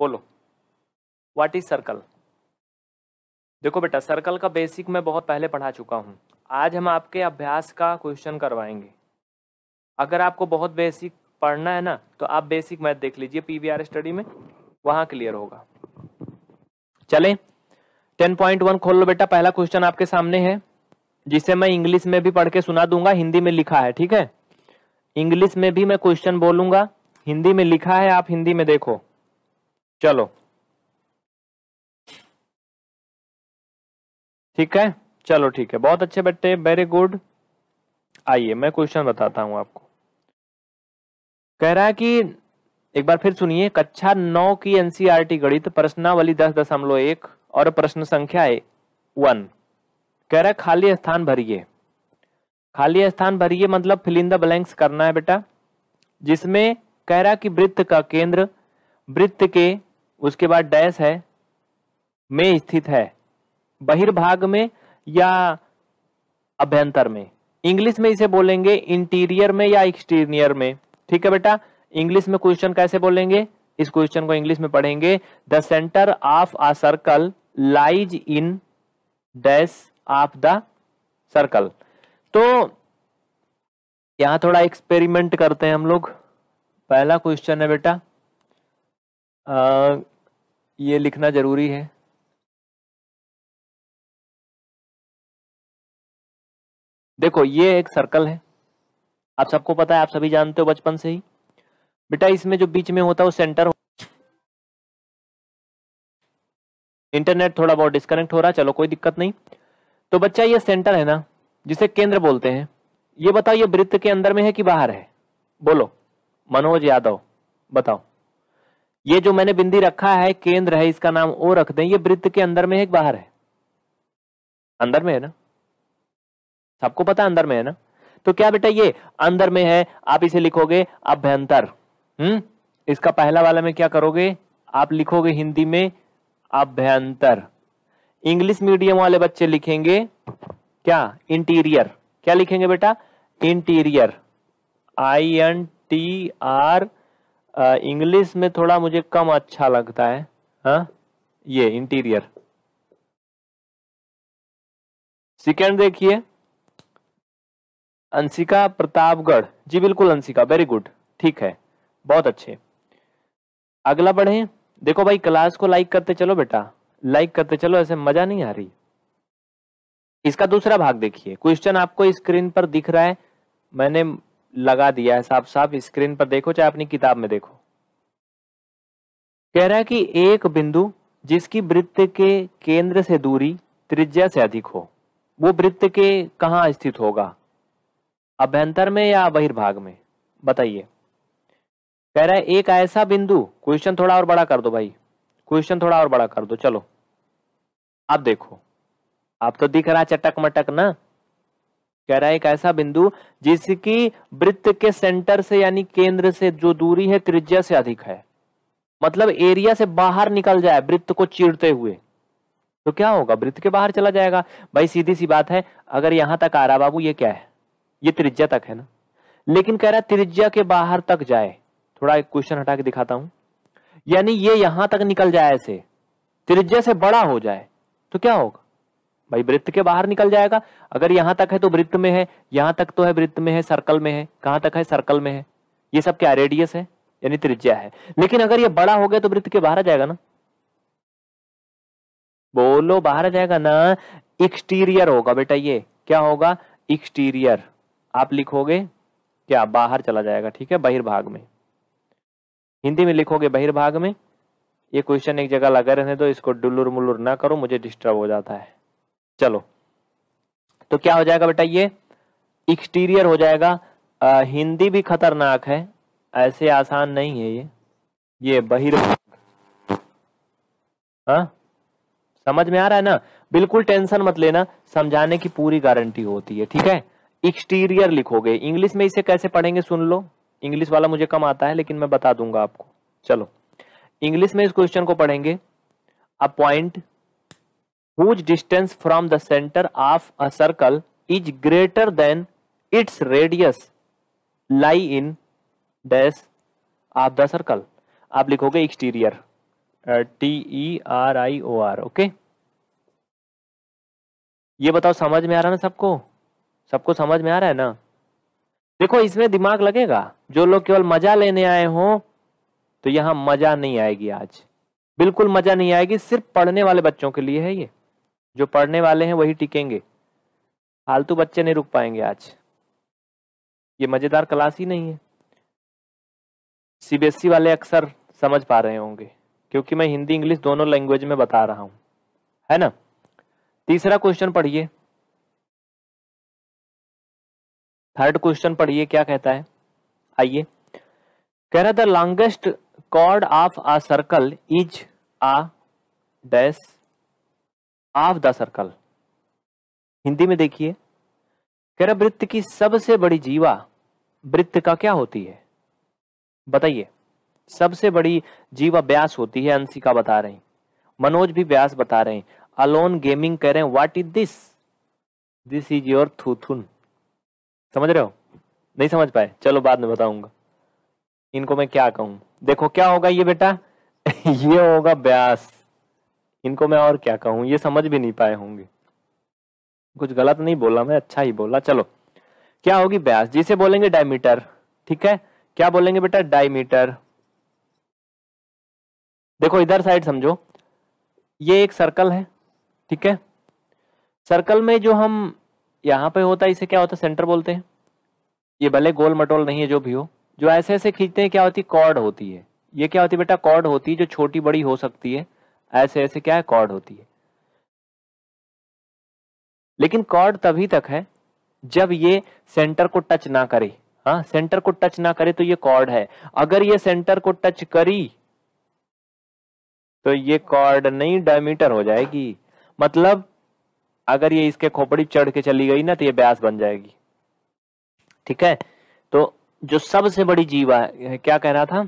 बोलो। What is circle देखो बेटा सर्कल का बेसिक मैं बहुत पहले पढ़ा चुका हूँ। आज हम आपके अभ्यास का क्वेश्चन करवाएँगे। अगर आपको बहुत बेसिक पढ़ना है ना तो आप बेसिक मैथ देख लीजिए पीवीआर स्टडी में, वहाँ क्लियर होगा। चले। 10.1 खोल लो बेटा, पहला क्वेश्चन आपके सामने है, जिसे मैं इंग्लिश में भी पढ़ के सुना दूँगा, हिंदी में लिखा है, ठीक है? इंग्लिश में भी मैं क्वेश्चन बोलूँगा, हिंदी में लिखा है, आप हिंदी में देखो। चलो। ठीक है? चलो ठीक है। बहुत अच्छे बेटे वेरी गुड आइए, मैं क्वेश्चन बताता हूँ आपको। कह रहा है कि, एक बार फिर सुनिए, कक्षा नौ की एनसीईआरटी e गणित, प्रश्नावली दस दशमलव एक और प्रश्न संख्या वन। कह रहा है, खाली स्थान भरिए। खाली स्थान भरिए मतलब फिल इन द ब्लैंक्स करना है बेटा। जिसमें कह रहा कि वृत्त का केंद्र, वृत्त के उसके बाद डैश है, में स्थित है, बहिर्भाग में या अभ्यंतर में। इंग्लिश में इसे बोलेंगे इंटीरियर में या एक्सटीरियर में। ठीक है बेटा? इंग्लिश में क्वेश्चन कैसे बोलेंगे? इस क्वेश्चन को इंग्लिश में पढ़ेंगे। The centre of a circle lies in dash of the circle. तो यहाँ थोड़ा एक्सपेरिमेंट करते हैं हम लोग। पहला क्वेश्चन है बेटा। आ, ये लिखना ज़रूरी है। देखो ये एक सर्कल है। आप सबको पता है आप सभी जानते हो बचपन से ही। बेटा इसमें जो बीच में होता है वो सेंटर इंटरनेट थोड़ा बहुत डिस्कनेक्ट हो रहा है चलो कोई दिक्कत नहीं। तो बच्चा ये सेंटर है ना जिसे केंद्र बोलते हैं। ये बताओ ये वृत्त के अंदर में है कि बाहर है? बोलो मनोज यादव बताओ। ये जो मैंने बिंदी रखा है, केंद्र है, इसका नाम ओ रख दें, ये वृत्त के अंदर में है बाहर है। अंदर में है ना? सबको पता अंदर में है ना? तो क्या बेटा ये अंदर में है, आप इसे लिखोगे अभ्यंतर। हम्म? इसका पहला वाला में क्या करोगे? आप लिखोगे हिंदी में अभ्यंतर। इंग्लिश मीडियम वाले बच्चे लिखेंगे क्या? इंटीरियर। क्या लिखेंगे बेटा? Interior. I N T R English में थोड़ा मुझे कम अच्छा लगता है। हा? ये इंटीरियर सेकेंड देखिए। अंशिका प्रतापगढ़। जी, बिल्कुल अंशिका वेरी गुड ठीक है। बहुत अच्छे। अगला बढ़े देखो भाई क्लास को लाइक करते चलो बेटा। लाइक करते चलो, ऐसे मज़ा नहीं आ रही। इसका दूसरा भाग देखिए। क्वेश्चन आपको स्क्रीन पर दिख रहा है। मैंने लगा दिया है साफ़ साफ़ स्क्रीन पर देखो, चाहे अपनी किताब में देखो। कह रहा है कि एक बिंदु जिसकी वृत्त के केंद्र से दूरी त्रिज्या से अधिक हो, वो वृत्त के कहा स्थित होगा? अभ्यंतर में या बहिर्भाग में? बताइए। कह रहा है, एक ऐसा बिंदु क्वेश्चन थोड़ा और बड़ा कर दो भाई। क्वेश्चन थोड़ा और बड़ा कर दो, चलो। अब देखो। आप तो दिख रहा चटक मटक ना? कह रहा है एक ऐसा बिंदु जिसकी वृत्त के सेंटर से यानी केंद्र से जो दूरी है, त्रिज्या से अधिक है। मतलब एरिया से बाहर निकल जाए, वृत्त को चीरते हुए तो क्या होगा? वृत्त के बाहर चला जाएगा। भाई सीधी सी बात है, अगर यहाँ तक आ रहा बाबू, ये क्या है? ये त्रिज्या तक है ना? लेकिन कह रहा है त्रिज्या के बाहर तक जाए। थोड़ा एक क्वेश्चन हटा के दिखाता हूँ। यानी ये यहाँ तक निकल जाए ऐसे, त्रिज्या से बड़ा हो जाए तो क्या होगा? भाई वृत्त के बाहर निकल जाएगा। अगर यहाँ तक है तो वृत्त में है, यहाँ तक तो है वृत्त में है, सर्कल में है, कहाँ तक है सर्कल में है। ये सब क्या रेडियस है? यानी त्रिज्या है। लेकिन अगर ये बड़ा हो गया तो वृत्त के बाहर आ जाएगा ना। बोलो, बाहर आ जाएगा ना। एक्सटीरियर होगा बेटा ये। क्या होगा? एक्सटीरियर। आप लिखोगे? क्या? बाहर चला जाएगा, ठीक है? बहिर्भाग में। हिंदी में लिखोगे बहिर्भाग में। ये क्वेश्चन एक जगह लगा रहने दो, इसको डुल्लुर मुल्लुर ना करो, मुझे डिस्टर्ब हो जाता है। चलो। तो क्या हो जाएगा बेटा ये? एक्सटीरियर हो जाएगा। आ, हिंदी भी खतरनाक है। ऐसे आसान नहीं है ये। ये बहिर्भाग हाँ? समझ में आ रहा है ना? बिल्कुल टेंशन मत लेना। समझाने की पूरी गारंटी होती है ठीक है? एक्सटीरियर लिखोगे। इंग्लिश में इसे कैसे पढ़ेंगे सुन लो। इंग्लिश वाला मुझे कम आता है लेकिन मैं बता दूँगा आपको। चलो। इंग्लिश में इस क्वेश्चन को पढ़ेंगे। A point whose distance from the centre of a circle is greater than its radius lie in dash of the circle आप लिखोगे exterior T E R I O R okay ये बताओ, समझ में आ रहा है ना सबको? सबको समझ में आ रहा है ना? देखो, इसमें दिमाग लगेगा। जो लोग केवल मज़ा लेने आए हो तो यहाँ मज़ा नहीं आएगी आज। बिल्कुल मज़ा नहीं आएगी, सिर्फ़ पढ़ने वाले बच्चों के लिए है ये। जो पढ़ने वाले हैं वही टिकेंगे। फालतू बच्चे नहीं रुक पाएँगे आज। ये मज़ेदार क्लास ही नहीं है। सीबीएसई वाले अक्सर समझ पा रहे होंगे, क्योंकि मैं हिंदी, इंग्लिश दोनों लैंग्वेज में बता रहा हूँ। है ना? तीसरा क्वेश्चन पढ़िए। थर्ड क्वेश्चन पढ़िए, क्या कहता है? आइए। कह रहा the longest chord of a circle is a dash of the circle Hindi में देखिए, कह रहा, वृत्त की सबसे बड़ी जीवा, वृत्त का क्या होती है? बताइए, सबसे बड़ी जीवा ब्यास होती है, अंशिका बता रहे मनोज भी ब्यास बता रहे हैं। अलोन गेमिंग कह रहे हैं what is this this is your थूथुन समझ रहे हो? नहीं समझ पाए? चलो बाद में बताऊँगा। इनको मैं क्या कहूँ? देखो, क्या होगा ये बेटा? ये होगा ब्यास इनको मैं और क्या कहूँ? ये समझ भी नहीं पाए होंगे। कुछ गलत नहीं बोला मैं अच्छा ही बोला। चलो। क्या होगी ब्यास? जिसे बोलेंगे डायमीटर। ठीक है? क्या बोलेंगे बेटा? डायमीटर। देखो, इधर साइड समझो। ये एक सर्कल है। ठीक है? सर्कल में जो हम यहाँ पे होता है, इसे क्या होता है? सेंटर बोलते हैं। ये भले गोल मटोल नहीं है, जो भी हो। जो ऐसे ऐसे खींचते हैं, क्या होती है? कॉर्ड होती है। ये क्या होती है बेटा? कॉर्ड होती है, जो छोटी बड़ी हो सकती है। ऐसे ऐसे क्या है कॉर्ड होती है? लेकिन कॉर्ड तभी तक है जब ये सेंटर को टच ना करे। हाँ सेंटर को टच ना करे तो ये कॉर्ड है। अगर ये सेंटर को टच करी तो ये कॉर्ड नहीं डायमीटर हो जाएगी। मतलब अगर ये इसके खोपड़ी चढ़ के चली गई ना तो ये ब्यास बन जाएगी। ठीक है? तो जो सबसे बड़ी जीवा है, क्या कह रहा था?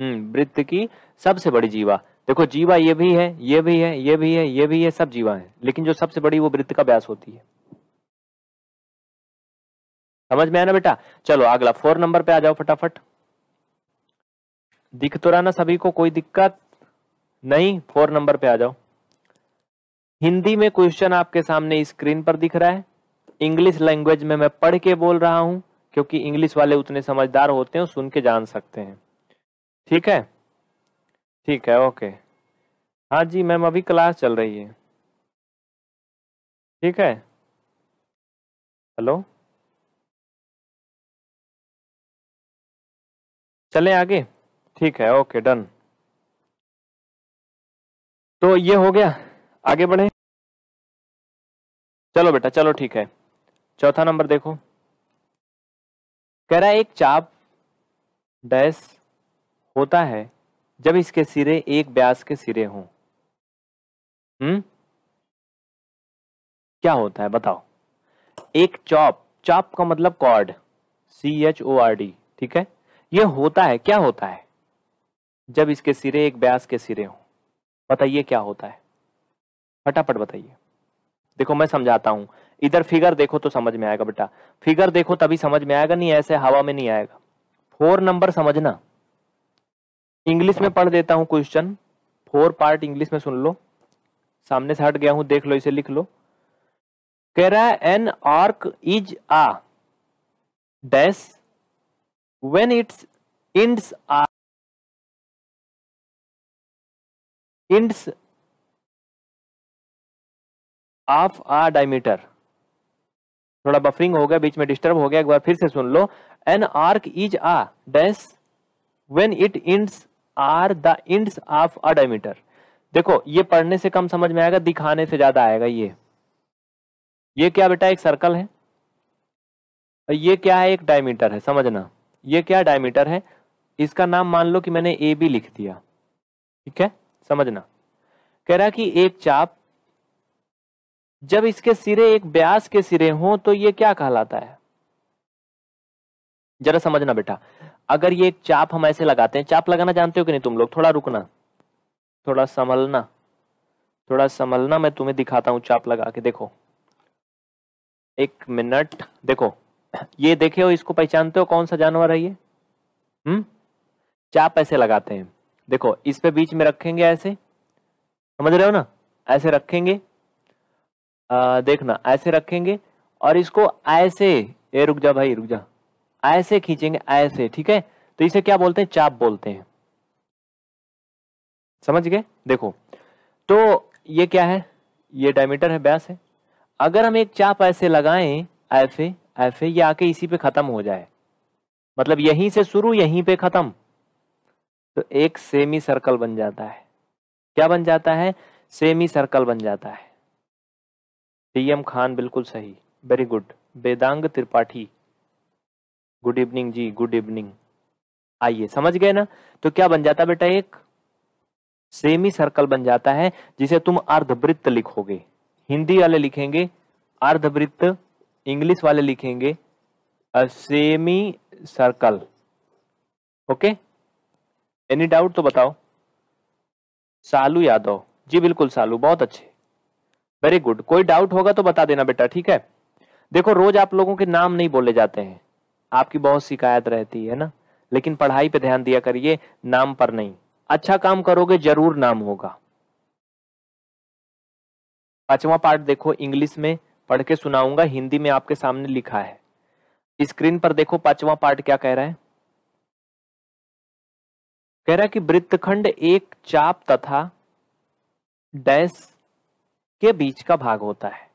हम्म वृत्त की सबसे बड़ी जीवा। देखो, जीवा ये भी है, ये भी है, ये भी है, ये भी है, सब जीवा है। लेकिन जो सबसे बड़ी वो वृत्त का व्यास होती है। समझ में आया ना बेटा? चलो, अगला फोर नंबर पे आ जाओ फटाफट। दिख तो रहा ना सभी को, कोई दिक्कत? नहीं, फोर नंबर पे आ जाओ। हिंदी में क्वेश्चन आपके सामने स्क्रीन पर दिख रहा है। इंग्लिश लैंग्वेज में मैं पढ़ के बोल रहा हूँ, क्योंकि इंग्लिश वाले उतने समझदार होते हैं, सुन के जान सकते हैं। ठीक है? ठीक है, ओके। हाँ जी, मैम, अभी क्लास चल रही है। ठीक है? हेलो? चले आगे? ठीक है, ओके, डन। तो ये हो गया। आगे बढ़े। चलो बेटा, चलो ठीक है। चौथा नंबर देखो। कह रहा है, एक चाप डैश होता है जब इसके सिरे एक ब्यास के सिरे हों। हम्म? क्या होता है, बताओ। एक चॉप चॉप का मतलब chord C H O R D ठीक है? ये होता है, क्या होता है? जब इसके सिरे एक ब्यास के सिरे हों। बताइए क्या होता है। फटाफट बताइए। देखो, मैं समझाता हूँ। इधर फिगर देखो तो समझ में आएगा बेटा। फिगर देखो तभी समझ में आएगा, नहीं ऐसे हवा में नहीं आएगा। फोर नंबर समझना। इंग्लिश में पढ़ देता हूँ क्वेश्चन फोर पार्ट इंग्लिश में सुन लो. सामने से हट गया हूँ, देख लो, इसे लिख लो. कह रहा है an arc is a dash when its ends are ends of a diameter थोड़ा बफरिंग हो गया, बीच में डिस्टर्ब हो गया, एक बार फिर से सुन लो. An arc is a dash when its ends are the ends of a diameter. देखो, ये पढ़ने से कम समझ में आएगा, दिखाने से ज़्यादा आएगा ये। ये क्या बेटा, एक सर्कल है? ये क्या है एक डायमीटर है, समझना। ये क्या डायमीटर है? इसका नाम मान लो कि मैंने ए बी लिख दिया। ठीक है? समझना। कह रहा कि एक चाप, जब इसके सिरे एक ब्यास के सिरे हो तो ये क्या कहलाता है? जरा समझना बेटा। अगर ये चाप हम ऐसे लगाते हैं चाप लगाना जानते हो कि नहीं तुम लोग? थोड़ा रुकना थोड़ा संभलना थोड़ा संभलना मैं तुम्हें दिखाता हूँ चाप लगा के। देखो एक मिनट देखो ये देखे हो इसको पहचानते हो कौन सा जानवर है ये? हम्म? चाप ऐसे लगाते हैं। देखो इस पे बीच में रखेंगे ऐसे समझ रहे हो ना? ऐसे रखेंगे आ, देखना ऐसे रखेंगे और इसको ऐसे ए रुक जा भाई रुक जा। ऐसे खींचेंगे ऐसे ठीक है? तो इसे क्या बोलते हैं? चाप बोलते हैं। समझ गए? देखो तो ये क्या है? ये डायमीटर है, ब्यास है। अगर हम एक चाप ऐसे लगाएँ ऐसे ऐसे ये आके इसी पे खत्म हो जाए। मतलब यहीं से शुरू, यहीं पे खत्म। तो एक सेमी सर्कल बन जाता है। क्या बन जाता है? सेमी सर्कल बन जाता है। टीएम खान बिल्कुल सही। Very good. Vedang Tripathi. Good evening ji good evening आइए, समझ गए ना? तो क्या बन जाता बेटा एक? सेमी सर्कल बन जाता है, जिसे तुम अर्धवृत्त लिखोगे। हिंदी वाले लिखेंगे, अर्धवृत्त, इंग्लिश वाले लिखेंगे semi circle okay any doubt तो बताओ। सालू यादव। जी बिल्कुल सालू, बहुत अच्छे। वेरी गुड कोई डाउट होगा तो बता देना बेटा, ठीक है? देखो, रोज आप लोगों के नाम नहीं बोले जाते हैं। आपकी बहुत शिकायत रहती है ना? लेकिन पढ़ाई पे ध्यान दिया करिए, नाम पर नहीं। अच्छा काम करोगे, ज़रूर नाम होगा। पांचवा पार्ट देखो, इंग्लिश में पढ़ के सुनाऊँगा, हिंदी में आपके सामने लिखा है। स्क्रीन पर देखो, पांचवा पार्ट क्या कह रहा है। कह रहा है कि वृत्तखंड एक चाप तथा डैश के बीच का भाग होता है।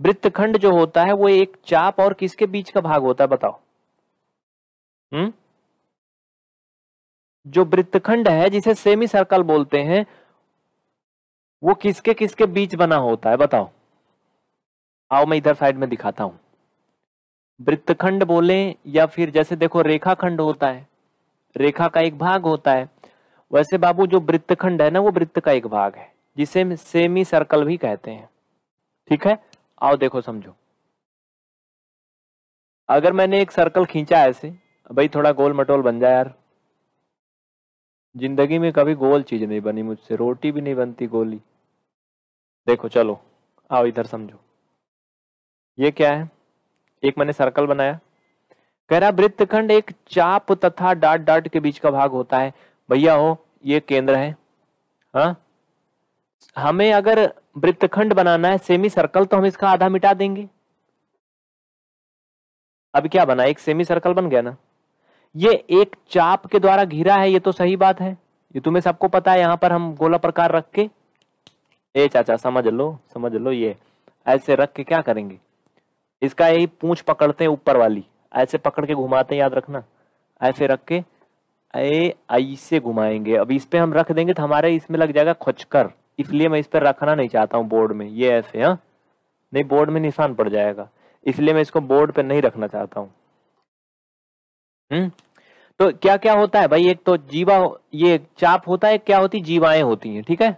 वृत्तखंड जो होता है, वो एक चाप और किसके बीच का भाग होता है, बताओ। हम्म? जो वृत्तखंड है, जिसे सेमी सर्कल बोलते हैं, वो किसके किसके बीच बना होता है? बताओ। आओ, मैं इधर साइड में दिखाता हूँ। वृत्तखंड बोले या फिर जैसे देखो, रेखाखंड होता है। रेखा का एक भाग होता है। वैसे बाबू, जो वृत्तखंड है ना, वो वृत्त का एक भाग है, जिसे सेमी सर्कल भी कहते हैं। ठीक है? आओ, देखो, समझो। अगर मैंने एक सर्कल खींचा ऐसे भाई, थोड़ा गोल मटोल बन जाए यार। ज़िंदगी में कभी गोल चीज़ नहीं बनी मुझसे, रोटी भी नहीं बनती गोली। देखो, चलो, आओ इधर समझो। ये क्या है? एक मैंने सर्कल बनाया। कह रहा, वृत्तखंड एक चाप तथा डाट डाट के बीच का भाग होता है। भैया, हो, ये केंद्र है। हा? हमें अगर वृत्तखंड बनाना है सेमी सर्कल तो हम इसका आधा मिटा देंगे। अब क्या बना? एक सेमी सर्कल बन गया ना? ये एक चाप के द्वारा घिरा है, ये तो सही बात है। ये तुम्हें सबको पता है, यहाँ पर हम गोला प्रकार रख के ए चाचा, समझ लो समझ लो ये। ऐसे रख के क्या करेंगे? इसका यही पूंछ पकड़ते हैं ऊपर वाली। ऐसे पकड़ के घुमाते हैं, याद रखना। ऐसे रख के ए, ऐसे घुमाएँगे। अब इस पे हम रख देंगे तो हमारे इसमें लग जाएगा खोचकर इसलिए मैं इस पर रखना नहीं चाहता हूँ बोर्ड में। ये ऐसे हाँ? नहीं, बोर्ड में निशान पड़ जाएगा। इसलिए मैं इसको बोर्ड पे नहीं रखना चाहता हूँ। हम्म? तो क्या क्या होता है? भाई, एक तो जीवा, ये चाप होता है क्या होती? जीवाएँ होती हैं, ठीक है?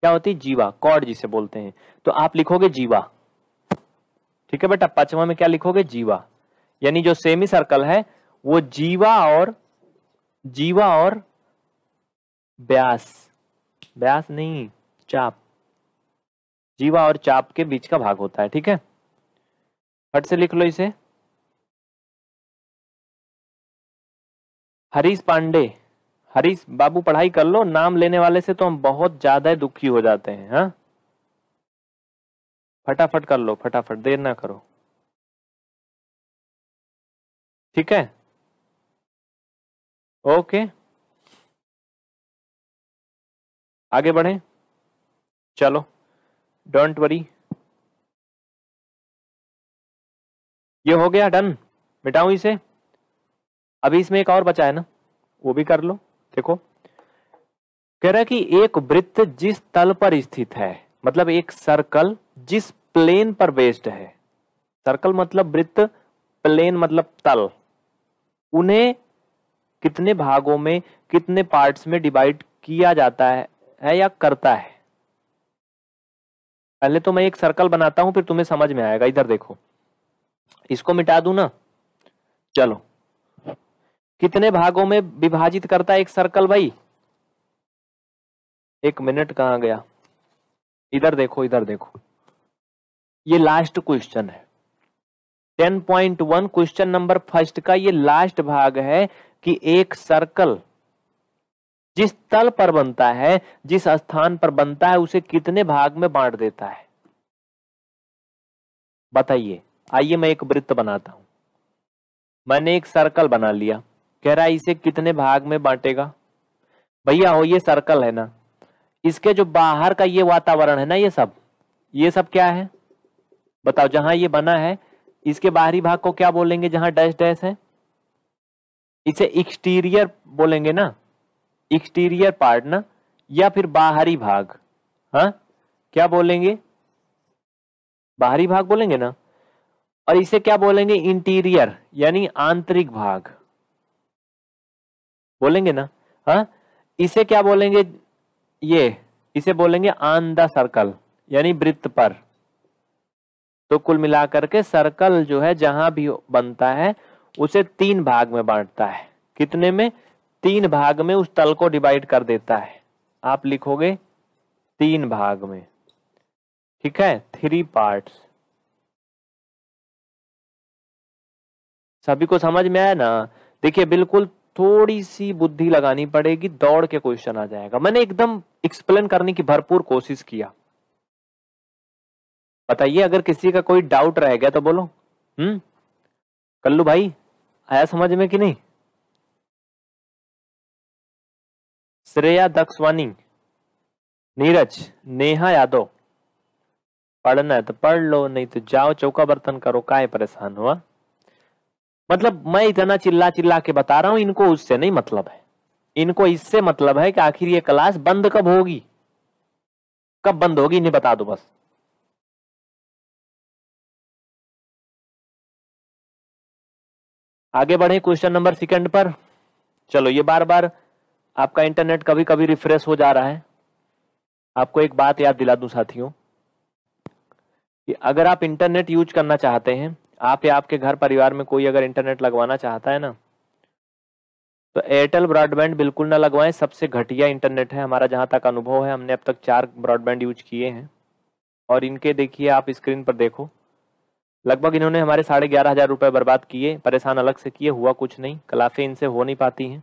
क्या होती? है जीवा कॉड जिसे बोलते हैं। तो आप लिखोगे जीवा। ठीक है बेटा? पांचवा में क्या लिखोगे? जीवा। यानी जो सेमी सर्कल है, वो जीवा और जीवा और ब्यास। ब्यास नहीं, चाप। जीवा और चाप के बीच का भाग होता है, ठीक है? फट से लिख लो इसे। हरीश पांडे, हरीश बाबू पढ़ाई कर लो, नाम लेने वाले से तो हम बहुत ज़्यादा दुखी हो जाते हैं हाँ? फटाफट कर लो, फटाफट, देर ना करो। ठीक है? ओके। आगे बढ़े। चलो, डोंट वरी। ये हो गया डन। मिटाऊ इसे? अभी इसमें एक और बचा है ना वो भी कर लो देखो। कह रहा कि एक वृत्त जिस तल पर स्थित है मतलब एक सर्कल जिस प्लेन पर बेस्ड है। सर्कल मतलब वृत्त प्लेन मतलब तल। उन्हें कितने भागों में कितने पार्ट्स में डिवाइड किया जाता है, है या करता है? पहले तो मैं एक सर्कल बनाता हूँ फिर तुम्हें समझ में आएगा। इधर देखो। इसको मिटा दू ना? चलो। कितने भागों में विभाजित करता है एक सर्कल भाई? एक मिनट कहा गया? इधर देखो इधर देखो। ये लास्ट क्वेश्चन है। 10.1 क्वेश्चन नंबर फ़र्स्ट का ये लास्ट भाग है कि एक सर्कल जिस तल पर बनता है, जिस स्थान पर बनता है, उसे कितने भाग में बांट देता है? बताइए। आइए मैं एक वृत्त बनाता हूँ। मैंने एक सर्कल बना लिया। कह रहा है, इसे कितने भाग में बांटेगा? भैया, हो, ये सर्कल है ना। इसके जो बाहर का ये वातावरण है ना, ये सब ये सब क्या है? बताओ, जहाँ ये बना है, इसके बाहरी भाग को क्या बोलेंगे, जहाँ डैश डैश है? इसे एक्सटीरियर बोलेंगे ना। एक्सटीरियर पार्ट ना, या फिर बाहरी भाग। हा? क्या बोलेंगे? बाहरी भाग बोलेंगे ना। और इसे क्या बोलेंगे? इंटीरियर यानी आंतरिक भाग। बोलेंगे ना? हा? इसे क्या बोलेंगे? ये, इसे बोलेंगे आन द सर्कल, यानी वृत्त पर। तो कुल मिलाकर के सर्कल जो है, जहाँ भी बनता है, उसे तीन भाग में बांटता है। कितने में? तीन भाग में उस तल को डिवाइड कर देता है। आप लिखोगे, तीन भाग में। ठीक है? थ्री पार्ट्स सभी को समझ में आया ना? देखिए, बिल्कुल थोड़ी सी बुद्धि लगानी पड़ेगी, दौड़ के क्वेश्चन आ जाएगा। मैंने एकदम एक्सप्लेन करने की भरपूर कोशिश किया। बताइए, अगर किसी का कोई डाउट रह गया तो बोलो। हम्म? कल्लू भाई, आया समझ में कि नहीं? श्रेया दक्षवानी नीरज, नेहा यादव। पढ़ना है तो पढ़ लो, नहीं तो जाओ, चौका बर्तन करो काय परेशान हुआ मतलब मैं इतना चिल्ला चिल्ला के बता रहा हूँ, इनको उससे नहीं मतलब है। इनको इससे मतलब है कि आखिर ये क्लास बंद कब होगी? कब बंद होगी, इन्हें बता दो बस। आगे बढ़े क्वेश्चन नंबर सेकंड पर। चलो, ये बार बार आपका इंटरनेट कभी कभी रिफ्रेश हो जा रहा है। आपको एक बात याद दिला दूँ साथियों, कि अगर आप इंटरनेट यूज़ करना चाहते हैं आप या आपके घर परिवार में कोई अगर इंटरनेट लगवाना चाहता है ना तो एयरटेल ब्रॉडबैंड बिल्कुल ना लगवाएँ। सबसे घटिया इंटरनेट है, हमारा जहाँ तक अनुभव है, हमने अब तक चार ब्रॉडबैंड यूज़ किए हैं। और इनके देखिए, आप स्क्रीन पर देखो। लगभग इन्होंने हमारे साढ़े ग्यारह हज़ार रुपये बर्बाद किए, परेशान अलग से किए, हुआ कुछ नहीं क्लासें इनसे हो नहीं पाती हैं।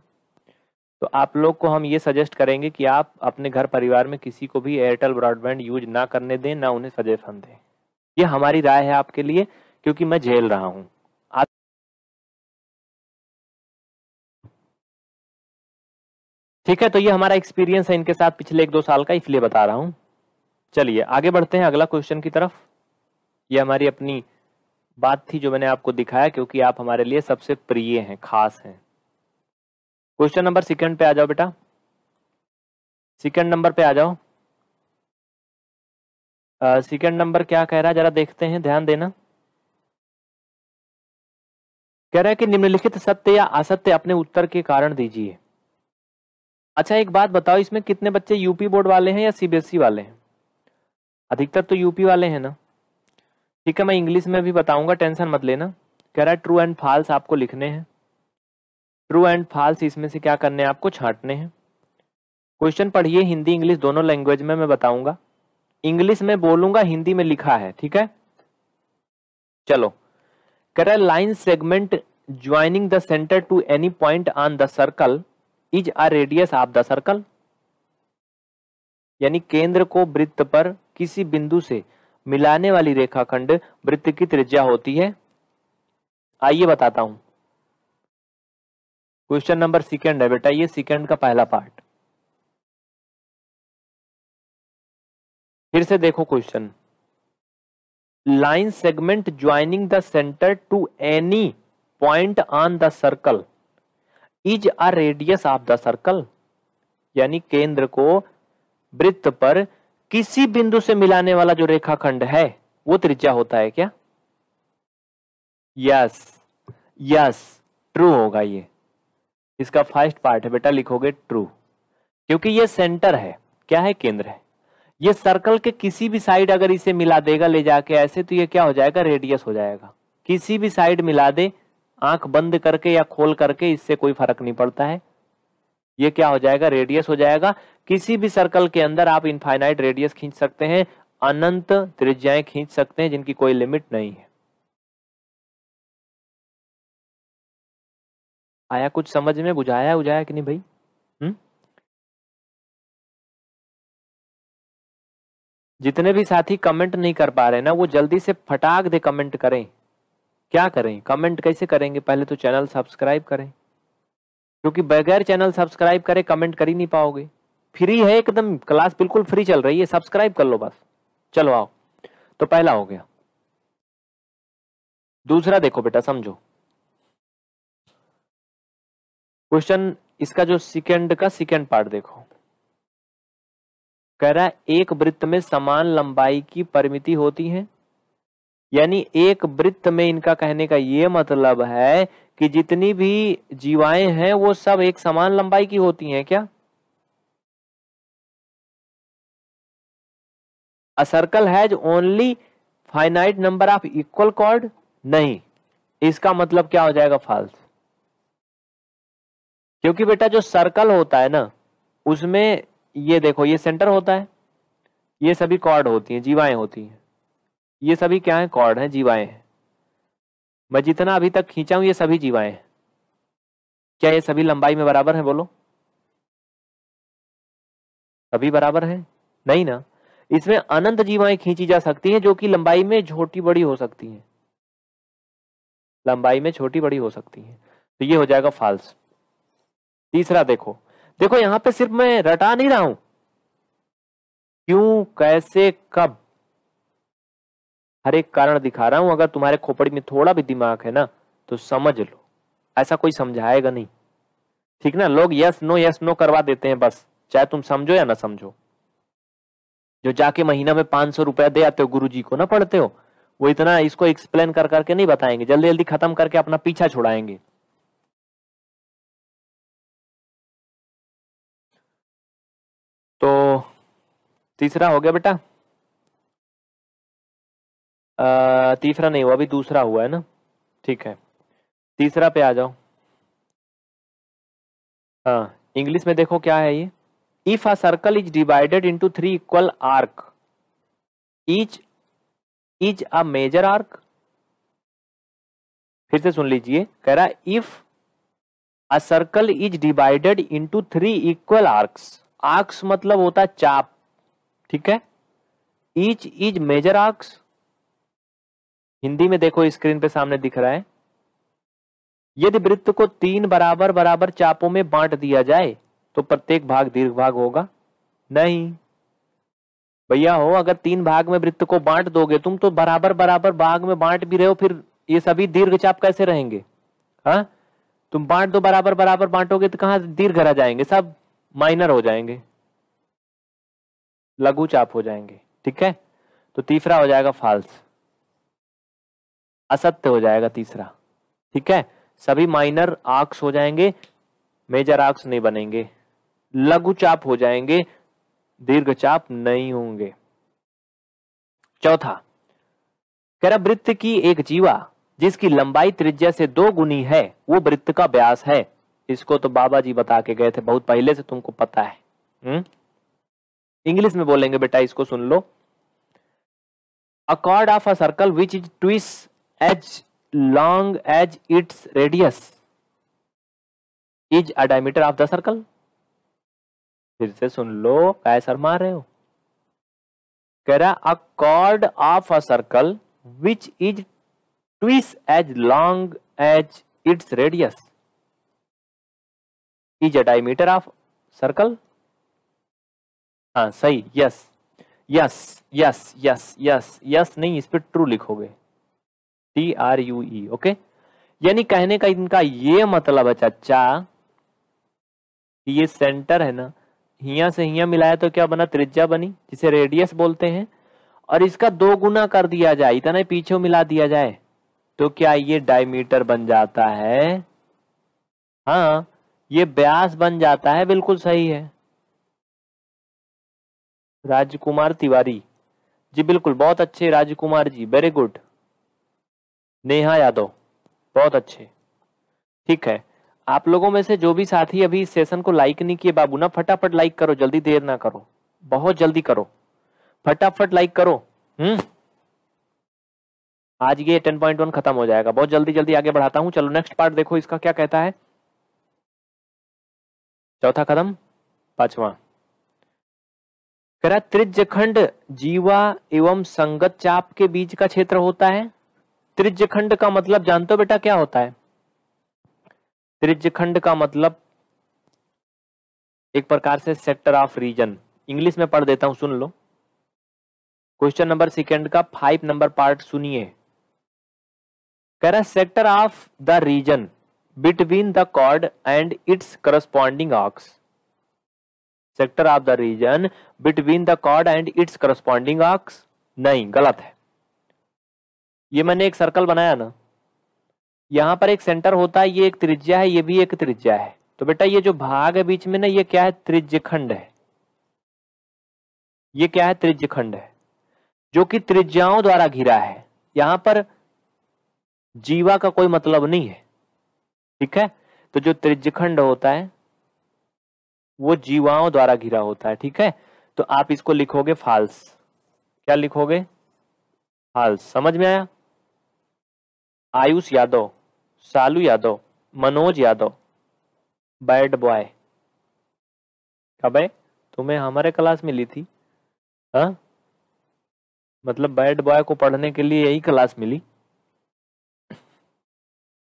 तो आप लोग को हम ये सजेस्ट करेंगे कि आप अपने घर परिवार में किसी को भी एयरटेल ब्रॉडबैंड यूज़ ना करने दें, ना उन्हें सजेशन दें। ये हमारी राय है आपके लिए। क्योंकि मैं झेल रहा हूँ। ठीक है तो ये हमारा एक्सपीरियंस है इनके साथ पिछले एक दो साल का, इसलिए बता रहा हूँ। चलिए, आगे बढ़ते हैं अगला क्वेश्चन की तरफ़। ये हमारी अपनी बात थी जो मैंने आपको दिखाया, क्योंकि आप हमारे लिए सबसे प्रिय हैं, खास हैं। क्वेश्चन नंबर सेकंड पे आ जाओ बेटा। सेकंड नंबर पे आ जाओ। सेकंड नंबर क्या कह रहा है? जरा देखते हैं, ध्यान देना। कह रहा है कि निम्नलिखित सत्य या असत्य अपने उत्तर के कारण दीजिए। अच्छा एक बात बताओ, इसमें कितने बच्चे यूपी बोर्ड वाले हैं या सीबीएसई वाले हैं? अधिकतर तो यूपी वाले हैं ना। ठीक है, मैं इंग्लिश में भी बताऊँगा टेंशन मत लेना। कह रहा है ट्रू एंड फॉल्स आपको लिखने हैं। ट्रू एंड फॉल्स इसमें से क्या करने हैं? आपको छांटने हैं। क्वेश्चन पढ़िए, हिंदी इंग्लिश दोनों लैंग्वेज में मैं बताऊँगा। इंग्लिश में बोलूँगा, हिंदी में लिखा है, ठीक है? चलो। है line segment joining the centre to any point on the circle is a radius of the circle यानी केंद्र को वृत्त पर किसी बिंदु से मिलाने वाली रेखाखंड वृत्त की त्रिज्या होती है। आइए बताता हूँ। क्वेश्चन नंबर सेकंड है बेटा, ये सेकंड का पहला पार्ट फिर से देखो question line segment joining the center to any point on the circle is a radius of the circle यानी केंद्र को वृत्त पर किसी बिंदु से मिलाने वाला जो रेखाखंड है, वो त्रिज्या होता है क्या? यस यस ट्रू होगा ये। इसका फ़र्स्ट पार्ट है, बेटा, लिखोगे ट्रू क्योंकि ये सेंटर है, क्या है? केंद्र है। ये सर्कल के किसी भी साइड अगर इसे मिला देगा ले जाके ऐसे तो ये क्या हो जाएगा? रेडियस हो जाएगा। किसी भी साइड मिला दे, आँख बंद करके या खोल करके, इससे कोई फ़र्क नहीं पड़ता है। ये क्या हो जाएगा? रेडियस हो जाएगा। किसी भी सर्कल के अंदर आप इनफाइनाइट रेडियस खींच सकते हैं, अनंत त्रिज्याएँ खींच सकते हैं, जिनकी कोई लिमिट नहीं है। आया कुछ समझ में? बुझाया उजाया कि नहीं भाई? जितने भी साथी कमेंट नहीं कर पा रहे ना, वो जल्दी से फटाक दे कमेंट करें। क्या करें? कमेंट कैसे करेंगे? पहले तो चैनल सब्सक्राइब करें। क्योंकि बगैर चैनल सब्सक्राइब करे कमेंट कर ही नहीं पाओगे। फ्री है एकदम क्लास बिल्कुल फ्री चल रही है सब्सक्राइब कर लो बस। चलो आओ। तो पहला हो गया। दूसरा देखो बेटा, समझो। क्वेश्चन इसका जो सेकंड का सेकंड पार्ट देखो। कह रहा है एक वृत्त में समान लंबाई की परिमिति होती है। यानी एक वृत्त में इनका कहने का ये मतलब है कि जितनी भी जीवाएँ हैं, वो सब एक समान लंबाई की होती हैं क्या? A circle has only finite number of equal chord नहीं। इसका मतलब क्या हो जाएगा फाल्स क्योंकि बेटा जो सर्कल होता है ना, उसमें ये देखो, ये सेंटर होता है, ये सभी कॉर्ड होती हैं, जीवाएँ होती हैं। ये सभी क्या है? कॉर्ड हैं, जीवाएँ हैं। मैं जितना अभी तक खींचा हूँ, ये सभी जीवाएँ हैं। क्या ये सभी लंबाई में बराबर है, बोलो? सभी बराबर है? नहीं ना। इसमें अनंत जीवाएँ खींची जा सकती हैं, जो कि लंबाई में छोटी बड़ी हो सकती हैं। लंबाई में छोटी बड़ी हो सकती हैं। तो ये हो जाएगा फाल्स तीसरा देखो देखो, यहाँ पे सिर्फ़ मैं रटा नहीं रहा हूँ। क्यों, कैसे, कब? हर एक कारण दिखा रहा हूँ। अगर तुम्हारे खोपड़ी में थोड़ा भी दिमाग है ना तो समझ लो। ऐसा कोई समझाएगा नहीं। ठीक ना? लोग यस नो यस नो करवा देते हैं बस। चाहे तुम समझो या ना समझो। जो जाके महीना में पाँच सौ रुपया दे आते हो गुरु जी को ना पढ़ते हो, वो इतना इसको एक्सप्लेन कर करके नहीं बताएँगे। जल्दी जल्दी खत्म करके अपना पीछा छुड़ाएँगे। तो तीसरा हो गया बेटा। तीसरा नहीं हुआ, अभी दूसरा हुआ है ना? ठीक है। तीसरा पे आ जाओ। हाँ इंग्लिश में देखो क्या है ये। If a circle is divided into three equal arc each is a major arc फिर से सुन लीजिए, कह रहा if a circle is divided into three equal arcs arcs मतलब होता है चाप, ठीक है? Each is major arcs Hindi में देखो स्क्रीन पे सामने दिख रहा है। यदि वृत्त को तीन बराबर बराबर चापों में बांट दिया जाए तो प्रत्येक भाग दीर्घ भाग होगा। नहीं। भैया, हो, अगर तीन भाग में वृत्त को बांट दोगे तुम तो बराबर बराबर भाग में बांट भी रहे हो, फिर ये सभी दीर्घ चाप कैसे रहेंगे? हा? तुम बांट दो, बराबर बराबर बांटोगे तो कहा दीर्घ रह जाएँगे? सब माइनर हो जाएँगे। लघु चाप हो जाएँगे, ठीक है? तो तीसरा हो जाएगा फाल्स असत्य हो जाएगा तीसरा, ठीक है? सभी माइनर आर्क्स हो जाएँगे मेजर आर्क्स नहीं बनेंगे। लघु चाप हो जाएँगे, दीर्घ चाप नहीं होंगे। चौथा कह वृत्त की एक जीवा, जिसकी लंबाई त्रिज्या से दो गुनी है, वो वृत्त का व्यास है। इसको तो बाबा जी बता के गए थे, बहुत पहले से तुमको पता है। हम्म? इंग्लिश में बोलेंगे, बेटा, इसको सुन लो। A chord of a circle which is twice as long as its radius is a diameter of the circle फिर से सुन लो काय सर मार रहे हो। कह रहा a chord of a circle which is twice as long as its radius is a diameter of circle हाँ सही yes yes yes yes yes yes नहीं, इस पर ट्रू लिखोगे। T R U E okay यानी कहने का इनका ये मतलब है, चाचा ये सेंटर है ना, हिया से हिया मिलाया तो क्या बना, त्रिज्या बनी, जिसे रेडियस बोलते हैं, और इसका दो गुना कर दिया जाए, इतना ही पीछे मिला दिया जाए तो क्या ये डायमीटर बन जाता है? हाँ ये ब्यास बन जाता है, बिल्कुल सही है। राजकुमार तिवारी। जी, बिल्कुल, बहुत अच्छे राजकुमार जी वेरी गुड नेहा यादव, बहुत अच्छे। ठीक है, आप लोगों में से जो भी साथी अभी इस सेशन को लाइक नहीं किए, बाबू, ना फटाफट लाइक करो, जल्दी देर ना करो, बहुत जल्दी करो। फटाफट लाइक करो हम्म। आज ये टेन पॉइंट वन खत्म हो जाएगा, बहुत जल्दी जल्दी आगे बढ़ाता हूँ। चलो नेक्स्ट पार्ट देखो, इसका क्या कहता है। चौथा कदम, पांचवा। कह रहा, त्रिज्यखंड जीवा एवं संगत चाप के बीच का क्षेत्र होता है। त्रिज्यखंड का मतलब जानते हो बेटा क्या होता है? त्रिज्यखंड का मतलब एक प्रकार से सेक्टर ऑफ़ रीजन इंग्लिश में पढ़ देता हूँ, सुन लो। क्वेश्चन नंबर सेकेंड का फाइव नंबर पार्ट सुनिए। कह रहा sector of the region between the chord and its corresponding arcs sector of the region between the chord and its corresponding arcs नहीं, गलत है। ये मैंने एक सर्कल बनाया ना। यहाँ पर एक सेंटर होता है, ये एक त्रिज्या है, ये भी एक त्रिज्या है। तो बेटा ये जो भाग है बीच में ना, ये क्या है? त्रिज्यखंड है। ये क्या है? त्रिज्यखंड है। जो कि त्रिज्याओं द्वारा घिरा है। यहाँ पर जीवा का कोई मतलब नहीं है। ठीक है? तो जो त्रिज्यखंड होता है, वो जीवाओं द्वारा घिरा होता है, ठीक है? तो आप इसको लिखोगे फाल्स क्या लिखोगे? फाल्स समझ में आया? आयुष यादव, सालू यादव, मनोज यादव बैड बॉय कब है तुम्हें हमारे क्लास में ली थी? हा? मतलब बैड बॉय को पढ़ने के लिए यही क्लास मिली?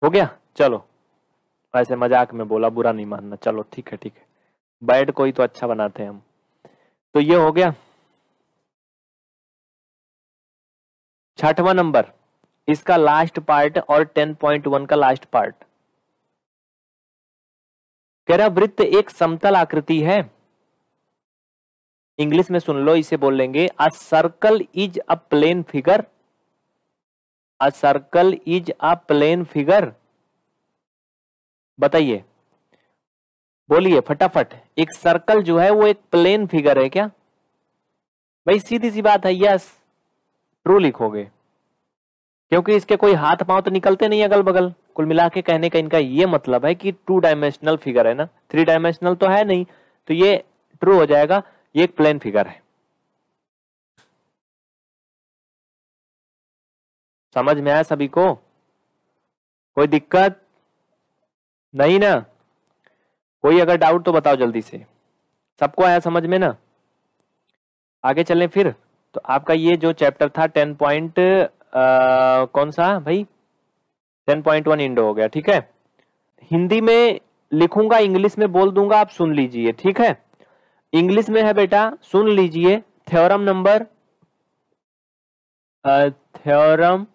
हो गया? चलो। ऐसे मज़ाक में बोला, बुरा नहीं मानना, चलो, ठीक है ठीक है। बैड कोई तो अच्छा बनाते हैं हम। तो ये हो गया। छठवा नंबर, इसका लास्ट पार्ट और टेन पॉइंट वन का लास्ट पार्ट कह रहा, वृत्त एक समतल आकृति है। इंग्लिश में सुन लो, इसे बोल लेंगे a circle is a plane figure a circle is a plane figure बताइए। बोलिए, फटाफट। एक सर्कल जो है, वो एक प्लेन फिगर है क्या? भाई, सीधी सी बात है यस ट्रू लिखोगे। क्योंकि इसके कोई हाथ पाँव तो निकलते नहीं अगल बगल कुल मिला के कहने का इनका ये मतलब है कि टू डायमेंशनल फिगर है ना? थ्री डायमेंशनल तो है नहीं तो ये ट्रू हो जाएगा, ये एक प्लेन फिगर है। समझ में आया सभी को? कोई दिक्कत? नहीं ना। कोई अगर डाउट तो बताओ जल्दी से। सबको आया समझ में ना? आगे चलें फिर। तो आपका ये जो चैप्टर था टेन पॉइंट कौन सा भाई? टेन पॉइंट वन इंडो हो गया, ठीक है? हिंदी में लिखूँगा, इंग्लिश में बोल दूँगा, आप सुन लीजिए, ठीक है? इंग्लिश में है बेटा, सुन लीजिए। Theorem number theorem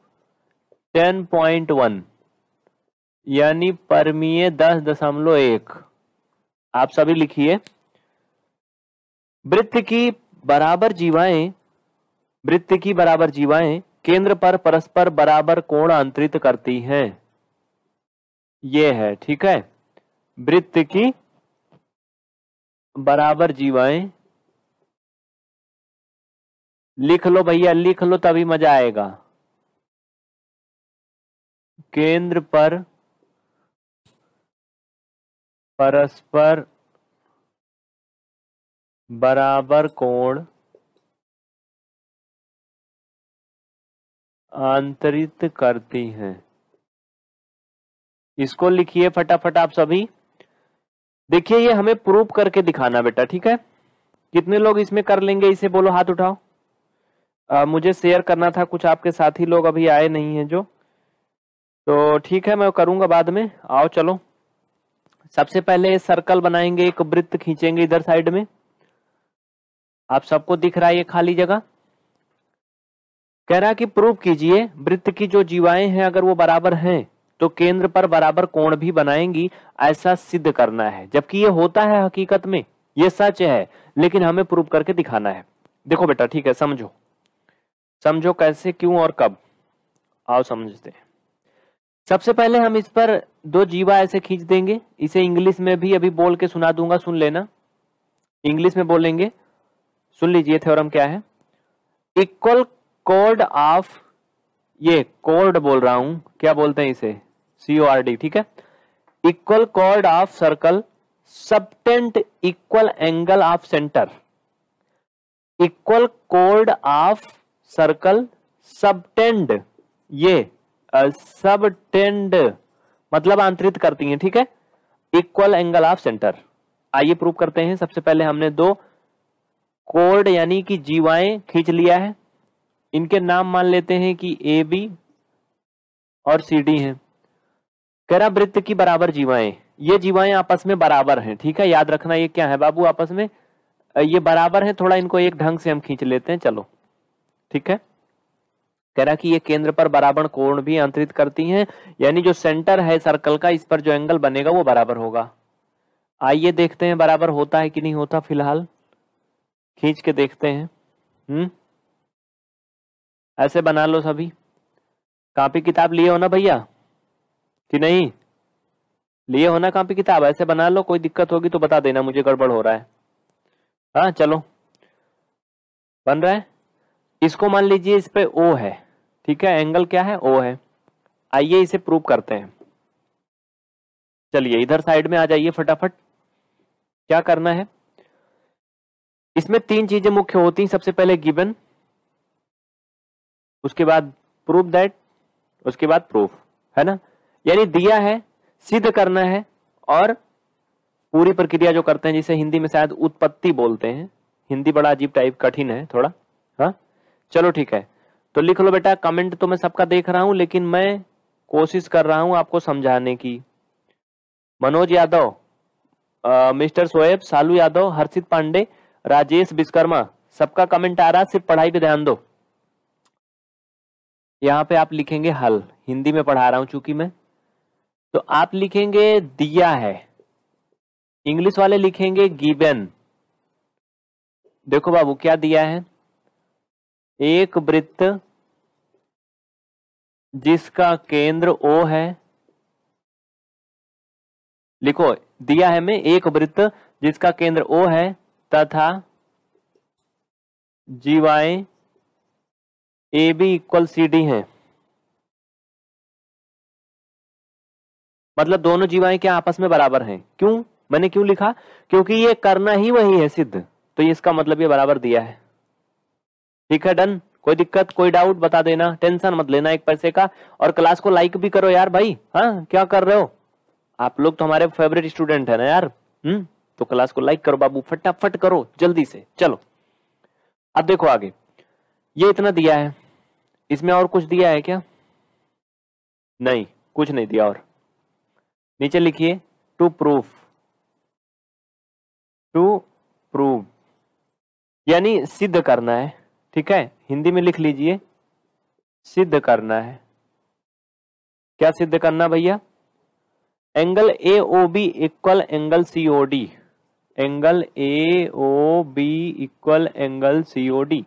ten point one यानी परमीय दस दशमलव एक। आप सभी लिखिए। वृत्त की बराबर जीवाएँ, वृत्त की बराबर जीवाएँ केंद्र पर परस्पर बराबर कोण अंतरित करती हैं। ये है, ठीक है? वृत्त की बराबर जीवाएँ। लिख लो भैया, लिख लो तभी मज़ा आएगा। केंद्र पर परस्पर बराबर कोण? आंतरित करती हैं। इसको लिखिए फटाफट आप सभी। देखिए ये हमें प्रूव करके दिखाना बेटा ठीक है? कितने लोग इसमें कर लेंगे इसे बोलो हाथ उठाओ। आ, मुझे शेयर करना था कुछ आपके साथी लोग अभी आए नहीं हैं जो। तो ठीक है मैं करूँगा बाद में। आओ चलो। सबसे पहले सर्कल बनाएँगे, एक वृत्त खींचेंगे इधर साइड में। आप सबको दिख रहा है ये खाली जगह? कह रहा कि प्रूव कीजिए, वृत्त की जो जीवाएँ हैं, अगर वो बराबर हैं तो केंद्र पर बराबर कोण भी बनाएँगी, ऐसा सिद्ध करना है। जबकि ये होता है हकीकत में, ये सच है, लेकिन हमें प्रूव करके दिखाना है। देखो बेटा, ठीक है, समझो। समझो कैसे, क्यों और कब? आओ समझते हैं। सबसे पहले हम इस पर दो जीवा ऐसे खींच देंगे। इसे इंग्लिश में भी अभी बोल के सुना दूँगा, सुन लेना। इंग्लिश में बोलेंगे। सुन लीजिए, थ्योरम क्या है? इक्वल कोड ऑफ़, ये कोड बोल रहा हूँ। क्या बोलते हैं इसे? सीओ आर डी ठीक है? Equal code of circle, subtend equal angle of centre. Equal chord of circle, subtend, ये सब टेंड मतलब आंतरित करती हैं, ठीक है? इक्वल एंगल ऑफ़ सेंटर आइए प्रूव करते हैं, सबसे पहले हमने दो कोर्ड यानी कि जीवाएँ खींच लिया है। इनके नाम मान लेते हैं कि ए बी और सी डी है। कह रहा वृत्त की बराबर जीवाएँ ये जीवाएँ आपस में बराबर हैं, ठीक है? याद रखना ये क्या है, बाबू? आपस में, ये बराबर है, थोड़ा इनको एक ढंग से हम खींच लेते हैं, चलो। ठीक है? कह रहा कि ये केंद्र पर बराबर कोण भी अंतरित करती हैं, यानी जो सेंटर है सर्कल का, इस पर जो एंगल बनेगा, वो बराबर होगा। आइए देखते हैं बराबर होता है कि नहीं होता फ़िलहाल। खींच के देखते हैं। हम्म? ऐसे बना लो सभी। कापी किताब लिए हो ना भैया? कि नहीं? लिए हो ना कापी किताब? ऐसे बना लो, कोई दिक्कत होगी तो बता देना, मुझे गड़बड़ हो रहा है। हाँ चलो। बन रहा है? इसको मान लीजिए इस पे ओ है। ठीक है? एंगल क्या है? ओ है। आइए इसे प्रूव करते हैं। चलिए, इधर साइड में आ जाइए फटाफट। क्या करना है? इसमें तीन चीज़ें मुख्य होती हैं। सबसे पहले गिवन उसके बाद प्रूफ दैट उसके बाद प्रूफ है ना? यानी दिया है, सिद्ध करना है और पूरी प्रक्रिया जो करते हैं, जिसे हिंदी में शायद उत्पत्ति बोलते हैं। हिंदी बड़ा अजीब टाइप कठिन है, थोड़ा। हाँ? चलो ठीक है। तो लिख लो बेटा कमेंट तो मैं सबका देख रहा हूँ, लेकिन मैं कोशिश कर रहा हूँ आपको समझाने की। मनोज यादव मिस्टर सोएब सालू यादव, हर्षित पांडे, राजेश विश्वकर्मा सबका कमेंट आ रहा, सिर्फ़ पढ़ाई पे ध्यान दो। यहाँ पे आप लिखेंगे हल। हिंदी में पढ़ा रहा हूँ, चूँकि मैं। तो आप लिखेंगे दिया है। इंग्लिश वाले लिखेंगे गिवन। देखो बाबू, क्या दिया है? एक वृत्त जिसका केंद्र ओ है। लिखो, दिया है मैं एक वृत्त जिसका केंद्र ओ है तथा जीवाएँ A B equal C D है। मतलब दोनों जीवाएँ क्या आपस में बराबर हैं? क्यों? मैंने क्यों लिखा? क्योंकि ये करना ही वही है सिद्ध। तो इसका मतलब ये बराबर दिया है। ठीक है, डन। कोई दिक्कत, कोई डाउट बता देना। टेंशन मत लेना एक पैसे का। और क्लास को लाइक भी करो यार भाई। हाँ क्या कर रहे हो? आप लोग तो हमारे फेवरेट स्टूडेंट है ना यार। हम्म तो क्लास को लाइक करो बाबू। फटाफट करो, जल्दी से। चलो। अब देखो आगे। ये इतना दिया है। इसमें और कुछ दिया है क्या? नहीं, कुछ नहीं दिया और। नीचे लिखिए टू प्रूफ टू प्रूव यानी सिद्ध करना है। ठीक है? हिंदी में लिख लीजिए। सिद्ध करना है। क्या सिद्ध करना भैया? Angle A O B equal angle C O D angle A O B equal angle C O D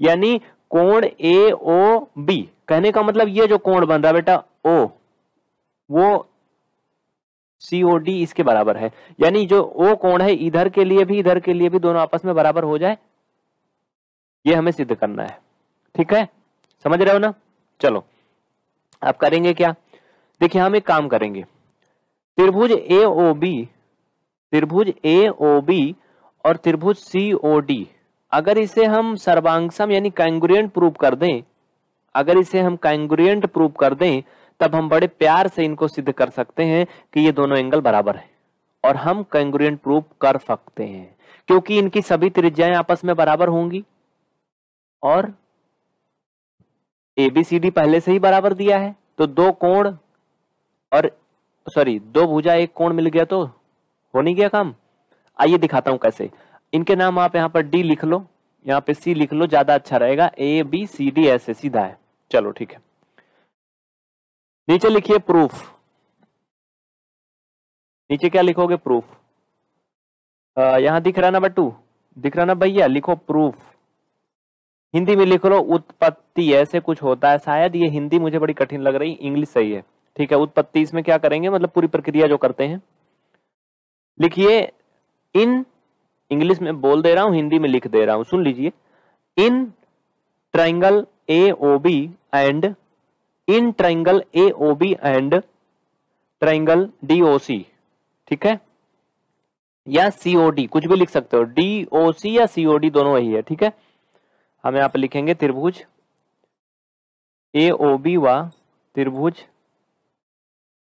यानी कोण ए ओ बी कहने का मतलब ये जो कोण बन रहा बेटा ओ वो सी ओ डी इसके बराबर है। यानी जो ओ कोण है, इधर के लिए भी, इधर के लिए भी दोनों आपस में बराबर हो जाए। ये हमें सिद्ध करना है। ठीक है? समझ रहे हो ना? चलो। आप करेंगे क्या? देखिए, हम एक काम करेंगे। त्रिभुज ए ओ बी, त्रिभुज ए ओ बी और त्रिभुज सी ओ डी, अगर इसे हम सर्वांगसम यानी कैंगुरियंट प्रूव कर दें, अगर इसे हम कैंगुरियंट प्रूव कर दें, तब हम बड़े प्यार से इनको सिद्ध कर सकते हैं कि ये दोनों एंगल बराबर है और हम कैंगुरियंट प्रूव कर सकते हैं, क्योंकि इनकी सभी त्रिज्याएँ आपस में बराबर होंगी। और एबीसीडी पहले से ही बराबर दिया है तो दो कोण और सॉरी दो भुजा एक कोण मिल गया तो हो नहीं गया काम। आइए दिखाता हूँ कैसे। इनके नाम आप यहाँ पर डी लिख लो, यहाँ पे सी लिख लो, ज़्यादा अच्छा रहेगा। ए बी सी डी ऐसे सीधा है। चलो, ठीक है। नीचे लिखिए प्रूफ नीचे क्या लिखोगे? प्रूफ यहाँ दिख रहा ना बट्टू दिख रहा ना, भैया, लिखो प्रूफ हिंदी में लिख लो, उत्पत्ति ऐसे कुछ होता है, शायद ये हिंदी मुझे बड़ी कठिन लग रही, इंग्लिश सही है। ठीक है, उत्पत्ति इसमें क्या करेंगे मतलब पूरी प्रक्रिया जो करते हैं। लिखिए, इन, इंग्लिश में बोल दे रहा हूँ, हिंदी में लिख दे रहा हूँ, सुन लीजिए। In triangle A O B and in triangle A O B and triangle D O C ठीक है? या सीओडी कुछ भी लिख सकते हो डी ओ सी या सीओडी दोनों वही है, ठीक है? हम यहाँ पर लिखेंगे त्रिभुज। ए ओ बी व त्रिभुज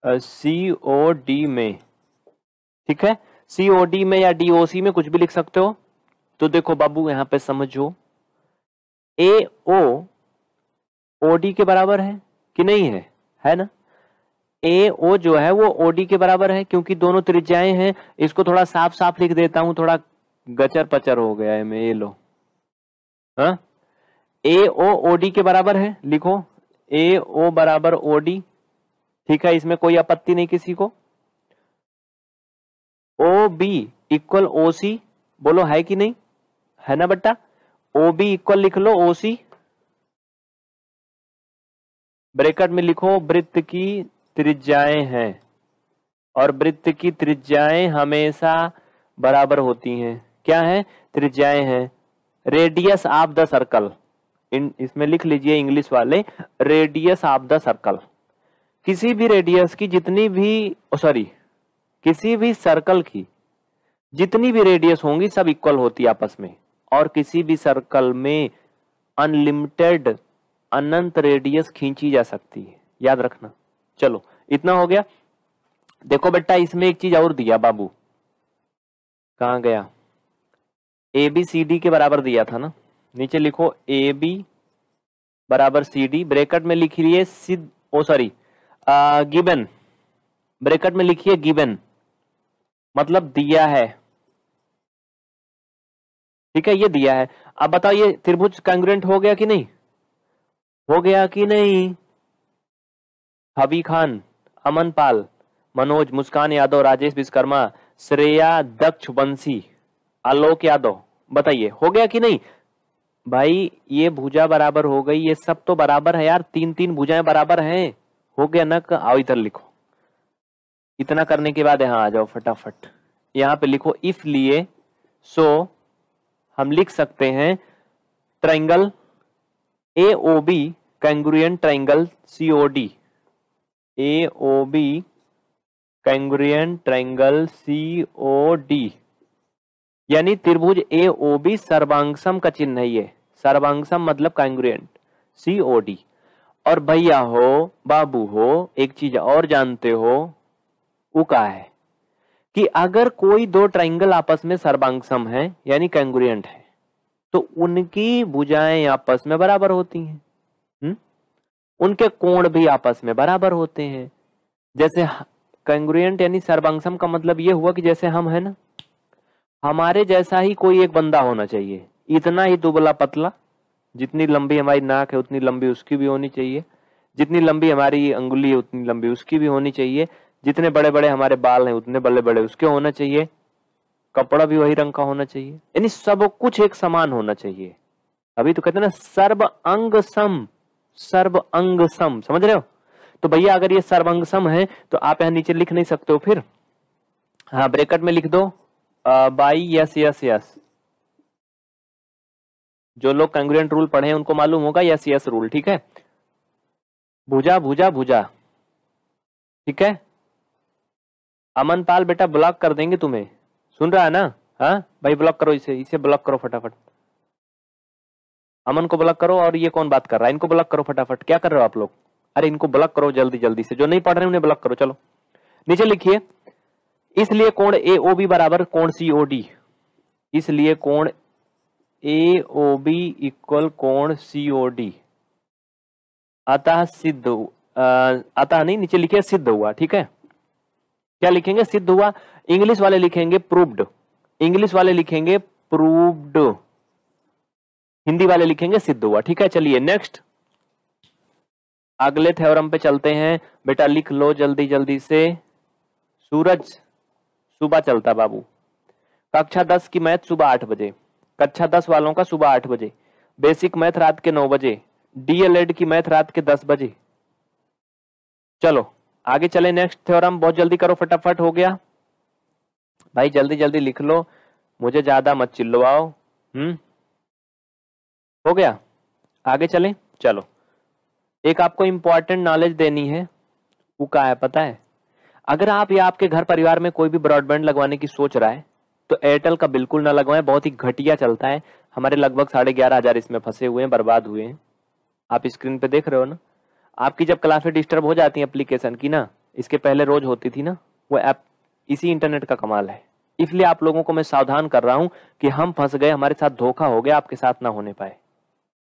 सी ओ डी में। ठीक है? सी ओ डी में या डी ओ सी में कुछ भी लिख सकते हो। तो देखो बाबू, यहाँ पे समझो। ए ओ ओडी के बराबर है कि नहीं है? है ना? ए ओ जो है वो ओडी के बराबर है क्योंकि दोनों त्रिज्याएँ हैं। इसको थोड़ा साफ़ साफ़ लिख देता हूँ, थोड़ा गचर पचर हो गया है मैं, ये लो। ए ओ ओडी के बराबर है, लिखो। ए ओ बराबर ओडी ठीक है, इसमें कोई आपत्ति नहीं किसी को। ओ बी इक्वल ओ सी बोलो, है कि नहीं? है ना बट्टा? ओ बी इक्वल लिख लो ओ सी ब्रैकेट में लिखो, वृत्त की त्रिज्याएँ हैं। और वृत्त की त्रिज्याएँ हमेशा बराबर होती हैं। क्या है? त्रिज्याएँ हैं। Radius of the circle in, इसमें लिख लीजिए इंग्लिश वाले रेडियस ऑफ़ द सर्कल किसी भी रेडियस की, जितनी भी सॉरी किसी भी सर्कल की, जितनी भी रेडियस होंगी, सब इक्वल होती आपस में। और किसी भी सर्कल में अनलिमिटेड अनंत रेडियस खींची जा सकती है। याद रखना। चलो, इतना हो गया। देखो बेटा, इसमें एक चीज़ और दिया बाबू। कहा गया? ए बी सी डी के बराबर दिया था ना? नीचे लिखो ए बी बराबर सी डी। ब्रेकट में लिख लिये सिद्ध ओ सॉरी गिबन। ब्रेकट में लिखिए गिबन। मतलब दिया है। ठीक है, ये दिया है। अब बताओ ये त्रिभुज कांग्रेंट हो गया कि नहीं? हो गया कि नहीं? हबी खान, अमन पाल, मनोज, मुस्कान यादव, राजेश विश्वकर्मा, श्रेया दक्ष बंसी। आलोक यादव, बताइए, हो गया कि नहीं? भाई, ये भुजा बराबर हो गई, ये सब तो बराबर है यार तीन तीन भुजाएँ बराबर हैं। हो गया ना आओ इधर लिखो। इतना करने के बाद यहाँ आ जाओ फटाफट। यहाँ पे लिखो, इसलिए सो हम लिख सकते हैं triangle A O B congruent triangle C O D A O B congruent triangle C O D यानी त्रिभुज ए, ओ, बी, सर्वांगसम का चिन्ह है ये। सर्वांगसम मतलब कैंग्रियंट सी, ओ, डी। और भैया हो, बाबू हो, एक चीज़ और जानते हो वो का है। कि अगर कोई दो ट्राइंगल आपस में सर्वांगसम है, यानी कैंग्रियंट है तो उनकी भुजाएँ आपस में बराबर होती हैं। हुँ? उनके कोण भी आपस में बराबर होते हैं। जैसे कैंग्रियंट यानी सर्वांगसम का मतलब ये हुआ कि जैसे हम है ना हमारे जैसा ही कोई एक बंदा होना चाहिए। इतना ही दुबला पतला, जितनी लंबी हमारी नाक है, उतनी लंबी उसकी भी होनी चाहिए। जितनी लंबी हमारी अंगुली है, उतनी लंबी उसकी भी होनी चाहिए। जितने बड़े बड़े हमारे बाल हैं, उतने बड़े बड़े उसके होना चाहिए। कपड़ा भी वही रंग का होना चाहिए। यानी सब कुछ एक समान होना चाहिए। अभी तो कहते ना, सर्व अंग सम, सर्व अंग सम। समझ रहे हो? तो भैया, अगर ये सर्वंग सम है तो आप यहाँ नीचे लिख नहीं सकते हो फिर। हाँ ब्रेकट में लिख दो। बाई यस यस यस जो लोग कंग्रेंट रूल पढ़े उनको मालूम होगा यस यस रूल ठीक है? भुजा भुजा भुजा। ठीक है? अमन पाल, बेटा ब्लॉक कर देंगे तुम्हें। सुन रहा है ना? हाँ? भाई ब्लॉक करो इसे इसे ब्लॉक करो फटाफट। अमन को ब्लॉक करो और ये कौन बात कर रहा है? इनको ब्लॉक करो फटाफट। क्या कर रहे हो आप लोग? अरे इनको ब्लॉक करो जल्दी जल्दी से। जो नहीं पढ़ रहे उन्हें ब्लॉक करो। चलो। नीचे लिखिए। इसलिए कोण ए ओ बी बराबर कोण सी ओ डी इसलिए कोण ए ओ बी इक्वल कोण सी ओ डी अतः सिद्ध अतः नहीं, नीचे लिखिए सिद्ध हुआ, ठीक है? क्या लिखेंगे? सिद्ध हुआ। इंग्लिश वाले लिखेंगे प्रूव्ड इंग्लिश वाले लिखेंगे प्रूव्ड हिंदी वाले लिखेंगे सिद्ध हुआ, ठीक है? चलिए नेक्स्ट अगले थ्योरम पे चलते हैं। बेटा लिख लो जल्दी जल्दी से। सूरज। सुबह चलता बाबू। कक्षा दस की मैथ सुबह आठ बजे। कक्षा दस वालों का सुबह आठ बजे। बेसिक मैथ रात के नौ बजे। डीएलएड की मैथ रात के दस बजे। चलो, आगे चले नेक्स्ट थ्योरम बहुत जल्दी करो, फटाफट। हो गया। भाई, जल्दी जल्दी लिख लो। मुझे ज़्यादा मत चिल्लवाओ। हम्म। हो गया। आगे चले। चलो। एक आपको इंपॉर्टेंट नॉलेज देनी है। वो क्या है, पता है? अगर आप या आपके घर परिवार में कोई भी ब्रॉडबैंड लगवाने की सोच रहा है तो एयरटेल का बिल्कुल ना लगवाएँ, बहुत ही घटिया चलता है। हमारे लगभग साढ़े ग्यारह हज़ार इसमें फंसे हुए हैं, बर्बाद हुए हैं। आप स्क्रीन पे देख रहे हो ना? आपकी जब क्लासें डिस्टर्ब हो जाती हैं एप्लीकेशन की ना, इसके पहले रोज होती थी ना, वो ऐप इसी इंटरनेट का कमाल है। इसलिए आप लोगों को मैं सावधान कर रहा हूँ कि हम फंस गए, हमारे साथ धोखा हो गया, आपके साथ ना होने पाए।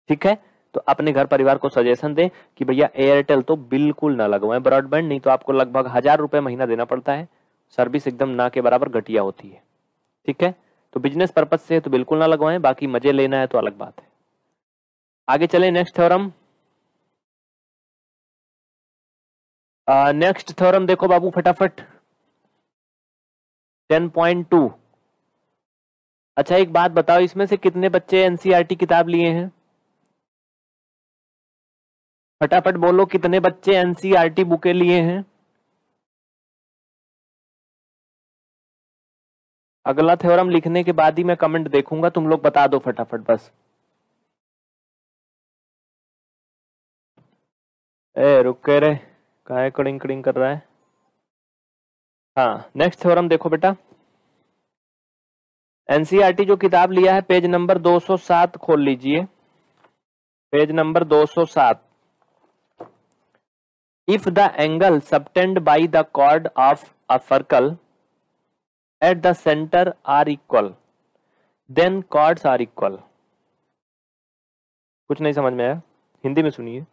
ठीक है? तो अपने घर परिवार को सजेशन दें कि भैया एयरटेल तो बिल्कुल ना लगवाएँ ब्रॉडबैंड नहीं तो आपको लगभग हज़ार रुपए महीना देना पड़ता है। सर्विस एकदम ना के बराबर घटिया होती है। ठीक है? तो बिज़नेस पर्पज से तो बिल्कुल ना लगवाएँ, बाकी मज़े लेना है तो अलग बात है। आगे चले नेक्स्ट थ्योरम नेक्स्ट थ्योरम देखो बाबू फटाफट। टेन पॉइंट टू अच्छा एक बात बताओ, इसमें से कितने बच्चे एनसीईआरटी e किताब लिए हैं? फटाफट बोलो कितने बच्चे एनसीईआरटी बुके लिए हैं? अगला थ्योरम लिखने के बाद ही मैं कमेंट देखूँगा, तुम लोग बता दो फटाफट बस। ए, रुक के रे कहा कड़िंग कड़िंग कर रहा है। हाँ नेक्स्ट थ्योरम देखो बेटा। एनसीईआरटी जो किताब लिया है पेज नंबर 207 खोल लीजिए। Page number 207 if the angle subtended by the chord of a circle at the center are equal, then chords are equal. कुछ नहीं समझ में आया? हिंदी में सुनिए।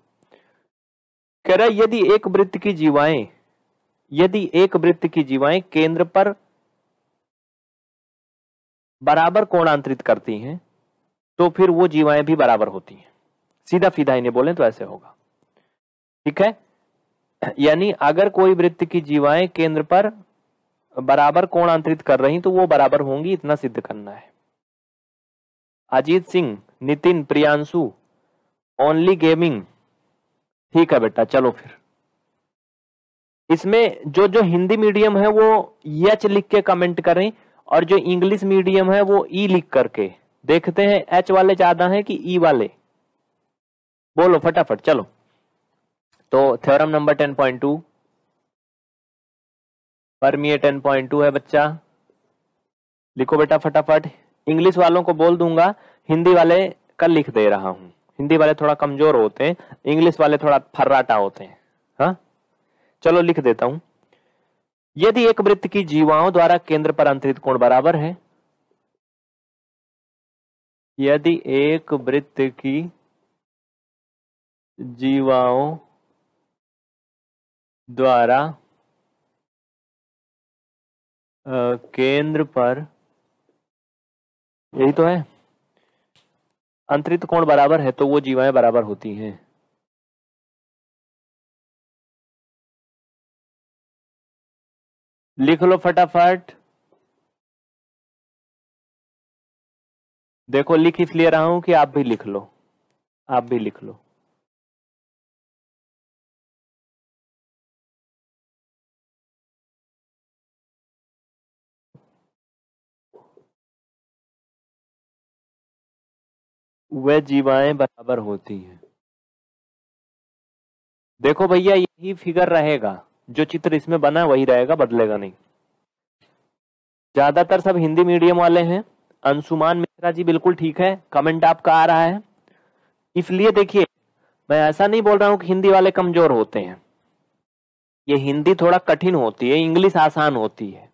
कह रहा यदि एक वृत्त की जीवाएँ, यदि एक वृत्त की जीवाएँ केंद्र पर बराबर कोणांतरित करती हैं तो फिर वो जीवाएँ भी बराबर होती हैं। सीधा फीधा इन्हें बोले तो ऐसे होगा। ठीक है? यानी अगर कोई वृत्त की जीवाएँ केंद्र पर बराबर कोण अंतरित कर रही तो वो बराबर होंगी, इतना सिद्ध करना है। Ajit Singh, Nitin, Priyanshu, only gaming. ठीक है बेटा, चलो फिर। इसमें जो जो हिंदी मीडियम है, वो यच लिख के कमेंट करें, और जो इंग्लिश मीडियम है, वो ई लिख करके। देखते हैं, एच वाले ज़्यादा हैं कि ई वाले? बोलो, फटाफट, चलो। तो theorem number ten point two परमिए ten point two है बच्चा। लिखो बेटा फटाफट। इंग्लिश वालों को बोल दूँगा, हिंदी वाले कल लिख दे रहा हूँ। हिंदी वाले थोड़ा कमज़ोर होते हैं इंग्लिश वाले थोड़ा फर्राटा होते हैं। हा? चलो लिख देता हूँ। यदि एक वृत्त की जीवाओं द्वारा केंद्र पर अंतरित कोण बराबर है, यदि एक वृत्त की जीवाओं द्वारा केंद्र पर, यही तो है। अंतरित कोण बराबर है तो वो जीवाएँ बराबर होती हैं। लिख लो फटाफट। देखो, लिख इसलिए रहा हूँ कि आप भी लिख लो। आप भी लिख लो। वे जीवाएँ बराबर होती हैं। देखो भैया, यही फिगर रहेगा। जो चित्र इसमें बना है, वही रहेगा, बदलेगा नहीं। ज़्यादातर सब हिंदी मीडियम वाले हैं। अंशुमान मिश्रा जी बिल्कुल ठीक है। कमेंट आपका आ रहा है। इसलिए देखिए, मैं ऐसा नहीं बोल रहा हूँ कि हिंदी वाले कमज़ोर होते हैं। ये हिंदी थोड़ा कठिन होती है, इंग्लिश आसान होती है।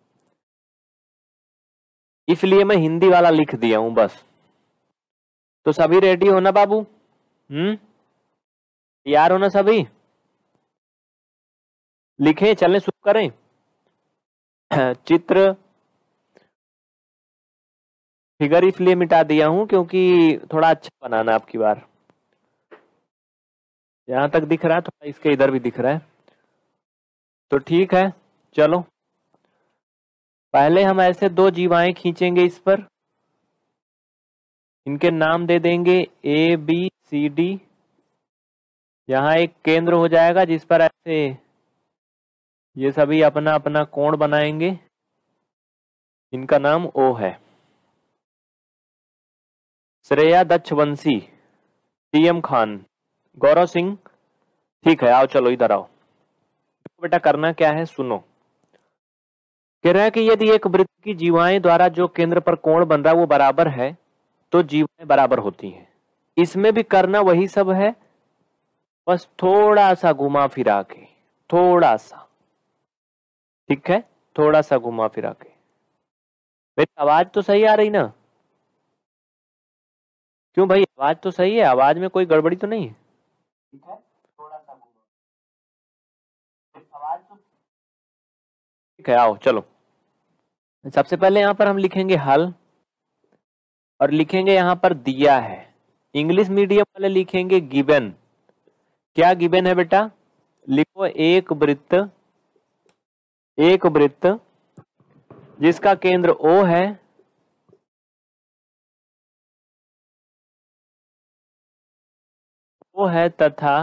इसलिए मैं हिंदी वाला लिख दिया हूँ, बस। तो सभी रेडी हो ना बाबू? हम्म? तैयार हो ना सभी? लिखें, चलें, शुरू करें। चित्र फिगर इसलिए मिटा दिया हूँ क्योंकि थोड़ा अच्छा बनाना आपकी बार। यहाँ तक दिख रहा है, थोड़ा इसके इधर भी दिख रहा है। तो ठीक है, चलो। पहले हम ऐसे दो जीवाएँ खींचेंगे इस पर। इनके नाम दे देंगे ए बी सी डी यहाँ एक केंद्र हो जाएगा जिस पर ऐसे ये सभी अपना अपना कोण बनाएँगे। इनका नाम ओ है। श्रेया दक्षवंशी, टीएम खान, गौरव सिंह। ठीक है, आओ चलो इधर आओ। बेटा करना क्या है, सुनो। कह रहा है कि यदि एक वृत्त की जीवाएँ द्वारा जो केंद्र पर कोण बन रहा है, वो बराबर है तो जीवाएँ बराबर होती हैं। इसमें भी करना वही सब है। बस थोड़ा सा घुमा फिरा के थोड़ा सा ठीक है? थोड़ा सा घुमा फिरा के। मेरी आवाज़ तो सही आ रही ना? क्यों भाई? आवाज़ तो सही है। आवाज़ में कोई गड़बड़ी तो नहीं है? ठीक है? थोड़ा सा आवाज़ तो ठीक है, आओ, चलो। सबसे पहले यहाँ पर हम लिखेंगे हल। और लिखेंगे यहाँ पर दिया है। इंग्लिश मीडियम वाले लिखेंगे गिवन क्या गिवन है बेटा? लिखो एक वृत्त एक वृत्त, जिसका केंद्र ओ है। ओ है तथा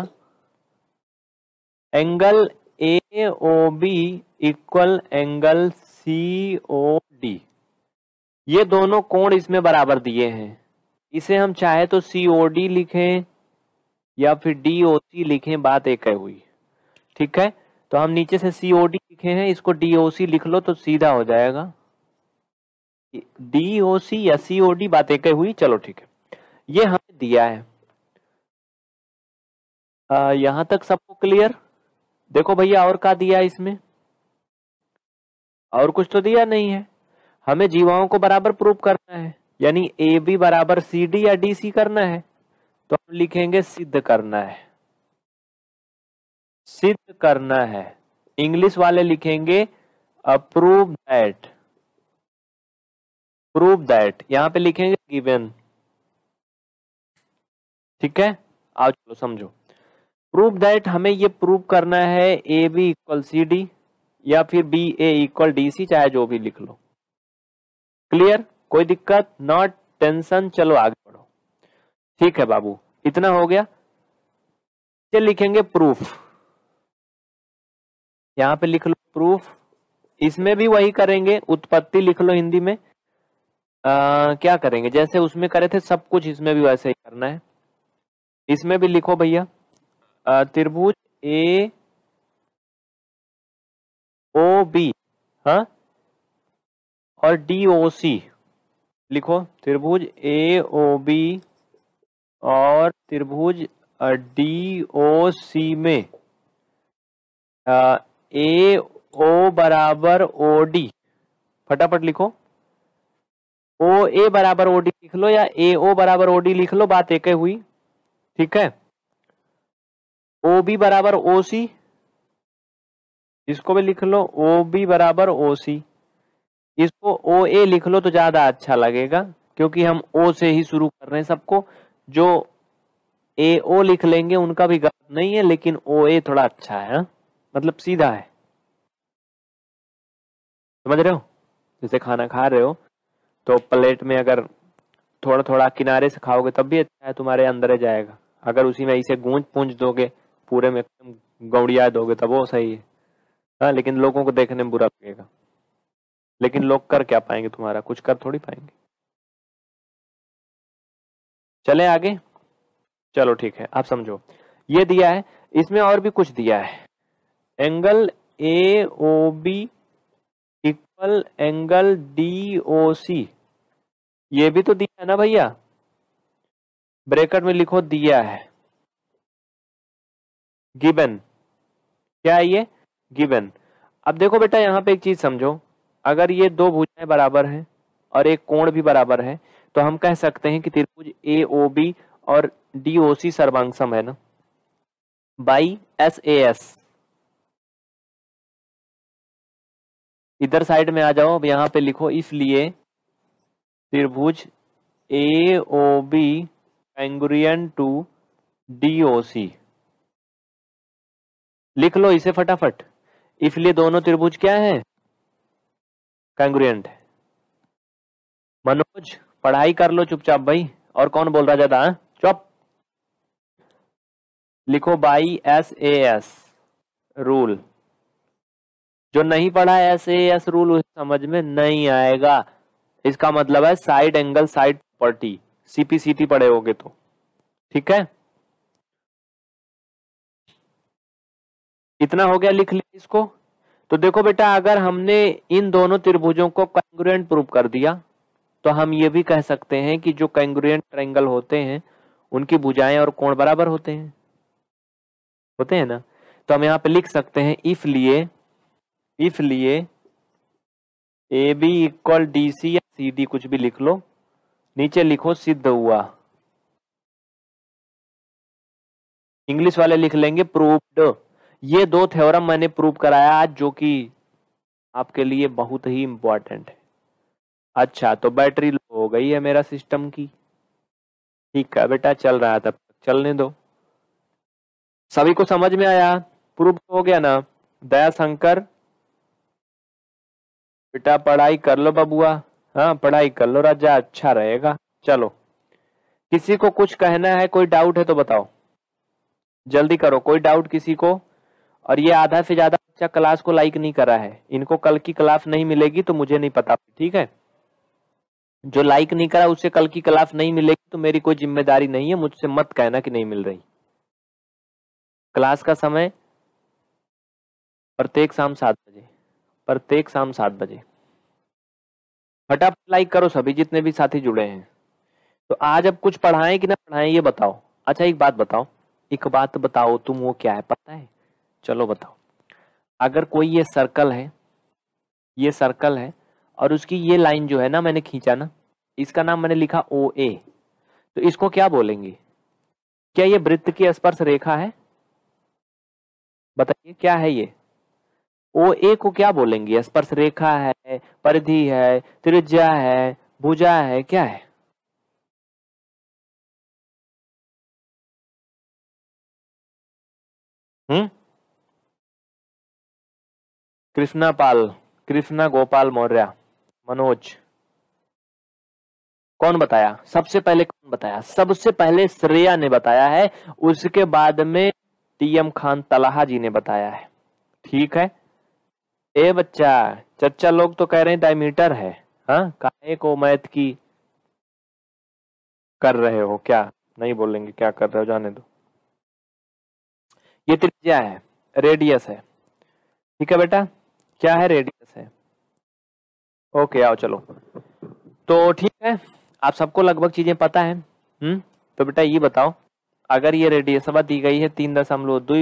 angle A O B equal angle C O D ये दोनों कोण इसमें बराबर दिए हैं। इसे हम चाहे तो सी ओ डी लिखें या फिर डी ओ सी लिखें बात एक है हुई। ठीक है? तो हम नीचे से सी ओ डी लिखे हैं इसको डी ओ सी लिख लो तो सीधा हो जाएगा। डी ओ सी या सी ओ डी बात एक हुई चलो ठीक है। ये हमें दिया है। आ, यहाँ तक सबको क्लियर देखो भैया और क्या दिया इसमें? और कुछ तो दिया नहीं है। हमें जीवाओं को बराबर प्रूव करना है, यानी ए बी बराबर सी डी या डी सी करना है तो हम लिखेंगे सिद्ध करना है। सिद्ध करना है। इंग्लिश वाले लिखेंगे अप्रूव दैट प्रूव दैट यहाँ पे लिखेंगे गिवन ठीक है? आओ चलो समझो। प्रूव दैट हमें ये प्रूव करना है A B equal C D या फिर B A equal D C चाहे जो भी लिख लो। क्लियर कोई दिक्कत? नॉट टेंशन चलो आगे बढ़ो। ठीक है बाबू। इतना हो गया। चल लिखेंगे प्रूफ यहाँ पे लिख लो प्रूफ इसमें भी वही करेंगे। उत्पत्ति लिख लो हिंदी में। आ, क्या करेंगे? जैसे उसमें करे थे सब कुछ इसमें भी वैसे ही करना है। इसमें भी लिखो भैया। त्रिभुज ए ओ बी। हाँ? और डी ओ सी लिखो, त्रिभुज ए ओ बी और त्रिभुज डी ओ सी में ए ओ बराबर ओ डी फटाफट लिखो। ओ ए बराबर ओ डी लिख लो या ए ओ बराबर ओ डी लिख लो, बात एक हुई, ठीक है? ओ बी बराबर ओ सी इसको भी लिख लो ओ बी बराबर ओ सी इसको ओ ए लिख लो तो ज़्यादा अच्छा लगेगा, क्योंकि हम ओ से ही शुरू कर रहे हैं सबको। जो ए ओ लिख लेंगे, उनका भी गलत नहीं है, लेकिन ओ ए थोड़ा अच्छा है, हा? मतलब सीधा है। समझ रहे हो? जैसे खाना खा रहे हो तो प्लेट में अगर थोड़ा थोड़ा किनारे से खाओगे, तब भी अच्छा है, तुम्हारे अंदर जाएगा। अगर उसी में इसे गूंज पूंज दोगे, पूरे में गौड़िया दोगे, तब वो सही है। हाँ लेकिन लोगों को देखने में बुरा लगेगा। लेकिन लोग कर क्या पाएँगे तुम्हारा? कुछ कर थोड़ी पाएँगे। चले आगे? चलो ठीक है, आप समझो। ये दिया है, इसमें और भी कुछ दिया है। Angle A O B equal angle D O C. ये भी तो दिया है ना भैया? ब्रैकेट में लिखो दिया है। गिवन क्या है ये? गिवन अब देखो बेटा, यहाँ पे एक चीज़ समझो। अगर ये दो भुजाएँ बराबर हैं और एक कोण भी बराबर है तो हम कह सकते हैं कि त्रिभुज ए ओ बी और डी ओ सी सर्वांगसम है ना? बाई एस ए एस इधर साइड में आ जाओ, अब यहाँ पे लिखो, इसलिए त्रिभुज A O B congruent to D O C लिख लो इसे फटाफट। इसलिए दोनों त्रिभुज क्या है? कैंग्रियंट है। मनोज, पढ़ाई कर लो चुपचाप भाई। और कौन बोल रहा ज़्यादा हाँ? चुप। लिखो by S A S rule जो नहीं पढ़ा एस ए एस रूल उस समझ में नहीं आएगा। इसका मतलब है side angle side property CPCT पढ़े होगे तो। ठीक है? इतना हो गया लिख लिया इसको। तो देखो बेटा, अगर हमने इन दोनों त्रिभुजों को कैंग्रुएंट प्रूव कर दिया तो हम ये भी कह सकते हैं कि जो कैंग्रुएंट ट्रायंगल होते हैं, उनकी भुजाएँ और कोण बराबर होते हैं। होते हैं ना? तो हम यहाँ पे लिख सकते हैं इफ़ लिए इफ़ लिए A B equal D C या सी डी कुछ भी लिख लो, नीचे लिखो सिद्ध हुआ। इंग्लिश वाले लिख लेंगे प्रूव्ड ये दो थ्योरम मैंने प्रूव कराया आज जो कि आपके लिए बहुत ही इंपॉर्टेंट है। अच्छा तो बैटरी लो हो गई है मेरा सिस्टम की। ठीक है, बेटा चल रहा है तब तक, चलने दो। सभी को समझ में आया? प्रूफ हो गया ना? दया शंकर बेटा पढ़ाई कर लो बबुआ। हाँ पढ़ाई कर लो राजा अच्छा रहेगा। चलो। किसी को कुछ कहना है, कोई डाउट है तो बताओ। जल्दी करो, कोई डाउट किसी को? और ये आधा से ज़्यादा बच्चा क्लास को लाइक नहीं करा है। इनको कल की क्लास नहीं मिलेगी तो मुझे नहीं पता, ठीक है? जो लाइक नहीं करा उससे कल की क्लास नहीं मिलेगी तो मेरी कोई ज़िम्मेदारी नहीं है, मुझसे मत कहना कि नहीं मिल रही। क्लास का समय प्रत्येक शाम सात बजे, प्रत्येक शाम सात बजे। फटाफट लाइक करो सभी जितने भी साथी जुड़े हैं। तो आज अब कुछ पढ़ाएँ कि ना पढ़ाएँ, ये बताओ। अच्छा एक बात बताओ। एक बात बताओ, तुम वो क्या है, पता है? चलो बताओ। अगर कोई ये सर्कल है, ये सर्कल है, और उसकी ये लाइन जो है ना मैंने खींचा ना, इसका नाम मैंने लिखा ओ ए तो इसको क्या बोलेंगे? क्या ये वृत्त की स्पर्श रेखा है? बताइए, क्या है ये? ओ ए को क्या बोलेंगे? स्पर्श रेखा है, परिधि है, त्रिज्या है, भुजा है, क्या है? हम्म? कृष्णा पाल कृष्णा गोपाल मौर्य, मनोज। कौन बताया? सबसे पहले कौन बताया? सबसे पहले श्रेया ने बताया है, उसके बाद में टीएम खान तलाहा जी ने बताया है। ठीक है? ए बच्चा, चच्चा लोग तो कह रहे हैं डायमीटर है। हाँ? काहे को मैथ की कर रहे हो? क्या? नहीं बोलेंगे, क्या कर रहे हो? जाने दो। ये त्रिज्या है, रेडियस है। ठीक है बेटा? क्या है रेडियस है? ओके आओ चलो। तो ठीक है, आप सबको लगभग चीज़ें पता है। हम्म तो बेटा ये बताओ, अगर ये रेडियस दी गई है तीन दशमलव दो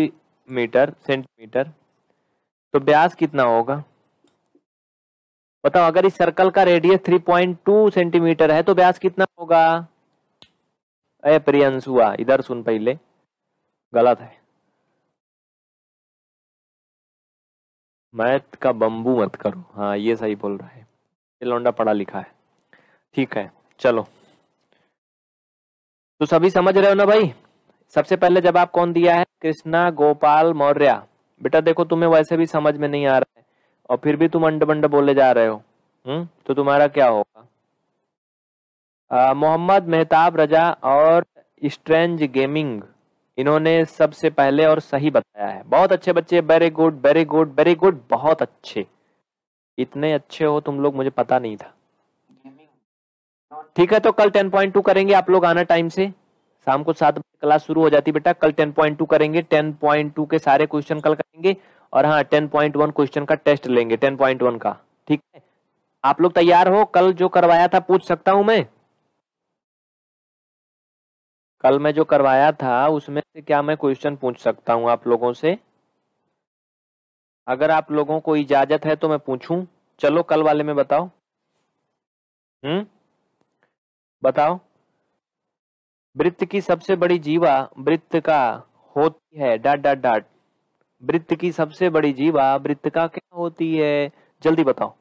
मीटर सेंटीमीटर तो ब्यास कितना होगा? बताओ, अगर इस सर्कल का रेडियस 3.2 सेंटीमीटर है तो ब्यास कितना होगा? अरे प्रियंश हुआ इधर सुन पहले। गलत है। मैथ का बम्बू मत करो। हाँ ये सही बोल रहा है। ये लौंडा पढ़ा लिखा है। ठीक है, चलो। तो सभी समझ रहे हो ना भाई? सबसे पहले जब आप कौन दिया है? कृष्णा गोपाल मौर्य। बेटा देखो, तुम्हें वैसे भी समझ में नहीं आ रहा है, और फिर भी तुम अंड बंड बोले जा रहे हो। हम्म तो तुम्हारा क्या होगा? मोहम्मद मेहताब रजा और स्ट्रेंज गेमिंग। इन्होंने सबसे पहले और सही बताया है। बहुत अच्छे बच्चे very good very good very good बहुत अच्छे। इतने अच्छे हो तुम लोग, मुझे पता नहीं था। ठीक है तो कल 10.2 करेंगे आप लोग आना टाइम से। शाम को सात बजे क्लास शुरू हो जाती बेटा, कल 10.2 करेंगे 10.2 के सारे क्वेश्चन कल करेंगे और हाँ 10.1 क्वेश्चन का टेस्ट लेंगे 10.1 का। ठीक है? आप लोग तैयार हो? कल जो करवाया था पूछ सकता हूँ मैं। कल मैं जो करवाया था, उसमें से क्या मैं क्वेश्चन पूछ सकता हूँ आप लोगों से? अगर आप लोगों को इजाज़त है तो मैं पूछूँ। चलो कल वाले में बताओ। हम्म? बताओ। वृत्त की सबसे बड़ी जीवा, वृत्त का होती है डाट डाट डाट वृत्त की सबसे बड़ी जीवा, वृत्त का क्या होती है? जल्दी बताओ।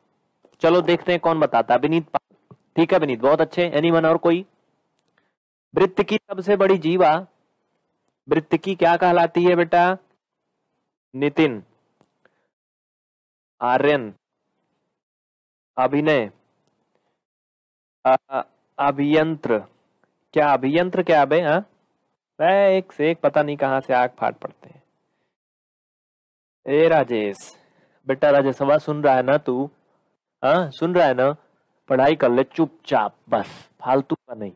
चलो देखते हैं कौन बताता विनीत ठीक है विनीत बहुत अच्छे। एनीवन और कोई? वृत्त की सबसे बड़ी जीवा, वृत्त की क्या कहलाती है बेटा? नितिन। आर्यन। अभिनय। अभियंत्र। क्या अभियंत्र क्या बे हाँ? एक से एक पता नहीं कहाँ से आग फाट पड़ते हैं। ए, राजेश। बेटा राजेश सवा सुन रहा है ना तू? हाँ सुन रहा है ना? पढ़ाई कर ले, चुपचाप, बस। फालतू का नहीं।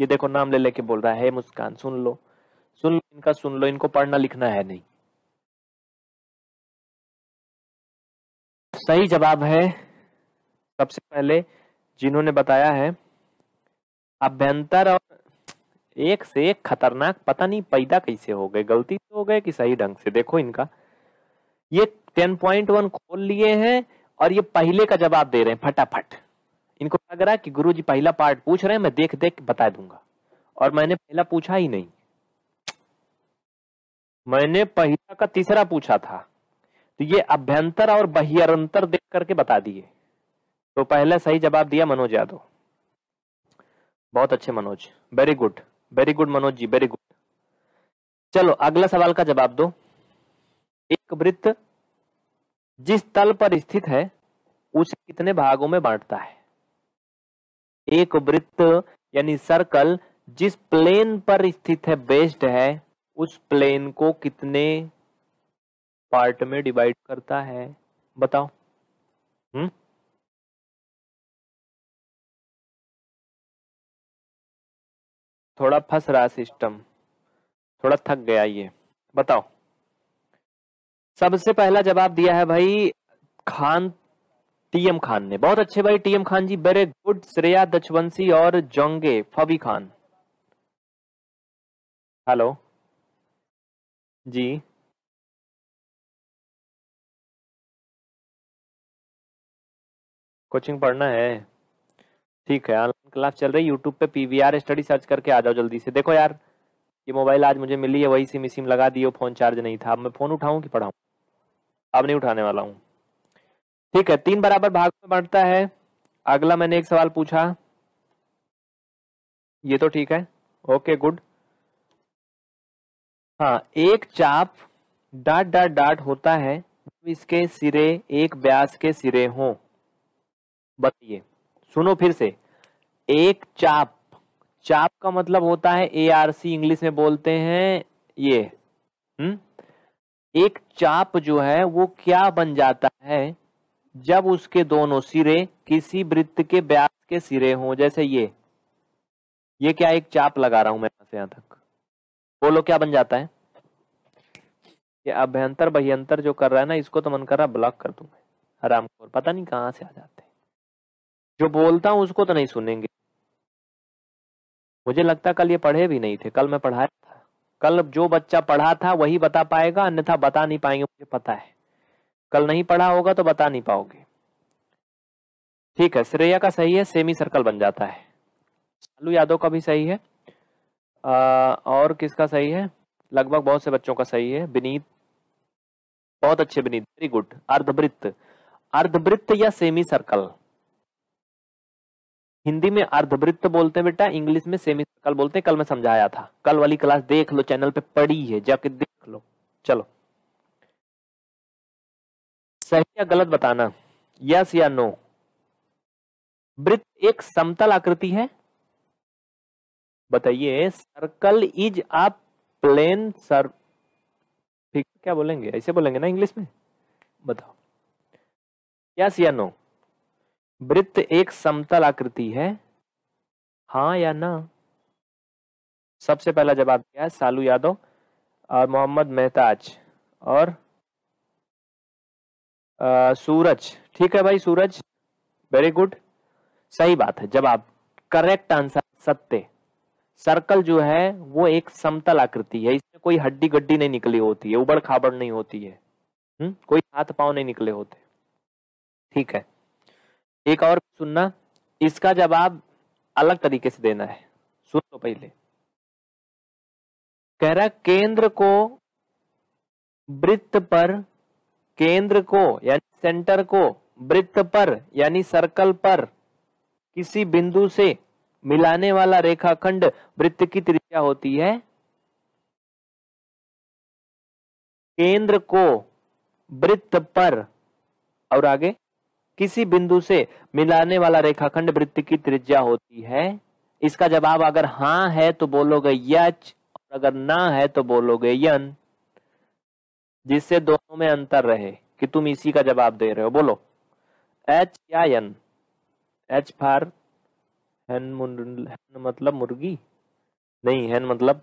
ये देखो, नाम ले लेके बोल रहा है मुस्कान, सुन लो सुन लो, इनका सुन लो, इनको पढ़ना लिखना है नहीं। सही जवाब है, सबसे पहले जिन्होंने बताया है, अभ्यंतर और एक से एक खतरनाक, पता नहीं पैदा कैसे हो गए, गलती से हो गए कि सही ढंग से? देखो इनका। ये 10.1 खोल लिए हैं और ये पहले का जवाब दे रहे हैं, फटाफट। इनको लग रहा है कि गुरु जी पहला पार्ट पूछ रहे हैं, मैं देख देख बता दूँगा। और मैंने पहला पूछा ही नहीं। मैंने पहला का तीसरा पूछा था। तो ये अभ्यंतर और बहियंतर देख करके बता दिए। तो पहले सही जवाब दिया मनोज यादव। बहुत अच्छे Manoj. Very good very good Manoj ji very good चलो, अगला सवाल का जवाब दो। एक वृत्त जिस तल पर स्थित है, उसे कितने भागों में बांटता है? एक वृत्त, यानी सर्कल, जिस प्लेन पर स्थित है बेस्ड है, उस प्लेन को कितने पार्ट में डिवाइड करता है? बताओ। हम्म? थोड़ा फंस रहा सिस्टम थोड़ा थक गया ये। बताओ। सबसे पहला जवाब दिया है भाई, खान टीएम खान ने। बहुत अच्छे भाई TM Khan ji very good Shreya Dachvanshi और जोंगे फबी खान। हेलो? जी। कोचिंग पढ़ना है। ठीक है, ऑनलाइन क्लास चल रही है। यूट्यूब पे पीवीआर स्टडी सर्च करके आ जाओ जल्दी से। देखो यार, ये मोबाइल आज मुझे मिली है, वही सिम सिम लगा दियो, फ़ोन चार्ज नहीं था। अब मैं फ़ोन उठाऊं कि पढ़ाऊं? अब नहीं उठाने वाला हूँ। ठीक है, तीन बराबर भाग में बांटता है। अगला मैंने एक सवाल पूछा। ये तो ठीक है। Okay, good. हाँ एक चाप डाट डाट डाट होता है इसके सिरे, एक ब्यास के सिरे हो। बताइए। सुनो फिर से। एक चाप। चाप का मतलब होता है ए आर सी इंग्लिश में बोलते हैं ये। हम्म? एक चाप जो है, वो क्या बन जाता है? जब उसके दोनों सिरे किसी वृत्त के व्यास के सिरे हों, जैसे ये। ये क्या एक चाप लगा रहा हूँ मैं यहाँ से यहाँ तक? बोलो, क्या बन जाता है? ये अभ्यंतर बहियंतर जो कर रहा है ना, इसको तो मन कर रहा ब्लॉक कर दूँ मैं। आराम को पता नहीं कहाँ से आ जाते जो बोलता हूँ, उसको तो नहीं सुनेंगे। मुझे लगता कल ये पढ़े भी नहीं थे, कल मैं पढ़ाया था। कल जो बच्चा पढ़ा था, वही बता पाएगा, अन्यथा बता नहीं पाएँगे, मुझे पता है। कल नहीं पढ़ा होगा तो बता नहीं पाओगे। ठीक है श्रेया का सही है सेमी सर्कल बन जाता है। सालू यादव का भी सही है। आ, और किसका सही है? लगभग बहुत से बच्चों का सही है। विनीत बहुत अच्छे विनीत वेरी गुड अर्धवृत्त। अर्धवृत्त या सेमी सर्कल? हिंदी में अर्धवृत्त बोलते हैं बेटा इंग्लिश में सेमी सर्कल बोलते हैं। कल मैं समझाया था। कल वाली क्लास देख लो चैनल पे पड़ी है जाके देख लो। चलो। सही या गलत बताना? यस या नो वृत्त एक समतल आकृति है। बताइए circle is a plane sir ठीक, क्या बोलेंगे? ऐसे बोलेंगे ना इंग्लिश में? बताओ। यस या नो वृत्त एक समतल आकृति है। हाँ या ना? सबसे पहला जवाब क्या है? सालू यादव और मोहम्मद मेहताज और सूरज। ठीक है भाई, सूरज? वेरी गुड सही बात है। जवाब करेक्ट आंसर सत्य। सर्कल जो है, वो एक समतल आकृति है। इसमें कोई हड्डी गड्डी नहीं निकली होती है। उबड़ खाबड़ नहीं होती है। हुँ? कोई हाथ पाँव नहीं निकले होते। ठीक है। एक और सुनना। इसका जवाब अलग तरीके से देना है। सुन लो पहले। कह रहा, केंद्र को वृत्त पर केंद्र को, यानी सेंटर को, वृत्त पर, यानी सर्कल पर, किसी बिंदु से मिलाने वाला रेखाखंड वृत्त की त्रिज्या होती है। केंद्र को वृत्त पर, और आगे, किसी बिंदु से मिलाने वाला रेखाखंड वृत्त की त्रिज्या होती है। इसका जवाब अगर हाँ है तो बोलोगे यच, और अगर ना है तो बोलोगे यन। जिससे दोनों में अंतर रहे कि तुम इसी का जवाब दे रहे हो। बोलो। एच या यन एच फार हैन मतलब मुर्गी? नहीं, हैन मतलब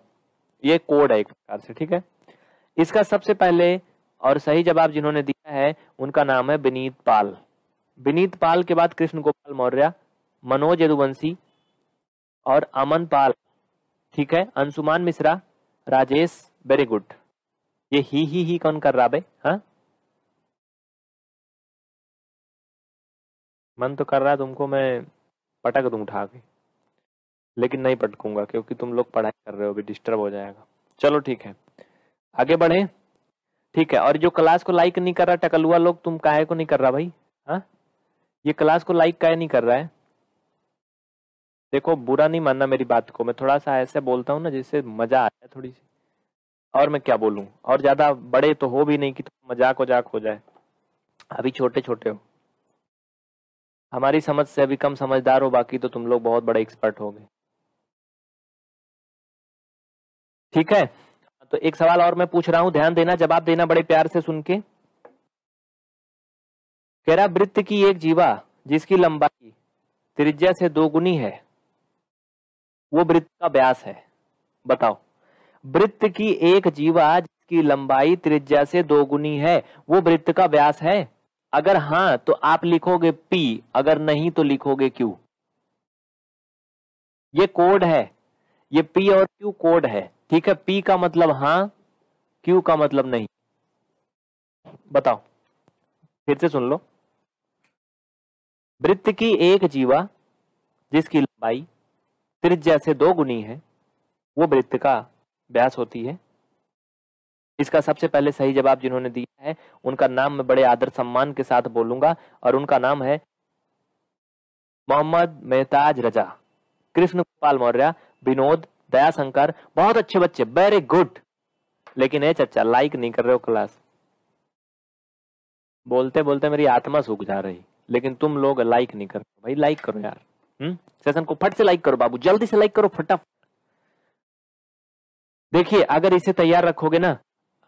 ये कोड है एक प्रकार से, ठीक है? इसका सबसे पहले और सही जवाब जिन्होंने दिया है, उनका नाम है विनीत पाल। विनीत पाल के बाद कृष्ण गोपाल मौर्य, मनोज यदुवंशी और अमन पाल, ठीक है? अंशुमान मिश्रा, राजेश वेरी गुड ये ही ही ही कौन कर रहा भाई? हाँ? मन तो कर रहा है तुमको मैं पटक दूँ उठा के, लेकिन नहीं पटकूँगा, क्योंकि तुम लोग पढ़ाई कर रहे हो, अभी डिस्टर्ब हो जाएगा। चलो ठीक है, आगे बढ़े। ठीक है, और जो क्लास को लाइक नहीं कर रहा, टकलुआ लोग, तुम काहे को नहीं कर रहा भाई? हाँ? ये क्लास को लाइक काहे नहीं कर रहा है? देखो, बुरा नहीं मानना मेरी बात को, मैं थोड़ा सा ऐसे बोलता हूँ ना, जिससे मज़ा आ जाए थोड़ी सी। और मैं क्या बोलूँ? और ज़्यादा बड़े तो हो भी नहीं कि तो मज़ाक वजाक हो जाए। अभी छोटे छोटे हो। हमारी समझ से अभी कम समझदार हो, बाकी तो तुम लोग बहुत बड़े एक्सपर्ट हो गए ठीक है? तो एक सवाल और मैं पूछ रहा हूँ, ध्यान देना, जवाब देना बड़े प्यार से सुन के। कह रहा, वृत्त की एक जीवा, जिसकी लंबाई त्रिज्या से दो गुनी है, वो वृत्त का व्यास है। बताओ। वृत्त की एक जीवा जिसकी लंबाई त्रिज्या से दो गुनी है। वो वृत्त का व्यास है। अगर हाँ तो आप लिखोगे पी अगर नहीं तो लिखोगे क्यू ये कोड है। ये पी और क्यू कोड है। ठीक है पी का मतलब हाँ क्यू का मतलब नहीं। बताओ। फिर से सुन लो। वृत्त की एक जीवा, जिसकी लंबाई त्रिज्या से दो गुनी है, वो वृत्त का व्यास होती है। इसका सबसे पहले सही जवाब जिन्होंने दिया है, उनका नाम मैं बड़े आदर सम्मान के साथ बोलूँगा और उनका नाम है मोहम्मद मेहताज रजा, कृष्ण गोपाल मौर्य, विनोद, दयाशंकर, बहुत अच्छे बच्चे वेरी गुड लेकिन ए चचा लाइक नहीं कर रहे हो क्लास बोलते बोलते मेरी आत्मा सूख जा रही, लेकिन तुम लोग लाइक नहीं कर रहे भाई लाइक करो यार। हम्म? सेशन को फट से लाइक करो बाबू, जल्दी से लाइक करो, फटाफट। देखिए, अगर इसे तैयार रखोगे ना,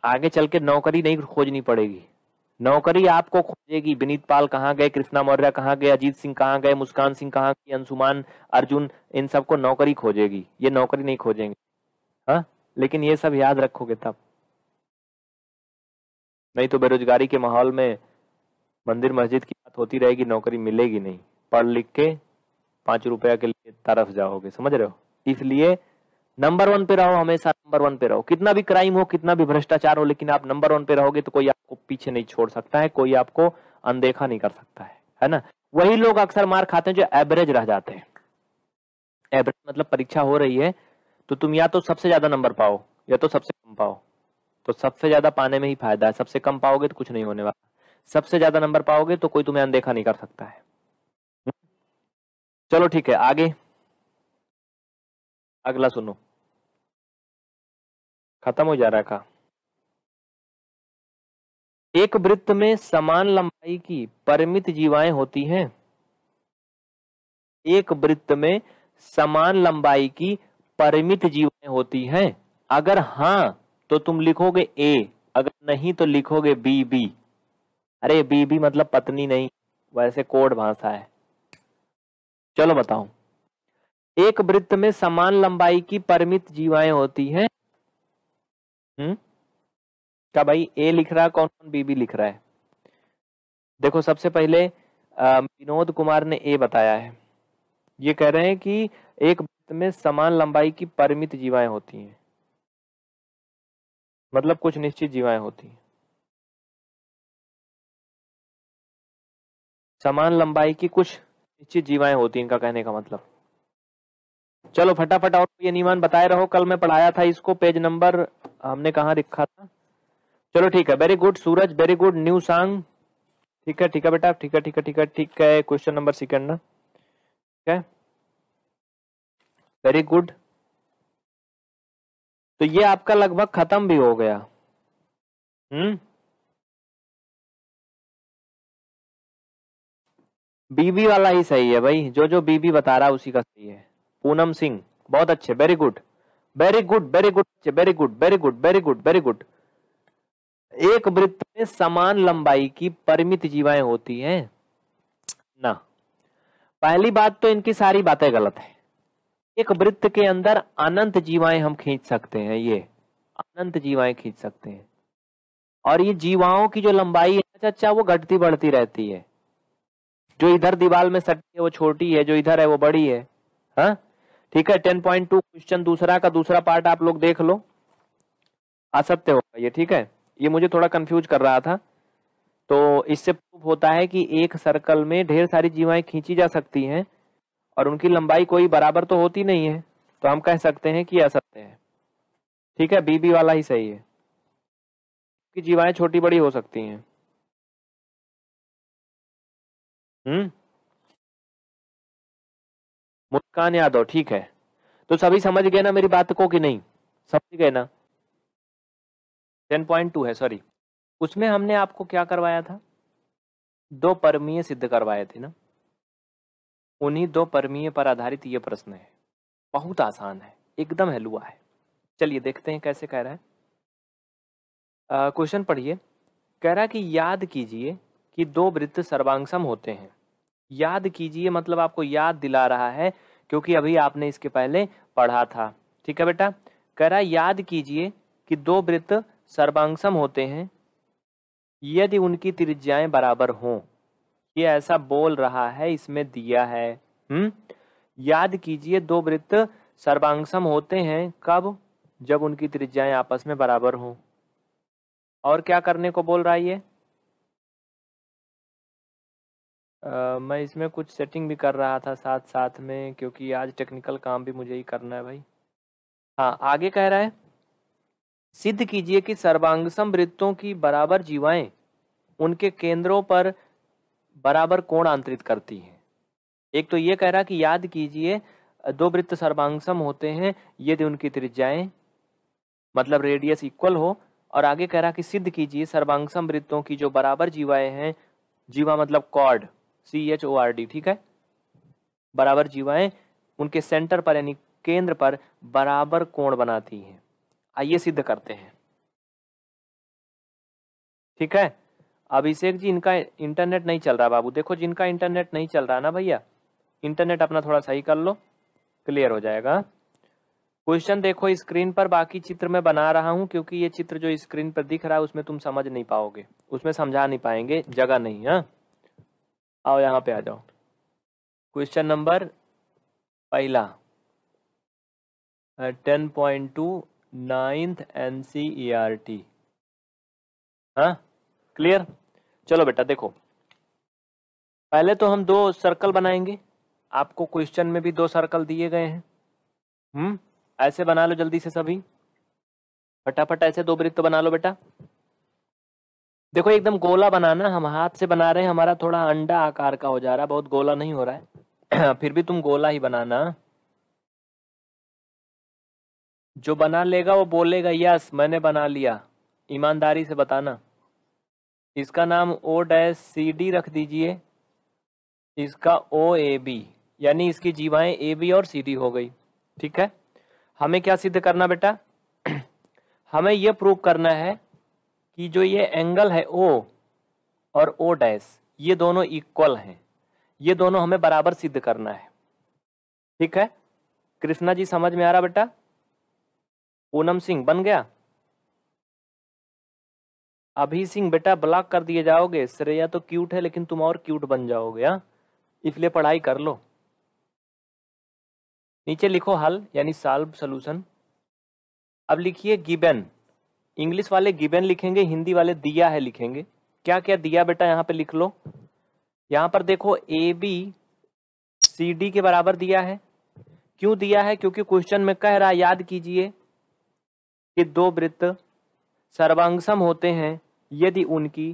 आगे चल के नौकरी नहीं खोजनी पड़ेगी। नौकरी आपको खोजेगी। विनीत पाल कहाँ गए, कृष्णा मौर्य कहाँ गए, अजीत सिंह कहाँ गए, मुस्कान सिंह कहाँ गई अंशुमान, अर्जुन, इन सबको नौकरी खोजेगी। ये नौकरी नहीं खोजेंगे। हाँ? लेकिन ये सब याद रखोगे तब। नहीं तो बेरोजगारी के माहौल में मंदिर मस्जिद की बात होती रहेगी, नौकरी मिलेगी नहीं। पढ़ लिख के पाँच रुपया के लिए तरफ़ जाओगे। समझ रहे हो? इसलिए नंबर वन पे रहो, हमेशा नंबर वन पे रहो। कितना भी क्राइम हो, कितना भी भ्रष्टाचार हो, लेकिन आप नंबर वन पे रहोगे तो कोई आपको पीछे नहीं छोड़ सकता है, कोई आपको अनदेखा नहीं कर सकता है है ना? वही लोग अक्सर मार खाते हैं जो एवरेज रह जाते हैं। एवरेज मतलब परीक्षा हो रही है तो तुम या तो सबसे ज़्यादा नंबर पाओ, या तो सबसे कम पाओ। तो सबसे ज़्यादा पाने में ही फ़ायदा है, सबसे कम पाओगे तो कुछ नहीं होने वाला। सबसे ज़्यादा नंबर पाओगे तो कोई तुम्हें अनदेखा नहीं कर सकता है। चलो ठीक है, आगे। अगला सुनो। खत्म हो जा रहा का एक वृत्त में समान लंबाई की परिमित जीवाएँ होती हैं। एक वृत्त में समान लंबाई की परिमित जीवाएँ होती हैं। अगर हाँ तो तुम लिखोगे ए अगर नहीं तो लिखोगे बी बी अरे बी बी मतलब पत्नी नहीं, वैसे कोड भाषा है। चलो बताओ एक वृत्त में समान लंबाई की परिमित जीवाएँ होती हैं। हम्म? क्या भाई ए लिख रहा है, कौन कौन बी बी लिख रहा है? देखो, सबसे पहले विनोद कुमार ने ए बताया है। ये कह रहे हैं कि एक वृत्त में समान लंबाई की परिमित जीवाएँ होती हैं। मतलब कुछ निश्चित जीवाएँ होती हैं। समान लंबाई की कुछ निश्चित जीवाएँ होती हैं, इनका कहने का मतलब। चलो, फटाफट और ये नियमन बताए रहो, कल मैं पढ़ाया था इसको, पेज नंबर हमने कहा लिखा था? चलो ठीक है very good Suraj very good new song ठीक है ठीक है बेटा, ठीक है ठीक है ठीक है ठीक है क्वेश्चन नंबर सेकंड ना। ठीक है? वेरी गुड तो ये आपका लगभग खत्म भी हो गया। हम्म? बीबी वाला ही सही है भाई, जो जो बीबी बता रहा है उसी का सही है। पूनम सिंह, बहुत अच्छे very good very good very good very good very good very good very good एक वृत्त में समान लंबाई की परिमित जीवाएँ होती हैं। ना। पहली बात तो इनकी सारी बातें गलत है। एक वृत्त के अंदर अनंत जीवाएँ हम खींच सकते हैं, ये। अनंत जीवाएँ खींच सकते हैं। और ये जीवाओं की जो लंबाई है अच्छा वो घटती बढ़ती रहती है। जो इधर दीवार में सटी है, वो छोटी है, जो इधर है, वो बड़ी है। हाँ? ठीक है टेन पॉइंट टू क्वेश्चन दूसरा का दूसरा पार्ट आप लोग देख लो। असत्य होगा ये, ठीक है? ये मुझे थोड़ा कंफ्यूज कर रहा था। तो इससे प्रूफ होता है कि एक सर्कल में ढेर सारी जीवाएँ खींची जा सकती हैं और उनकी लंबाई कोई बराबर तो होती नहीं है। तो हम कह सकते हैं कि असत्य है। ठीक है बीबी वाला ही सही है। कि जीवाएँ छोटी बड़ी हो सकती हैं। हम्म? मुस्कान यादव, ठीक है। तो सभी समझ गए ना मेरी बात को कि नहीं? समझ गए ना? टेन पॉइंट टू है सॉरी उसमें हमने आपको क्या करवाया था? दो परमीय सिद्ध करवाए थे ना? उन्हीं दो परमीय पर आधारित ये प्रश्न है। बहुत आसान है, एकदम हलुआ है। चलिए देखते हैं कैसे कह रहा है। क्वेश्चन पढ़िए। कह रहा कि याद कीजिए कि दो वृत्त सर्वांगसम होते हैं। याद कीजिए मतलब आपको याद दिला रहा है, क्योंकि अभी आपने इसके पहले पढ़ा था। ठीक है बेटा? कह रहा याद कीजिए कि दो वृत्त सर्वांगसम होते हैं, यदि उनकी त्रिज्याएँ बराबर हों। ये ऐसा बोल रहा है, इसमें दिया है। हम्म याद कीजिए, दो वृत्त सर्वांगसम होते हैं, कब? जब उनकी त्रिज्याएँ आपस में बराबर हों। और क्या करने को बोल रहा है ये? मैं इसमें कुछ सेटिंग भी कर रहा था साथ साथ में, क्योंकि आज टेक्निकल काम भी मुझे ही करना है भाई। हाँ आगे कह रहा है, सिद्ध कीजिए कि सर्वांगसम वृत्तों की बराबर जीवाएँ उनके केंद्रों पर बराबर कोण आंतरित करती हैं। एक तो ये कह रहा कि याद कीजिए, दो वृत्त सर्वांगसम होते हैं, यदि उनकी त्रिज्याएँ मतलब रेडियस इक्वल हो, और आगे कह रहा कि सिद्ध कीजिए, सर्वांगसम वृत्तों की जो बराबर जीवाएँ हैं, जीवा मतलब chord C H O R D ठीक है? बराबर जीवाएँ उनके सेंटर पर यानी केंद्र पर बराबर कोण बनाती हैं। आइए सिद्ध करते हैं। ठीक है? अभिषेक जी, इनका इंटरनेट नहीं चल रहा बाबू। देखो, जिनका इंटरनेट नहीं चल रहा ना भैया इंटरनेट अपना थोड़ा सही कर लो क्लियर हो जाएगा। क्वेश्चन देखो स्क्रीन पर बाकी चित्र में बना रहा हूँ, क्योंकि ये चित्र जो स्क्रीन पर दिख रहा है, उसमें तुम समझ नहीं पाओगे। उसमें समझा नहीं पाएँगे, जगह नहीं है हाँ? आओ यहाँ पे आ जाओ। क्वेश्चन नंबर पहला। Ten point two ninth N C E R T हाँ? क्लियर चलो बेटा, देखो। पहले तो हम दो सर्कल बनाएँगे। आपको क्वेश्चन में भी दो सर्कल दिए गए हैं। हम्म? ऐसे बना लो जल्दी से सभी। फटाफट ऐसे दो वृत्त बना लो बेटा। देखो, एकदम गोला बनाना, हम हाथ से बना रहे हैं, हमारा थोड़ा अंडा आकार का हो जा रहा है, बहुत गोला नहीं हो रहा है। फिर भी तुम गोला ही बनाना। जो बना लेगा, वो बोलेगा, यस, मैंने बना लिया। ईमानदारी से बताना। इसका नाम ओ डैश सी डी रख दीजिए। इसका ओ ए बी यानी इसकी जीवाएँ ए बी और सी डी हो गई। ठीक है? हमें क्या सिद्ध करना बेटा? हमें यह प्रूव करना है कि जो ये एंगल है ओ और ओ डैश ये दोनों इक्वल हैं। ये दोनों हमें बराबर सिद्ध करना है। ठीक है? कृष्णा जी, समझ में आ रहा बेटा? पूनम सिंह, बन गया? अभी सिंह बेटा ब्लॉक कर दिए जाओगे। श्रेया तो क्यूट है, लेकिन तुम और क्यूट बन जाओगे, हा? इसलिए पढ़ाई कर लो। नीचे लिखो हल, यानी सॉल्व सोल्यूशन अब लिखिए गिबन इंग्लिश वाले गिबन लिखेंगे, हिंदी वाले दिया है लिखेंगे। क्या क्या दिया बेटा यहाँ पे लिख लो? यहाँ पर देखो ए बी सी डी के बराबर दिया है। क्यों दिया है? क्योंकि क्वेश्चन में कह रहा, याद कीजिए कि दो वृत्त सर्वांगसम होते हैं, यदि उनकी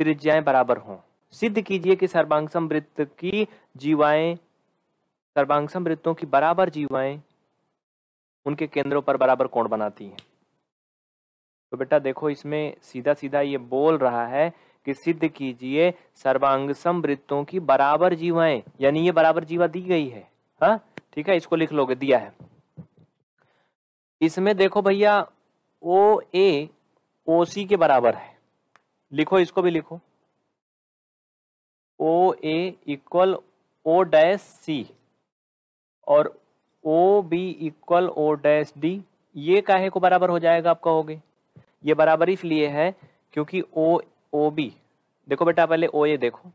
त्रिज्याएँ बराबर हों। सिद्ध कीजिए कि सर्वांगसम वृत्त की जीवाएँ, सर्वांगसम वृत्तों की बराबर जीवाएँ उनके केंद्रों पर बराबर कोण बनाती हैं। तो बेटा देखो, इसमें सीधा सीधा ये बोल रहा है कि सिद्ध कीजिए सर्वांगसम वृत्तों की बराबर जीवाएँ। यानी ये बराबर जीवा दी गई है। हा? ठीक है? इसको लिख लोगे, दिया है। इसमें देखो भैया, ओ, ए, ओ, सी के बराबर है। लिखो, इसको भी लिखो। O, A equal O dash C और O B equal O dash D. ये काहे को बराबर हो जाएगा, आप कहोगे? ये बराबर इसलिए है क्योंकि ओ ओ बी देखो बेटा पहले ओ ए देखो।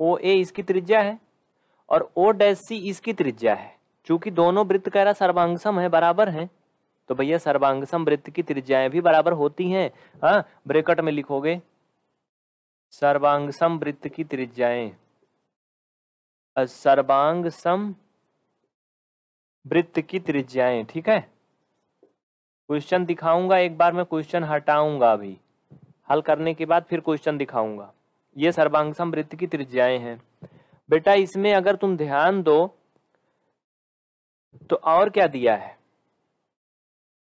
ओ ए इसकी त्रिज्या है और ओ डैश सी इसकी त्रिज्या है। चूँकि दोनों वृत्त रहा सर्वांगसम है, बराबर है तो भैया सर्वांगसम वृत्त की त्रिज्याएँ भी बराबर होती हैं। हाँ ब्रेकट में लिखोगे? सर्वांगसम वृत्त की त्रिज्याएँ। सर्वांगसम वृत्त की त्रिज्याएँ, ठीक है? क्वेश्चन दिखाऊँगा, एक बार मैं क्वेश्चन हटाऊँगा अभी। हल करने के बाद फिर क्वेश्चन दिखाऊँगा। ये सर्वांगसम वृत्त की त्रिज्याएँ हैं। बेटा, इसमें अगर तुम ध्यान दो तो और क्या दिया है?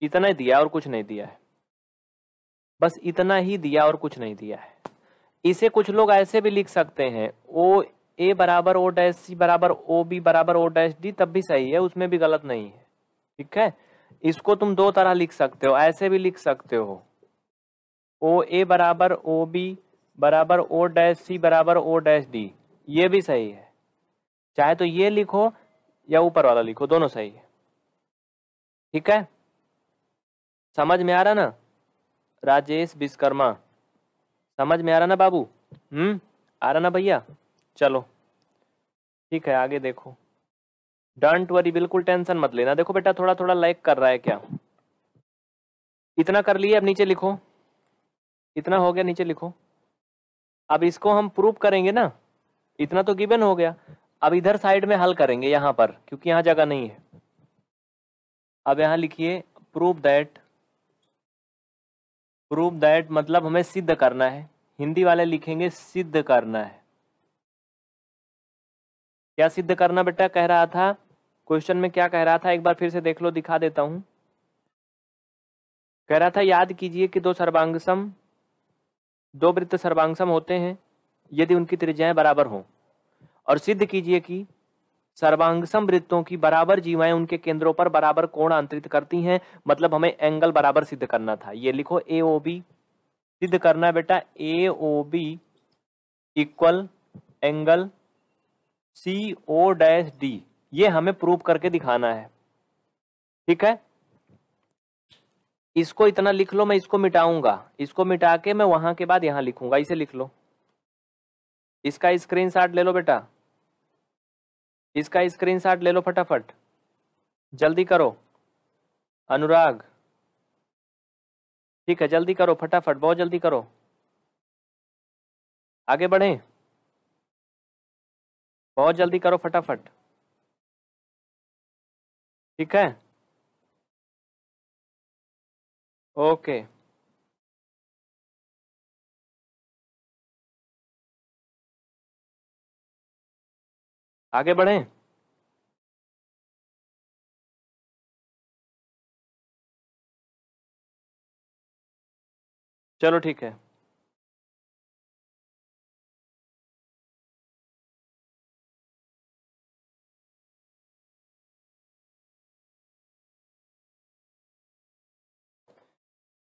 इतना ही दिया और कुछ नहीं दिया है। बस इतना ही दिया और कुछ नहीं दिया है। इसे कुछ लोग ऐसे भी लिख सकते हैं, ओ, ए बराबर, ओ डैश सी बराबर, ओ बी बराबर, ओ डैश डी, तब भी सही है, उसमें भी गलत नहीं है। ठीक है? इसको तुम दो तरह लिख सकते हो, ऐसे भी लिख सकते हो। ओ ए बराबर ओ बी बराबर ओ डैश सी बराबर ओ डैश डी, ये भी सही है। चाहे तो ये लिखो या ऊपर वाला लिखो, दोनों सही है। ठीक है? समझ में आ रहा ना? राजेश विश्वकर्मा, समझ में आ रहा ना बाबू? हम्म आ रहा ना भैया? चलो। ठीक है, आगे देखो। डंट वरी बिल्कुल टेंशन मत लेना। देखो बेटा थोड़ा थोड़ा लाइक कर रहा है क्या? इतना कर लिए, अब नीचे लिखो। इतना हो गया, नीचे लिखो। अब इसको हम प्रूव करेंगे ना। इतना तो गिवन हो गया। अब इधर साइड में हल करेंगे, यहाँ पर, क्योंकि यहाँ जगह नहीं है। अब यहाँ लिखिए प्रूव दैट प्रूव दैट मतलब हमें सिद्ध करना है। हिंदी वाले लिखेंगे, सिद्ध करना है। क्या सिद्ध करना बेटा कह रहा था? क्वेश्चन में क्या कह रहा था? एक बार फिर से देख लो, दिखा देता हूँ। कह रहा था, याद कीजिए कि दो सर्वांगसम, दो वृत्त सर्वांगसम होते हैं, यदि उनकी त्रिज्याएँ बराबर हों। और सिद्ध कीजिए कि सर्वांगसम वृत्तों की बराबर जीवाएँ उनके केंद्रों पर बराबर कोण आंतरित करती हैं मतलब हमें एंगल बराबर सिद्ध करना था। ये लिखो ए ओ बी सिद्ध करना बेटा A O B equal angle C O dash D ये हमें प्रूव करके दिखाना है। ठीक है? इसको इतना लिख लो, मैं इसको मिटाऊँगा। इसको मिटा के मैं वहाँ के बाद यहाँ लिखूँगा, इसे लिख लो। इसका स्क्रीनशॉट ले लो बेटा। इसका स्क्रीनशॉट ले लो फटाफट। जल्दी करो। अनुराग। ठीक है, जल्दी करो, फटाफट, बहुत जल्दी करो। आगे बढ़े। बहुत जल्दी करो फटाफट। ठीक है? ओके। आगे बढ़ें। चलो ठीक है।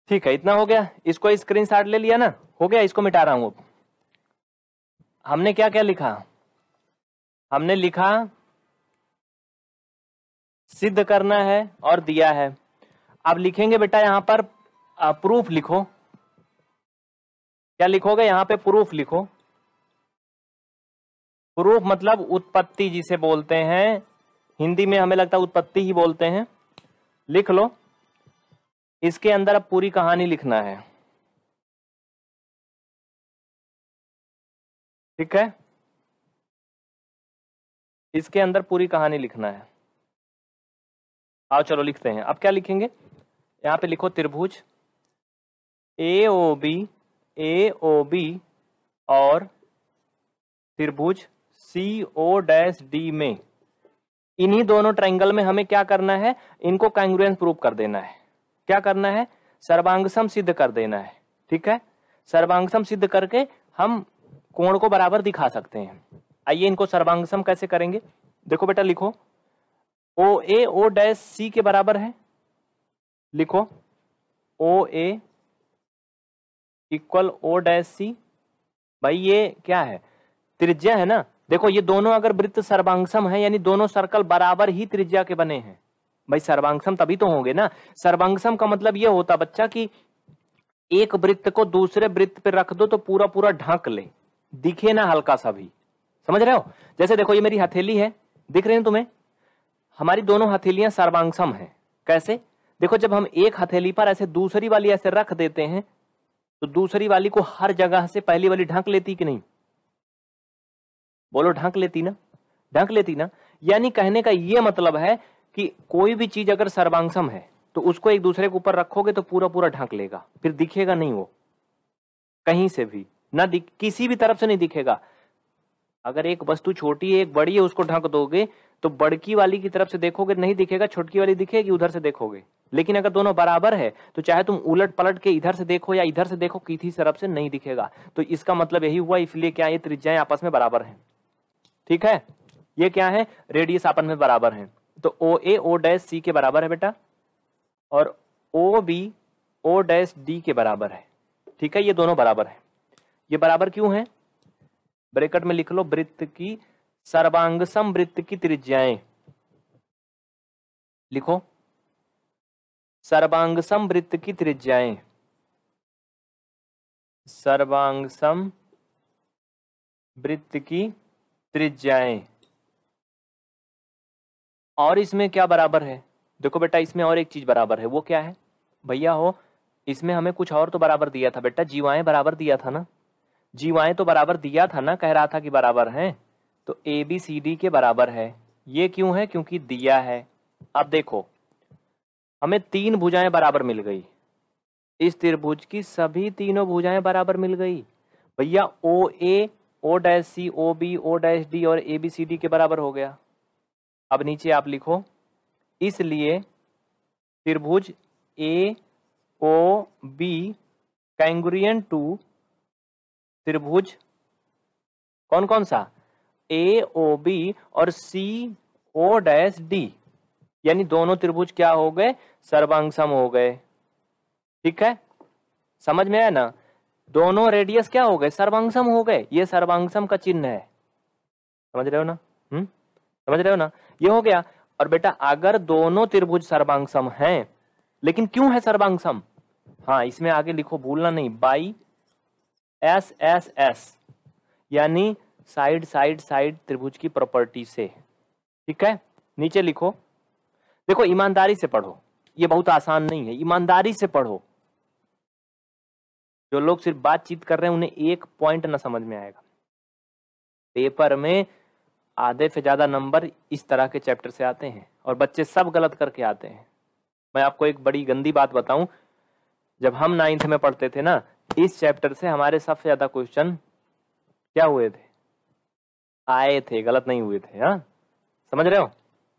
ठीक है, इतना हो गया। इसको स्क्रीन शॉट ले लिया ना। हो गया, इसको मिटा रहा हूँ अब। हमने क्या क्या लिखा? हमने लिखा, सिद्ध करना है और दिया है। अब लिखेंगे बेटा यहाँ पर प्रूफ लिखो। क्या लिखोगे? यहाँ पे प्रूफ लिखो। प्रूफ मतलब उत्पत्ति जिसे बोलते हैं। हिंदी में हमें लगता है उत्पत्ति ही बोलते हैं। लिख लो। इसके अंदर अब पूरी कहानी लिखना है। ठीक है? इसके अंदर पूरी कहानी लिखना है। आओ चलो लिखते हैं। अब क्या लिखेंगे? यहाँ पे लिखो त्रिभुज। A, O, B, A, O, B और त्रिभुज सी, ओ, डैश, डी में। इन्हीं दोनों ट्रायंगल में हमें क्या करना है? इनको कांग्रुएंस प्रूव कर देना है। क्या करना है? सर्वांगसम सिद्ध कर देना है। ठीक है? सर्वांगसम सिद्ध करके हम कोण को बराबर दिखा सकते हैं। आइए इनको सर्वांगसम कैसे करेंगे? देखो बेटा, लिखो। ओ ए, ओ डैश सी के बराबर है। लिखो। O A equal O dash C. भाई, ये क्या है? त्रिज्या है ना? देखो, ये दोनों अगर वृत्त सर्वांगसम है, यानी दोनों सर्कल बराबर ही त्रिज्या के बने हैं। भाई, सर्वांगसम तभी तो होंगे ना। सर्वांगसम का मतलब ये होता बच्चा कि एक वृत्त को दूसरे वृत्त पे रख दो तो पूरा पूरा ढक ले। दिखे ना हल्का सा भी। समझ रहे हो? जैसे देखो, ये मेरी हथेली है। दिख रहे हैं तुम्हें? हमारी दोनों हथेलियाँ सर्वांगसम है। कैसे? देखो, जब हम एक हथेली पर ऐसे दूसरी वाली ऐसे रख देते हैं तो दूसरी वाली को हर जगह से पहली वाली ढक लेती कि नहीं? बोलो, ढक लेती ना? ढक लेती ना? यानी कहने का यह मतलब है कि कोई भी चीज़ अगर सर्वांगसम है तो उसको एक दूसरे के ऊपर रखोगे तो पूरा पूरा ढक लेगा। फिर दिखेगा नहीं वो। कहीं से भी। ना दिख, किसी भी तरफ़ से नहीं दिखेगा। अगर एक वस्तु छोटी है, एक बड़ी है, उसको ढक दोगे तो बड़की वाली की तरफ़ से देखोगे, नहीं दिखेगा, छोटकी वाली दिखेगी, उधर से देखोगे। लेकिन अगर दोनों बराबर है तो चाहे तुम उलट पलट के इधर से देखो या इधर से देखो, किसी तरफ़ से नहीं दिखेगा। तो इसका मतलब यही हुआ, इसलिए क्या ये त्रिज्याएँ आपस में बराबर हैं। ठीक है? ये क्या है? रेडियस आपस में बराबर है। तो ओ ए ओ डैश सी के बराबर है बेटा। और O B O dash D के बराबर है। ठीक है, ये दोनों बराबर है। ये बराबर क्यों है? ब्रैकेट में लिख लो, वृत्त की सर्वांग वृत्त की त्रिज्याएँ। लिखो। सर्वांग वृत्त की त्रिज्याएँ। सर्वांग वृत्त की त्रिज्याएँ। और इसमें क्या बराबर है? देखो बेटा, इसमें और एक चीज़ बराबर है। वो क्या है? भैया, हो, इसमें हमें कुछ और तो बराबर दिया था बेटा। जीवाएँ बराबर दिया था ना? जीवाएँ तो बराबर दिया था ना? कह रहा था कि बराबर है। तो ए बी सी डी के बराबर है। ये क्यों है? क्योंकि दिया है। अब देखो, हमें तीन भुजाएँ बराबर मिल गई। इस त्रिभुज की सभी तीनों भुजाएँ बराबर मिल गई। भैया O A O dash C O B O dash D और ए बी सी डी के बराबर हो गया। अब नीचे आप लिखो, इसलिए त्रिभुज ए, ओ, बी, कैंगुरियन टू, त्रिभुज कौन कौन सा? ए, ओ, बी और सी, ओ डैश डी। यानी दोनों त्रिभुज क्या हो गए? सर्वांगसम हो गए। ठीक है? समझ में आया ना? दोनों रेडियस क्या हो गए? सर्वांगसम हो गए। ये सर्वांगसम का चिन्ह है। समझ रहे हो ना? हम्म? समझ रहे हो ना? ये हो गया, और बेटा, अगर दोनों त्रिभुज सर्वांगसम हैं, लेकिन क्यों है सर्वांगसम? हाँ इसमें आगे लिखो, भूलना नहीं बाई एस एस एस यानी साइड साइड साइड त्रिभुज की प्रॉपर्टी से। ठीक है? नीचे लिखो। देखो, ईमानदारी से पढ़ो। ये बहुत आसान नहीं है। ईमानदारी से पढ़ो। जो लोग सिर्फ़ बातचीत कर रहे हैं, उन्हें एक पॉइंट ना समझ में आएगा। पेपर में आधे से ज़्यादा नंबर इस तरह के चैप्टर से आते हैं और बच्चे सब गलत करके आते हैं। मैं आपको एक बड़ी गंदी बात बताऊँ, जब हम नाइन्थ में पढ़ते थे ना, इस चैप्टर से हमारे सबसे ज़्यादा क्वेश्चन क्या हुए थे? आए थे, गलत नहीं हुए थे हाँ? समझ रहे हो?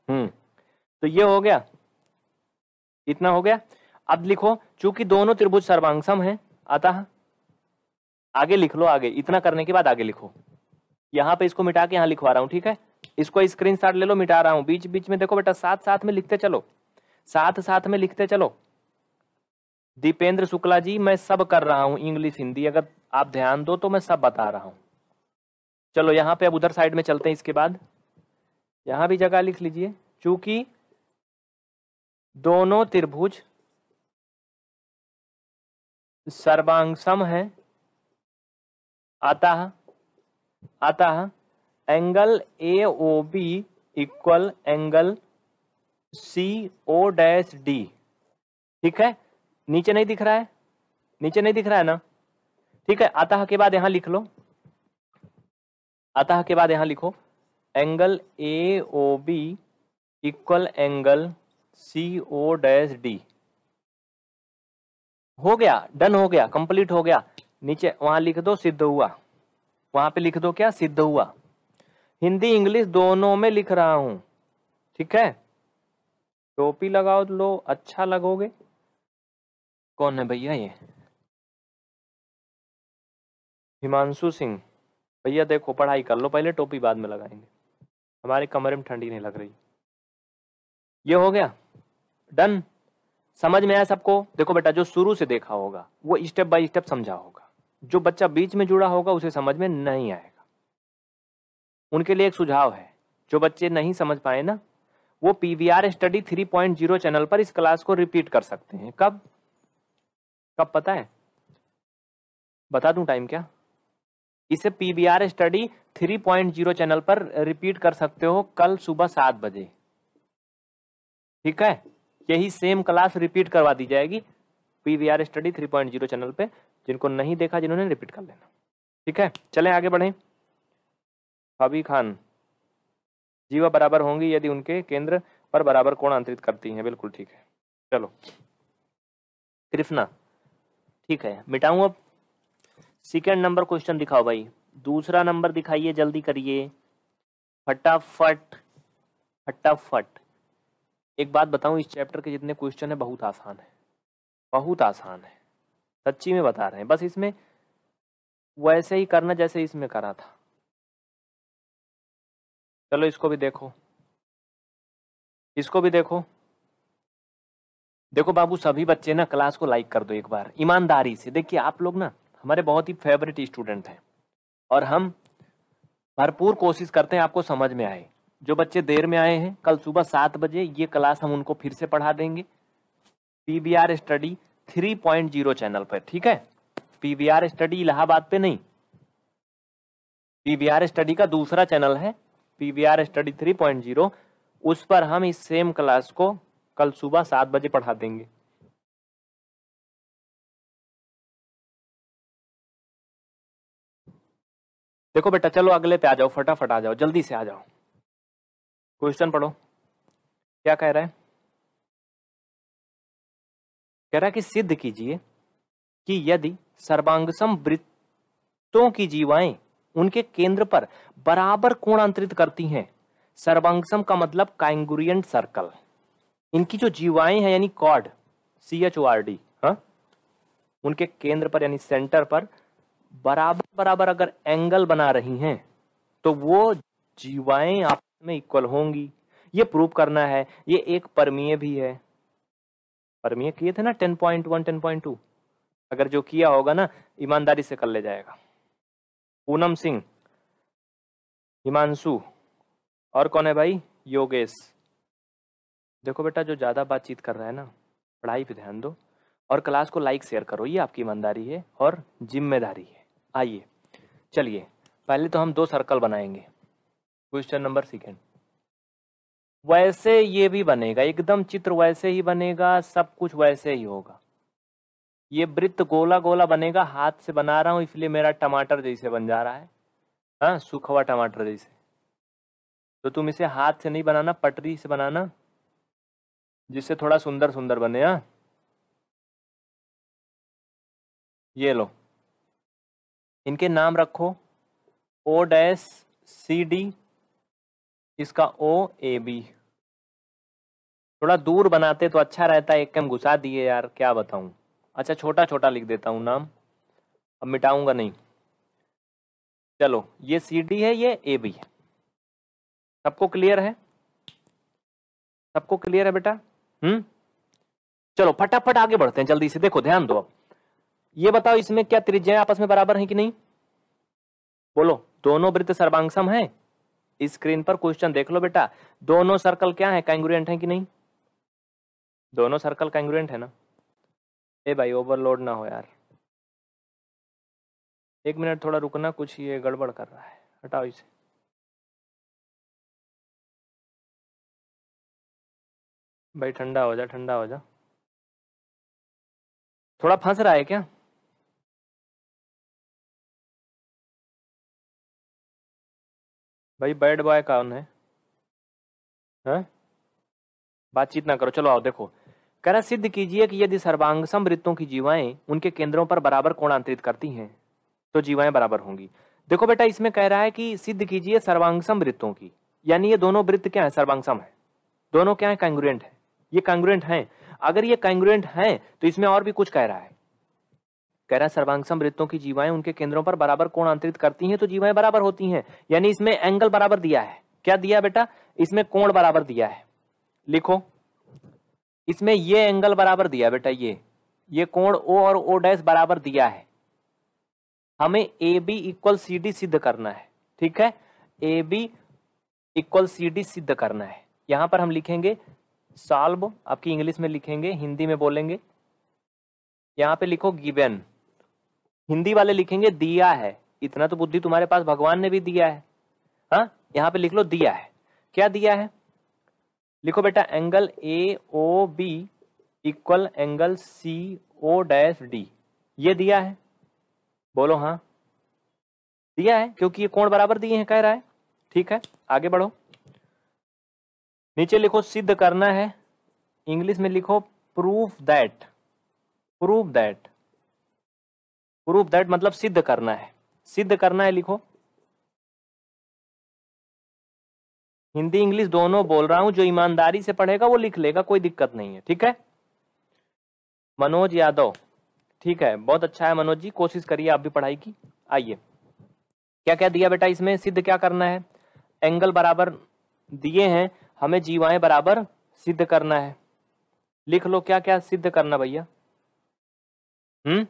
हम्म। तो ये हो गया। इतना हो गया। अब लिखो, चूँकि दोनों त्रिभुज सर्वांगसम है आता आगे लिख लो आगे। इतना करने के बाद आगे लिखो। यहाँ पे इसको मिटा के यहाँ लिखवा रहा हूँ, ठीक है? इसको स्क्रीन ले लो, मिटा रहा हूँ। बीच बीच में देखो बेटा साथ साथ में लिखते चलो। साथ साथ में लिखते चलो। दीपेंद्र शुक्ला जी, मैं सब कर रहा हूँ इंग्लिश हिंदी अगर आप ध्यान दो तो मैं सब बता रहा हूँ। चलो, यहाँ पे अब उधर साइड में चलते हैं इसके बाद। यहाँ भी जगह लिख लीजिए, चूँकि दोनों त्रिभुज सर्वांगसम है। आता आता angle A O B equal angle C O dash D ठीक है? नीचे नहीं दिख रहा है? नीचे नहीं दिख रहा है ना? ठीक है, अतः के बाद यहाँ लिख लो। अतः के बाद यहाँ लिखो। Angle A O B equal angle C O dash D हो गया डन हो गया कंप्लीट हो गया। नीचे वहाँ लिख दो, सिद्ध हुआ। वहाँ पे लिख दो क्या? सिद्ध हुआ। हिंदी, इंग्लिश दोनों में लिख रहा हूँ। ठीक है? टोपी लगाओ लो अच्छा लगोगे। कौन है भैया ये? हिमांशु सिंह। भैया देखो, पढ़ाई कर लो, पहले टोपी बाद में लगाएँगे। हमारे कमरे में ठंडी नहीं लग रही। ये हो गया। डन। समझ में आया सबको? देखो बेटा, जो शुरू से देखा होगा, वो स्टेप बाय स्टेप समझा होगा। जो बच्चा बीच में जुड़ा होगा, उसे समझ में नहीं आएगा। उनके लिए एक सुझाव है। जो बच्चे नहीं समझ पाए ना, वो पीवीआर स्टडी 3.0 चैनल पर इस क्लास को रिपीट कर सकते हैं। कब? कब पता है? बता दूँ टाइम क्या? इसे पीबीआर स्टडी 3.0 चैनल पर रिपीट कर सकते हो कल सुबह सात बजे। ठीक है? यही सेम क्लास रिपीट करवा दी जाएगी पीवीआर स्टडी 3.0 चैनल पे। जिनको नहीं देखा जिन्होंने रिपीट कर लेना। ठीक है? चलें आगे बढ़ें। हबी खान। जीवा बराबर होंगी यदि उनके केंद्र पर बराबर कोण अंतरित करती हैं। बिल्कुल ठीक है। चलो। कृष्णा। ठीक है, मिटाऊं अब? सेकेंड नंबर क्वेश्चन दिखाओ भाई। दूसरा नंबर दिखाइए, जल्दी करिए। फटाफट फटाफट। एक बात बताऊँ, इस चैप्टर के जितने क्वेश्चन है, बहुत आसान है। बहुत आसान है। सच्ची में बता रहे हैं। बस इसमें वैसे ही करना जैसे इसमें करा था। चलो इसको भी देखो। इसको भी देखो। देखो बाबू, सभी बच्चे ना क्लास को लाइक कर दो एक बार, ईमानदारी से। देखिए, आप लोग ना हमारे बहुत ही फेवरेट स्टूडेंट हैं और हम भरपूर कोशिश करते हैं आपको समझ में आए। जो बच्चे देर में आए हैं, कल सुबह सात बजे ये क्लास हम उनको फिर से पढ़ा देंगे। पीवीआर स्टडी 3.0 चैनल पर, ठीक है? पीवीआर स्टडी इलाहाबाद पे नहीं। पीवीआर स्टडी का दूसरा चैनल है पीवीआर स्टडी 3.0 उस पर हम इस सेम क्लास को कल सुबह सात बजे पढ़ा देंगे। देखो बेटा, चलो अगले पे आ जाओ, फटाफट आ जाओ, जल्दी से आ जाओ। क्वेश्चन पढ़ो। क्या कह रहा है? कह रहा कि सिद्ध कीजिए कि यदि सर्वांगसम वृत्तों की जीवाएँ उनके केंद्र पर बराबर कोणांतरित करती हैं, सर्वांगसम का मतलब काइंगुरियंट सर्कल। इनकी जो जीवाएँ हैं, यानी code C H O R D हाँ? उनके केंद्र पर, यानी सेंटर पर बराबर बराबर अगर एंगल बना रही हैं तो वो जीवाएँ आपस में इक्वल होंगी। ये प्रूव करना है, ये एक परमीय भी है। परमीय किए थे ना ten point one ten point two अगर जो किया होगा ना, ईमानदारी से कर ले जाएगा। पूनम सिंह, हिमांशु, और कौन है भाई? योगेश। देखो बेटा, जो ज़्यादा बातचीत कर रहा है ना, पढ़ाई पे ध्यान दो, और क्लास को लाइक शेयर करो, ये आपकी ईमानदारी है और ज़िम्मेदारी है। आइए, चलिए, पहले तो हम दो सर्कल बनाएँगे। क्वेश्चन नंबर सेकेंड वैसे ये भी बनेगा, एकदम चित्र वैसे ही बनेगा, सब कुछ वैसे ही होगा। ये वृत्त गोला गोला बनेगा, हाथ से बना रहा हूँ, इसलिए मेरा टमाटर जैसे बन जा रहा है। हाँ सूखा हुआ टमाटर जैसे। तो तुम इसे हाथ से नहीं बनाना, पटरी से बनाना, जिससे थोड़ा सुंदर सुंदर बने हाँ। ये लो। इनके नाम रखो ओ डैश सी डी इसका ओ ए बी थोड़ा दूर बनाते तो अच्छा रहता है एक कम घुसा दिए यार, क्या बताऊँ। अच्छा छोटा छोटा लिख देता हूँ नाम। अब मिटाऊँगा नहीं। चलो, ये सी डी है, ये ए बी है। सबको क्लियर है? सबको क्लियर है बेटा? हम्म? चलो, फटाफट आगे बढ़ते हैं, जल्दी से। देखो, ध्यान दो अब। ये बताओ, इसमें क्या त्रिज्या आपस में बराबर है कि नहीं? बोलो, दोनों वृत्त सर्वांगसम है? स्क्रीन पर क्वेश्चन देख लो बेटा। दोनों सर्कल क्या है? कैंग्रुएंट है कि नहीं? दोनों सर्कल कैंग्रुएंट है ना? ए भाई ओवरलोड ना हो यार। एक मिनट थोड़ा रुकना, कुछ ये गड़बड़ कर रहा है। हटाओ इसे। भाई, ठंडा हो जा, ठंडा हो जा। थोड़ा फंस रहा है क्या? भाई बैड बॉय कौन है? हैं? बातचीत ना करो, चलो आओ, देखो। कह रहा, सिद्ध कीजिए कि यदि सर्वांग समृत्तों की जीवाएँ उनके केंद्रों पर बराबर कोणांतरित करती हैं तो जीवाएँ बराबर होंगी। देखो बेटा, इसमें कह रहा है कि सिद्ध कीजिए सर्वांगसम वृत्तों की। यानी ये दोनों वृत्त क्या है? सर्वांगसम है। दोनों क्या है? कैंग्रुएंट है। ये कैंग्रुएंट है। अगर ये कैंग्रुएंट है तो इसमें और भी कुछ कह रहा है। कह रहा है सर्वांगसम वृत्तों की जीवाएँ उनके केंद्रों पर बराबर कोण अंतरित करती हैं तो जीवाएँ बराबर होती हैं। यानी इसमें एंगल बराबर दिया है। क्या दिया बेटा? इसमें कोण बराबर दिया है। लिखो। इसमें ये एंगल बराबर दिया बेटा, ये। ये कोण ओ और ओ डैश बराबर दिया है। हमें A B equal C D सिद्ध करना है। ठीक है? A B equal C D सिद्ध करना है। यहाँ पर हम लिखेंगे सॉल्व आपकी इंग्लिश में लिखेंगे, हिंदी में बोलेंगे। यहाँ पे लिखो गिवन। हिंदी वाले लिखेंगे, दिया है। इतना तो बुद्धि तुम्हारे पास, भगवान ने भी दिया है। हाँ? यहाँ पे लिख लो, दिया है। क्या दिया है? लिखो बेटा, angle A O B equal angle C O dash D. ये दिया है। बोलो हाँ। दिया है, क्योंकि ये कोण बराबर दिए हैं, कह रहा है। ठीक है, आगे बढ़ो। नीचे लिखो, सिद्ध करना है। इंग्लिश में लिखो proof that proof that proof that मतलब सिद्ध करना है। सिद्ध करना है लिखो। हिंदी, इंग्लिश दोनों बोल रहा हूँ, जो ईमानदारी से पढ़ेगा वो लिख लेगा, कोई दिक्कत नहीं है, ठीक है? मनोज यादव, ठीक है, बहुत अच्छा है मनोज जी, कोशिश करिए आप भी पढ़ाई की। आइए। क्या क्या दिया बेटा इसमें? सिद्ध क्या करना है? एंगल बराबर दिए हैं, हमें जीवाएँ बराबर सिद्ध करना है। लिख लो क्या क्या सिद्ध करना भैया? हम्म?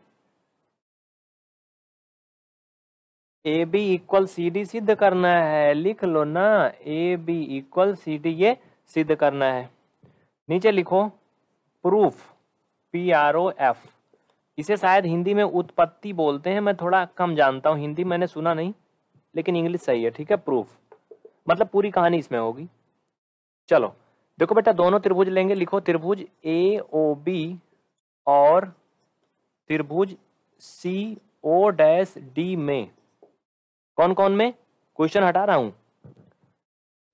A B equal C D सिद्ध करना है। लिख लो ना A B equal C D ये सिद्ध करना है। नीचे लिखो proof P R O F इसे शायद हिंदी में उत्पत्ति बोलते हैं, मैं थोड़ा कम जानता हूँ। हिंदी मैंने सुना नहीं, लेकिन इंग्लिश सही है, ठीक है? प्रूफ मतलब पूरी कहानी इसमें होगी। चलो, देखो बेटा, दोनों त्रिभुज लेंगे, लिखो त्रिभुज ए ओ बी और त्रिभुज सी ओ डैश डी में। कौन कौन में? क्वेश्चन हटा रहा हूँ।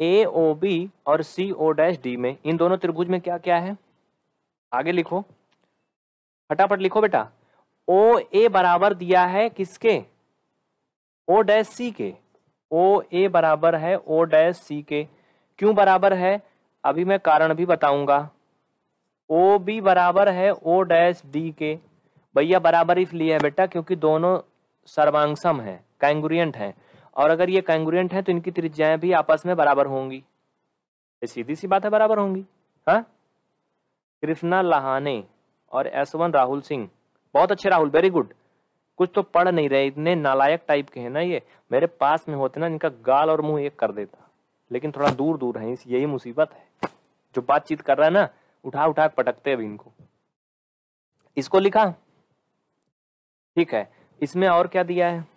ए ओ बी और सी ओ डैश डी में, इन दोनों त्रिभुज में क्या क्या है? आगे लिखो। फटाफट लिखो बेटा। ओ ए बराबर दिया है किसके? ओ डैश सी के। ओ ए बराबर है ओ डैश सी के। क्यों बराबर है? अभी मैं कारण भी बताऊँगा। ओ बी बराबर है ओ डैश डी के। भैया बराबर इसलिए है बेटा, क्योंकि दोनों सर्वांगसम है। कैंगुरियंट है। और अगर ये कैंगुरियंट है तो इनकी त्रिज्याएँ भी आपस में बराबर होंगी। ये सीधी सी बात है, बराबर होंगी। हाँ? कृष्णा लहाने और एस वन राहुल सिंह। बहुत अच्छे राहुल वेरी गुड कुछ तो पढ़ नहीं रहे, इतने नालायक टाइप के हैं ना ये। मेरे पास में होते ना, इनका गाल और मुँह एक कर देता। लेकिन थोड़ा दूर दूर है यही मुसीबत है। जो बातचीत कर रहा है ना उठा उठा पटकते अभी इनको। इसको लिखा? ठीक है। इसमें और क्या दिया है?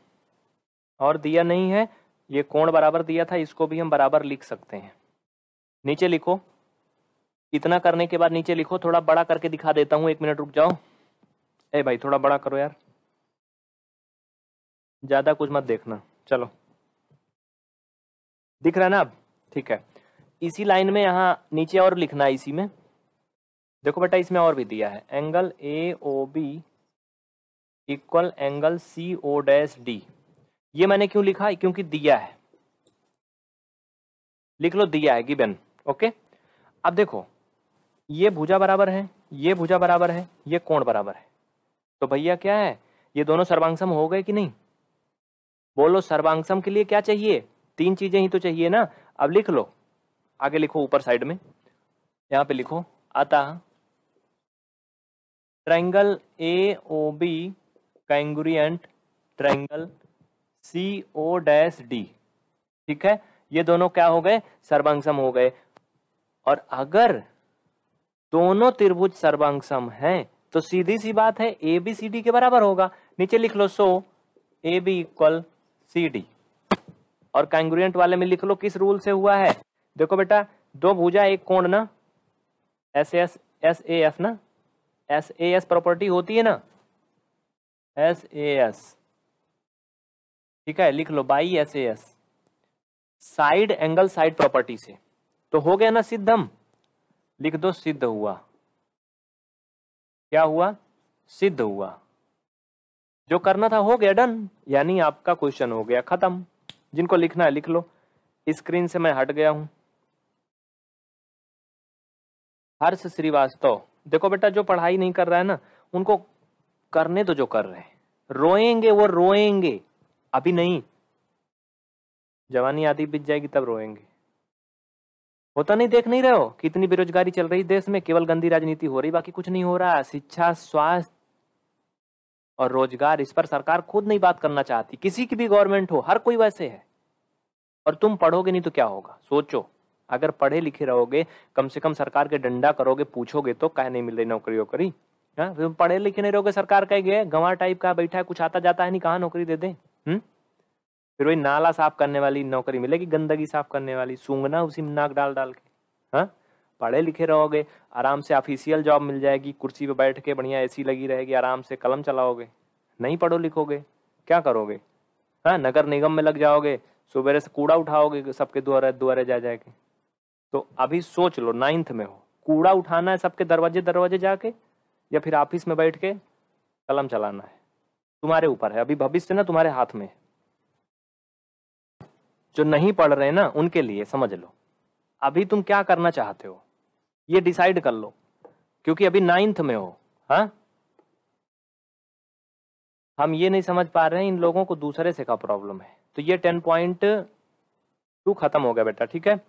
और दिया नहीं है, ये कोण बराबर दिया था, इसको भी हम बराबर लिख सकते हैं। नीचे लिखो। इतना करने के बाद नीचे लिखो, थोड़ा बड़ा करके दिखा देता हूँ, एक मिनट रुक जाओ। ए भाई, थोड़ा बड़ा करो यार। ज़्यादा कुछ मत देखना। चलो। दिख रहा है ना अब? ठीक है। इसी लाइन में यहाँ नीचे और लिखना है इसी में। देखो बेटा, इसमें और भी दिया है। Angle A O B equal angle C O dash D. ये मैंने क्यों लिखा? है क्योंकि दिया है। लिख लो, दिया है गिवन ओके? अब देखो, ये भुजा बराबर है, ये भुजा बराबर है, ये कोण बराबर है। तो भैया क्या है? ये दोनों सर्वांगसम हो गए कि नहीं? बोलो, सर्वांगसम के लिए क्या चाहिए? तीन चीज़ें ही तो चाहिए ना। अब लिख लो। आगे लिखो, ऊपर साइड में। यहाँ पे लिखो, अतः triangle A O B congruent triangle C O dash D ठीक है? ये दोनों क्या हो गए? सर्वांगसम हो गए। और अगर दोनों त्रिभुज सर्वांगसम हैं तो सीधी सी बात है ए बी सी डी के बराबर होगा। नीचे लिख लो so A B equal C D और कैंग्रुएंट वाले में लिख लो किस रूल से हुआ है। देखो बेटा, दो भुजा, एक कोण ना? S S S A S ना? एस ए एस प्रॉपर्टी होती है ना? एस ए एस ठीक है, लिख लो by S S side angle side property से। तो हो गया ना सिद्धम? लिख दो, सिद्ध हुआ। क्या हुआ? सिद्ध हुआ। जो करना था हो गया डन यानी आपका क्वेश्चन हो गया खत्म। जिनको लिखना है लिख लो। स्क्रीन से मैं हट गया हूँ। हर्ष श्रीवास्तव, देखो बेटा, जो पढ़ाई नहीं कर रहा है ना, उनको करने तो जो कर रहे हैं। रोएँगे वो रोएँगे। अभी नहीं। जवानी आदि बीत जाएगी, तब रोएँगे। होता नहीं, देख नहीं रहे हो? कितनी बेरोजगारी चल रही देश में, केवल गंदी राजनीति हो रही, बाकी कुछ नहीं हो रहा। शिक्षा, स्वास्थ्य और रोज़गार, इस पर सरकार खुद नहीं बात करना चाहती। किसी की भी गवर्नमेंट हो, हर कोई वैसे है। और तुम पढ़ोगे नहीं तो क्या होगा? सोचो। अगर पढ़े लिखे रहोगे, कम से कम सरकार के डंडा करोगे, पूछोगे तो कह नहीं मिल रही नौकरी वोकरी हाँ तुम पढ़े लिखे नहीं रहोगे, सरकार कह गए गंवा टाइप का बैठा है, कुछ आता जाता है नहीं, कहा नौकरी दे दें? हम्म? फिर वही नाला साफ़ करने वाली नौकरी मिलेगी, गंदगी साफ़ करने वाली, सूंघना उसी में नाक डाल डाल के हाँ? पढ़े लिखे रहोगे, आराम से ऑफिशियल जॉब मिल जाएगी, कुर्सी पे बैठ के बढ़िया एसी लगी रहेगी, आराम से कलम चलाओगे, नहीं पढ़ो लिखोगे, क्या करोगे? हाँ नगर निगम में लग जाओगे सुबह से कूड़ा उठाओगे सबके द्वारे द्वारे जा जाके तो अभी सोच लो नाइन्थ में हो, कूड़ा उठाना है सबके दरवाजे दरवाजे जाके, या फिर ऑफ़िस में बैठ के कलम चलाना है? तुम्हारे ऊपर है। अभी भविष्य ना तुम्हारे हाथ में जो नहीं पढ़ रहे ना, उनके लिए समझ लो। अभी तुम क्या करना चाहते हो? ये डिसाइड कर लो। क्योंकि अभी नाइन्थ में हो हाँ? हम ये नहीं समझ पा रहे हैं, इन लोगों को दूसरे से का प्रॉब्लम है। तो ये टेन पॉइंट टू खत्म हो गया बेटा, ठीक है?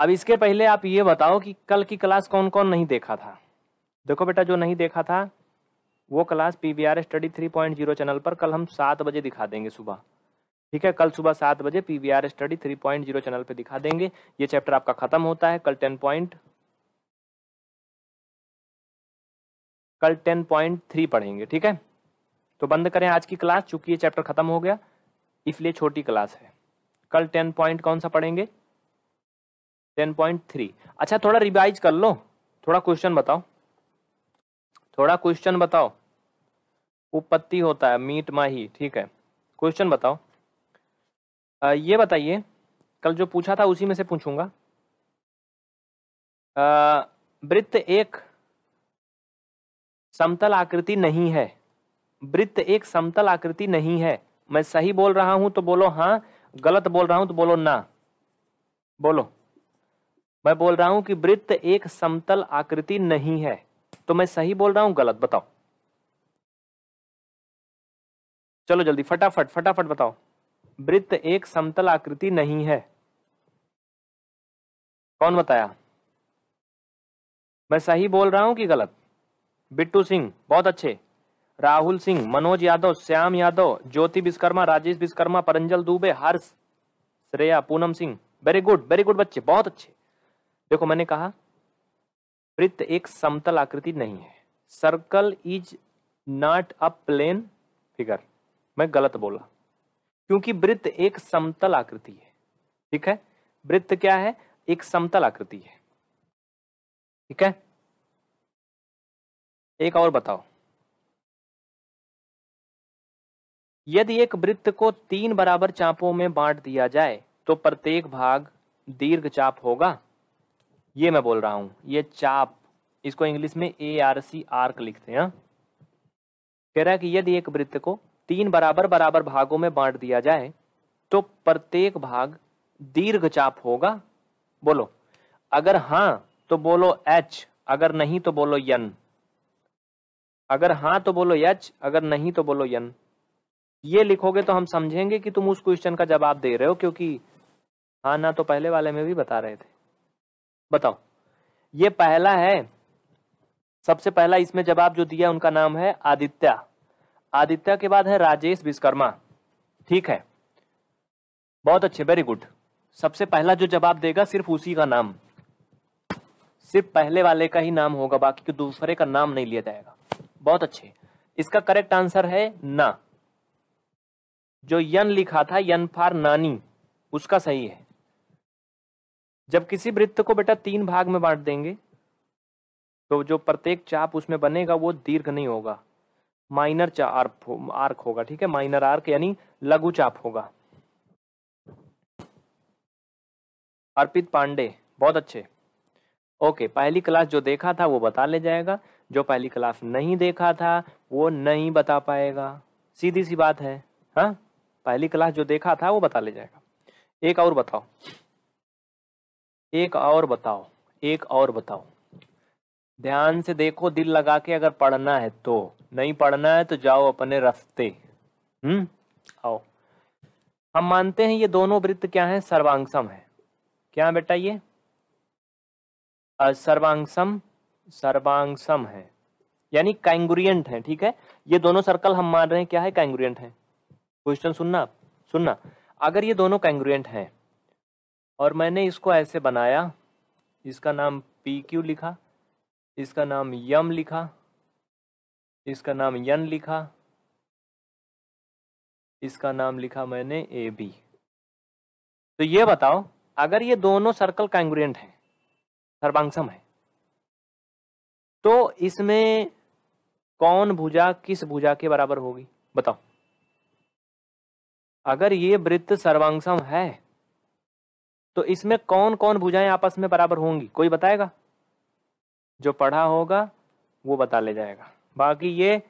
अब इसके पहले आप ये बताओ कि कल की क्लास कौन कौन नहीं देखा था? देखो बेटा, जो नहीं देखा था वो class P V R study 3.0 channel पर कल हम सात बजे दिखा देंगे सुबह। ठीक है, कल सुबह सात बजे P V R study 3.0 channel पर दिखा देंगे। ये चैप्टर आपका खत्म होता है, कल टेन पॉइंट कल टेन पॉइंट थ्री पढ़ेंगे, ठीक है? तो बंद करें आज की क्लास चूँकि ये चैप्टर खत्म हो गया, इसलिए छोटी क्लास है। कल टेन पॉइंट कौन सा पढ़ेंगे? टेन पॉइंट थ्री अच्छा थोड़ा रिवाइज कर लो, थोड़ा क्वेश्चन बताओ। थोड़ा क्वेश्चन बताओ। उपपत्ति होता है मीट माही ठीक है। क्वेश्चन बताओ। आ, ये बताइए कल जो पूछा था उसी में से पूछूँगा। वृत्त एक समतल आकृति नहीं है। वृत्त एक समतल आकृति नहीं है। मैं सही बोल रहा हूँ तो बोलो हाँ गलत बोल रहा हूँ तो बोलो ना। बोलो। मैं बोल रहा हूँ कि वृत्त एक समतल आकृति नहीं है। तो मैं सही बोल रहा हूँ, गलत? बताओ। चलो जल्दी, फटाफट फटाफट बताओ। वृत्त एक समतल आकृति नहीं है। कौन बताया? मैं सही बोल रहा हूँ कि गलत? बिट्टू सिंह, बहुत अच्छे। Rahul Singh, Manoj Yadav, Shyam Yadav, Jyoti Vishwakarma, Rajesh Vishwakarma, Pranjal Dubey, Harsh, Shreya, Poonam Singh. Very good very good बच्चे, बहुत अच्छे। देखो, मैंने कहा वृत्त एक समतल आकृति नहीं है। Circle is not a plane figure. मैं गलत बोला। क्योंकि वृत्त एक समतल आकृति है। ठीक है? वृत्त क्या है? एक समतल आकृति है। ठीक है? एक और बताओ। यदि एक वृत्त को तीन बराबर चापों में बांट दिया जाए तो प्रत्येक भाग दीर्घ चाप होगा। ये मैं बोल रहा हूँ, ये चाप, इसको इंग्लिश में ए आर सी आर्क लिखते हैं? कह रहा है कि यदि एक वृत्त को तीन बराबर बराबर भागों में बांट दिया जाए तो प्रत्येक भाग दीर्घ चाप होगा। बोलो, अगर हाँ तो बोलो एच अगर नहीं तो बोलो यन अगर हाँ तो बोलो यच अगर नहीं तो बोलो यन ये लिखोगे तो हम समझेंगे कि तुम उस क्वेश्चन का जवाब दे रहे हो, क्योंकि हाँ ना तो पहले वाले में भी बता रहे थे। बताओ। ये पहला है। सबसे पहला इसमें जवाब जो दिया उनका नाम है आदित्य। आदित्य के बाद है राजेश विश्वकर्मा। ठीक है। बहुत अच्छे वेरी गुड सबसे पहला जो जवाब देगा सिर्फ़ उसी का नाम। सिर्फ़ पहले वाले का ही नाम होगा, बाकी के दूसरे का नाम नहीं लिया जाएगा। बहुत अच्छे। इसका करेक्ट आंसर है ना। जो यन लिखा था, यन फार नानी, उसका सही है। जब किसी वृत्त को बेटा तीन भाग में बांट देंगे तो जो प्रत्येक चाप उसमें बनेगा वो दीर्घ नहीं होगा। माइनर चाप आर्क होगा, ठीक है? माइनर आर्क यानी लघु चाप होगा। अर्पित पांडे, बहुत अच्छे। ओके, पहली क्लास जो देखा था वो बता ले जाएगा। जो पहली क्लास नहीं देखा था वो नहीं बता पाएगा। सीधी सी बात है हाँ? पहली क्लास जो देखा था वो बता ले जाएगा। एक और बताओ। एक और बताओ, एक और बताओ। ध्यान से देखो, दिल लगा के अगर पढ़ना है तो। नहीं पढ़ना है तो जाओ अपने रास्ते। हम्म आओ। हम मानते हैं ये दोनों वृत्त क्या है? सर्वांगसम है। क्या बेटा ये? सर्वांगसम सर्वांगसम है। यानी कैंगुरियंट है, ठीक है? ये दोनों सर्कल हम मान रहे हैं, क्या है? कैंगुरियंट है। क्वेश्चन सुनना सुनना। अगर ये दोनों कैंगुरियंट हैं और मैंने इसको ऐसे बनाया, इसका नाम पी क्यू लिखा, इसका नाम यम लिखा, इसका नाम यन लिखा, इसका नाम लिखा मैंने ए बी तो ये बताओ, अगर ये दोनों सर्कल कैंगुरियंट है, सर्वांगसम है तो इसमें कौन भुजा किस भुजा के बराबर होगी? बताओ। अगर ये वृत्त सर्वांगसम है तो इसमें कौन कौन भुजाएँ आपस में बराबर होंगी? कोई बताएगा? जो पढ़ा होगा, वो बता ले जाएगा। बाकी ये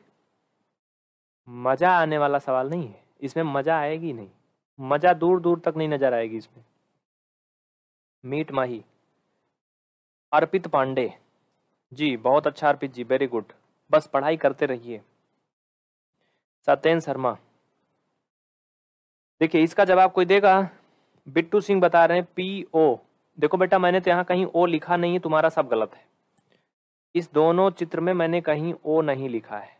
मज़ा आने वाला सवाल नहीं है। इसमें मज़ा आएगी नहीं। मज़ा दूर दूर तक नहीं नज़र आएगी इसमें। मीट माही। अर्पित पांडे। जी, बहुत अच्छा अर्पित जी वेरी गुड बस पढ़ाई करते रहिए। सत्यन शर्मा। देखिए, इसका जवाब कोई देगा? बिट्टू सिंह बता रहे हैं पी ओ देखो बेटा, मैंने तो यहाँ कहीं ओ लिखा नहीं है, तुम्हारा सब गलत है। इस दोनों चित्र में मैंने कहीं ओ नहीं लिखा है।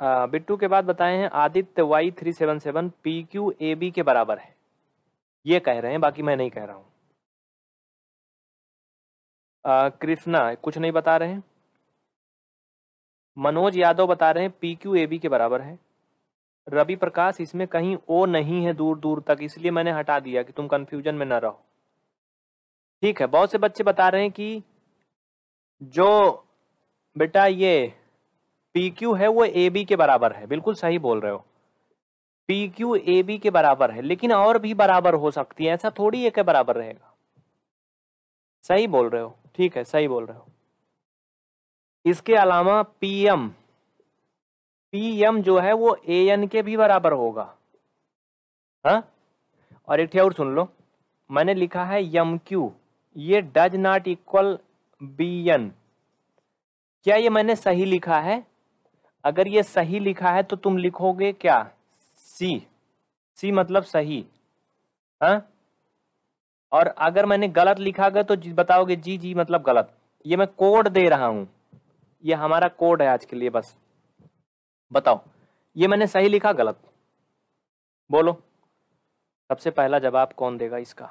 बिट्टू के बाद बताए हैं, Aditya Y three seven seven P Q A B के बराबर है। ये कह रहे हैं, बाकी मैं नहीं कह रहा हूँ। कृष्णा, कुछ नहीं बता रहे हैं। मनोज यादव बता रहे हैं पी क्यू ए बी के बराबर है। रवि प्रकाश, इसमें कहीं ओ नहीं है दूर दूर तक, इसलिए मैंने हटा दिया कि तुम कंफ्यूजन में न रहो। ठीक है, बहुत से बच्चे बता रहे हैं कि जो बेटा ये पी क्यू है, वो ए बी के बराबर है। बिल्कुल सही बोल रहे हो। पी क्यू ए बी के बराबर है, लेकिन और भी बराबर हो सकती है, ऐसा थोड़ी एक के बराबर रहेगा। सही बोल रहे हो, ठीक है, सही बोल रहे हो। इसके अलावा पीएम पीएम जो है वो ए एन के भी बराबर होगा। हा? और एक और सुन लो। मैंने लिखा है यम क्यू ये does not equal B N क्या ये मैंने सही लिखा है? अगर ये सही लिखा है तो तुम लिखोगे क्या? सी सी मतलब सही। हा? और अगर मैंने गलत लिखा गया तो बताओगे जी जी मतलब गलत। ये मैं कोड दे रहा हूँ। ये हमारा कोड है आज के लिए बस। बताओ, ये मैंने सही लिखा, गलत? बोलो। सबसे पहला जवाब कौन देगा इसका?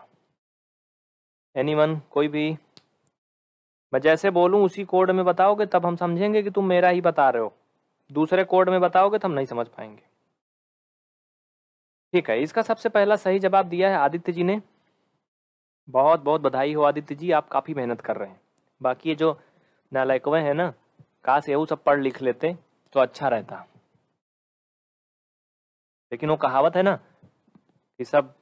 एनीवन कोई भी? मैं जैसे बोलूँ, उसी कोड में बताओगे, तब हम समझेंगे कि तुम मेरा ही बता रहे हो। दूसरे कोड में बताओगे तो हम नहीं समझ पाएँगे। ठीक है, इसका सबसे पहला सही जवाब दिया है आदित्य जी ने। बहुत बहुत बधाई हो आदित्य जी, आप काफ़ी मेहनत कर रहे हैं। बाकी ये जो नालायकवे हैं ना, काश ये सब पढ़ लिख लेते तो अच्छा रहता। लेकिन वो कहावत है ना कि सब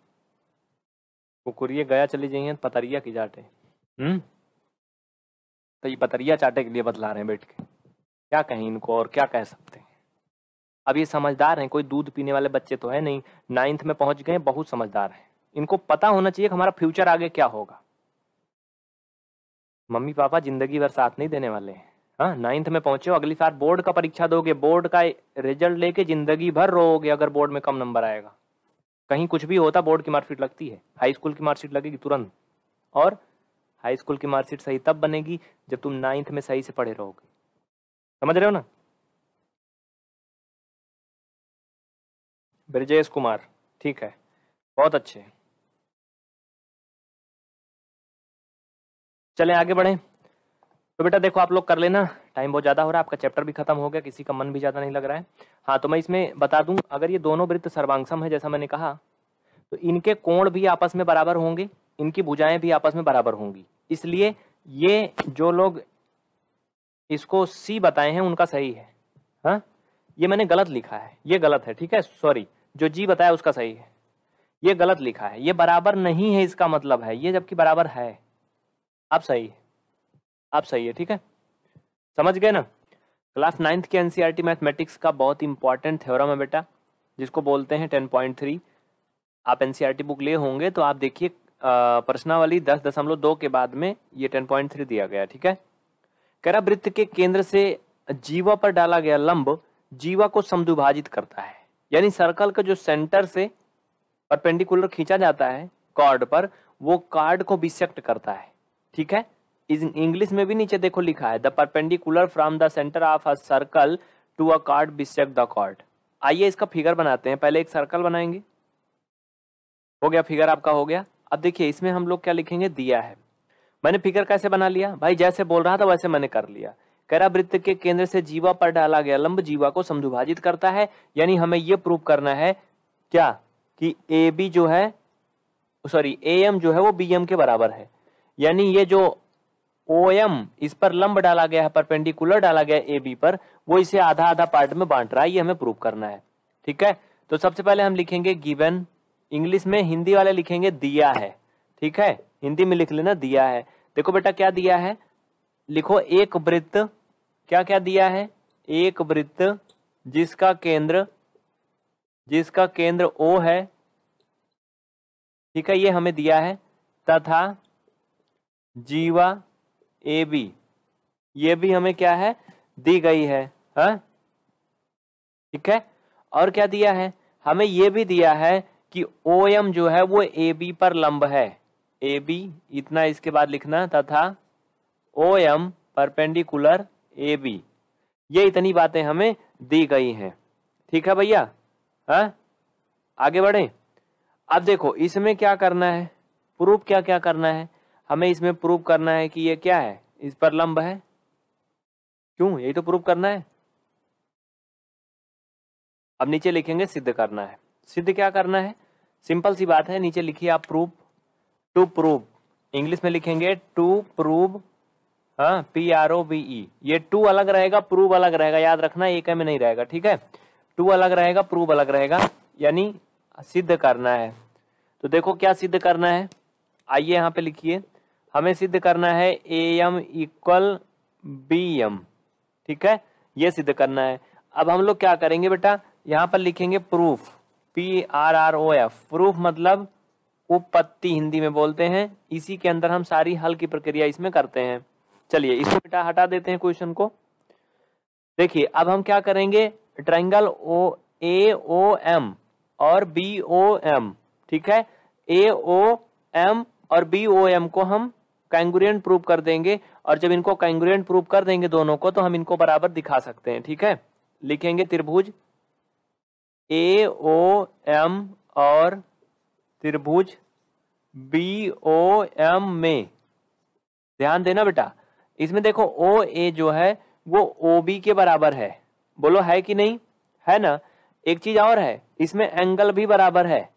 कुकुरिए गया चली जाइए पतरिया की जाटे। हम्म? तो ये पतरिया चाटे के लिए बतला रहे हैं बैठ के। क्या कहें इनको और क्या कह सकते हैं? अब ये समझदार हैं, कोई दूध पीने वाले बच्चे तो है नहीं। नाइन्थ में पहुँच गए, बहुत समझदार हैं। इनको पता होना चाहिए कि हमारा फ्यूचर आगे क्या होगा। मम्मी पापा ज़िंदगी भर साथ नहीं देने वाले हैं। हाँ नाइन्थ में पहुँचे हो, अगली साल बोर्ड का परीक्षा दोगे बोर्ड का रिज़ल्ट लेके ज़िंदगी भर रोगे अगर बोर्ड में कम नंबर आएगा। कहीं कुछ भी होता बोर्ड की मार्कशीट लगती है। हाई स्कूल की मार्कशीट लगेगी तुरंत। और हाई स्कूल की मार्कशीट सही तब बनेगी जब तुम नाइन्थ में सही से पढ़े रहोगे। समझ रहे हो ना? ब्रजेश कुमार, ठीक है। बहुत अच्छे। चले, आगे बढ़ें। तो बेटा देखो, आप लोग कर लेना। टाइम बहुत ज़्यादा हो रहा है, आपका चैप्टर भी खत्म हो गया, किसी का मन भी ज़्यादा नहीं लग रहा है। हाँ तो मैं इसमें बता दूँ, अगर ये दोनों वृत्त सर्वांगसम है, जैसा मैंने कहा तो इनके कोण भी आपस में बराबर होंगे, इनकी भुजाएँ भी आपस में बराबर होंगी। इसलिए ये जो लोग इसको सी बताए हैं, उनका सही है। हा? ये मैंने गलत लिखा है। ये गलत है, ठीक है? सॉरी जो जी बताया, उसका सही है। ये गलत लिखा है। ये बराबर नहीं है, इसका मतलब है। ये जबकि बराबर है। आप सही है। आप सही है, ठीक है? समझ गए ना? क्लास नाइन्थ के एनसीईआरटी मैथमेटिक्स का बहुत इंपॉर्टेंट थ्योरम है बेटा, जिसको बोलते हैं टेन पॉइंट थ्री आप एनसीईआरटी बुक ले होंगे तो आप देखिए प्रश्नावली दस दशमलव दो के बाद में ये टेन पॉइंट थ्री दिया गया, ठीक है? करा वृत्त के केंद्र से जीवा पर डाला गया लंब जीवा को समदुभाजित करता है। यानी सर्कल का जो सेंटर से परपेंडिकुलर खींचा जाता है कार्ड पर, वो कार्ड को बिसेक्ट करता है, ठीक है? इंग्लिश में भी नीचे देखो लिखा है the perpendicular from the centre of a circle to a chord bisect the chord आइए इसका फिगर बनाते हैं, पहले एक सर्कल बनाएँगे। हो गया फिगर आपका, हो गया। अब देखिए, इसमें हम लोग क्या लिखेंगे? दिया है। मैंने फिगर कैसे बना लिया? भाई, जैसे बोल रहा था, वैसे मैंने कर लिया। करा वृत्त के केंद्र से जीवा पर डाला गया लंब जीवा को समझुभाजित करता है, यानी हमें यह प्रूव करना है, क्या? कि ए बी जो है सॉरी ए एम जो है, वो बी एम के बराबर है। यानी ये जो ओ एम इस पर लंब डाला गया है, परपेंडिकुलर डाला गया ए बी पर, वो इसे आधा आधा पार्ट में बांट रहा है, ये हमें प्रूव करना है। ठीक है? तो सबसे पहले हम लिखेंगे गिवन इंग्लिश में हिंदी वाले लिखेंगे दिया है। ठीक है? हिंदी में लिख लेना दिया है। देखो बेटा, क्या दिया है? लिखो एक वृत्त क्या क्या दिया है? एक वृत्त, जिसका केंद्र जिसका केंद्र ओ है। ठीक है, ये हमें दिया है। तथा जीवा ए बी ये भी हमें क्या है? दी गई है, हा? ठीक है? और क्या दिया है? हमें ये भी दिया है कि ओ एम जो है वो ए बी पर लंब है। ए बी इतना इसके बाद लिखना, तथा O M perpendicular A B ये इतनी बातें हमें दी गई हैं। ठीक है भैया? हाँ? आगे बढ़े। अब देखो, इसमें क्या करना है? प्रूफ क्या क्या करना है? हमें इसमें प्रूफ करना है कि ये क्या है? इस पर लंब है। क्यों? यही तो प्रूफ करना है। अब नीचे लिखेंगे सिद्ध करना है। सिद्ध क्या करना है? सिंपल सी बात है, नीचे लिखिए आप प्रूफ टू प्रूव इंग्लिश में लिखेंगे टू प्रूव हाँ P R O B E ये टू अलग रहेगा प्रूव अलग रहेगा। याद रखना, एक में नहीं रहेगा, ठीक है? टू अलग रहेगा प्रूव अलग रहेगा। यानी सिद्ध करना है। तो देखो क्या सिद्ध करना है। आइए यहाँ पे लिखिए। हमें सिद्ध करना है A M equal B M ठीक है? ये सिद्ध करना है। अब हम लोग क्या करेंगे बेटा? यहाँ पर लिखेंगे proof P R R O F proof मतलब उपपत्ति हिंदी में बोलते हैं। इसी के अंदर हम सारी हल की प्रक्रिया इसमें करते हैं। चलिए, इसको बेटा हटा देते हैं क्वेश्चन को। देखिए, अब हम क्या करेंगे? Triangle O A O M और बी ओ एम ठीक है? ए ओ एम और बी ओ एम को हम कैंगुरियंट प्रूव कर देंगे और जब इनको कैंगुरियंट प्रूव कर देंगे दोनों को तो हम इनको बराबर दिखा सकते हैं, ठीक है? लिखेंगे त्रिभुज। ए ओ एम और त्रिभुज बी ओ एम में। ध्यान देना बेटा, इसमें देखो ओ ए जो है, वो ओ बी के बराबर है। बोलो, है कि नहीं? है ना? एक चीज़ और है, इसमें एंगल भी बराबर है।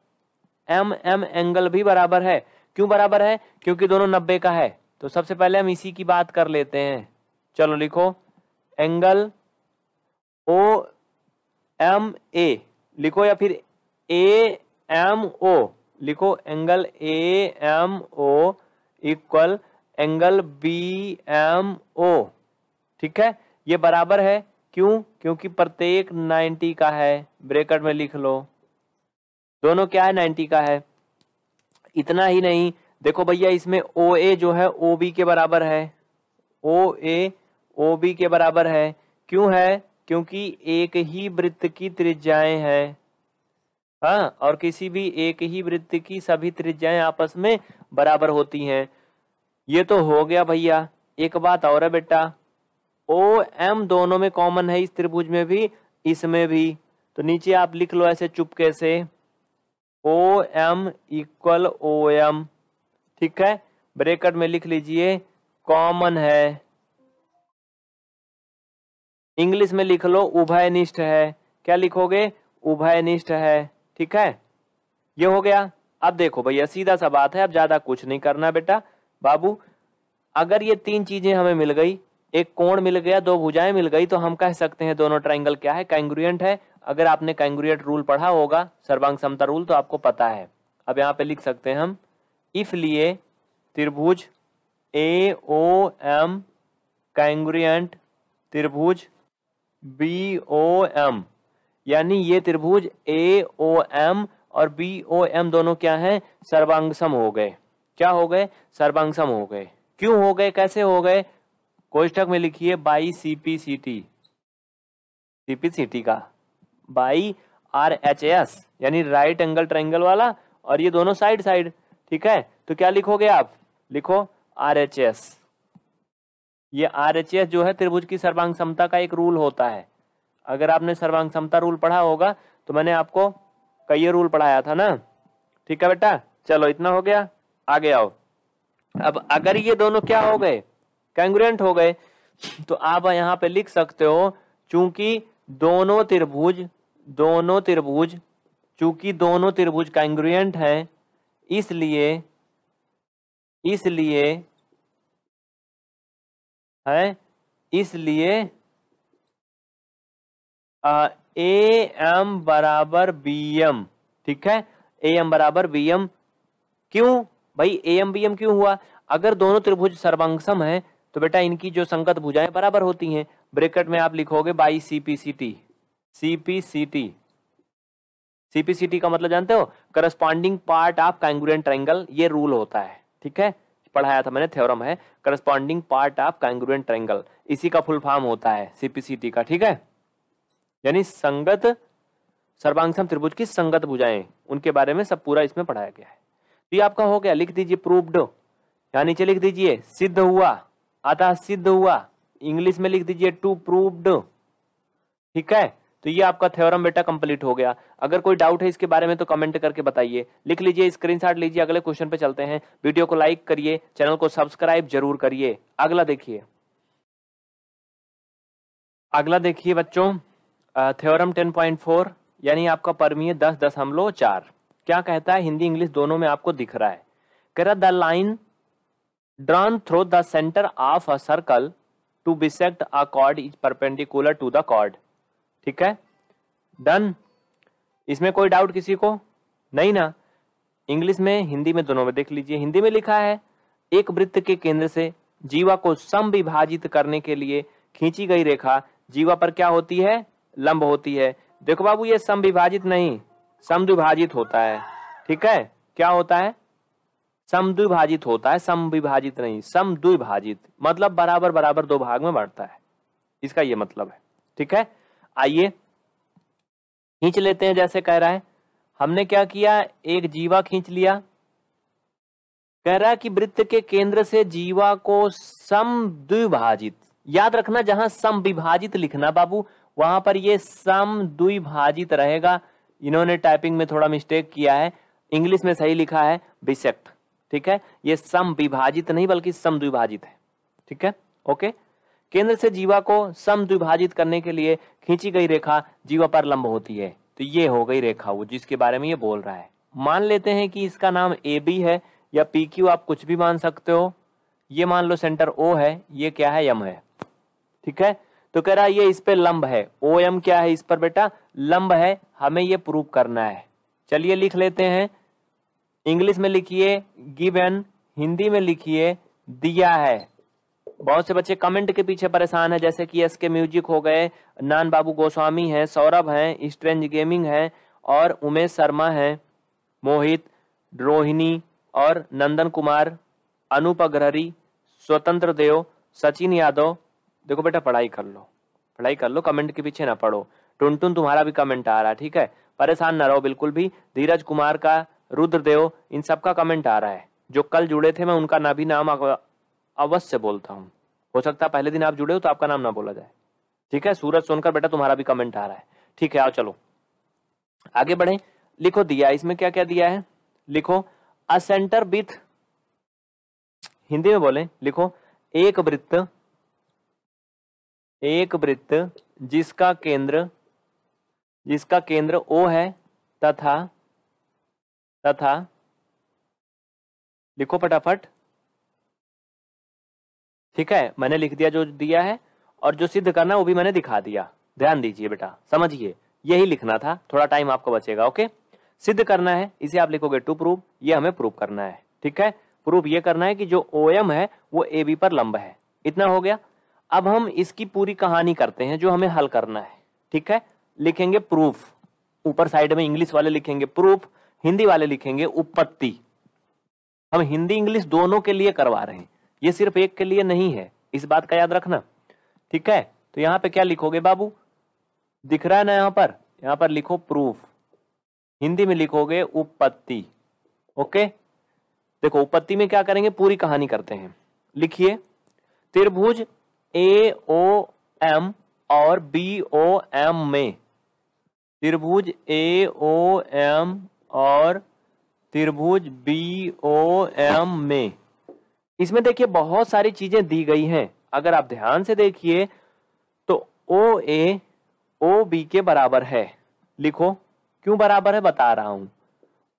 एम एम एंगल भी बराबर है। क्यों बराबर है? क्योंकि दोनों नब्बे का है। तो सबसे पहले हम इसी की बात कर लेते हैं। चलो लिखो। Angle O M A. लिखो या फिर ए एम ओ। लिखो angle A M O equal angle B M O. ठीक है? ये बराबर है। क्यों? क्योंकि प्रत्येक 90 का है। ब्रेकेट में लिख लो। दोनों क्या है? 90 का है। इतना ही नहीं। देखो भैया, इसमें ओ ए जो है ओ बी के बराबर है। ओ ए ओ बी के बराबर है। क्यों है? क्योंकि एक ही वृत्त की त्रिज्याएँ हैं। हाँ और किसी भी एक ही वृत्त की सभी त्रिज्याएँ आपस में बराबर होती हैं। ये तो हो गया भैया। एक बात और है बेटा। ओ एम दोनों में कॉमन है इस त्रिभुज में भी, इसमें भी। तो नीचे आप लिख लो ऐसे चुपके से। O M equal O M ठीक है? ब्रेकेट में लिख लीजिए कॉमन है। इंग्लिश में लिख लो, उभयनिष्ठ है। क्या लिखोगे? उभयनिष्ठ है। ठीक है? ये हो गया। अब देखो भैया, सीधा सा बात है, अब ज़्यादा कुछ नहीं करना बेटा। बाबू, अगर ये तीन चीज़ें हमें मिल गई, एक कोण मिल गया, दो भुजाएँ मिल गई तो हम कह सकते हैं दोनों ट्राइंगल क्या है? कैंग्रुएंट है। अगर आपने कैंग्रुएंट रूल पढ़ा होगा, सर्वांग समता रूल तो आपको पता है। अब यहाँ पे लिख सकते हैं हम। इफ़ लिए त्रिभुज ए, ओ, एम कैंग्रुएंट त्रिभुज बी, ओ, एम। यानी ये त्रिभुज ए, ओ, एम और बी, ओ, एम दोनों क्या है? सर्वांगसम हो गए। क्या हो गए? सर्वांगसम हो गए। क्यों हो गए? कैसे हो गए? कोष्टक में लिखिए by C P C T C P C T का। बाई आर एच एस यानी राइट एंगल ट्रायंगल वाला, और ये दोनों साइड साइड ठीक है? तो क्या लिखोगे आप? लिखो आर एच एस ये आर एच एस जो है त्रिभुज की सर्वांग समता का एक रूल होता है। अगर आपने सर्वांग समता रूल पढ़ा होगा तो मैंने आपको कई रूल पढ़ाया था ना? ठीक है बेटा? चलो, इतना हो गया। आगे आओ। अब अगर ये दोनों क्या हो गए? कैंग्रेंट हो गए तो आप यहाँ पे लिख सकते हो, चूँकि दोनों त्रिभुज दोनों त्रिभुज, चूँकि दोनों त्रिभुज कैंग्रुएंट हैं, इसलिए इसलिए, है, इसलिए ए एम बराबर बी एम, ठीक है? ए एम बराबर बी एम, क्यों? भाई, ए एम बी एम क्यों हुआ? अगर दोनों त्रिभुज सर्वांगसम है तो बेटा इनकी जो संगत भुजाएँ बराबर होती हैं, ब्रेकेट में आप लिखोगे बाई सीपीसीटी सीपीसीटी सीपीसीटी का मतलब जानते हो? Corresponding part of congruent triangle ये रूल होता है, ठीक है? पढ़ाया था मैंने थ्योरम है। Corresponding part of congruent triangle इसी का फुल फॉर्म होता है सीपीसीटी का, ठीक है? यानी संगत सर्वांगसम त्रिभुज की संगत भुजाएँ, उनके बारे में सब पूरा इसमें पढ़ाया गया है। तो ये आपका हो गया, लिख दीजिए प्रूव्ड या नीचे लिख दीजिए, सिद्ध हुआ, अतः सिद्ध हुआ। इंग्लिश में लिख दीजिए टू प्रूव्ड ठीक है? तो ये आपका थ्योरम बेटा कंप्लीट हो गया। अगर कोई डाउट है इसके बारे में तो कमेंट करके बताइए। लिख लीजिए स्क्रीनशॉट लीजिए, अगले क्वेश्चन पे चलते हैं। वीडियो को लाइक करिए चैनल को सब्सक्राइब ज़रूर करिए। अगला देखिए। अगला देखिए बच्चों थ्योरम 10.4 यानी आपका परमीय दस दशमलव चार। क्या कहता है? हिंदी, इंग्लिश दोनों में आपको दिख रहा है। कह रहा the line drawn through the centre of a circle to bisect a chord is perpendicular to the chord ठीक है? डन इसमें कोई डाउट किसी को? नहीं ना। इंग्लिश में, हिंदी में दोनों में देख लीजिए। हिंदी में लिखा है, एक वृत्त के केंद्र से जीवा को सम विभाजित करने के लिए खींची गई रेखा। जीवा पर क्या होती है? लंब होती है। देखो बाबू, ये सम विभाजित नहीं, समद्विभाजित होता है। ठीक है? क्या होता है? समद्विभाजित होता है सम विभाजित नहीं, समद्विभाजित। मतलब बराबर बराबर दो भाग में बढ़ता है। इसका ये मतलब है। ठीक है? आइए। खींच लेते हैं जैसे कह रहा है। हमने क्या किया? एक जीवा खींच लिया। कह रहा कि वृत्त के केंद्र से जीवा को सम द्विभाजित याद रखना, जहाँ सम विभाजित लिखना बाबू, वहाँ पर ये सम द्विभाजित रहेगा। इन्होंने टाइपिंग में थोड़ा मिस्टेक किया है। इंग्लिश में सही लिखा है बिसेक्ट ठीक है? ये सम विभाजित नहीं, बल्कि सम द्विभाजित है। ठीक है? ओके केंद्र से जीवा को सम द्विभाजित करने के लिए खींची गई रेखा जीवा पर लंब होती है। तो ये हो गई रेखा वो, जिसके बारे में ये बोल रहा है। मान लेते हैं कि इसका नाम ए बी है, या पी क्यू आप कुछ भी मान सकते हो। ये मान लो सेंटर ओ है, ये क्या है? यम है। ठीक है? तो कह रहा है, ये इस पे लंब है। ओ एम क्या है इस पर बेटा? लंब है, हमें ये प्रूव करना है। चलिए लिख लेते हैं। इंग्लिश में लिखिए, गिवन, हिंदी में लिखिए, दिया है। बहुत से बच्चे कमेंट के पीछे परेशान है, जैसे कि एस के म्यूज़िक हो गए, नान बाबू गोस्वामी हैं, सौरभ हैं स्ट्रेंज गेमिंग है, और उमेश शर्मा है, मोहित, रोहिणी और नंदन कुमार, अनूप अग्रहरी, स्वतंत्र देव, सचिन यादव। देखो बेटा, पढ़ाई कर लो। पढ़ाई कर लो कमेंट के पीछे ना पढ़ो। टुनटुन तुम्हारा भी कमेंट आ रहा है, ठीक है? परेशान ना रहो बिल्कुल भी। धीरज कुमार का, रुद्रदेव, इन सबका कमेंट आ रहा है। जो कल जुड़े थे मैं, उनका ना भी नाम अवश्य बोलता हूँ। हो सकता है पहले दिन आप जुड़े हो तो आपका नाम ना बोला जाए। ठीक है? सूरज सोनकर बेटा तुम्हारा भी कमेंट आ रहा है। ठीक है, आओ चलो। आगे बढ़े। लिखो दिया, इसमें क्या क्या दिया है? लिखो अ सेंटर विथ हिंदी में बोले। लिखो, एक वृत्त एक वृत्त जिसका केंद्र जिसका केंद्र ओ है तथा तथा, लिखो फटाफट। ठीक है, मैंने लिख दिया जो दिया है, और जो सिद्ध करना वो भी मैंने दिखा दिया। ध्यान दीजिए बेटा, समझिए, यही लिखना था, थोड़ा टाइम आपको बचेगा ओके सिद्ध करना है, इसे आप लिखोगे टू प्रूव ये हमें प्रूव करना है, ठीक है? प्रूफ ये करना है कि जो ओ एम है, वो ए बी पर लंब है। इतना हो गया? अब हम इसकी पूरी कहानी करते हैं, जो हमें हल करना है, ठीक है? लिखेंगे प्रूफ ऊपर साइड में इंग्लिश वाले लिखेंगे प्रूफ हिंदी वाले लिखेंगे उपपत्ति हम हिंदी इंग्लिश दोनों के लिए करवा रहे हैं। ये सिर्फ़ एक के लिए नहीं है, इस बात का याद रखना। ठीक है? तो यहाँ पे क्या लिखोगे बाबू? दिख रहा है ना यहाँ पर? यहाँ पर लिखो प्रूफ हिंदी में लिखोगे उपपत्ति ओके? देखो उपपत्ति में क्या करेंगे? पूरी कहानी करते हैं। लिखिए। त्रिभुज ए ओ एम और बी ओ एम में। त्रिभुज ए ओ एम और त्रिभुज बी ओ एम में। इसमें देखिए बहुत सारी चीज़ें दी गई हैं। अगर आप ध्यान से देखिए तो ओ ए ओ बी के बराबर है। लिखो, क्यों बराबर है बता रहा हूँ।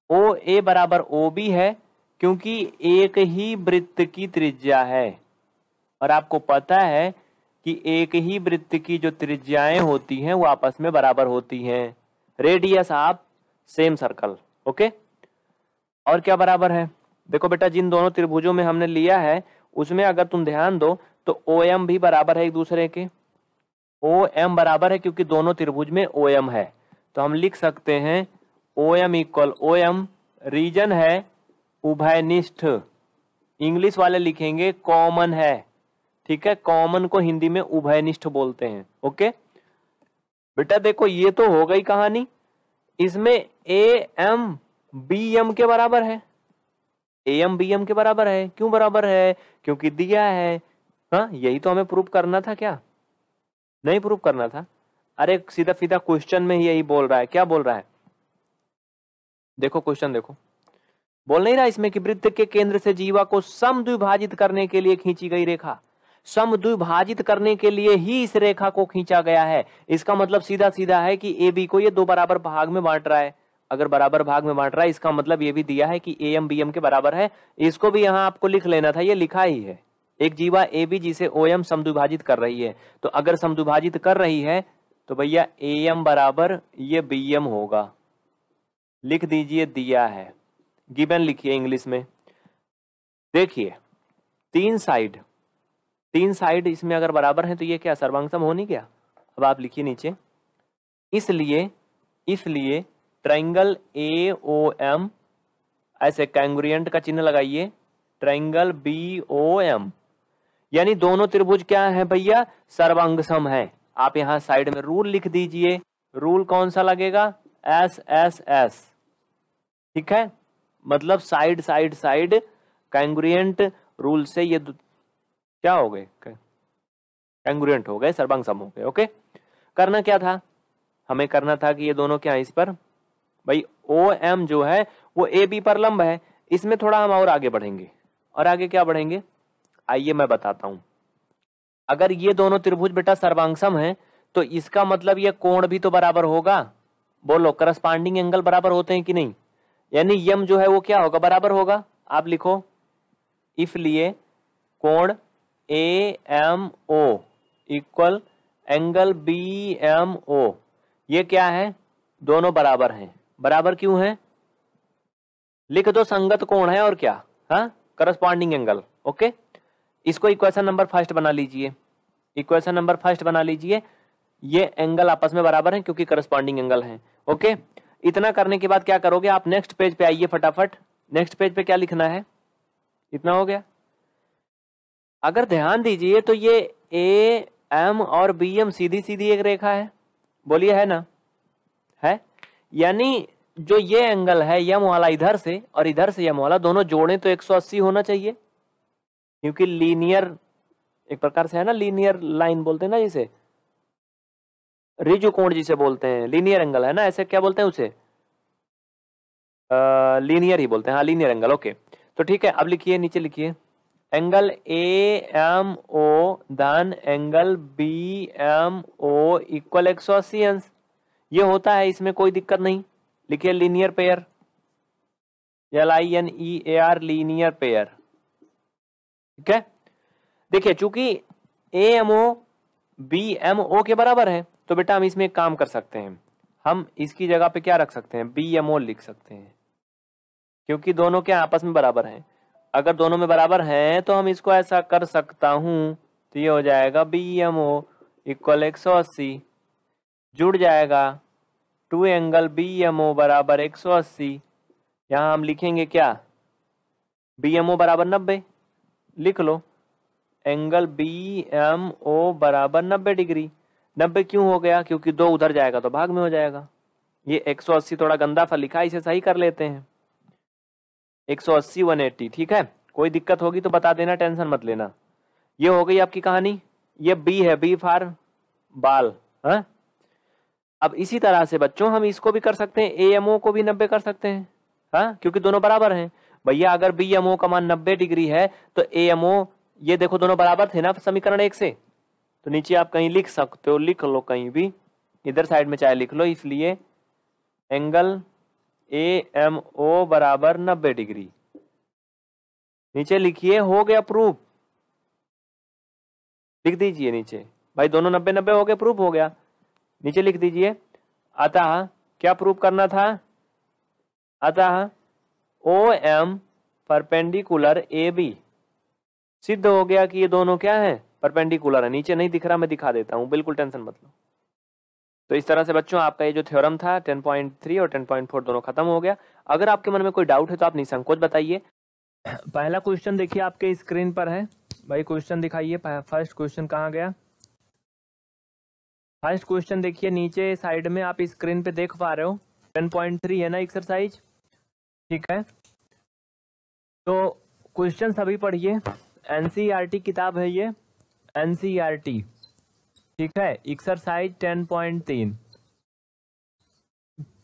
ओ ए बराबर ओ बी है, क्योंकि एक ही वृत्त की त्रिज्या है। और आपको पता है कि एक ही वृत्त की जो त्रिज्याएँ होती हैं, वो आपस में बराबर होती हैं। रेडियस आप सेम सर्कल ओके और क्या बराबर है? देखो बेटा, जिन दोनों त्रिभुजों में हमने लिया है, उसमें अगर तुम ध्यान दो तो ओ एम भी बराबर है एक दूसरे के। ओ एम बराबर है क्योंकि दोनों त्रिभुज में ओ एम है। तो हम लिख सकते हैं O M equal O M reason है उभयनिष्ठ। इंग्लिश वाले लिखेंगे कॉमन है। ठीक है कॉमन को हिंदी में उभयनिष्ठ बोलते हैं। ओके? बेटा देखो, ये तो हो गई कहानी। इसमें ए एम बी एम के बराबर है। ए एम बी एम के बराबर है। क्यों बराबर है? क्योंकि दिया है। हाँ यही तो हमें प्रूव करना था क्या? नहीं प्रूव करना था। अरे सीधा सीधा क्वेश्चन में ही यही बोल रहा है। क्या बोल रहा है? देखो क्वेश्चन देखो। बोल नहीं रहा इसमें कि वृत्त के केंद्र से जीवा को सम समद्विभाजित करने के लिए खींची गई रेखा। समद्विभाजित करने के लिए ही इस रेखा को खींचा गया है। इसका मतलब सीधा सीधा है कि ए बी को ये दो बराबर भाग में बांट रहा है। अगर बराबर भाग में बांट रहा है, इसका मतलब ये भी दिया है कि ए एम बी एम के बराबर है। इसको भी यहाँ आपको लिख लेना था, ये लिखा ही है। एक जीवा ए बी जिसे ओ एम समद्विभाजित कर रही है। तो अगर समद्विभाजित कर रही है तो भैया ए एम बराबर ये बी एम होगा। लिख दीजिए, दिया है। गिवन लिखिए इंग्लिश में। देखिए, तीन साइड। तीन साइड इसमें अगर बराबर है तो ये क्या, सर्वांगसम हो नहीं क्या? अब आप लिखिए नीचे। इसलिए इसलिए ट्राइंगल ए ओ एम ऐसे कैंग्रियंट का चिन्ह लगाइए ट्राइंगल बी ओ एम यानी दोनों त्रिभुज क्या है भैया? सर्वांगसम है। आप यहाँ साइड में रूल लिख दीजिए। रूल कौन सा लगेगा? एस एस एस ठीक है? मतलब side side side congruent rule से ये क्या हो गए? कैंग्रियंट हो गए सर्वांग सम हो गए, ओके? करना क्या था? हमें करना था कि ये दोनों क्या है इस पर? भाई ओ एम जो है, वो ए बी पर लंब है। इसमें थोड़ा हम और आगे बढ़ेंगे। और आगे क्या बढ़ेंगे? आइए मैं बताता हूँ। अगर ये दोनों त्रिभुज बेटा सर्वांगसम है तो इसका मतलब ये कोण भी तो बराबर होगा। बोलो करस्पांडिंग एंगल बराबर होते हैं कि नहीं? यानी यम जो है वो क्या होगा? बराबर होगा। आप लिखो। इसलिए कोण A M O equal angle B M O ये क्या है? दोनों बराबर हैं। बराबर क्यों है? लिख दो संगत कोण है और क्या हाँ? करस्पॉन्डिंग एंगल ओके इसको इक्वेशन नंबर फ़र्स्ट बना लीजिए। इक्वेशन नंबर फ़र्स्ट बना लीजिए। ये एंगल आपस में बराबर है क्योंकि करस्पॉन्डिंग एंगल है ओके इतना करने के बाद क्या करोगे आप? नेक्स्ट पेज पे आइए फटाफट। नेक्स्ट पेज पे क्या लिखना है? इतना हो गया। अगर ध्यान दीजिए तो ये ए एम और बी एम सीधी सीधी एक रेखा है। बोलिए, है ना? यानी जो ये एंगल है यम वाला इधर से और इधर से यम वाला दोनों जोड़े तो 180 होना चाहिए। क्योंकि लीनियर एक प्रकार से है ना लीनियर लाइन बोलते हैं ना जिसे? रिजु कोण जिसे बोलते हैं लीनियर एंगल है ना, ऐसे क्या बोलते हैं उसे? लीनियर ही बोलते हैं हाँ लीनियर एंगल ओके तो ठीक है, अब लिखिए, नीचे लिखिए। एंगल ए एम ओ धन angle B M O equal एक सौ अस्सी अंश। ये होता है, इसमें कोई दिक्कत नहीं। लिखिए linear pair L I N E A R linear pair ठीक है? देखिए, चूँकि A M O B M O के बराबर है तो बेटा हम इसमें काम कर सकते हैं। हम इसकी जगह पे क्या रख सकते हैं? बी एम ओ लिख सकते हैं। क्योंकि दोनों क्या आपस में बराबर हैं। अगर दोनों में बराबर हैं तो हम इसको ऐसा कर सकता हूँ तो ये हो जाएगा बी एम ओ इक्वल एक सौ अस्सी। जुड़ जाएगा two angle B M O बराबर एक सौ अस्सी। यहाँ हम लिखेंगे क्या? बी एम ओ बराबर नब्बे। लिख लो। एंगल बी एम ओ बराबर नब्बे डिग्री। नब्बे क्यों हो गया? क्योंकि दो उधर जाएगा तो भाग में हो जाएगा। ये 180 थोड़ा गंदा सा लिखा, इसे सही कर लेते हैं। 180 180 ठीक है? कोई दिक्कत होगी तो बता देना, टेंशन मत लेना। ये हो गई आपकी कहानी। ये बी है, बी फार बाल हाँ? अब इसी तरह से बच्चों हम इसको भी कर सकते हैं ए को भी नब्बे कर सकते हैं। हाँ क्योंकि दोनों बराबर हैं। भैया, अगर बी का मान नब्बे डिग्री है तो ए ये देखो दोनों बराबर थे ना समीकरण एक से। तो नीचे आप कहीं लिख सकते हो, लिख लो कहीं भी। इधर साइड में चाहे लिख लो, इसलिए एंगल ए एम ओ बराबर नब्बे डिग्री। नीचे लिखिए, हो गया प्रूफ। लिख दीजिए नीचे। भाई, दोनों नब्बे नब्बे हो गए, प्रूफ हो गया। नीचे लिख दीजिए। अतः क्या प्रूफ करना था? अतः O M perpendicular A B सिद्ध हो गया कि ये दोनों क्या है? परपेंडिकुलर है। नीचे नहीं दिख रहा, मैं दिखा देता हूँ। बिल्कुल टेंशन मत लो। तो इस तरह से बच्चों, आपका ये जो थ्योरम था 10.3 और 10.4 दोनों खत्म हो गया। अगर आपके मन में कोई डाउट है तो आप निसंकोच बताइए। पहला क्वेश्चन देखिए आपके स्क्रीन पर है। भाई क्वेश्चन दिखाइए। फ़र्स्ट क्वेश्चन कहाँ गया? फ़र्स्ट क्वेश्चन देखिए, नीचे साइड में आप स्क्रीन पे देख पा रहे हो। 10.3 है ना एक्सरसाइज ठीक है। तो क्वेश्चन सभी पढ़िए। एनसीईआरटी e किताब है ये। एनसीईआरटी e ठीक है एक्सरसाइज टेन पॉइंट तीन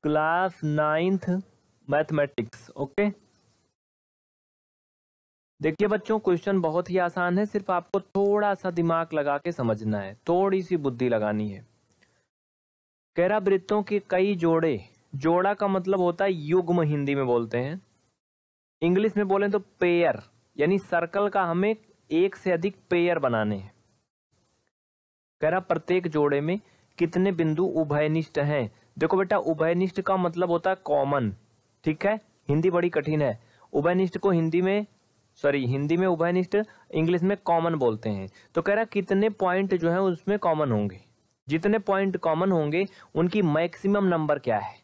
क्लास नाइन्थ मैथमेटिक्स ओके देखिए बच्चों, क्वेश्चन बहुत ही आसान है, सिर्फ़ आपको थोड़ा सा दिमाग लगा के समझना है थोड़ी सी बुद्धि लगानी है। कैरा वृत्तों के कई जोड़े, जोड़ा का मतलब होता है युग्म हिंदी में बोलते हैं। इंग्लिश में बोले तो पेयर यानी सर्कल का हमें एक से अधिक पेयर बनाने हैं। कह रहा, प्रत्येक जोड़े में कितने बिंदु उभयनिष्ठ हैं? देखो बेटा, उभयनिष्ठ का मतलब होता है कॉमन ठीक है? हिंदी बड़ी कठिन है। उभयनिष्ठ को हिंदी में सॉरी, हिंदी में उभयनिष्ठ, इंग्लिश में कॉमन बोलते हैं। तो कह रहा, कितने पॉइंट जो है उसमें कॉमन होंगे? जितने पॉइंट कॉमन होंगे, उनकी मैक्सिमम नंबर क्या है?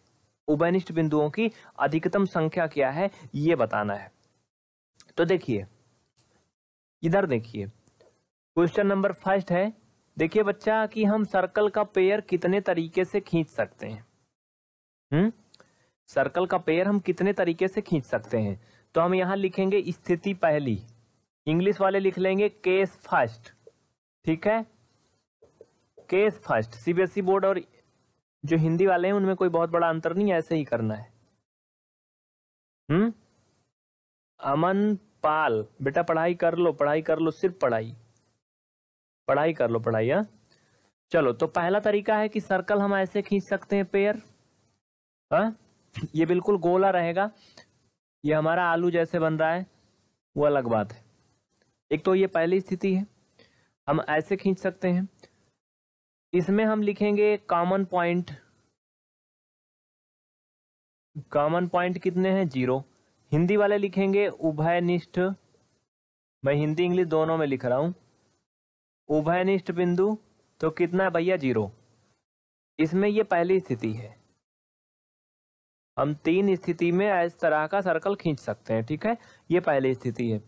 उभयनिष्ठ बिंदुओं की अधिकतम संख्या क्या है, ये बताना है। तो देखिए, इधर देखिए क्वेश्चन नंबर फ़र्स्ट है। देखिए बच्चा, कि हम सर्कल का पेयर कितने तरीके से खींच सकते हैं? हम्म? सर्कल का पेयर हम कितने तरीके से खींच सकते हैं? तो हम यहाँ लिखेंगे स्थिति पहली। इंग्लिश वाले लिख लेंगे केस फ़र्स्ट। ठीक है? Case first. सीबीएसई बोर्ड और जो हिंदी वाले हैं, उनमें कोई बहुत बड़ा अंतर नहीं ऐसे ही करना है। हम्म? अमन पाल। बेटा, पढ़ाई कर लो, पढ़ाई कर लो, सिर्फ़ पढ़ाई। पढ़ाई कर लो, पढ़ाई, हा? चलो तो पहला तरीका है कि सर्कल हम ऐसे खींच सकते हैं, पेयर। हा? ये बिल्कुल गोला रहेगा। ये हमारा आलू जैसे बन रहा है, वो अलग बात है। एक तो ये पहली स्थिति है, हम ऐसे खींच सकते हैं। इसमें हम लिखेंगे कॉमन पॉइंट कॉमन पॉइंट कितने हैं? ज़ीरो हिंदी वाले लिखेंगे उभयनिष्ठ। मैं हिंदी इंग्लिश दोनों में लिख रहा हूँ। उभयनिष्ठ बिंदु तो कितना है भैया? ज़ीरो इसमें ये पहली स्थिति है। हम तीन स्थिति में इस तरह का सर्कल खींच सकते हैं, ठीक है? ये पहली स्थिति है।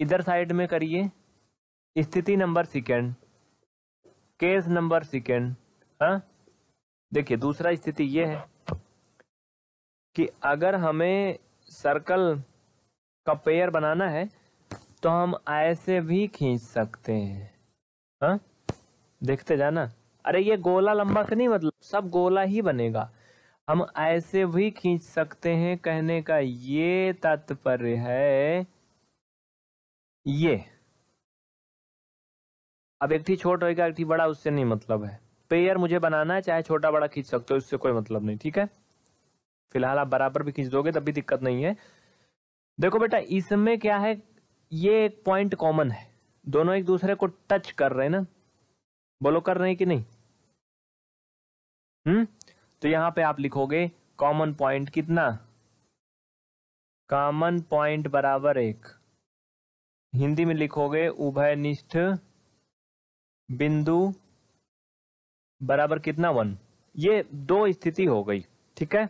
इधर साइड में करिए। स्थिति number second case number second हाँ? देखिए, दूसरा स्थिति ये है कि अगर हमें सर्कल का पेयर बनाना है तो हम ऐसे भी खींच सकते हैं। हा? देखते जाना। अरे, ये गोला लंबा से नहीं मतलब सब गोला ही बनेगा। हम ऐसे भी खींच सकते हैं कहने का ये तात्पर्य है, ये। अब एक थी छोट होगा एक थी बड़ा, उससे नहीं मतलब है। पेयर मुझे बनाना है, चाहे छोटा बड़ा खींच सकते हो उससे कोई मतलब नहीं, ठीक है? फ़िलहाल आप बराबर भी खींच दोगे, तब भी दिक्कत नहीं है। देखो बेटा, इसमें क्या है, ये एक पॉइंट कॉमन है। दोनों एक दूसरे को टच कर रहे हैं ना? बोलो, कर रहे हैं कि नहीं? हम्म? तो यहाँ पे आप लिखोगे कॉमन पॉइंट कितना? कॉमन पॉइंट बराबर एक। हिंदी में लिखोगे उभयनिष्ठ बिंदु बराबर कितना? वन। ये दो स्थिति हो गई, ठीक है?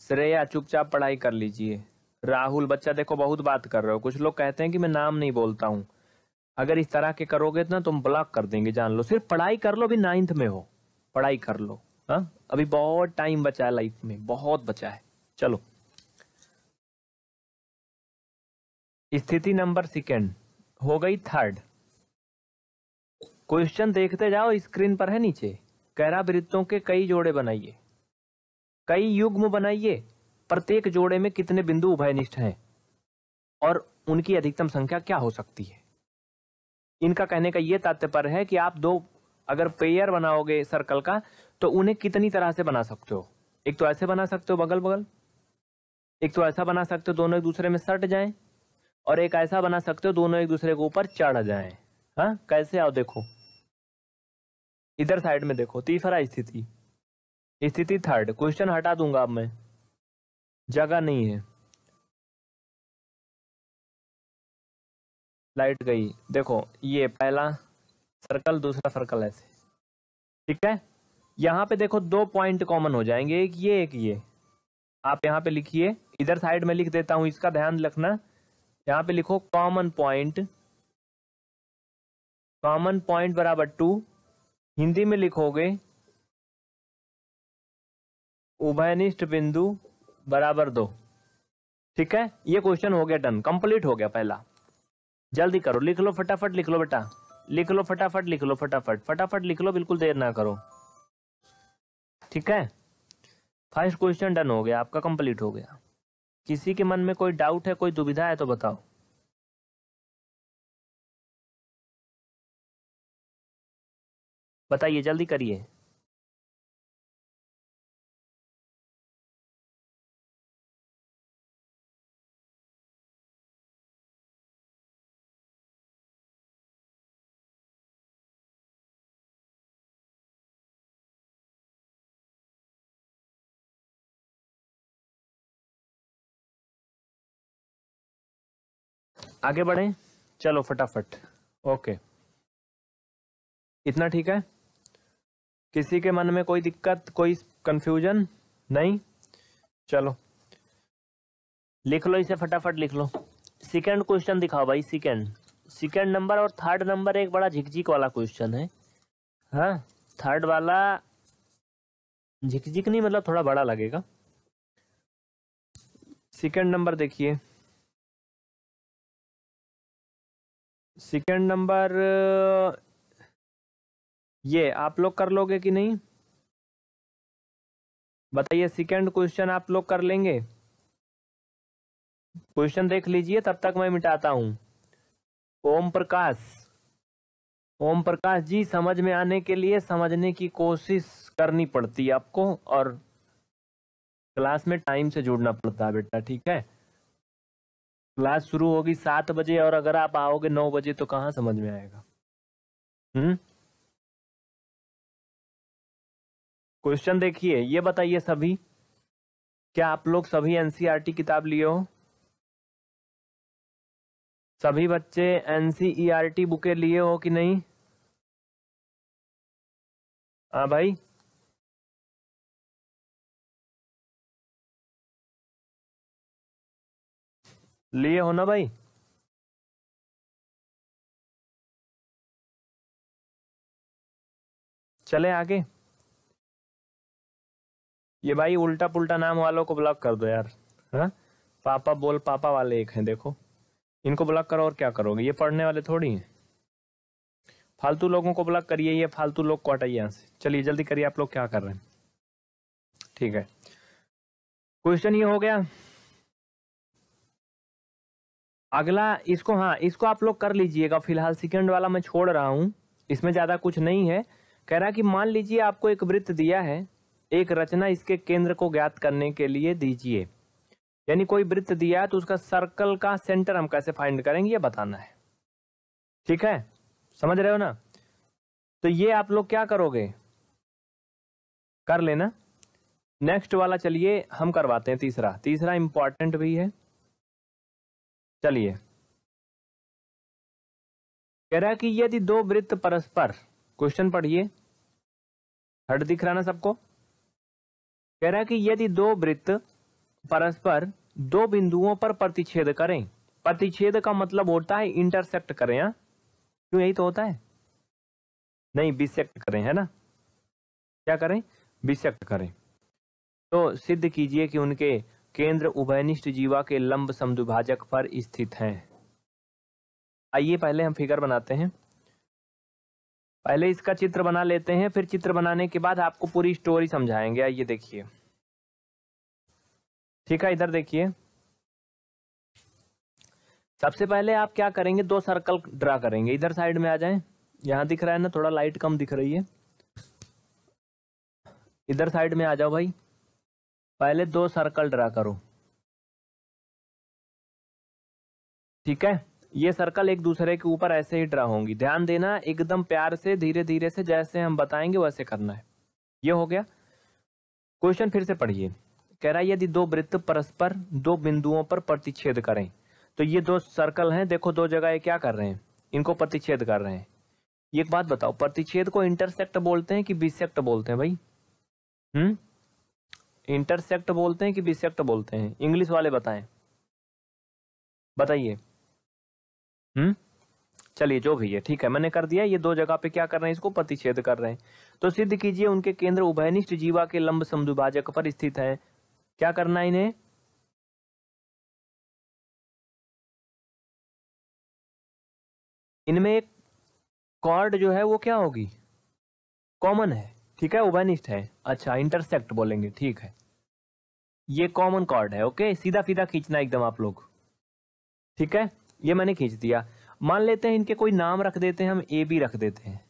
श्रेया, चुपचाप पढ़ाई कर लीजिए। राहुल, बच्चा देखो बहुत बात कर रहे हो। कुछ लोग कहते हैं कि मैं नाम नहीं बोलता हूँ। अगर इस तरह के करोगे तो ना तुम ब्लॉक कर देंगे, जान लो। सिर्फ़ पढ़ाई कर लो, अभी नाइन्थ में हो। पढ़ाई कर लो। हा? अभी बहुत टाइम बचा है लाइफ में, बहुत बचा है। चलो। स्थिति नंबर सेकेंड हो गई थर्ड क्वेश्चन देखते जाओ स्क्रीन पर है नीचे। कैरा वृत्तों के कई जोड़े बनाइए। कई युग्म बनाइए। प्रत्येक जोड़े में कितने बिंदु उभयनिष्ठ हैं? और उनकी अधिकतम संख्या क्या हो सकती है? इनका कहने का यह तात्पर्य है कि आप दो, अगर पेयर बनाओगे सर्कल का तो उन्हें कितनी तरह से बना सकते हो? एक तो ऐसे बना सकते हो बगल बगल एक तो ऐसा बना सकते हो दोनों एक दूसरे में सट जाएँ, और एक ऐसा बना सकते हो दोनों एक दूसरे के ऊपर चढ़ जाएँ। हाँ कैसे आओ देखो। इधर साइड में देखो, तीसरा स्थिति। स्थिति थर्ड, क्वेश्चन हटा दूँगा अब मैं। जगह नहीं है। लाइट गई। देखो, ये पहला सर्कल दूसरा सर्कल ऐसे। ठीक है? यहाँ पे देखो दो पॉइंट कॉमन हो जाएँगे, एक ये एक ये। आप यहाँ पे लिखिए, इधर साइड में लिख देता हूँ, इसका ध्यान रखना। यहाँ पे लिखो कॉमन पॉइंट कॉमन पॉइंट बराबर टू हिंदी में लिखोगे, उभयनिष्ठ बिंदु बराबर दो। ठीक है? ये क्वेश्चन हो गया डन कंप्लीट हो गया पहला। जल्दी करो, लिख लो फटाफट, लिख लो बेटा। लिख लो फटाफट, लिख लो फटाफट। फटाफट लिख लो, बिल्कुल देर ना करो। ठीक है? फ़र्स्ट क्वेश्चन डन हो गया, आपका कंप्लीट हो गया। किसी के मन में कोई डाउट है, कोई दुविधा है तो बताओ। बताइए, जल्दी करिए। आगे बढ़े? चलो, फटाफट। ओके इतना ठीक है? किसी के मन में कोई दिक्कत, कोई कंफ्यूजन नहीं? चलो। लिख लो इसे, फटाफट लिख लो। सेकेंड क्वेश्चन दिखाओ भाई सेकेंड सेकेंड नंबर और थर्ड नंबर एक बड़ा झिकझिक वाला क्वेश्चन है। हाँ? थर्ड वाला झिकझिक नहीं मतलब थोड़ा बड़ा लगेगा। सेकेंड नंबर देखिए। सेकेंड नंबर ये आप लोग कर लोगे कि नहीं? बताइए सेकेंड क्वेश्चन आप लोग कर लेंगे? क्वेश्चन देख लीजिए, तब तक मैं मिटाता हूँ। ओम प्रकाश। ओम प्रकाश जी, समझ में आने के लिए समझने की कोशिश करनी पड़ती है आपको और क्लास में टाइम से जुड़ना पड़ता है बेटा, ठीक है? क्लास शुरू होगी सात बजे और अगर आप आओगे नौ बजे तो कहाँ समझ में आएगा? हम्म? क्वेश्चन देखिए, ये बताइए सभी, क्या आप लोग सभी एनसीईआरटी किताब लिए हो? सभी बच्चे एनसीईआरटी बुके लिए हो कि नहीं? हाँ भाई। लिए हो ना भाई? चले आगे। ये भाई उल्टा पुल्टा नाम वालों को ब्लॉक कर दो यार, हा? पापा बोल पापा वाले एक हैं, देखो। इनको ब्लॉक करो और क्या करोगे? ये पढ़ने वाले थोड़ी हैं। फालतू लोगों को ब्लॉक करिए, ये फालतू लोग को हटाइए यहाँ से। चलिए, जल्दी करिए, आप लोग क्या कर रहे हैं? ठीक है। क्वेश्चन ये हो गया। अगला, इसको हाँ इसको आप लोग कर लीजिएगा। फ़िलहाल सेकंड वाला मैं छोड़ रहा हूँ। इसमें ज़्यादा कुछ नहीं है। कह रहा कि मान लीजिए आपको एक वृत्त दिया है, एक रचना इसके केंद्र को ज्ञात करने के लिए दीजिए। यानी कोई वृत्त दिया है तो उसका सर्कल का सेंटर हम कैसे फाइंड करेंगे, ये बताना है। ठीक है? समझ रहे हो ना? तो ये आप लोग क्या करोगे? कर लेना। नेक्स्ट वाला चलिए, हम करवाते हैं तीसरा। तीसरा इंपॉर्टेंट भी है। चलिए। कह रहा है कि यदि दो वृत्त परस्पर क्वेश्चन पढ़िए। हट दिख रहा ना सबको? कह रहा है कि यदि दो वृत्त परस्पर दो बिंदुओं पर प्रतिच्छेद करें, प्रतिच्छेद का मतलब होता है इंटरसेक्ट करें, हा? क्यों यही तो होता है? नहीं बिसेक्ट करें, है ना? क्या करें? बिसेक्ट करें। तो सिद्ध कीजिए कि उनके केंद्र उभयनिष्ठ जीवा के लंब समद्विभाजक पर स्थित हैं। आइए पहले हम फिगर बनाते हैं। पहले इसका चित्र बना लेते हैं, फिर चित्र बनाने के बाद आपको पूरी स्टोरी समझाएँगे। आइए देखिए। ठीक है, इधर देखिए। सबसे पहले आप क्या करेंगे? दो सर्कल ड्रा करेंगे। इधर साइड में आ जाएँ। यहाँ दिख रहा है ना, थोड़ा लाइट कम दिख रही है। इधर साइड में आ जाओ भाई। पहले दो सर्कल ड्रा करो। ठीक है? ये सर्कल एक दूसरे के ऊपर ऐसे ही ड्रा होंगी। ध्यान देना, एकदम प्यार से धीरे धीरे से, जैसे हम बताएँगे, वैसे करना है। ये हो गया। क्वेश्चन फिर से पढ़िए। कह रहा है, यदि दो वृत्त परस्पर दो बिंदुओं पर प्रतिच्छेद करें तो ये दो सर्कल हैं। देखो, दो जगह ये क्या कर रहे हैं? इनको प्रतिच्छेद कर रहे हैं। एक बात बताओ, प्रतिच्छेद को इंटरसेक्ट बोलते हैं कि बिसेक्ट बोलते हैं भाई? हम्म? इंटरसेक्ट बोलते हैं कि बिसेक्ट बोलते हैं? इंग्लिश वाले बताएँ। बताइए। हम्म? चलिए, जो भी है, ठीक है। मैंने कर दिया, ये दो जगह पे क्या कर रहे हैं? इसको प्रतिच्छेद कर रहे हैं। तो सिद्ध कीजिए, उनके केंद्र उभयनिष्ठ जीवा के लंब समदुभाजक पर स्थित है। क्या करना है इन्हें? इनमें एक कॉर्ड जो है, वो क्या होगी? कॉमन है। ठीक है, उभयनिष्ठ है। अच्छा इंटरसेक्ट बोलेंगे। ठीक है। ये कॉमन कॉर्ड है ओके सीधा सीधा खींचना एकदम आप लोग। ठीक है? ये मैंने खींच दिया। मान लेते हैं इनके कोई नाम रख देते हैं, हम ए बी रख देते हैं।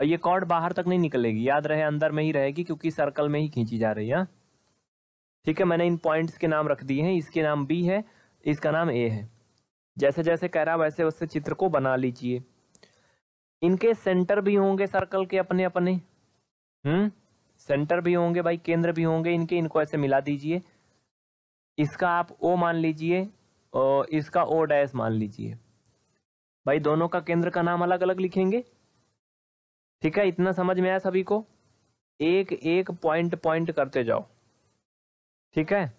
और ये कॉर्ड बाहर तक नहीं निकलेगी, याद रहे, अंदर में ही रहेगी, क्योंकि सर्कल में ही खींची जा रही है हाँ? ठीक है, मैंने इन पॉइंट्स के नाम रख दिए हैं, इसके नाम बी है, इसका नाम ए है। जैसे जैसे कह रहा वैसे वैसे चित्र को बना लीजिए। इनके सेंटर भी होंगे सर्कल के अपने अपने हम्म? सेंटर भी होंगे भाई, केंद्र भी होंगे, इनके, इनको ऐसे मिला दीजिए। इसका आप ओ मान लीजिए, और इसका ओ डैश मान लीजिए। भाई, दोनों का केंद्र का नाम अलग अलग लिखेंगे। ठीक है, इतना समझ में आया सभी को? एक एक पॉइंट पॉइंट करते जाओ। ठीक है?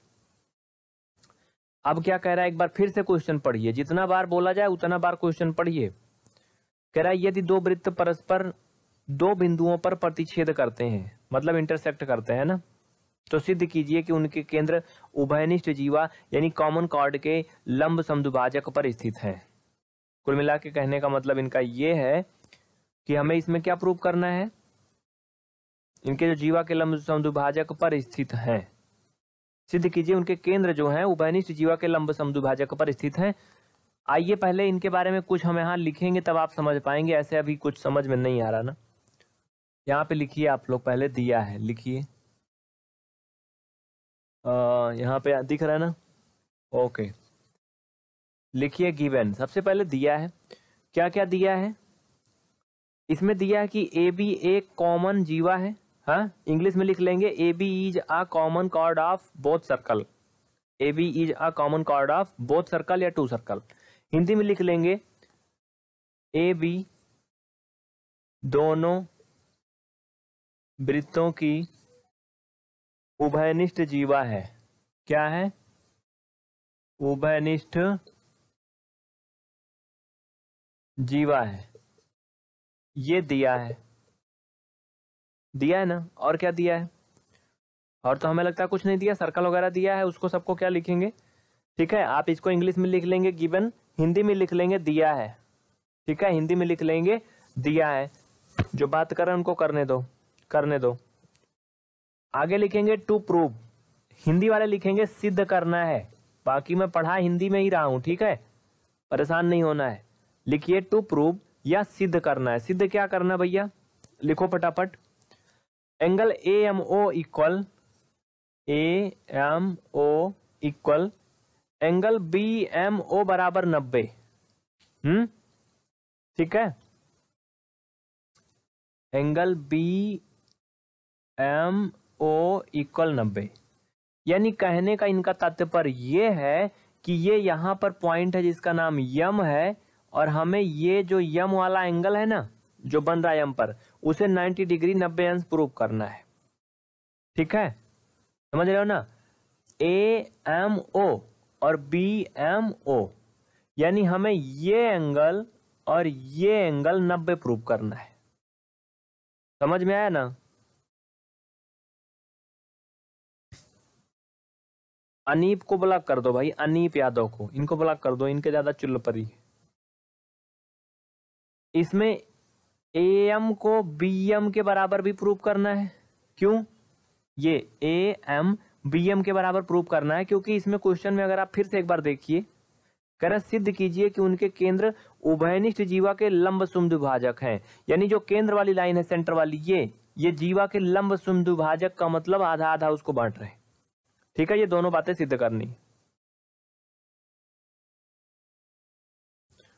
अब क्या कह रहा है, एक बार फिर से क्वेश्चन पढ़िए। जितना बार बोला जाए, उतना बार क्वेश्चन पढ़िए। कह रहा है, यदि दो वृत्त परस्पर दो बिंदुओं पर प्रतिच्छेद करते हैं मतलब इंटरसेक्ट करते हैं ना? तो सिद्ध कीजिए कि उनके केंद्र उभयनिष्ठ जीवा, यानी कॉमन कॉर्ड के लंब समदुभाजक पर स्थित है। कुल मिला के कहने का मतलब इनका यह है कि हमें इसमें क्या प्रूव करना है? इनके जो जीवा के लंब समदुभाजक पर स्थित है। सिद्ध कीजिए उनके केंद्र जो है, उभयनिष्ठ जीवा के लंब समदुभाजक पर स्थित है। आइए पहले इनके बारे में कुछ हम यहाँ लिखेंगे, तब आप समझ पाएँगे, ऐसे अभी कुछ समझ में नहीं आ रहा ना। यहाँ पे लिखिए, आप लोग पहले दिया है, लिखिए। यहाँ पे दिख रहा है ना? ओके। लिखिए गिवन। सबसे पहले दिया है। क्या क्या दिया है? इसमें दिया है कि ए बी एक कॉमन जीवा है हाँ? इंग्लिश में लिख लेंगे, A B is a common chord of both circle. A B is a common chord of both circle या टू सर्कल। हिंदी में लिख लेंगे, ए बी दोनों वृत्तों की उभयनिष्ठ जीवा है। क्या है? उभयनिष्ठ जीवा है। ये दिया है। दिया है ना? और क्या दिया है? और तो हमें लगता है कुछ नहीं दिया सर्कल वगैरह दिया है, उसको सबको क्या लिखेंगे? ठीक है, आप इसको इंग्लिश में लिख लेंगे गिवन हिंदी में लिख लेंगे, दिया है। ठीक है, हिंदी में लिख लेंगे, दिया है। जो बात करें उनको करने दो। करने दो। आगे लिखेंगे टू प्रूव हिंदी वाले लिखेंगे सिद्ध करना है। बाकी मैं पढ़ा हिंदी में ही रहा हूँ, ठीक है? परेशान नहीं होना है। लिखिए टू प्रूव या सिद्ध करना है। सिद्ध क्या करना भैया? लिखो फटाफट। Angle A M O equal A M O equal angle B M O बराबर नब्बे। हम्म? ठीक है? Angle B M O equal नब्बे। यानी कहने का इनका तात्पर्य ये है कि ये यहाँ पर पॉइंट है जिसका नाम यम है और हमें ये जो यम वाला एंगल है ना, जो बन रहा है यम पर, उसे 90 डिग्री 90 अंश प्रूव करना है। ठीक है? समझ रहे हो ना? ए एम ओ और बी एम ओ यानी हमें ये एंगल और ये एंगल 90 प्रूव करना है। समझ में आया ना? अनीप को ब्लॉक कर दो भाई अनीप यादव को। इनको ब्लॉक कर दो, इनके ज़्यादा चुल्ल परी इसमें ए एम को बी एम के बराबर भी प्रूव करना है। क्यों? ये ए एम बी एम के बराबर प्रूव करना है, क्योंकि इसमें क्वेश्चन में अगर आप फिर से एक बार देखिए कर सिद्ध कीजिए कि उनके केंद्र उभयनिष्ठ जीवा के लंब सुमदुभाजक हैं। यानी जो केंद्र वाली लाइन है सेंटर वाली, ये ये जीवा के लंब सुमदुभाजक का मतलब आधा आधा उसको बांट रहे ठीक है, ये दोनों बातें सिद्ध करनी।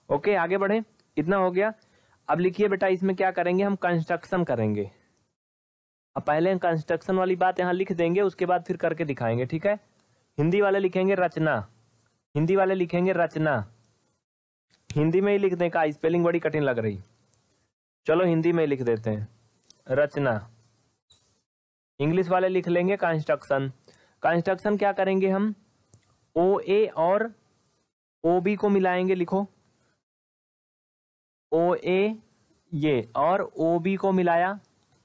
ओके, आगे बढ़े। इतना हो गया। अब लिखिए बेटा, इसमें क्या करेंगे हम? कंस्ट्रक्शन करेंगे। अब पहले कंस्ट्रक्शन वाली बात यहाँ लिख देंगे, उसके बाद फिर करके दिखाएँगे, ठीक है? हिंदी वाले लिखेंगे रचना। हिंदी वाले लिखेंगे रचना। हिंदी में ही लिख दें, का स्पेलिंग बड़ी कठिन लग रही। चलो, हिंदी में ही लिख देते हैं। रचना। इंग्लिश वाले लिख लेंगे कंस्ट्रक्शन। कंस्ट्रक्शन क्या करेंगे हम? ओ ए और ओ बी को मिलाएँगे, लिखो। ओ ए ये, और ओ बी को मिलाया।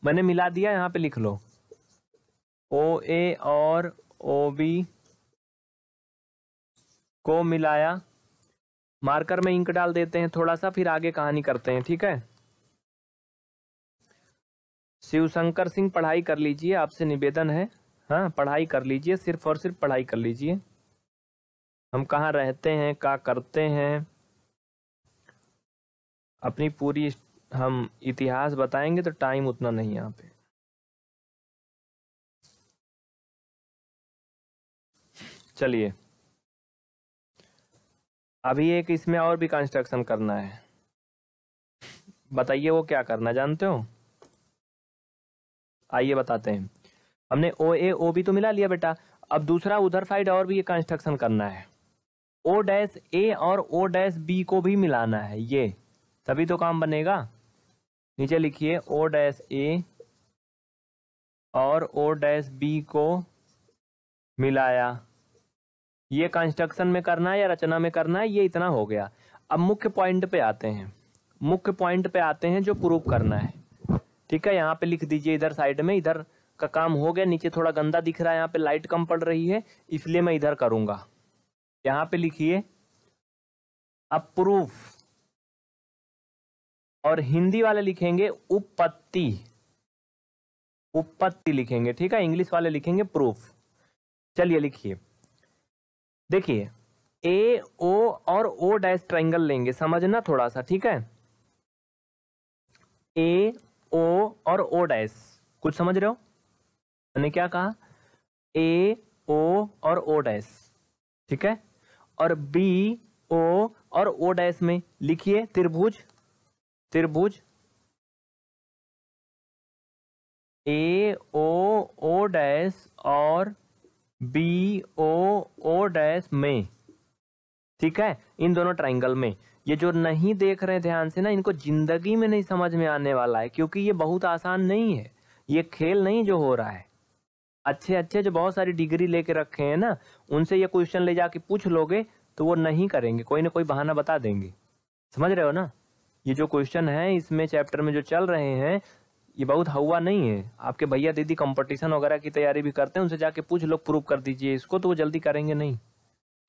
मैंने मिला दिया, यहाँ पे लिख लो। ओ ए और ओ बी को मिलाया। मार्कर में इंक डाल देते हैं, थोड़ा सा, फिर आगे कहानी करते हैं, ठीक है? शिवशंकर सिंह, पढ़ाई कर लीजिए, आपसे निवेदन है। हाँ पढ़ाई कर लीजिए, सिर्फ़ और सिर्फ़ पढ़ाई कर लीजिए। हम कहाँ रहते हैं, क्या करते हैं? अपनी पूरी हम इतिहास बताएँगे तो टाइम उतना नहीं यहाँ पे। चलिए। अभी एक इसमें और भी कंस्ट्रक्शन करना है। बताइए वो क्या करना, जानते हो? आइए बताते हैं। हमने ओ ए ओ बी तो मिला लिया बेटा। अब दूसरा उधर साइड और भी ये कंस्ट्रक्शन करना है। ओ डैश ए और ओ डैश बी को भी मिलाना है। ये तभी तो काम बनेगा। नीचे लिखिए ओ डैश ए और ओ डैश बी को मिलाया। ये कंस्ट्रक्शन में करना है या रचना में करना है? ये इतना हो गया। अब मुख्य पॉइंट पे आते हैं। मुख्य पॉइंट पे आते हैं जो प्रूफ करना है। ठीक है, यहाँ पे लिख दीजिए इधर साइड में। इधर का काम हो गया, नीचे थोड़ा गंदा दिख रहा है, यहाँ पे लाइट कम पड़ रही है, इसलिए मैं इधर करूँगा। यहाँ पे लिखिए अब प्रूफ और हिंदी वाले लिखेंगे उपपत्ति उपपत्ति लिखेंगे, ठीक है? इंग्लिश वाले लिखेंगे प्रूफ चलिए लिखिए। देखिए ए ओ और ओ डैश ट्राइंगल लेंगे, समझना थोड़ा सा ठीक है? ए ओ और ओ डैश कुछ समझ रहे हो? मैंने क्या कहा? ए ओ और ओ डैश ठीक है? और बी ओ और ओ डैश में लिखिए त्रिभुज त्रिभुज। ए ओ ओ डैश और बी ओ ओ डैश में, ठीक है? इन दोनों ट्राइंगल में। ये जो नहीं देख रहे ध्यान से ना, इनको ज़िंदगी में नहीं समझ में आने वाला है, क्योंकि ये बहुत आसान नहीं है। ये खेल नहीं जो हो रहा है। अच्छे अच्छे जो बहुत सारी डिग्री लेके रखे हैं ना, उनसे ये क्वेश्चन ले जाके पूछ लोगे तो वो नहीं करेंगे, कोई ना कोई बहाना बता देंगे। समझ रहे हो ना? ये जो क्वेश्चन है, इसमें चैप्टर में जो चल रहे हैं, ये बहुत हवा नहीं है। आपके भैया दीदी कंपटीशन वगैरह की तैयारी भी करते हैं, उनसे जाके पूछ लो प्रूव कर दीजिए इसको तो वो जल्दी करेंगे नहीं।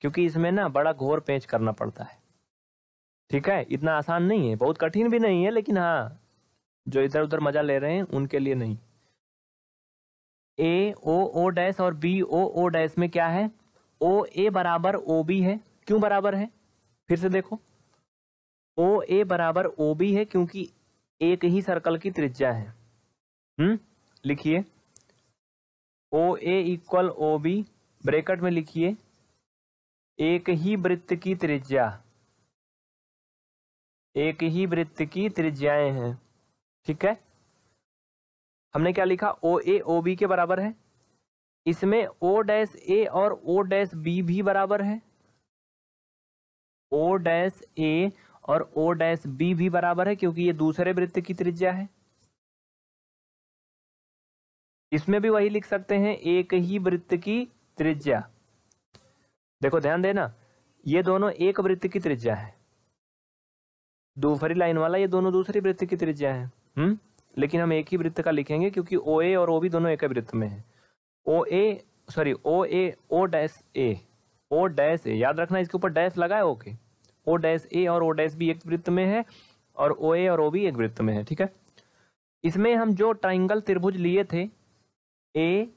क्योंकि इसमें ना बड़ा घोर पेंच करना पड़ता है। ठीक है? इतना आसान नहीं है, बहुत कठिन भी नहीं है, लेकिन हाँ जो इधर उधर मज़ा ले रहे हैं, उनके लिए नहीं। ए, ओ ओ डैश और बी, ओ ओ डैश में क्या है? ओ, ए बराबर ओ बी है। क्यों बराबर है? फिर से देखो। ओ, ए बराबर ओ बी है क्योंकि एक ही सर्कल की त्रिज्या है। हम्म लिखिए। O, A equal O B, bracket में लिखिए। एक ही वृत्त की त्रिज्या। एक ही वृत्त की त्रिज्याएँ हैं। ठीक है? हमने क्या लिखा? ओ ए ओ बी के बराबर है। इसमें ओ डैश ए और ओ डैश बी भी बराबर है। ओ डैश ए और ओ डैश बी भी बराबर है क्योंकि ये दूसरे वृत्त की त्रिज्या है। इसमें भी वही लिख सकते हैं, एक ही वृत्त की त्रिज्या। देखो, ध्यान देना, ये दोनों एक वृत्त की त्रिज्या है। दूसरी लाइन वाला, ये दोनों दूसरी वृत्त की त्रिज्या है। हम्म? लेकिन हम एक ही वृत्त का लिखेंगे क्योंकि ओ ए और ओ भी दोनों एक वृत्त में है। O A sorry O A O dash A O dash A याद रखना इसके ऊपर डैश लगा है ओके ओ डैश ए और ओ डैश भी एक वृत्त में है और ओ ए और ओ बी एक वृत्त में है, ठीक है? इसमें हम जो ट्राइंगल त्रिभुज लिए थे ए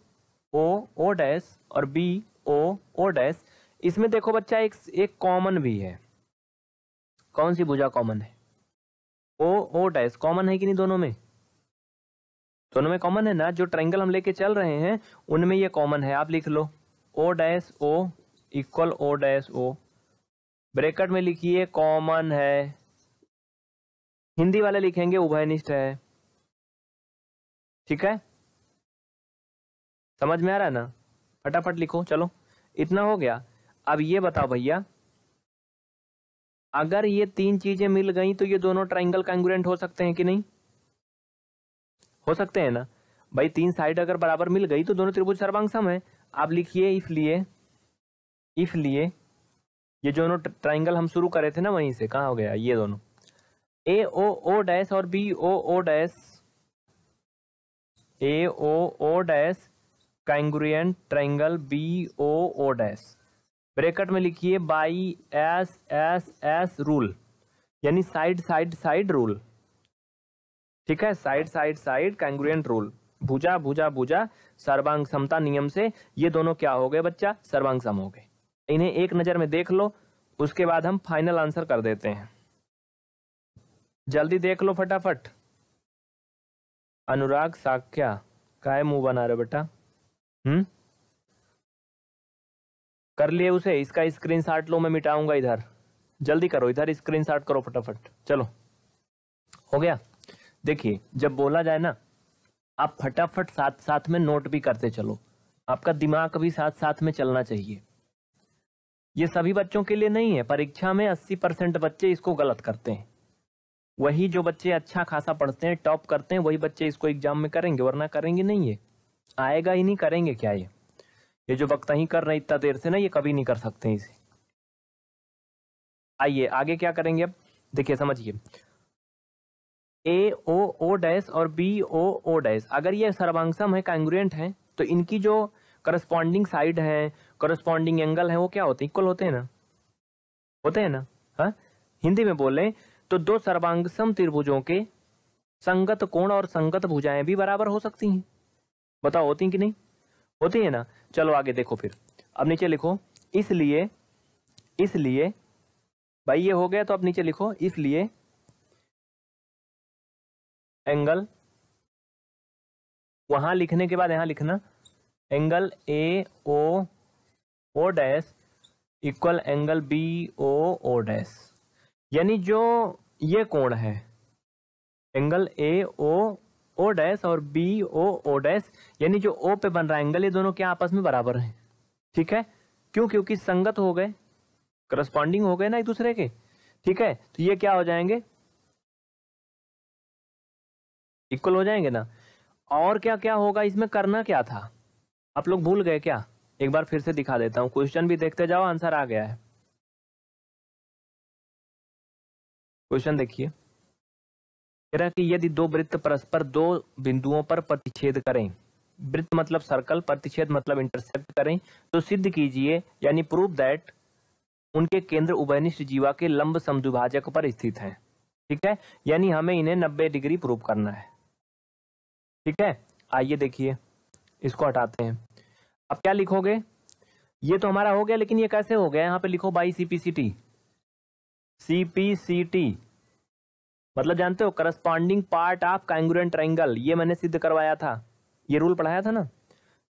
ओ ओ डैश और बी ओ ओ डैश इसमें देखो बच्चा, एक एक कॉमन भी है। कौन सी भुजा कॉमन है? ओ ओ डैश कॉमन है कि नहीं दोनों में? दोनों में कॉमन है ना? जो ट्राइंगल हम लेके चल रहे हैं, उनमें ये कॉमन है। आप लिख लो। O dash O equal O dash O bracket में लिखिए कॉमन है। हिंदी वाले लिखेंगे, उभयनिष्ठ है। ठीक है? समझ में आ रहा है ना? फटाफट लिखो। चलो। इतना हो गया। अब ये बताओ भैया, अगर ये तीन चीज़ें मिल गई तो ये दोनों ट्राइंगल कैंगुरेंट हो सकते हैं कि नहीं? हो सकते हैं ना। भाई, तीन साइड अगर बराबर मिल गई तो दोनों त्रिभुज सर्वांग सम है। आप लिखिए इसलिए इसलिए ये दोनों ट्राइंगल हम शुरू करे थे ना वहीं से, कहा हो गया? ये दोनों। ए ओ ओ डैश और B O O dash A O O dash congruent triangle B O O dash bracket में लिखिए by S S S rule यानी साइड साइड साइड रूल ठीक है? Side side side congruent rule. भुजा भुजा भुजा, सर्वांग समता नियम से ये दोनों क्या हो गए बच्चा? सर्वांग सम हो गए। इन्हें एक नज़र में देख लो, उसके बाद हम फाइनल आंसर कर देते हैं। जल्दी देख लो फटाफट। अनुराग साक्या, काय मुँह बना रहे बेटा? हम्म? कर लिए उसे, इसका स्क्रीनशॉट लो, मैं मिटाऊँगा इधर। जल्दी करो, इधर स्क्रीनशॉट करो फटाफट। चलो। हो गया? देखिए, जब बोला जाए ना, आप फटाफट साथ साथ में नोट भी करते चलो। आपका दिमाग भी साथ साथ में चलना चाहिए। ये सभी बच्चों के लिए नहीं है, परीक्षा में 80 परसेंट बच्चे इसको गलत करते हैं। वही जो बच्चे अच्छा खासा पढ़ते हैं, टॉप करते हैं, वही बच्चे इसको एग्ज़ाम में करेंगे, वरना करेंगे नहीं ये। आएगा ही नहीं, करेंगे क्या ये? ये जो वक्त ही कर रहे इतना देर से ना, ये कभी नहीं कर सकते इसे। आइए, आगे क्या करेंगे अब? देखिए, समझिए। ए ओ ओ डैश और बी ओ ओ डैश अगर ये सर्वांगसम है कैंग्रुएंट है तो इनकी जो करस्पॉन्डिंग साइड है करस्पॉन्डिंग एंगल है, वो क्या होते हैं? इक्वल होते हैं ना? होते हैं ना? हा? हिंदी में बोले तो दो सर्वांगसम त्रिभुजों के संगत कोण और संगत भुजाएँ भी बराबर हो सकती हैं। बताओ, होती हैं कि नहीं? होती है ना? चलो आगे देखो फिर। अब नीचे लिखो, इसलिए इसलिए, भाई ये हो गया तो अब नीचे लिखो, इसलिए एंगल, वहाँ लिखने के बाद यहाँ लिखना, angle A O O dash equal angle B O O dash यानी जो ये कोण है, angle A O O dash और बी ओ ओ डैश यानी जो ओ पे बन रहा है, एंगल ये दोनों क्या आपस में बराबर हैं। ठीक है? क्यों? क्योंकि संगत हो गए करस्पॉन्डिंग हो गए ना एक दूसरे के। ठीक है? तो ये क्या हो जाएँगे? इक्वल हो जाएँगे ना? और क्या क्या होगा? इसमें करना क्या था? आप लोग भूल गए क्या? एक बार फिर से दिखा देता हूँ। क्वेश्चन भी देखते जाओ आंसर आ गया है। क्वेश्चन देखिए। कह रहा कि यदि दो वृत्त परस्पर दो बिंदुओं पर प्रतिच्छेद करें, वृत्त मतलब सर्कल प्रतिच्छेद मतलब इंटरसेप्ट करें तो सिद्ध कीजिए, यानी प्रूव दैट उनके केंद्र उभयनिष्ठ जीवा के लंब समद्विभाजक पर स्थित हैं। ठीक है? यानी हमें इन्हें 90 डिग्री प्रूव करना है। ठीक है? आइए देखिए। इसको हटाते हैं। अब क्या लिखोगे? ये तो हमारा हो गया, लेकिन ये कैसे हो गया? यहाँ पे लिखो बाई सीपीसीटी सीपीसीटी मतलब जानते हो corresponding part of congruent triangle ये मैंने सिद्ध करवाया था। ये रूल पढ़ाया था ना?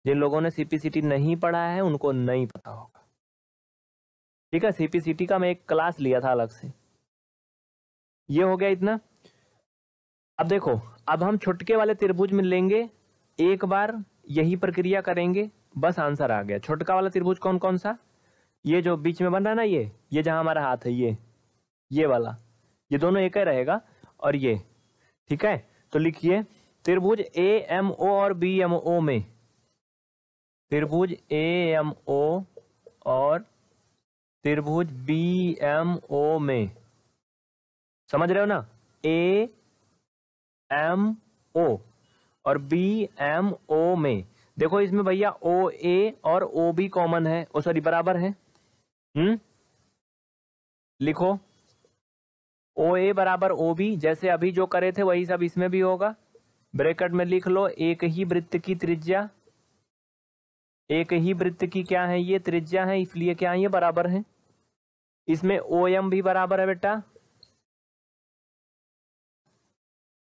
जिन लोगों ने सीपीसीटी नहीं पढ़ा है, उनको नहीं पता होगा। ठीक है? सीपीसीटी का मैं एक क्लास लिया था अलग से। ये हो गया इतना। अब देखो, अब हम छुटके वाले त्रिभुज में लेंगे, एक बार यही प्रक्रिया करेंगे, बस आंसर आ गया। छोटका वाला त्रिभुज कौन कौन सा? ये जो बीच में बन रहा है ना ये ये जहाँ हमारा हाथ है, ये ये वाला। ये दोनों एक ही रहेगा, और ये, ठीक है? तो लिखिए, त्रिभुज ए एम ओ और बी एम ओ में, त्रिभुज ए एम ओ और त्रिभुज बी एम ओ में, समझ रहे हो ना? ए एम ओ और बी एम ओ में। देखो इसमें भैया ओ ए और ओ बी कॉमन है। ओ सॉरी बराबर है। हम्म? लिखो। ओ ए बराबर ओ बी जैसे अभी जो करे थे वही सब इसमें भी होगा। ब्रैकेट में लिख लो, एक ही वृत्त की त्रिज्या। एक ही वृत्त की क्या है ये? त्रिज्या है, इसलिए क्या है ये? बराबर है। इसमें ओ एम भी बराबर है बेटा।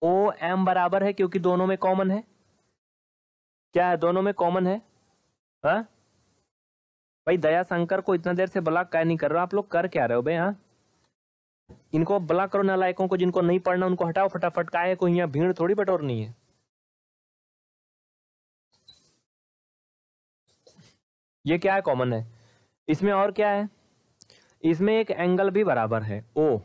ओ एम बराबर है क्योंकि दोनों में कॉमन है। क्या है? दोनों में कॉमन है? हा? भाई दया शंकर को इतना देर से ब्लॉक क्या नहीं कर रहे हो? आप लोग कर क्या रहे हो भाई हाँ? इनको ब्लॉक करो नालायकों को, जिनको नहीं पढ़ना, उनको हटाओ फटाफट। का को यहाँ भीड़ थोड़ी बटोरनी है। ये क्या है? कॉमन है। इसमें और क्या है? इसमें एक एंगल भी बराबर है। ओ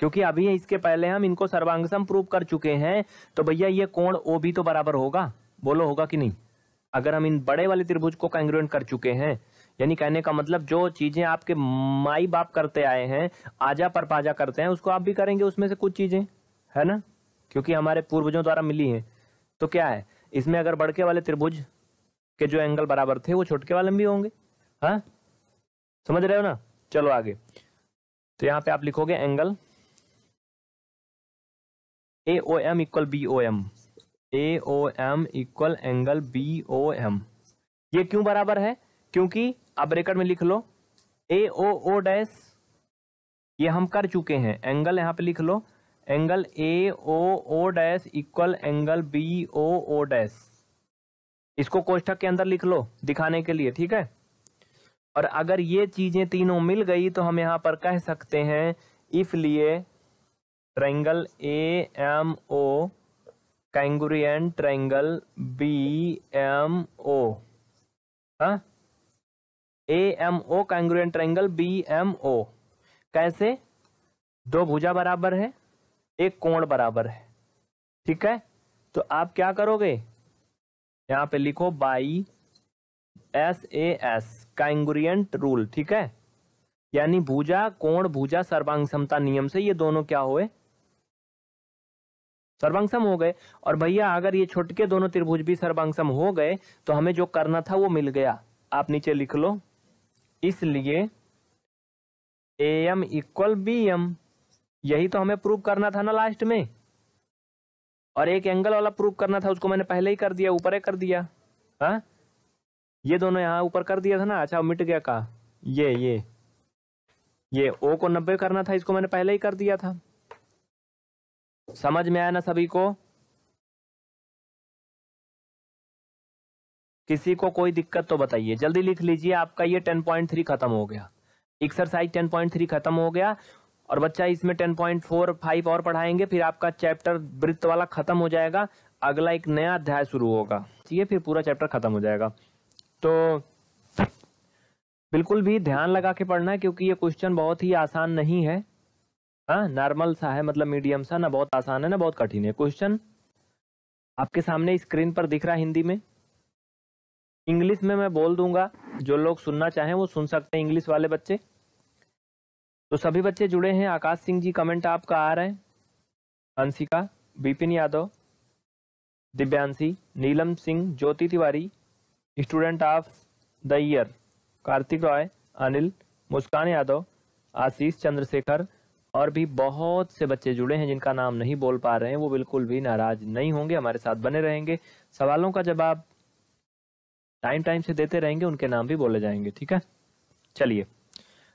क्योंकि अभी इसके पहले हम इनको सर्वांगसम प्रूव कर चुके हैं तो भैया ये कोण ओ भी तो बराबर होगा। बोलो, होगा कि नहीं? अगर हम इन बड़े वाले त्रिभुज को कैंग्रुएंट कर चुके हैं, यानी कहने का मतलब जो चीज़ें आपके माई बाप करते आए हैं, आजा पर पाजा करते हैं, उसको आप भी करेंगे उसमें से कुछ चीज़ें, है ना? क्योंकि हमारे पूर्वजों द्वारा मिली है। तो क्या है? इसमें अगर बड़के वाले त्रिभुज के जो एंगल बराबर थे, वो छोटके वाले भी होंगे हाँ? समझ रहे हो ना? चलो आगे। तो यहाँ पे आप लिखोगे angle A O M equal B O M A O M equal angle B O M ये क्यों बराबर है? क्योंकि आप ब्रेकर में लिख लो। ए ओ ओ डैश ये हम कर चुके हैं। एंगल यहाँ पे लिख लो। Angle A O O dash equal angle B O O dash इसको कोष्ठक के अंदर लिख लो, दिखाने के लिए, ठीक है? और अगर ये चीज़ें तीनों मिल गई तो हम यहाँ पर कह सकते हैं इसलिए triangle A M O congruent triangle B M O A M O congruent triangle B M O कैसे? दो भुजा बराबर है, एक कोण बराबर है। ठीक है? तो आप क्या करोगे? यहाँ पे लिखो by S A S congruent rule ठीक है? यानी भूजा, कोण, भूजा, सर्वांग समता नियम से ये दोनों क्या हुए? सर्वांगसम हो गए। और भैया, अगर ये छोटके दोनों त्रिभुज भी सर्वांगसम हो गए तो हमें जो करना था वो मिल गया। आप नीचे लिख लो। इसलिए A M equal B M यही तो हमें प्रूव करना था ना लास्ट में। और एक एंगल वाला प्रूव करना था, उसको मैंने पहले ही कर दिया, ऊपर ही कर दिया। हा? ये दोनों यहाँ ऊपर कर दिया था ना। अच्छा मिट गया का। ये ये। ये ओ को नब्बे करना था, इसको मैंने पहले ही कर दिया था। समझ में आया ना सभी को? किसी को कोई दिक्कत तो बताइए। जल्दी लिख लीजिए, आपका ये 10.3 खत्म हो गया। एक्सरसाइज 10.3 खत्म हो गया और बच्चा इसमें 10.45 और पढ़ाएँगे, फिर आपका चैप्टर वृत्त वाला खत्म हो जाएगा। अगला एक नया अध्याय शुरू होगा। ये फिर पूरा चैप्टर खत्म हो जाएगा। तो बिल्कुल भी ध्यान लगा के पढ़ना है क्योंकि ये क्वेश्चन बहुत ही आसान नहीं है। हाँ नॉर्मल सा है मतलब मीडियम सा, ना बहुत आसान है, ना बहुत कठिन है। क्वेश्चन आपके सामने स्क्रीन पर दिख रहा हिंदी में? इंग्लिश में मैं बोल दूँगा, जो लोग सुनना चाहें वो सुन सकते हैं इंग्लिश वाले बच्चे। तो सभी बच्चे जुड़े हैं, आकाश सिंह जी कमेंट आपका आ रहा है। Anshika Vipin Yadav, Divyanshi, Neelam Singh, Jyoti Tiwari student of the year Kartik Roy, Anil, Muskan Yadav, Ashish Chandrashekhar और भी बहुत से बच्चे जुड़े हैं जिनका नाम नहीं बोल पा रहे हैं, वो बिल्कुल भी नाराज़ नहीं होंगे, हमारे साथ बने रहेंगे। सवालों का जवाब टाइम टाइम से देते रहेंगे, उनके नाम भी बोले जाएँगे, ठीक है? चलिए।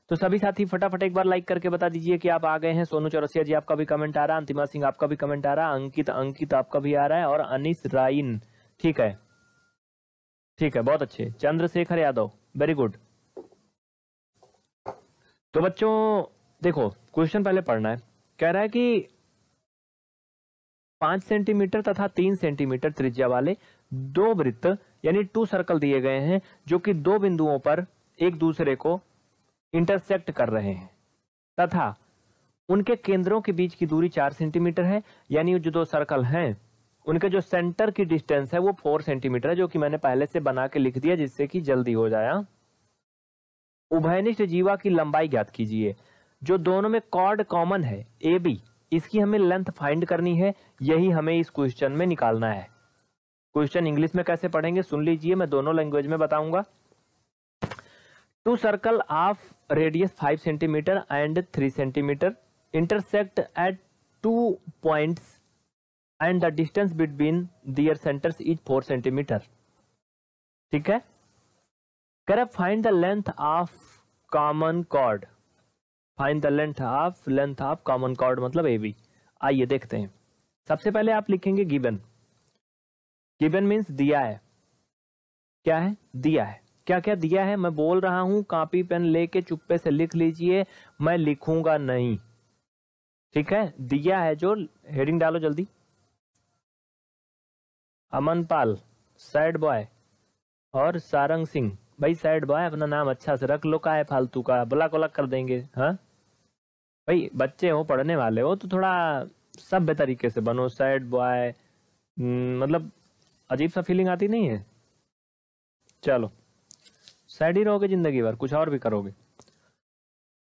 तो सभी साथी, फटाफट एक बार लाइक करके बता दीजिए कि आप आ गए हैं। सोनू चौरसिया जी, आपका भी कमेंट आ रहा है। अंतिमा सिंह, आपका भी कमेंट आ रहा है। अंकित अंकित आपका भी आ रहा है। और अनिस राइन, ठीक है? ठीक है, बहुत अच्छे। चंद्रशेखर यादव वेरी गुड तो बच्चों देखो, क्वेश्चन पहले पढ़ना है। कह रहा है कि पाँच सेंटीमीटर तथा तीन सेंटीमीटर त्रिज्या वाले दो वृत्त, यानी टू सर्कल दिए गए हैं, जो कि दो बिंदुओं पर एक दूसरे को इंटरसेक्ट कर रहे हैं। तथा उनके केंद्रों के बीच की दूरी चार सेंटीमीटर है, यानी जो दो सर्कल हैं, उनके जो सेंटर की डिस्टेंस है वो फोर सेंटीमीटर है, जो कि मैंने पहले से बना के लिख दिया जिससे कि जल्दी हो जाए उभयनिष्ठ जीवा की लंबाई ज्ञात कीजिए। जो दोनों में कॉर्ड कॉमन है ए बी इसकी हमें लेंथ फाइंड करनी है, यही हमें इस क्वेश्चन में निकालना है। क्वेश्चन इंग्लिश में कैसे पढ़ेंगे, सुन लीजिए, मैं दोनों लैंग्वेज में बताऊँगा। Two circle of radius 5 centimeter and 3 centimeter intersect at two points and the distance between their centers is 4 centimeter. ठीक है? कर find the length of common chord find the length of length of common chord मतलब A B आइए देखते हैं। सबसे पहले आप लिखेंगे गिवन गिवन मीन्स दिया है। क्या है? दिया है। क्या क्या दिया है? मैं बोल रहा हूँ कापी पेन लेके चुप्पे से लिख लीजिए, मैं लिखूँगा नहीं। ठीक है? दिया है जो हेडिंग डालो जल्दी। अमन पाल सैड बॉय और सारंग सिंह। भाई सैड बॉय अपना नाम अच्छा से रख लो का है फालतू का ब्लॉक व्लॉक कर देंगे हाँ? भाई बच्चे हो पढ़ने वाले हो तो थोड़ा सभ्य तरीके से बनो सैड बॉय हम्म, मतलब अजीब सा फीलिंग आती नहीं है? चलो सैड ही रहोगे ज़िंदगी भर कुछ और भी करोगे।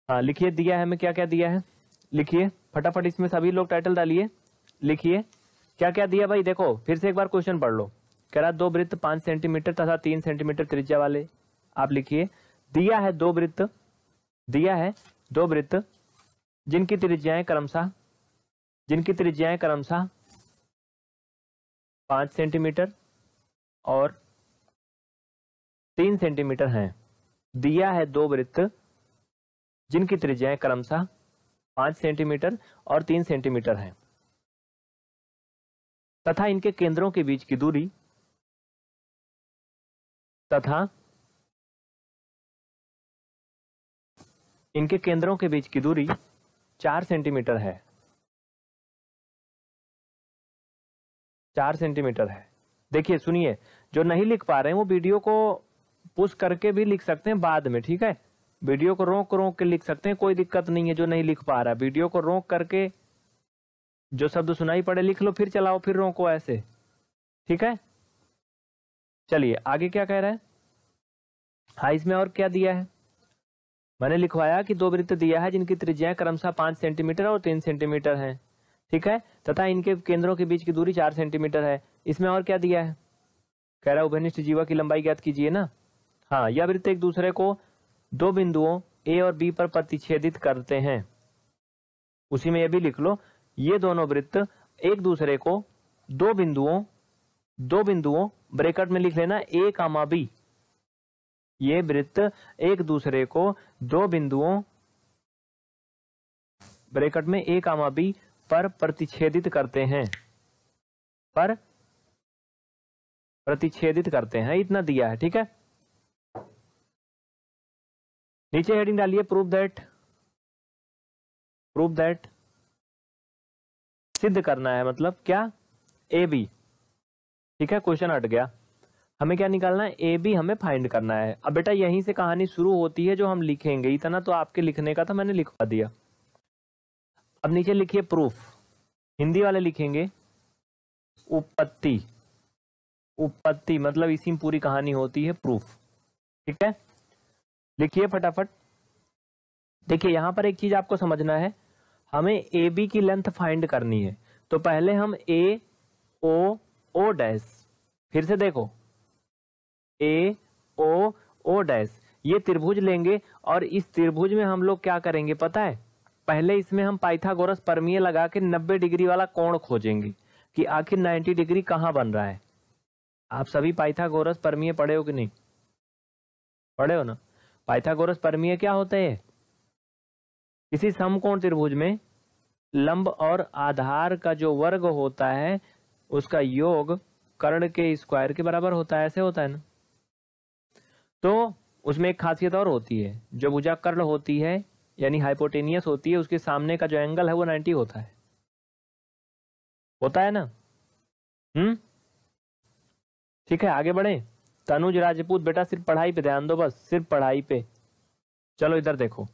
हाँ लिखिए दिया है हमें क्या क्या दिया है? लिखिए फटाफट इसमें सभी लोग टाइटल डालिए लिखिए क्या क्या दिया भाई देखो फिर से एक बार क्वेश्चन पढ़ लो। कह रहा दो वृत्त पाँच सेंटीमीटर तथा तीन सेंटीमीटर त्रिज्या वाले आप लिखिए, दिया है दो वृत्त, दिया है दो वृत्त, जिनकी त्रिज्याएँ क्रमशः, जिनकी त्रिज्याएँ क्रमशः पाँच सेंटीमीटर और तीन सेंटीमीटर हैं। दिया है दो वृत्त, जिनकी त्रिज्याएँ क्रमशः पाँच सेंटीमीटर और तीन सेंटीमीटर है। तथा इनके केंद्रों के बीच की दूरी, तथा इनके केंद्रों के बीच की दूरी चार सेंटीमीटर है। चार सेंटीमीटर है। देखिए, सुनिए, जो नहीं लिख पा रहे हैं, वो वीडियो को पुश करके भी लिख सकते हैं बाद में, ठीक है? वीडियो को रोक रोक के लिख सकते हैं, कोई दिक्कत नहीं है जो नहीं लिख पा रहा। वीडियो को रोक करके जो शब्द सुनाई पड़े, लिख लो, फिर चलाओ, फिर रोको ऐसे, ठीक है? चलिए, आगे क्या कह रहा है? हाँ इसमें और क्या दिया है? मैंने लिखवाया कि दो वृत्त दिया है जिनकी त्रिज्याएँ क्रमशः पाँच सेंटीमीटर और तीन सेंटीमीटर है। ठीक है? तथा इनके केंद्रों के बीच की दूरी चार सेंटीमीटर है। इसमें और क्या दिया है? कह रहा उभनिष्ठ जीवा की लंबाई ज्ञात कीजिए ना? हाँ यह वृत्त एक दूसरे को दो बिंदुओं ए और बी पर प्रतिच्छेदित करते हैं। उसी में यह भी लिख लो, ये दोनों वृत्त एक दूसरे को दो बिंदुओं दो बिंदुओं, ब्रेकट में लिख लेना, ए, कामा, बी। ये वृत्त एक दूसरे को दो बिंदुओं, ब्रेकट में ए, कामा बी, पर प्रतिच्छेदित करते हैं। पर प्रतिच्छेदित करते हैं। इतना दिया है, ठीक है? नीचे हेडिंग डालिए प्रूफ दैट प्रूफ दैट सिद्ध करना है मतलब क्या? A, B. ठीक है क्वेश्चन हट गया। हमें क्या निकालना है? ए बी हमें फाइंड करना है। अब बेटा यहीं से कहानी शुरू होती है जो हम लिखेंगे। इतना तो आपके लिखने का था, मैंने लिखवा दिया। अब नीचे लिखिए प्रूफ हिंदी वाले लिखेंगे उपपत्ति उपपत्ति मतलब इसी में पूरी कहानी होती है प्रूफ ठीक है? लिखिए फटाफट। देखिए, यहाँ पर एक चीज़ आपको समझना है। हमें ए बी की लेंथ फाइंड करनी है। तो पहले हम ए ओ ओ डैश फिर से देखो। ए ओ ओ डैश ये त्रिभुज लेंगे और इस त्रिभुज में हम लोग क्या करेंगे पता है? पहले इसमें हम पाइथागोरस परमीय लगा के 90 डिग्री वाला कोण खोजेंगे कि आखिर 90 डिग्री कहाँ बन रहा है। आप सभी पाइथागोरस परमीय पढ़े हो कि नहीं? पढ़े हो ना? पाइथागोरस परमीय क्या होते हैं? किसी समकोण त्रिभुज में लंब और आधार का जो वर्ग होता है, उसका योग कर्ण के स्क्वायर के बराबर होता है, ऐसे होता है ना? तो उसमें एक खासियत और होती है। जो भुजा कर्ण होती है, यानी हाइपोटेनियस होती है, उसके सामने का जो एंगल है, वो 90 होता है। होता है ना? हम्म? ठीक है, आगे बढ़े। तनुज राजपूत, बेटा सिर्फ़ पढ़ाई पे ध्यान दो बस, सिर्फ़ पढ़ाई पे। चलो इधर देखो।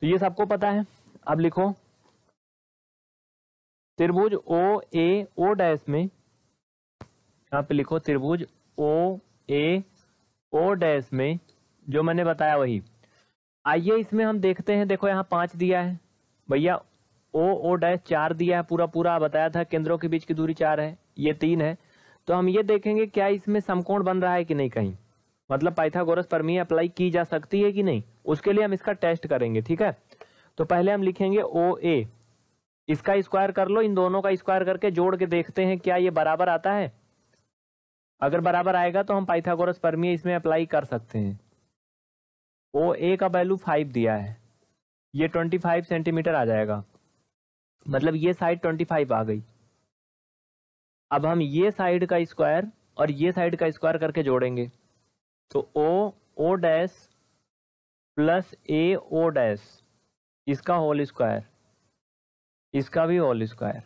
तो ये सबको पता है? अब लिखो। त्रिभुज ओ ए ओ डैश में, यहाँ पे लिखो त्रिभुज ओ ए ओ डैश में, जो मैंने बताया वही। आइए इसमें हम देखते हैं, देखो यहाँ पाँच दिया है। भैया ओ ओ डैश चार दिया है पूरा पूरा बताया था, केंद्रों के बीच की दूरी चार है, ये तीन है। तो हम ये देखेंगे क्या इसमें समकोण बन रहा है कि नहीं कहीं। मतलब पाइथागोरस परमीय अप्लाई की जा सकती है कि नहीं, उसके लिए हम इसका टेस्ट करेंगे, ठीक है? तो पहले हम लिखेंगे ओ ए इसका स्क्वायर कर लो, इन दोनों का स्क्वायर करके जोड़ के देखते हैं, क्या ये बराबर आता है? अगर बराबर आएगा तो हम पाइथागोरस परमीय इसमें अप्लाई कर सकते हैं। ओ ए का वैल्यू फाइव दिया है। ये ट्वेंटी फाइव सेंटीमीटर आ जाएगा। मतलब ये साइड ट्वेंटी फाइव आ गई। अब हम ये साइड का स्क्वायर और ये साइड का स्क्वायर करके जोड़ेंगे। तो O O dash plus A O dash इसका होल स्क्वायर इसका भी whole square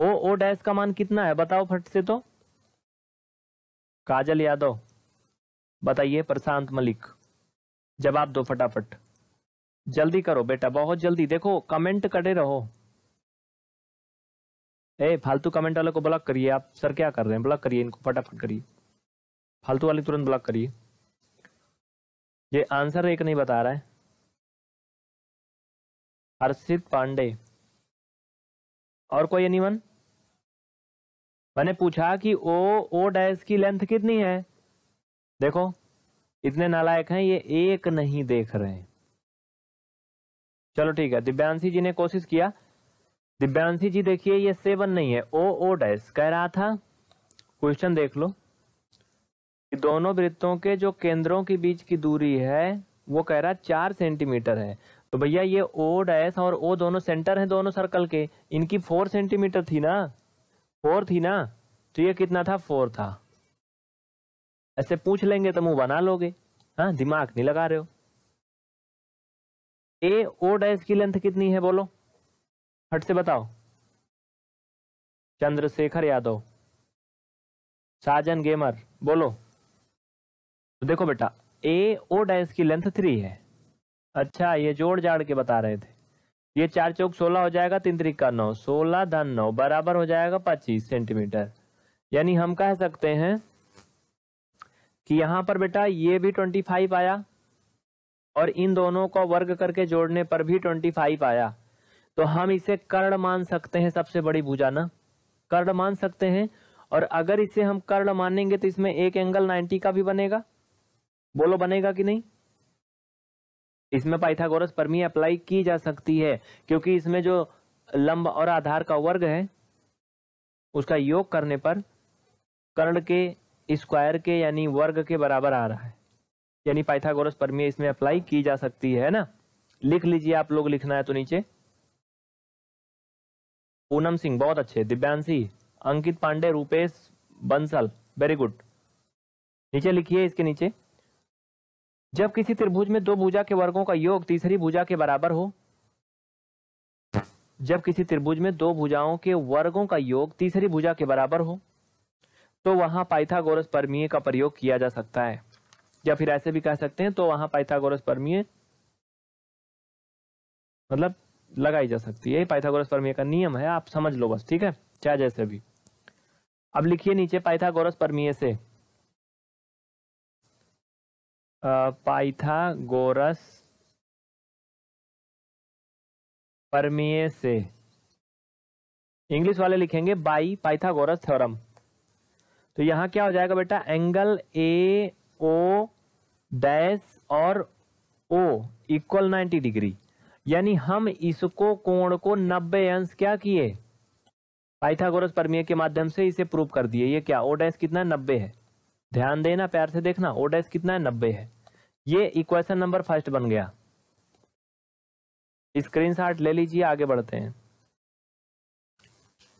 O O dash का मान कितना है? बताओ फट से तो। काजल यादव, बताइए प्रशांत मलिक। जवाब दो फटाफट। जल्दी करो बेटा, बहुत जल्दी। देखो, कमेंट करे रहो। ए, फालतू कमेंट वाले को ब्लॉक करिए। आप सर क्या कर रहे हैं? ब्लॉक करिए इनको, फटाफट करिए। फालतू वाले तुरंत ब्लॉक करिए। ये आंसर एक नहीं बता रहा है। हर्षित पांडे। और कोई एनीवन मैंने पूछा कि ओ ओ डैश की लेंथ कितनी है? देखो, इतने नालायक हैं, ये एक नहीं देख रहे चलो ठीक है, दिव्यांशी जी ने कोशिश किया। दिव्यांशी जी देखिए, ये सेवन नहीं है, ओ ओ डैश। कह रहा था, क्वेश्चन देख लो, कि दोनों वृत्तों के जो केंद्रों के बीच की दूरी है, वो कह रहा चार सेंटीमीटर है। तो भैया, ये ओ डैश और ओ दोनों सेंटर हैं दोनों सर्कल के, इनकी फोर सेंटीमीटर थी ना? फोर थी ना तो ये कितना था? फोर था। ऐसे पूछ लेंगे तो मुँह बना लोगे। हाँ दिमाग नहीं लगा रहे हो। ए, ओ डैश की लेंथ कितनी है बोलो? हट से बताओ। चंद्रशेखर यादव। साजन गेमर, बोलो। तो देखो बेटा, ए, ओ डैश की लेंथ थ्री है। अच्छा ये जोड़ जाड़ के बता रहे थे। ये चार चौक सोलह हो जाएगा, तीन त्रिक नौ। सोलह धन नौ, बराबर हो जाएगा पच्चीस सेंटीमीटर। यानी हम कह सकते हैं कि यहाँ पर बेटा ये भी ट्वेंटी फाइव आया और इन दोनों को वर्ग करके जोड़ने पर भी ट्वेंटी फाइव आया। तो हम इसे कर्ण मान सकते हैं, सबसे बड़ी भुजा ना। कर्ण मान सकते हैं और अगर इसे हम कर्ण मानेंगे तो इसमें एक एंगल नाइन्टी का भी बनेगा। बोलो बनेगा कि नहीं? इसमें पाइथागोरस परमी अप्लाई की जा सकती है, क्योंकि इसमें जो लंब और आधार का वर्ग है, उसका योग करने पर कर्ण के स्क्वायर के यानी वर्ग के बराबर आ रहा है। यानी पाइथागोरस परमी इसमें अप्लाई की जा सकती है ना? लिख लीजिए आप लोग लिखना है तो नीचे। पूनम सिंह, बहुत अच्छे। दिव्यांशी, अंकित पांडे, रूपेश बंसल वेरी गुड नीचे लिखिए इसके नीचे। जब किसी त्रिभुज में दो भुजा के वर्गों का योग तीसरी भुजा के बराबर हो, जब किसी त्रिभुज में दो भुजाओं के वर्गों का योग तीसरी भुजा के बराबर हो तो वहाँ पाइथागोरस परमीय का प्रयोग किया जा सकता है। या फिर ऐसे भी कह सकते हैं तो वहाँ पाइथागोरस परमीय मतलब लगाई जा सकती है। पाइथागोरस परमीय का नियम है, आप समझ लो बस, ठीक है? चाहे जैसे भी अब लिखिए नीचे पाइथागोरस परमीय से। पाइथागोरस परमीय से। इंग्लिश वाले लिखेंगे बाई पाइथागोरस थ्योरम। तो यहाँ क्या हो जाएगा बेटा? एंगल ए, ओ, डैश और ओ इक्वल 90 डिग्री। यानी हम इसको कोण को 90 अंश क्या किए? पाइथागोरस परमीय के माध्यम से इसे प्रूव कर दिए। ये क्या? ओ डैश कितना? नब्बे है। ध्यान देना, प्यार से देखना ओ डैश कितना है? नब्बे है। ये इक्वेशन नंबर फ़र्स्ट बन गया। स्क्रीन शॉट ले लीजिए, आगे बढ़ते हैं।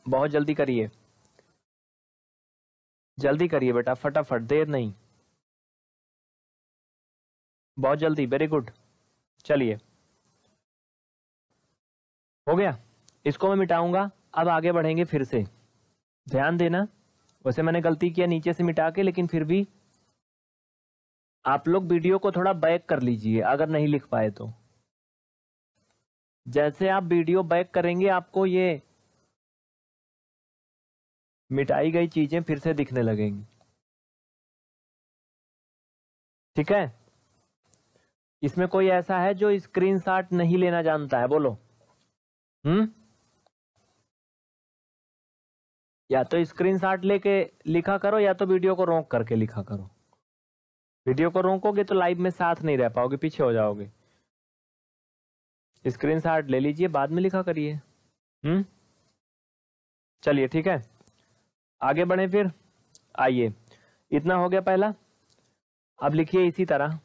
बहुत जल्दी करिए। जल्दी करिए बेटा, फटाफट, देर नहीं। बहुत जल्दी वेरी गुड चलिए। हो गया। इसको मैं मिटाऊँगा। अब आगे बढ़ेंगे फिर से। ध्यान देना। वैसे मैंने गलती किया नीचे से मिटा के, लेकिन फिर भी आप लोग वीडियो को थोड़ा बैक कर लीजिए, अगर नहीं लिख पाए तो। जैसे आप वीडियो बैक करेंगे, आपको ये मिटाई गई चीज़ें फिर से दिखने लगेंगी। ठीक है? इसमें कोई ऐसा है जो स्क्रीनशॉट नहीं लेना जानता है? बोलो। हम्म? या तो स्क्रीनशॉट लेके लिखा करो या तो वीडियो को रोक करके लिखा करो। वीडियो को रोकोगे तो लाइव में साथ नहीं रह पाओगे, पीछे हो जाओगे। स्क्रीनशॉट ले लीजिए, बाद में लिखा करिए। हम्म? चलिए, ठीक है। आगे बढ़े फिर। आइए। इतना हो गया पहला। अब लिखिए इसी तरह।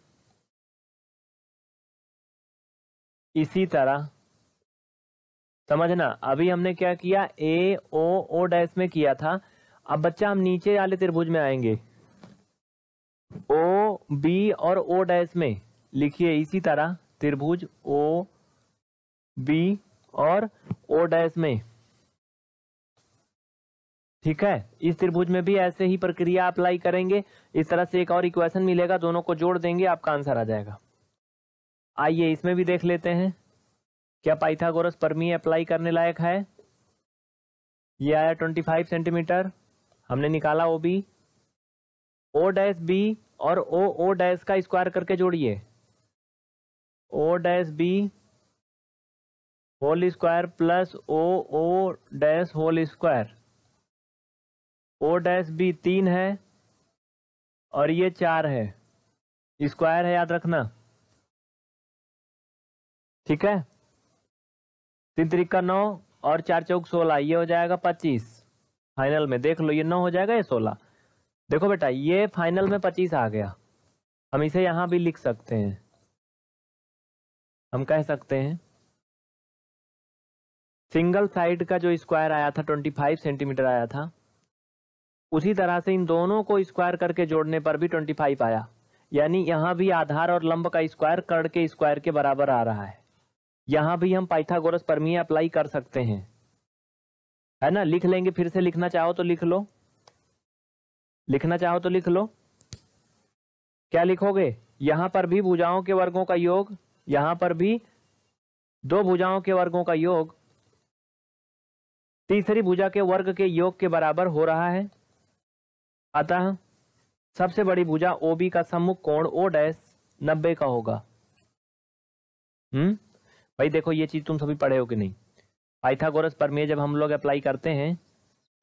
इसी तरह। समझना अभी हमने क्या किया? ए ओ ओ डैश में किया था। अब बच्चा, हम नीचे वाले त्रिभुज में आएँगे। ओ बी और ओ डैश में लिखिए इसी तरह, त्रिभुज ओ बी और ओ डैश में। ठीक है? इस त्रिभुज में भी ऐसे ही प्रक्रिया अप्लाई करेंगे। इस तरह से एक और इक्वेशन मिलेगा, दोनों को जोड़ देंगे, आपका आंसर आ जाएगा। आइए, इसमें भी देख लेते हैं। क्या पाइथागोरस परमी अप्लाई करने लायक है? ये आया 25 सेंटीमीटर हमने निकाला O B O dash B और ओ ओ डैश का स्क्वायर करके जोड़िए। O dash B whole square plus O O dash whole square O dash B तीन है और ये चार है। स्क्वायर है, याद रखना। ठीक है? तीन तरीका नौ और चार चौक सोलह, ये हो जाएगा पच्चीस। फाइनल में देख लो, ये नौ हो जाएगा, ये सोलह। देखो बेटा, ये फाइनल में पच्चीस आ गया। हम इसे यहाँ भी लिख सकते हैं। हम कह सकते हैं सिंगल साइड का जो स्क्वायर आया था 25 सेंटीमीटर आया था, उसी तरह से इन दोनों को स्क्वायर करके जोड़ने पर भी 25 आया। यानी यहाँ भी आधार और लंब का स्क्वायर कर्ण के स्क्वायर के बराबर आ रहा है। यहाँ भी हम पाइथागोरस परमीय अप्लाई कर सकते हैं। है ना? लिख लेंगे, फिर से लिखना चाहो तो लिख लो। लिखना चाहो तो लिख लो। क्या लिखोगे? यहाँ पर भी भुजाओं के वर्गों का योग, यहाँ पर भी दो भुजाओं के वर्गों का योग, तीसरी भुजा के वर्ग के योग के बराबर हो रहा है। अतः सबसे बड़ी भुजा ओबी का सम्मुख कोण ओ डैश नब्बे का होगा। हम्म? भाई देखो ये चीज़ तुम सभी पढ़े हो कि नहीं? पाइथागोरस परमेय जब हम लोग अप्लाई करते हैं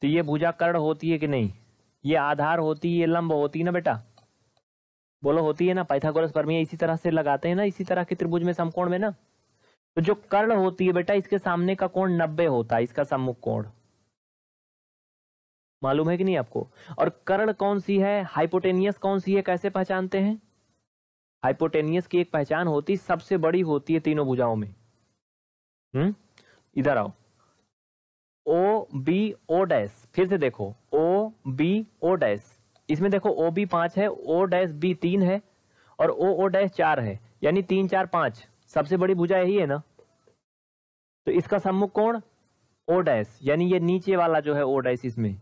तो ये भुजा कर्ण होती है कि नहीं? ये आधार होती है, ये लंब होती है ना बेटा? बोलो, होती है ना? पाइथागोरस परमेय इसी तरह से लगाते हैं ना, इसी तरह के त्रिभुज में समकोण में ना? तो जो कर्ण होती है बेटा, इसके सामने का कोण नब्बे होता है, इसका सम्मुख कोण। मालूम है कि नहीं आपको? और कर्ण कौन सी है? हाइपोटेनियस कौन सी है? कैसे पहचानते हैं? हाइपोटेनियस की एक पहचान होती, सबसे बड़ी होती है तीनों भुजाओं में। हम्म? इधर आओ। ओ बी ओ डैश फिर से देखो। ओ बी ओ डैश इसमें देखो ओ बी पाँच है ओ डैश बी तीन है, और ओ ओ डैश चार है। यानी तीन, चार, पाँच। सबसे बड़ी भुजा यही है ना? तो इसका सम्मुख कोण? ओ डैश यानी ये नीचे वाला जो है ओ डैश इसमें।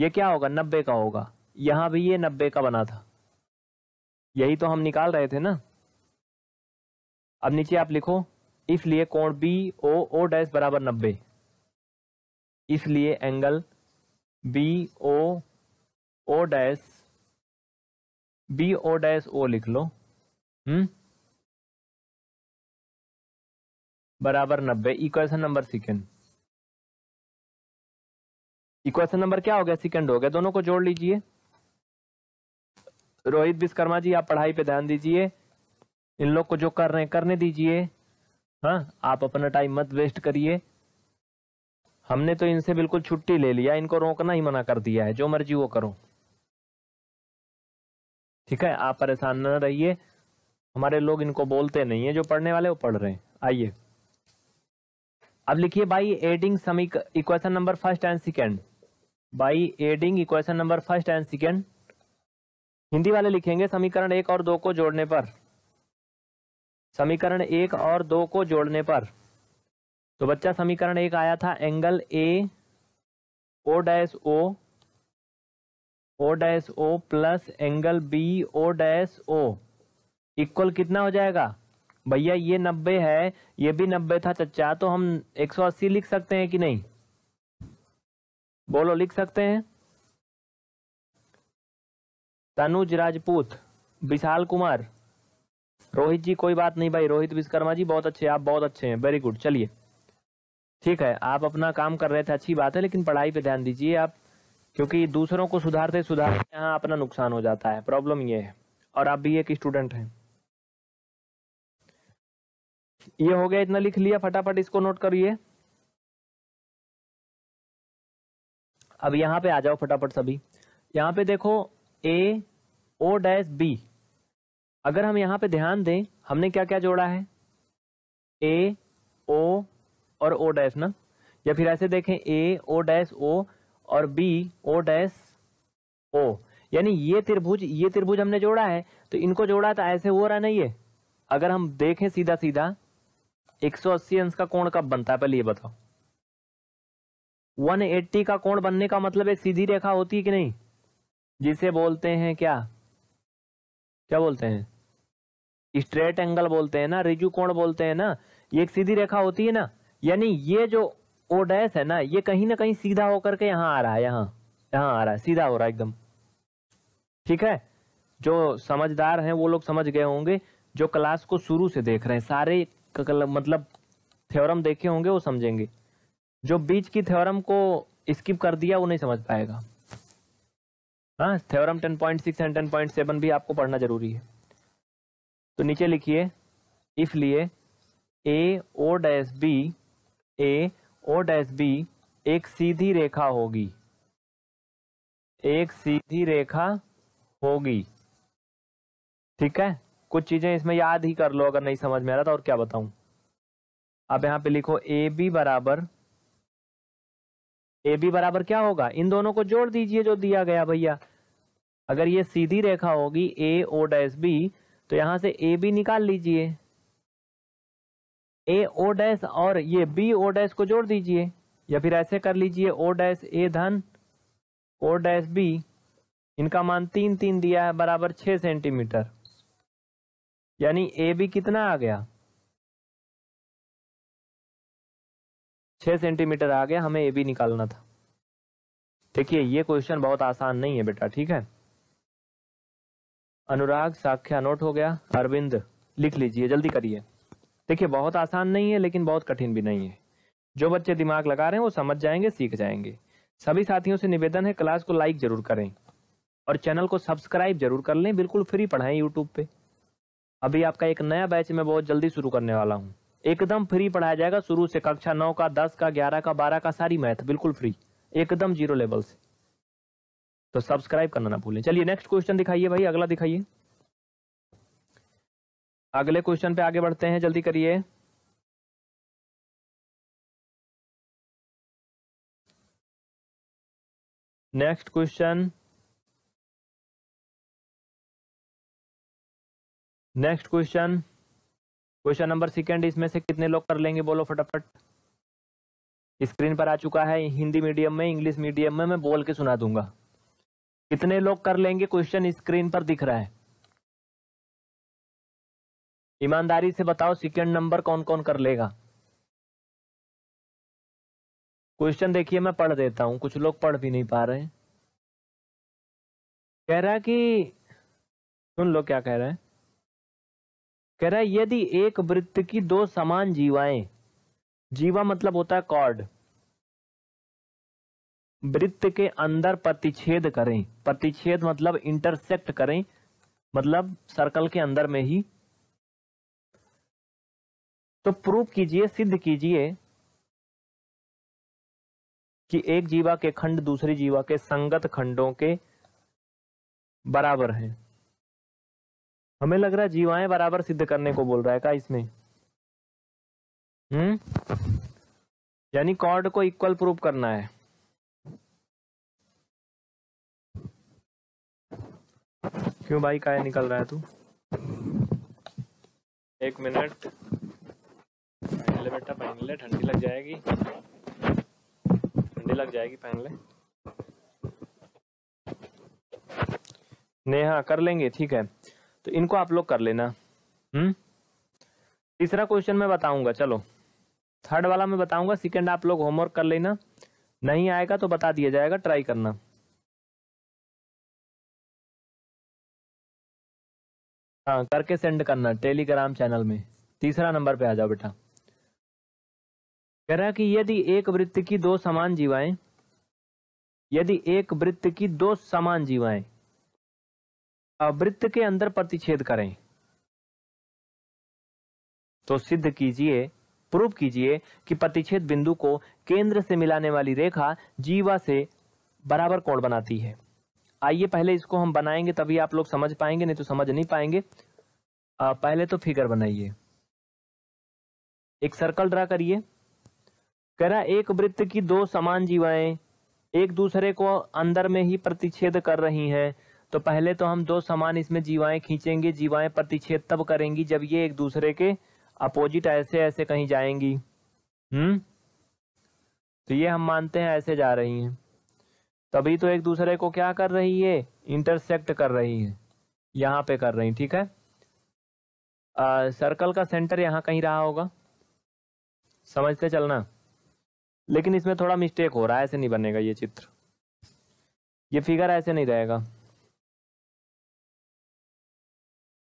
ये क्या होगा? नब्बे का होगा। यहाँ भी ये नब्बे का बना था। यही तो हम निकाल रहे थे ना? अब नीचे आप लिखो। इसलिए कोण बी ओ ओ डैश बराबर नब्बे। इसलिए angle B O O dash B O dash O लिख लो। हम्म? बराबर नब्बे। Equation number second equation number क्या हो गया? सेकंड हो गया। दोनों को जोड़ लीजिए। रोहित विश्वकर्मा जी, आप पढ़ाई पे ध्यान दीजिए। इन लोग को जो कर रहे हैं, करने दीजिए। हाँ आप अपना टाइम मत वेस्ट करिए। हमने तो इनसे बिल्कुल छुट्टी ले लिया, इनको रोकना ही मना कर दिया है, जो मर्ज़ी वो करो। ठीक है, आप परेशान न रहिए। हमारे लोग इनको बोलते नहीं है, जो पढ़ने वाले वो पढ़ रहे हैं। आइए। अब लिखिए by adding Samik equation number first and second by adding equation number first and second Hindi वाले लिखेंगे समीकरण एक और दो को जोड़ने पर। समीकरण एक और दो को जोड़ने पर। तो बच्चा, समीकरण एक आया था angle A O dash O O dash O plus angle B O dash O equal कितना हो जाएगा? भैया, ये नब्बे है, ये भी नब्बे था चचा तो हम 180 लिख सकते हैं कि नहीं? बोलो, लिख सकते हैं। तनुज राजपूत, विशाल कुमार रोहित जी, कोई बात नहीं भाई। रोहित विश्वकर्मा जी, बहुत अच्छे, आप बहुत अच्छे हैं। वेरी गुड चलिए। ठीक है, आप अपना काम कर रहे थे, अच्छी बात है, लेकिन पढ़ाई पे ध्यान दीजिए आप, क्योंकि दूसरों को सुधारते सुधारते यहाँ अपना नुकसान हो जाता है। प्रॉब्लम ये है, और आप भी एक स्टूडेंट हैं। ये हो गया, इतना लिख लिया, फटाफट इसको नोट करिए। अब यहाँ पे आ जाओ फटाफट सभी। यहाँ पे देखो ए ओ डैश बी अगर हम यहाँ पे ध्यान दें, हमने क्या क्या जोड़ा है? ए ओ और ओ डैश ना? या फिर ऐसे देखें ए ओ डैश ओ और बी ओ डैश ओ यानी ये त्रिभुज ये त्रिभुज हमने जोड़ा है तो इनको जोड़ा तो ऐसे हो रहा नहीं है। अगर हम देखें सीधा सीधा 180 अंश का कोण कब बनता है, पहले ये बताओ। 180 का कोण बनने का मतलब एक सीधी रेखा होती है कि नहीं? जिसे बोलते हैं क्या? क्या बोलते हैं? स्ट्रेट एंगल बोलते हैं ना, रिजु कोण बोलते हैं ना, ये एक सीधी रेखा होती है ना, यानी ये जो ओ डैश है ना, ये कहीं ना कहीं सीधा होकर के यहाँ आ रहा है, यहाँ यहाँ आ रहा है, सीधा हो रहा है एकदम। ठीक है? जो समझदार हैं, वो लोग समझ गए होंगे, जो क्लास को शुरू से देख रहे हैं, सारे मतलब थ्योरम देखे होंगे, वो समझेंगे। जो बीच की थ्योरम को स्किप कर दिया, वो नहीं समझ पाएगा। हाँ थ्योरम 10.6 एंड 10.7 भी आपको पढ़ना ज़रूरी है। तो नीचे लिखिए इफ़ लिए A O dash B A O dash B एक सीधी रेखा होगी। एक सीधी रेखा होगी। ठीक है? कुछ चीज़ें इसमें याद ही कर लो अगर नहीं समझ में आ रहा तो और क्या बताऊँ? अब यहाँ पे लिखो ए बी बराबर ए बी बराबर क्या होगा? इन दोनों को जोड़ दीजिए जो दिया गया भैया। अगर ये सीधी रेखा होगी ए ओ डैश बी तो यहाँ से ए बी निकाल लीजिए। ए ओ डैश और ये बी ओ डैश को जोड़ दीजिए। या फिर ऐसे कर लीजिए ओ डैश ए धन ओ डैश बी इनका मान तीन तीन दिया है, बराबर छह सेंटीमीटर यानी ए बी कितना आ गया? छह सेंटीमीटर आ गया, हमें ए बी निकालना था। देखिए, ये क्वेश्चन बहुत आसान नहीं है बेटा, ठीक है? अनुराग साख्या नोट हो गया। अरविंद, लिख लीजिए, जल्दी करिए। देखिए, बहुत आसान नहीं है, लेकिन बहुत कठिन भी नहीं है। जो बच्चे दिमाग लगा रहे हैं, वो समझ जाएँगे, सीख जाएँगे। सभी साथियों से निवेदन है, क्लास को लाइक ज़रूर करें। और चैनल को सब्सक्राइब ज़रूर कर लें, बिल्कुल फ्री पढ़ाएँ यूट्यूब पे। अभी आपका एक नया बैच मैं बहुत जल्दी शुरू करने वाला हूँ। एकदम फ्री पढ़ाया जाएगा, शुरू से कक्षा नौ का, दस का, ग्यारह का, बारह का, सारी मैथ, बिल्कुल फ्री। एकदम ज़ीरो लेवल से तो सब्सक्राइब करना ना भूलें। चलिए नेक्स्ट क्वेश्चन दिखाइए भाई, अगला दिखाइए। अगले क्वेश्चन पे आगे बढ़ते हैं, जल्दी करिए। Next question next question question number second इसमें से कितने लोग कर लेंगे? बोलो फटाफट। स्क्रीन पर आ चुका है, हिंदी मीडियम में इंग्लिश मीडियम में, मैं बोल के सुना दूँगा। कितने लोग कर लेंगे? क्वेश्चन स्क्रीन पर दिख रहा है। ईमानदारी से बताओ सेकेंड नंबर कौन कौन कर लेगा? क्वेश्चन देखिए, मैं पढ़ देता हूँ। कुछ लोग पढ़ भी नहीं पा रहे कह रहा कि, सुन लो क्या कह रहे हैं। कह रहा है, यदि एक वृत्त की दो समान जीवाएँ, जीवा मतलब होता है कॉर्ड वृत्त के अंदर प्रतिच्छेद करें। प्रतिच्छेद मतलब इंटरसेक्ट करें। मतलब सर्कल के अंदर में ही। तो प्रूव कीजिए, सिद्ध कीजिए कि एक जीवा के खंड दूसरी जीवा के संगत खंडों के बराबर हैं। हमें लग रहा है जीवाएँ बराबर सिद्ध करने को बोल रहा है क्या इसमें? हम्म? यानी कॉर्ड को इक्वल प्रूफ करना है। क्यों भाई काय निकल रहा है तू? एक मिनट। पहन ले बेटा पहन ले ठंडी लग जाएगी। ठंडी लग जाएगी पहन ले नेहा कर लेंगे ठीक है। तो इनको आप लोग कर लेना। हम्म? तीसरा क्वेश्चन मैं बताऊँगा चलो। थर्ड वाला मैं बताऊँगा सेकंड आप लोग होमवर्क कर लेना। नहीं आएगा तो बता दिया जाएगा ट्राई करना। हाँ करके सेंड करना टेलीग्राम चैनल में। तीसरा नंबर पे आ जाओ बेटा। कह रहा कि यदि एक वृत्त की दो समान जीवाएँ, यदि एक वृत्त की दो समान जीवाएँ वृत्त के अंदर प्रतिच्छेद करें। तो सिद्ध कीजिए प्रूव कीजिए कि प्रतिच्छेद बिंदु को केंद्र से मिलाने वाली रेखा जीवा से बराबर कोण बनाती है। आइए पहले इसको हम बनाएँगे तभी आप लोग समझ पाएँगे नहीं तो समझ नहीं पाएँगे। आ, पहले तो फिगर बनाइए। एक सर्कल ड्रा करिए। कह रहा एक वृत्त की दो समान जीवाएँ एक दूसरे को अंदर में ही प्रतिच्छेद कर रही हैं। तो पहले तो हम दो समान इसमें जीवाएँ खींचेंगे जीवाएँ प्रतिच्छेद तब करेंगी जब ये एक दूसरे के अपोजिट ऐसे ऐसे कहीं जाएँगी। हम्म? तो ये हम मानते हैं ऐसे जा रही हैं। तभी तो एक दूसरे को क्या कर रही है? इंटरसेक्ट कर रही है। यहाँ पे कर रही ठीक है? आ, सर्कल का सेंटर यहाँ कहीं रहा होगा। समझते चलना। लेकिन इसमें थोड़ा मिस्टेक हो रहा है ऐसे नहीं बनेगा ये चित्र। ये फिगर ऐसे नहीं रहेगा।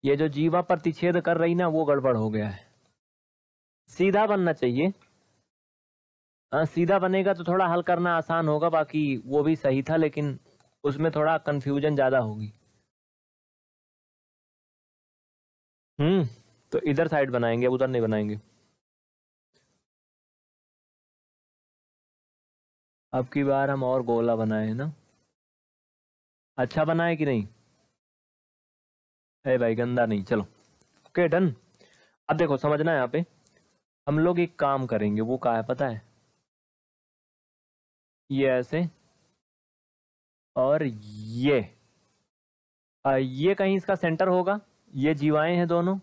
ये जो जीवा प्रतिच्छेद कर रही ना वो गड़बड़ हो गया है। सीधा बनना चाहिए। सीधा बनेगा तो थोड़ा हल करना आसान होगा, बाकी वो भी सही था, लेकिन उसमें थोड़ा कंफ्यूजन ज़्यादा होगी। हम्म तो इधर साइड बनाएँगे, उधर नहीं बनाएँगे। अब की बार हम और गोला बनाए हैं ना? अच्छा बनाए कि नहीं? है भाई, गंदा नहीं, चलो। ओके डन अब देखो, समझना है यहाँ पे। हम लोग एक काम करेंगे, वो क्या है, पता है? ये ऐसे। और ये। आ, ये कहीं इसका सेंटर होगा। ये जीवाएँ हैं दोनों।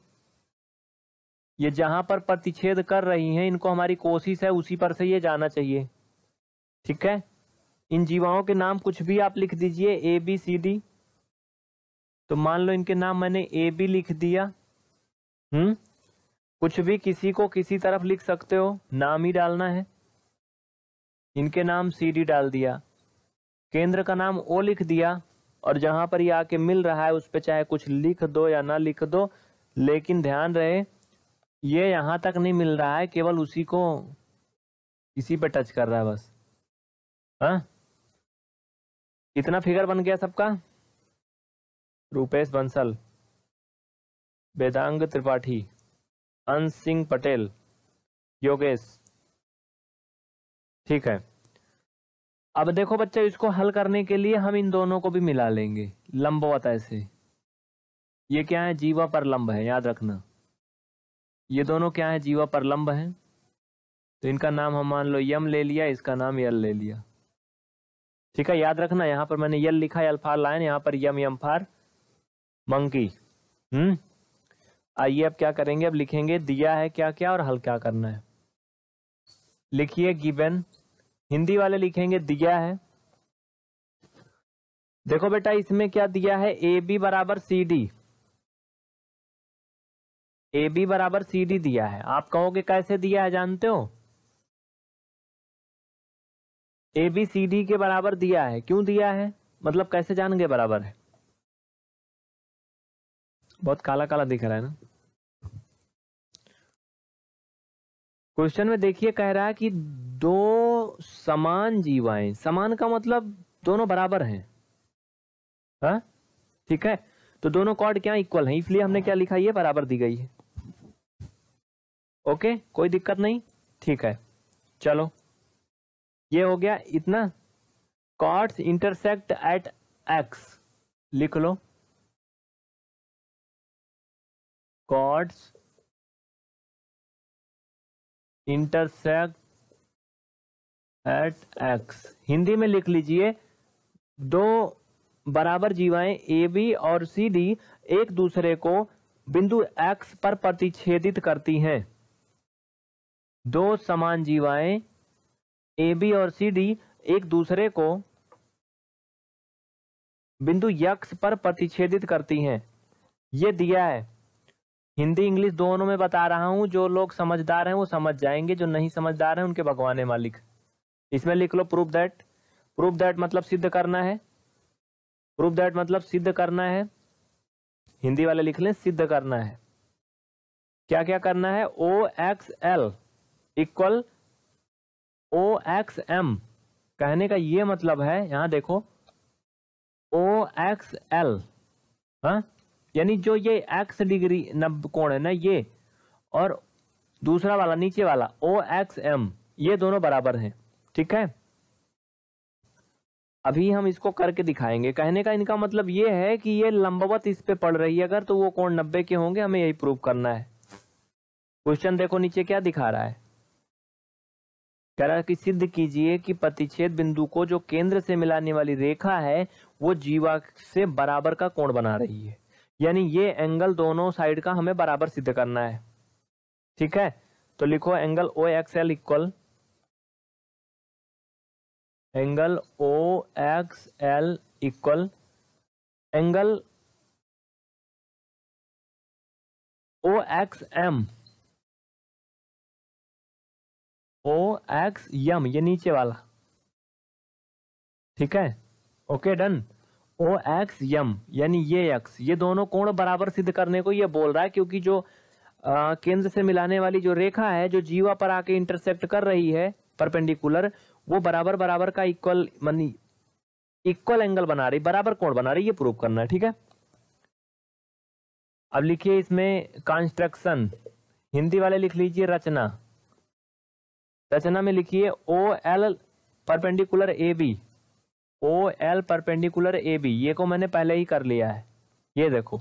ये जहाँ पर प्रतिच्छेद कर रही हैं इनको हमारी कोशिश है उसी पर से ये जाना चाहिए। ठीक है? इन जीवाओं के नाम कुछ भी आप लिख दीजिए ए बी सी डी तो मान लो इनके नाम मैंने ए बी लिख दिया। हम्म? कुछ भी किसी को किसी तरफ़ लिख सकते हो। नाम ही डालना है। इनके नाम सी डी डाल दिया, केंद्र का नाम ओ लिख दिया, और जहाँ पर ये आके मिल रहा है उस पर चाहे कुछ लिख दो या ना लिख दो, लेकिन ध्यान रहे, ये यहाँ तक नहीं मिल रहा है, केवल उसी को इसी पे टच कर रहा है बस। हाँ? कितना फिगर बन गया सबका? रूपेश बंसल, वेदांग त्रिपाठी अंश सिंह पटेल, योगेश। ठीक है। अब देखो बच्चे, इसको हल करने के लिए हम इन दोनों को भी मिला लेंगे। लंबवत ऐसे। ये क्या है? जीवा पर लंब है, याद रखना। ये दोनों क्या है? जीवा पर लंब है। तो इनका नाम हम मान लो यम ले लिया, इसका नाम यल ले लिया। ठीक है, याद रखना, यहाँ पर मैंने यल लिखा अल्फार लाइन, यहाँ पर यम यम फार, मंकी। हम्म? आइए अब क्या करेंगे? अब लिखेंगे दिया है क्या क्या और हल क्या करना है। लिखिए गिवन हिंदी वाले लिखेंगे, दिया है। देखो बेटा, इसमें क्या दिया है? ए बी बराबर सी डी ए बी बराबर सी डी दिया है। आप कहोगे कैसे दिया है, जानते हो? ए बी सी डी के बराबर दिया है। क्यों दिया है? मतलब कैसे जान गए बराबर है? बहुत काला काला दिख रहा है ना? क्वेश्चन में देखिए, कह रहा है कि दो समान जीवाएँ, समान का मतलब दोनों बराबर हैं। हा? ठीक है? तो दोनों कॉर्ड क्या इक्वल हैं? इसलिए हमने क्या लिखा, ये बराबर दी गई है। ओके? कोई दिक्कत नहीं? ठीक है। चलो। ये हो गया इतना। कॉर्ड्स इंटरसेक्ट एट एक्स लिख लो। Chords intersect at X Hindi में लिख लीजिए, दो बराबर जीवाएँ ए बी और सी डी एक दूसरे को बिंदु एक्स पर प्रतिच्छेदित करती हैं। दो समान जीवाएँ ए बी और सी डी एक दूसरे को बिंदु यक्स पर प्रतिच्छेदित करती हैं। ये दिया है। हिंदी, इंग्लिश दोनों में बता रहा हूँ, जो लोग समझदार हैं वो समझ जाएँगे, जो नहीं समझदार हैं उनके भगवान मालिक। इसमें लिख लो प्रूफ दैट प्रूफ दैट मतलब सिद्ध करना है। प्रूफ दैट मतलब सिद्ध करना है। हिंदी वाले लिख लें, सिद्ध करना है। क्या क्या करना है? O X L equal O X M कहने का ये मतलब है, यहाँ देखो। ओ एक्स एल हा? यानी जो ये एक्स डिग्री नब कोण है ना ये, और दूसरा वाला, नीचे वाला ओ एक्स एम ये दोनों बराबर हैं, ठीक है? अभी हम इसको करके दिखाएँगे। कहने का इनका मतलब ये है कि ये लंबवत इस पे पड़ रही है, अगर तो वो कोण नब्बे के होंगे, हमें यही प्रूव करना है। क्वेश्चन देखो, नीचे क्या दिखा रहा है? कह रहा है कि सिद्ध कीजिए कि प्रतिच्छेद बिंदु को जो केंद्र से मिलाने वाली रेखा है, वो जीवा से बराबर का कोण बना रही है। यानी ये एंगल दोनों साइड का हमें बराबर सिद्ध करना है। ठीक है? तो लिखो angle O X L equal angle O X L equal angle O X M O X M ये नीचे वाला। ठीक है? Okay done O X M यानी ये एक्स ये दोनों कोण बराबर सिद्ध करने को ये बोल रहा है क्योंकि जो आ, केंद्र से मिलाने वाली जो रेखा है जो जीवा पर आके इंटरसेक्ट कर रही है परपेंडिकुलर वो बराबर बराबर का इक्वल मनी इक्वल एंगल बना रही बराबर कोण बना रही ये प्रूव करना है ठीक है? अब लिखिए इसमें कंस्ट्रक्शन हिंदी वाले लिख लीजिए रचना। रचना में लिखिए O L perpendicular A B O L perpendicular A B ये को मैंने पहले ही कर लिया है। ये देखो।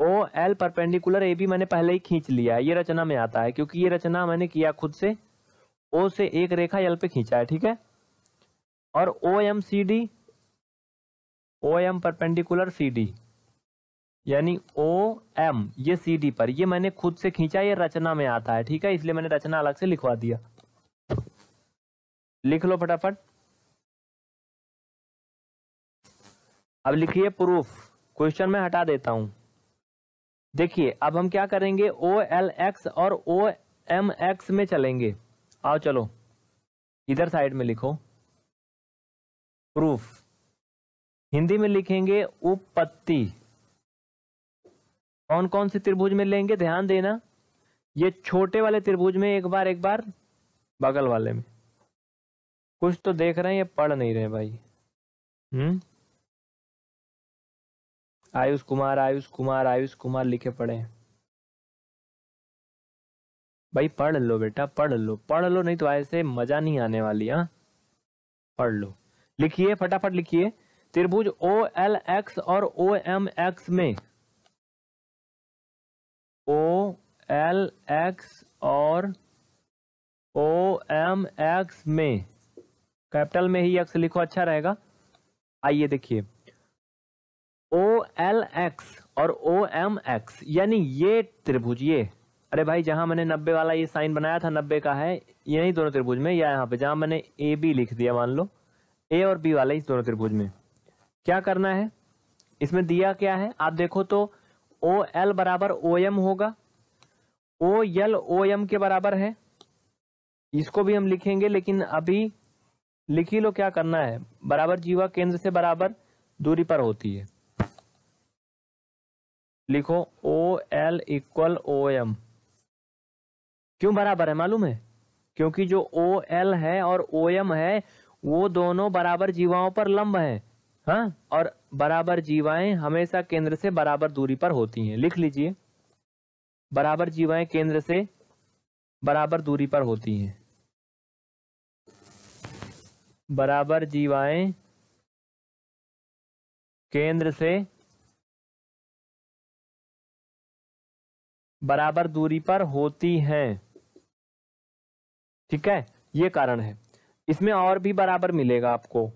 O L perpendicular A B मैंने पहले ही खींच लिया है। ये रचना में आता है, क्योंकि ये रचना मैंने किया खुद से। ओ से एक रेखा एल पे खींचा है, ठीक है? और O M C D O M perpendicular C D यानी ओ एम ये सी डी पर, ये मैंने खुद से खींचा, ये रचना में आता है, ठीक है? इसलिए मैंने रचना अलग से लिखवा दिया। लिख लो फटाफट। अब लिखिए प्रूफ क्वेश्चन में हटा देता हूँ। देखिए, अब हम क्या करेंगे? ओ एल एक्स और ओ एम एक्स में चलेंगे। आओ चलो। इधर साइड में लिखो। प्रूफ हिंदी में लिखेंगे उपपत्ति कौन कौन से त्रिभुज में लेंगे? ध्यान देना। ये छोटे वाले त्रिभुज में एक बार एक बार, बगल वाले में। कुछ तो देख रहे हैं, ये पढ़ नहीं रहे भाई। हम्म? आयुष कुमार आयुष कुमार आयुष कुमार लिखे पड़े भाई पढ़ लो बेटा, पढ़ लो पढ़ लो, नहीं तो ऐसे मज़ा नहीं आने वाली हाँ? पढ़ लो। लिखिए, फटाफट लिखिए। त्रिभुज ओ एल एक्स और ओ एम एक्स में। ओ एल एक्स और ओ एम एक्स में। कैपिटल में ही एक्स लिखो अच्छा रहेगा। आइए देखिए। ओ एल एक्स और ओ एम एक्स यानी ये त्रिभुज ये। अरे भाई, जहाँ मैंने नब्बे वाला ये साइन बनाया था, नब्बे का है, यही दोनों त्रिभुज में, या यहाँ पे, जहाँ मैंने ए बी लिख दिया, मान लो। ए और बी वाला इस दोनों त्रिभुज में। क्या करना है? इसमें दिया क्या है? आप देखो तो ओ एल बराबर ओ एम होगा। ओ एल ओ एम के बराबर है। इसको भी हम लिखेंगे, लेकिन अभी लिख लो क्या करना है। बराबर जीवा केंद्र से बराबर दूरी पर होती है। लिखो O L equal O M क्यों बराबर है? मालूम है? क्योंकि जो ओ एल है और ओ एम है, वो दोनों बराबर जीवाओं पर लंब है हाँ? और बराबर जीवाएँ हमेशा केंद्र से बराबर दूरी पर होती हैं। लिख लीजिए। बराबर जीवाएँ केंद्र से बराबर दूरी पर होती हैं। बराबर जीवाएँ केंद्र से बराबर दूरी पर होती हैं। ठीक है? ये कारण है। इसमें और भी बराबर मिलेगा आपको।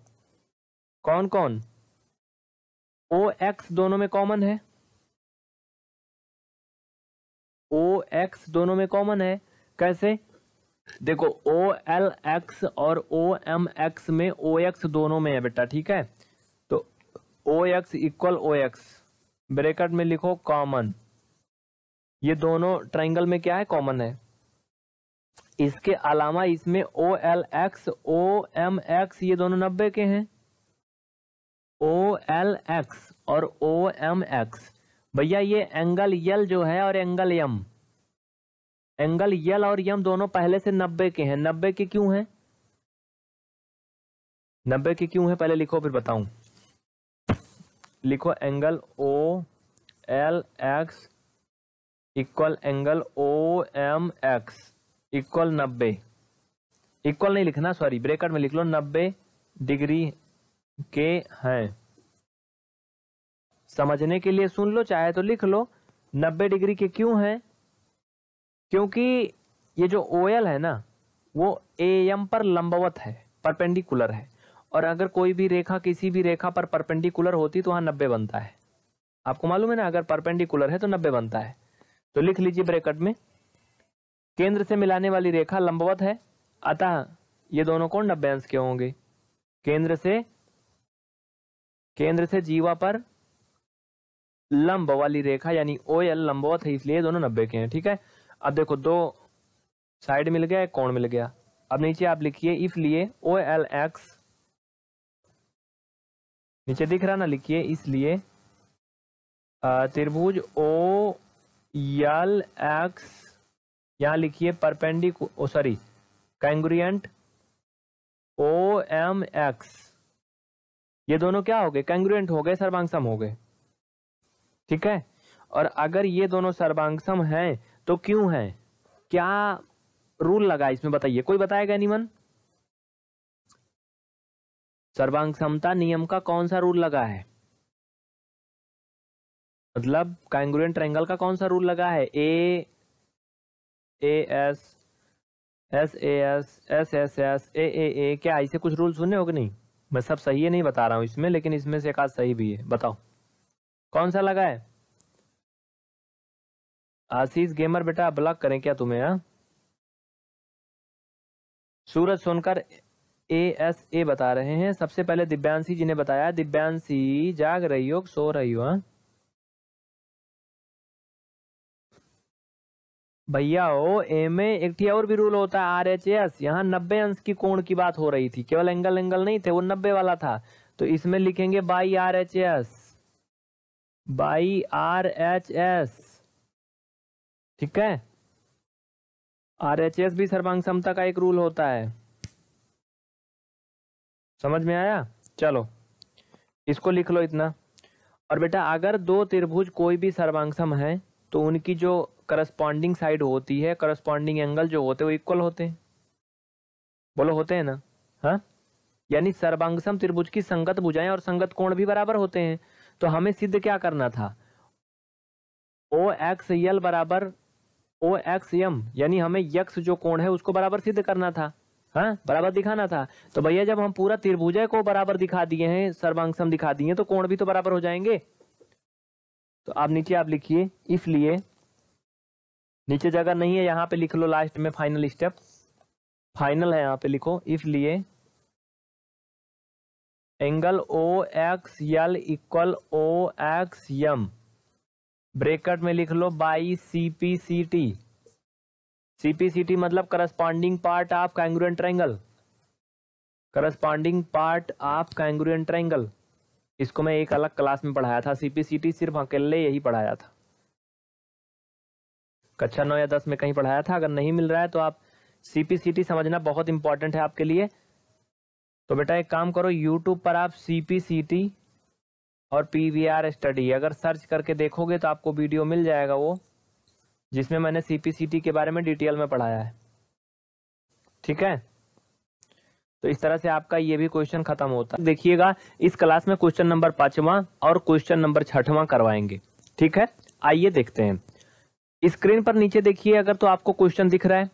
कौन कौन ओ एक्स दोनों में कॉमन है। ओ एक्स दोनों में कॉमन है। कैसे? देखो ओ एल एक्स और ओ एम एक्स में ओ एक्स दोनों में है बेटा, ठीक है? तो O X equal O X bracket में लिखो कॉमन ये दोनों ट्राइंगल में क्या है? कॉमन है। इसके अलावा इसमें O L X O M X ये दोनों नब्बे के हैं। ओ एल एक्स और ओ एम एक्स भैया, ये एंगल यल जो है और एंगल यम एंगल यल और यम दोनों पहले से नब्बे के हैं। नब्बे के क्यों हैं? नब्बे के क्यों है? पहले लिखो, फिर बताऊँ। लिखो angle O L X equal angle O M X equal नब्बे। इक्वल नहीं लिखना सॉरी ब्रेकर में लिख लो, नब्बे डिग्री के हैं। समझने के लिए सुन लो, चाहे तो लिख लो, नब्बे डिग्री के क्यों हैं? क्योंकि ये जो ओयल है ना, वो ए एम पर लंबवत है परपेंडिकुलर है। और अगर कोई भी रेखा, किसी भी रेखा पर परपेंडिकुलर होती तो वहाँ नब्बे बनता है। आपको मालूम है ना, अगर परपेंडिकुलर है तो नब्बे बनता है। तो लिख लीजिए ब्रैकेट में। केंद्र से मिलाने वाली रेखा लंबवत है। अतः ये दोनों कौन नब्बे अंश के होंगे। केंद्र से केंद्र से जीवा पर लंब वाली रेखा यानी ओ एल लंबवत है, इसलिए दोनों नब्बे के हैं, ठीक है? अब देखो, दो साइड मिल गया, एक कोण मिल गया। अब नीचे आप लिखिए इसलिए ओ एल एक्स नीचे दिख रहा ना, लिखिए इसलिए त्रिभुज ओ यल एक्स, यहाँ लिखिए perpendicular, O sorry congruent O, M, X. ये दोनों क्या हो गए? कैंग्रुएंट हो गए, सर्वांगसम हो गए। ठीक है? और अगर ये दोनों सर्वांगसम हैं तो क्यों हैं? क्या रूल लगा इसमें, बताइए। कोई बताएगा निमन सर्वांग समता नियम का कौन सा रूल लगा है? मतलब कांग्रुएंट ट्रायंगल का कौन सा रूल लगा है? A A S S A S S S S A A A क्या ऐसे कुछ रूल सुने हो कि नहीं? मैं सब सही है, नहीं बता रहा हूँ इसमें, लेकिन इसमें से एक आध सही भी है। बताओ। कौन सा लगा है? आशीष गेमर, बेटा ब्लॉक करें क्या तुम्हें, हा? सूरज सोनकर ए एस ए बता रहे हैं। सबसे पहले दिव्यांशी जी ने बताया, दिव्यांशी, जाग रही हो, सो रही हो हाँ? भैया हो ए में एक और भी रूल होता है आर एच एस यहाँ नब्बे अंश की कोण की बात हो रही थी, केवल एंगल एंगल नहीं थे, वो नब्बे वाला था। तो इसमें लिखेंगे by R H S by R H S ठीक है? आर एच एस भी सर्वांग समता का एक रूल होता है। समझ में आया? चलो, इसको लिख लो इतना। और बेटा, अगर दो त्रिभुज कोई भी सर्वांगसम है तो उनकी जो करस्पॉन्डिंग साइड होती है करस्पॉन्डिंग एंगल जो होते हैं वो इक्वल होते हैं। बोलो, होते हैं ना? हाँ? यानी सर्वांगसम त्रिभुज की संगत भुजाएँ और संगत कोण भी बराबर होते हैं। तो हमें सिद्ध क्या करना था? ओ एक्स यल बराबर ओ एक्स यम यानी हमें यक्स जो कोण है उसको बराबर सिद्ध करना था। हाँ? बराबर दिखाना था। तो भैया, जब हम पूरा त्रिभुजय को बराबर दिखा दिए हैं, सर्वांगसम दिखा दिए तो कोण भी तो बराबर हो जाएँगे। तो आप नीचे आप लिखिए, इसलिए नीचे जगह नहीं है, यहाँ पे लिख लो लास्ट में फाइनल स्टेप फाइनल है यहाँ पे लिखो, इसलिए angle O X L equal O X M bracket में लिख लो by C P C T C P C T मतलब corresponding part of congruent triangle corresponding part of congruent triangle इसको मैं एक अलग क्लास में पढ़ाया था सीपीसीटी सिर्फ़ अकेले यही पढ़ाया था। कक्षा नौ या दस में कहीं पढ़ाया था, अगर नहीं मिल रहा है तो आप सीपीसीटी समझना बहुत इंपॉर्टेंट है आपके लिए। तो बेटा एक काम करो यूट्यूब पर आप सीपीसीटी और पीवीआर स्टडी अगर सर्च करके देखोगे तो आपको वीडियो मिल जाएगा वो, जिसमें मैंने सीपीसीटी के बारे में डिटेल में पढ़ाया है। ठीक है? तो इस तरह से आपका ये भी क्वेश्चन खत्म होता है। देखिएगा, इस क्लास में क्वेश्चन नंबर पांचवा और क्वेश्चन नंबर छठवां करवाएँगे। ठीक है? आइए देखते हैं। स्क्रीन पर नीचे देखिए, अगर तो आपको क्वेश्चन दिख रहा है,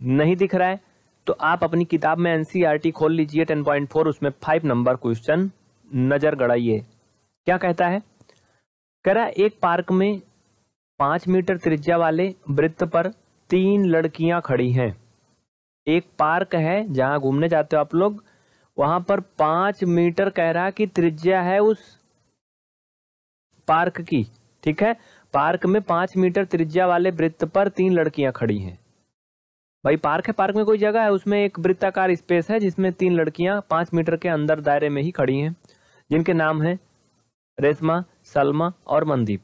नहीं दिख रहा है तो आप अपनी किताब में एनसीईआरटी खोल लीजिए 10.4 उसमें फाइव नंबर क्वेश्चन नज़र गड़ाइए। क्या कहता है? कह रहा एक पार्क में पाँच मीटर त्रिज्या वाले वृत्त पर तीन लड़कियाँ खड़ी हैं। एक पार्क है, जहाँ घूमने जाते हो आप लोग, वहाँ पर पाँच मीटर कह रहा कि त्रिज्या है उस पार्क की, ठीक है? पार्क में पाँच मीटर त्रिज्या वाले वृत्त पर तीन लड़कियाँ खड़ी हैं। भाई, पार्क है, पार्क में कोई जगह है? उसमें एक वृत्ताकार स्पेस है जिसमें तीन लड़कियाँ पाँच मीटर के अंदर दायरे में ही खड़ी हैं, जिनके नाम है रेशमा, सलमा और मनदीप।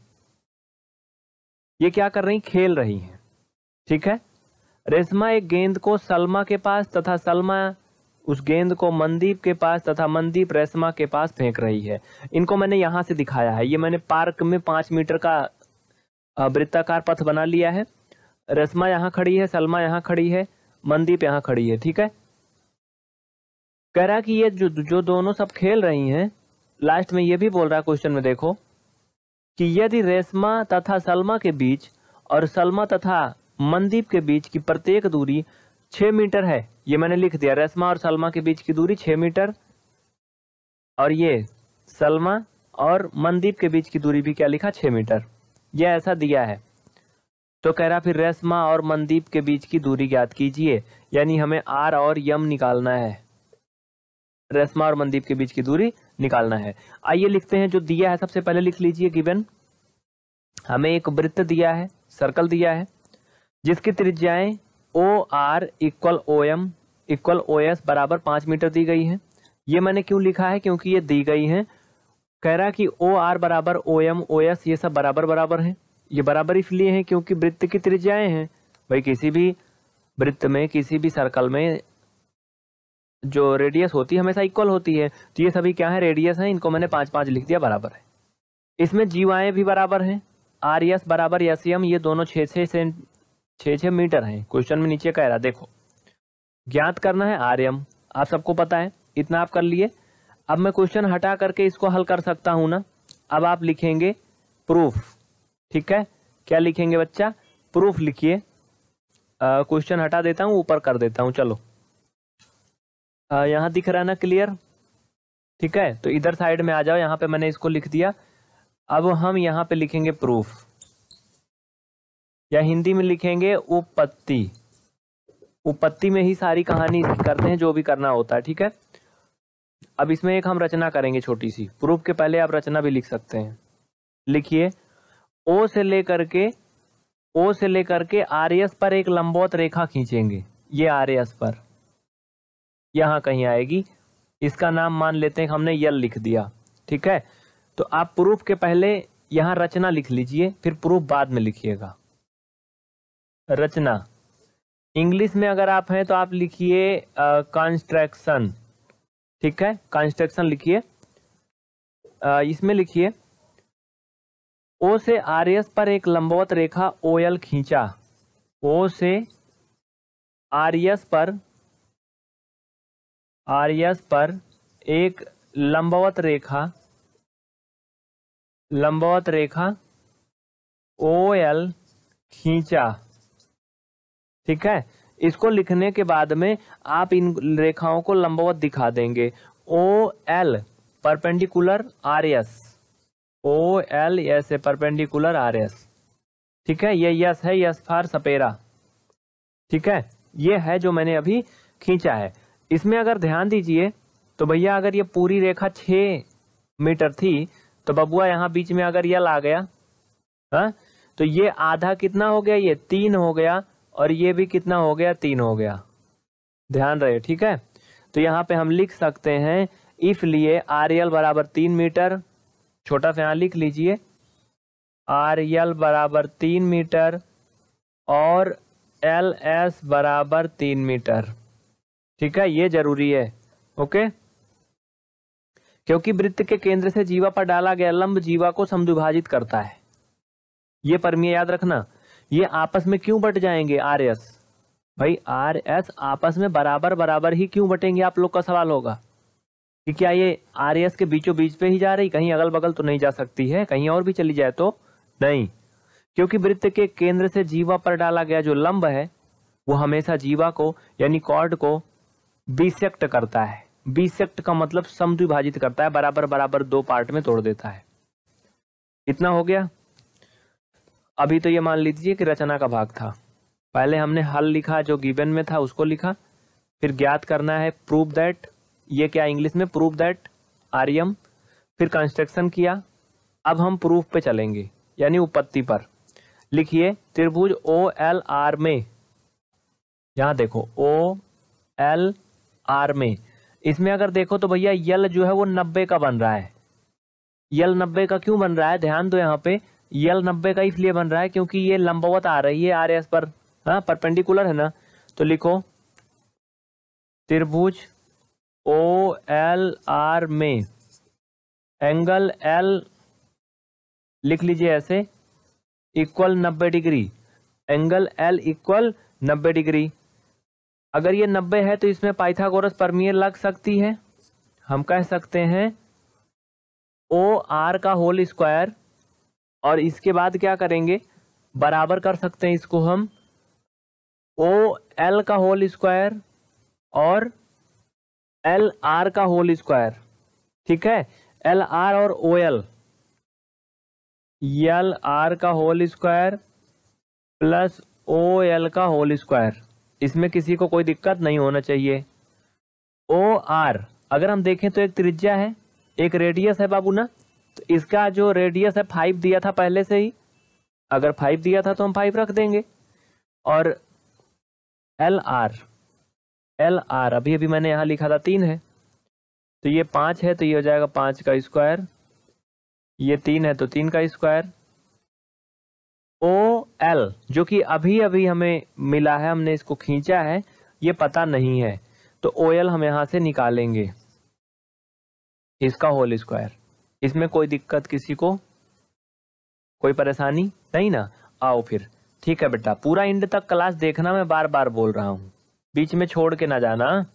ये क्या कर रही, खेल रही हैं। ठीक है? रेशमा एक गेंद को सलमा के पास तथा सलमा उस गेंद को मनदीप के पास तथा मनदीप रेशमा के पास फेंक रही है। इनको मैंने यहाँ से दिखाया है। ये मैंने पार्क में पाँच मीटर का वृत्ताकार पथ बना लिया है। रेशमा यहाँ खड़ी है, सलमा यहाँ खड़ी है मनदीप यहाँ खड़ी है, ठीक है? कह रहा कि ये जो जो दोनों सब खेल रही हैं, लास्ट में ये भी बोल रहा है क्वेश्चन में, देखो, कि यदि रेशमा तथा सलमा के बीच और सलमा तथा मनदीप के बीच की प्रत्येक दूरी छह मीटर है, ये मैंने लिख दिया रेशमा और सलमा के बीच की दूरी छह मीटर, और ये सलमा और मनदीप के बीच की दूरी भी क्या लिखा, छह मीटर। ये ऐसा दिया है। तो कह रहा, फिर रेशमा और मनदीप के बीच की दूरी ज्ञात कीजिए, यानी हमें आर और यम निकालना है। रेशमा और मनदीप के बीच की दूरी निकालना है। आइए लिखते हैं जो दिया है, सबसे पहले लिख लीजिए गिवन हमें एक वृत्त दिया है, सर्कल दिया है, जिसकी त्रिज्याएँ O R equal O M equal O S बराबर पाँच मीटर दी गई है। ये मैंने क्यों लिखा है? क्योंकि ये दी गई है कह रहा कि ओ आर बराबर ओ एम, ओ एस, ये सब बराबर बराबर है। ये बराबर इसलिए है क्योंकि वृत्त की त्रिज्याएँ हैं। भाई किसी भी वृत्त में, किसी भी सर्कल में जो रेडियस होती है हमेशा इक्वल होती है। तो ये सभी क्या है? रेडियस है। इनको मैंने पाँच पाँच लिख दिया, बराबर है। इसमें जीवाएँ भी बराबर हैं। आर एस बराबर एस एम, ये दोनों छः छः से छः छः मीटर हैं। क्वेश्चन में नीचे कह रहा, देखो। ज्ञात करना है आर एम। आप सबको पता है। इतना आप कर लिए। अब मैं क्वेश्चन हटा करके इसको हल कर सकता हूँ ना? अब आप लिखेंगे प्रूफ ठीक है? क्या लिखेंगे बच्चा? प्रूफ लिखिए। क्वेश्चन हटा देता हूँ, ऊपर कर देता हूँ, चलो। यहाँ दिख रहा है ना क्लियर ठीक है? तो इधर साइड में आ जाओ, यहाँ पे मैंने इसको लिख दिया। अब हम यहाँ पे लिखेंगे प्रूफ या हिंदी में लिखेंगे उपपत्ति उपपत्ति में ही सारी कहानी करते हैं, जो भी करना होता है, ठीक है? अब इसमें एक हम रचना करेंगे छोटी सी। प्रूफ के पहले आप रचना भी लिख सकते हैं। लिखिए, ओ से लेकर के, ओ से लेकर के आर एस पर एक लंबौत रेखा खींचेंगे। ये आर एस पर। यहाँ कहीं आएगी। इसका नाम मान लेते हैं हमने यल लिख दिया। ठीक है? तो आप प्रूफ के पहले यहाँ रचना लिख लीजिए, फिर प्रूफ बाद में लिखिएगा। रचना। इंग्लिश में अगर आप हैं तो आप लिखिए कंस्ट्रक्शन। ठीक है कंस्ट्रक्शन लिखिए। इसमें लिखिए, ओ से आर एस पर एक लंबवत रेखा ओ एल खींचा। ओ से आर एस पर, आर एस पर एक लंबवत रेखा लंबवत रेखा ओ एल खींचा। ठीक है इसको लिखने के बाद में आप इन रेखाओं को लंबवत दिखा देंगे। O L perpendicular R S O L S A perpendicular R S ठीक है? ये यस है यस फार सपेरा। ठीक है? ये है जो मैंने अभी खींचा है। इसमें अगर ध्यान दीजिए तो भैया अगर ये पूरी रेखा छ मीटर थी तो बबुआ यहाँ बीच में अगर यल आ गया, हा? तो ये आधा कितना हो गया? ये तीन हो गया। और ये भी कितना हो गया? तीन हो गया। ध्यान रहे, ठीक है? तो यहाँ पे हम लिख सकते हैं इफ़ लिए आर एल बराबर तीन मीटर, छोटा सा यहाँ लिख लीजिए आर एल बराबर तीन मीटर और एल एस बराबर तीन मीटर। ठीक है? ये ज़रूरी है, ओके? क्योंकि वृत्त के केंद्र से जीवा पर डाला गया लंब जीवा को समद्विभाजित करता है। ये परमीय याद रखना ये आपस में क्यों बट जाएँगे, आर एस? भाई, आर एस आपस में बराबर बराबर ही क्यों बटेंगे, आप लोग का सवाल होगा। कि क्या ये आर एस के बीचों बीच पे ही जा रही? कहीं अगल बगल तो नहीं जा सकती है, कहीं और भी चली जाए तो नहीं। क्योंकि वृत्त के केंद्र से जीवा पर डाला गया जो लंब है, वो हमेशा जीवा को, यानी कॉर्ड को, बीसेक्ट करता है। बीसेक्ट का मतलब समद्विभाजित करता है, बराबर बराबर दो पार्ट में तोड़ देता है। इतना हो गया? अभी तो ये मान लीजिए कि रचना का भाग था। पहले हमने हल लिखा, जो गिवन में था, उसको लिखा। फिर ज्ञात करना है प्रूव दैट ये क्या इंग्लिश में? Prove that R M. फिर कंस्ट्रक्शन किया। अब हम प्रूफ पे चलेंगे, यानी उपत्ति पर। लिखिए, त्रिभुज ओ एल आर में। यहाँ देखो ओ एल आर में। इसमें अगर देखो तो भैया यल जो है वो नब्बे का बन रहा है। यल नब्बे का क्यों बन रहा है? ध्यान दो यहाँ पे। यल नब्बे का इसलिए बन रहा है क्योंकि ये लंबवत आ रही है आर एस पर। हाँ परपेंडिकुलर है ना? तो लिखो। त्रिभुज ओ एल आर में। एंगल एल लिख लीजिए ऐसे। इक्वल नब्बे डिग्री। एंगल एल इक्वल नब्बे डिग्री। अगर ये नब्बे है तो इसमें पाइथागोरस परमीय लग सकती है। हम कह सकते हैं ओ आर का होल स्क्वायर और इसके बाद क्या करेंगे? बराबर कर सकते हैं इसको हम। ओ एल का होल स्क्वायर और एल आर का होल स्क्वायर ठीक है? एल आर और ओ एल एल आर का whole square plus O L का होल स्क्वायर इसमें किसी को कोई दिक्कत नहीं होना चाहिए। ओ आर अगर हम देखें तो एक त्रिज्या है, एक रेडियस है बाबू ना? तो इसका जो रेडियस है फाइव दिया था पहले से ही, अगर फाइव दिया था तो हम फाइव रख देंगे। और एल आर एल आर अभी अभी मैंने यहाँ लिखा था तीन है। तो ये पाँच है तो ये हो जाएगा पाँच का स्क्वायर ये तीन है तो तीन का स्क्वायर ओ एल जो कि अभी अभी हमें मिला है, हमने इसको खींचा है, ये पता नहीं है। तो ओ एल हम यहाँ से निकालेंगे, इसका होल स्क्वायर इसमें कोई दिक्कत किसी को? कोई परेशानी? नहीं ना। आओ फिर। ठीक है बेटा, पूरा इंड तक क्लास देखना मैं बार बार बोल रहा हूँ। बीच में छोड़ के ना जाना।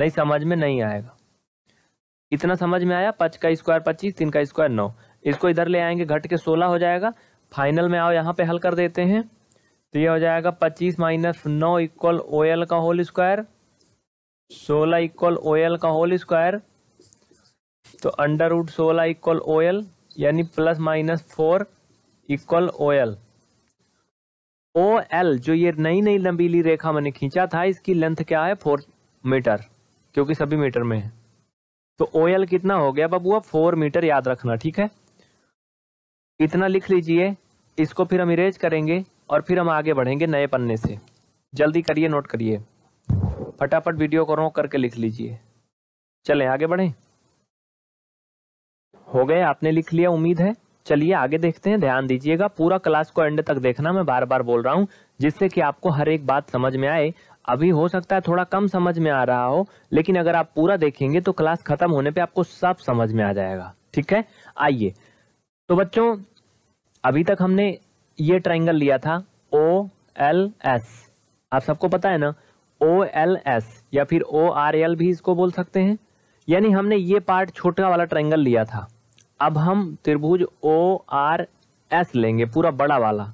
नहीं, समझ में नहीं आएगा। इतना समझ में आया? पच का स्क्वायर पच्चीस, तीन का स्क्वायर नौ। इसको इधर ले आएँगे, घट के सोलह हो जाएगा। फाइनल में आओ, यहाँ पे हल कर देते हैं। तो ये हो जाएगा पच्चीस माइनस नौ इक्वल ओ एल का होल स्क्वायर। सोलह इक्वल ओ एल का होल स्क्वायर। तो अंडर रूट सोलह इक्वल ओ एल यानी plus minus four equal O L O L जो ये नई नई लंबीली रेखा मैंने खींचा था, इसकी लेंथ क्या है? फोर मीटर क्योंकि सभी मीटर में है। तो ओ एल कितना हो गया बबुआ फोर मीटर याद रखना, ठीक है? इतना लिख लीजिए, इसको फिर हम इरेज करेंगे और फिर हम आगे बढ़ेंगे नए पन्ने से। जल्दी करिए नोट करिए। फटाफट वीडियो को रोक करके लिख लीजिए। चलें, आगे बढ़ें। हो गए, आपने लिख लिया, उम्मीद है। चलिए आगे देखते हैं, ध्यान दीजिएगा। पूरा क्लास को एंड तक देखना, मैं बार बार बोल रहा हूँ, जिससे कि आपको हर एक बात समझ में आए। अभी हो सकता है थोड़ा कम समझ में आ रहा हो, लेकिन अगर आप पूरा देखेंगे तो क्लास खत्म होने पे आपको सब समझ में आ जाएगा। ठीक है? आइए। तो बच्चों, अभी तक हमने ये ट्राइंगल लिया था ओ एल एस आप सबको पता है ना? ओ एल एस या फिर ओ आर एल भी इसको बोल सकते हैं। यानी हमने ये पार्ट छोटा वाला ट्राइंगल लिया था। अब हम त्रिभुज ओ आर एस लेंगे, पूरा बड़ा वाला।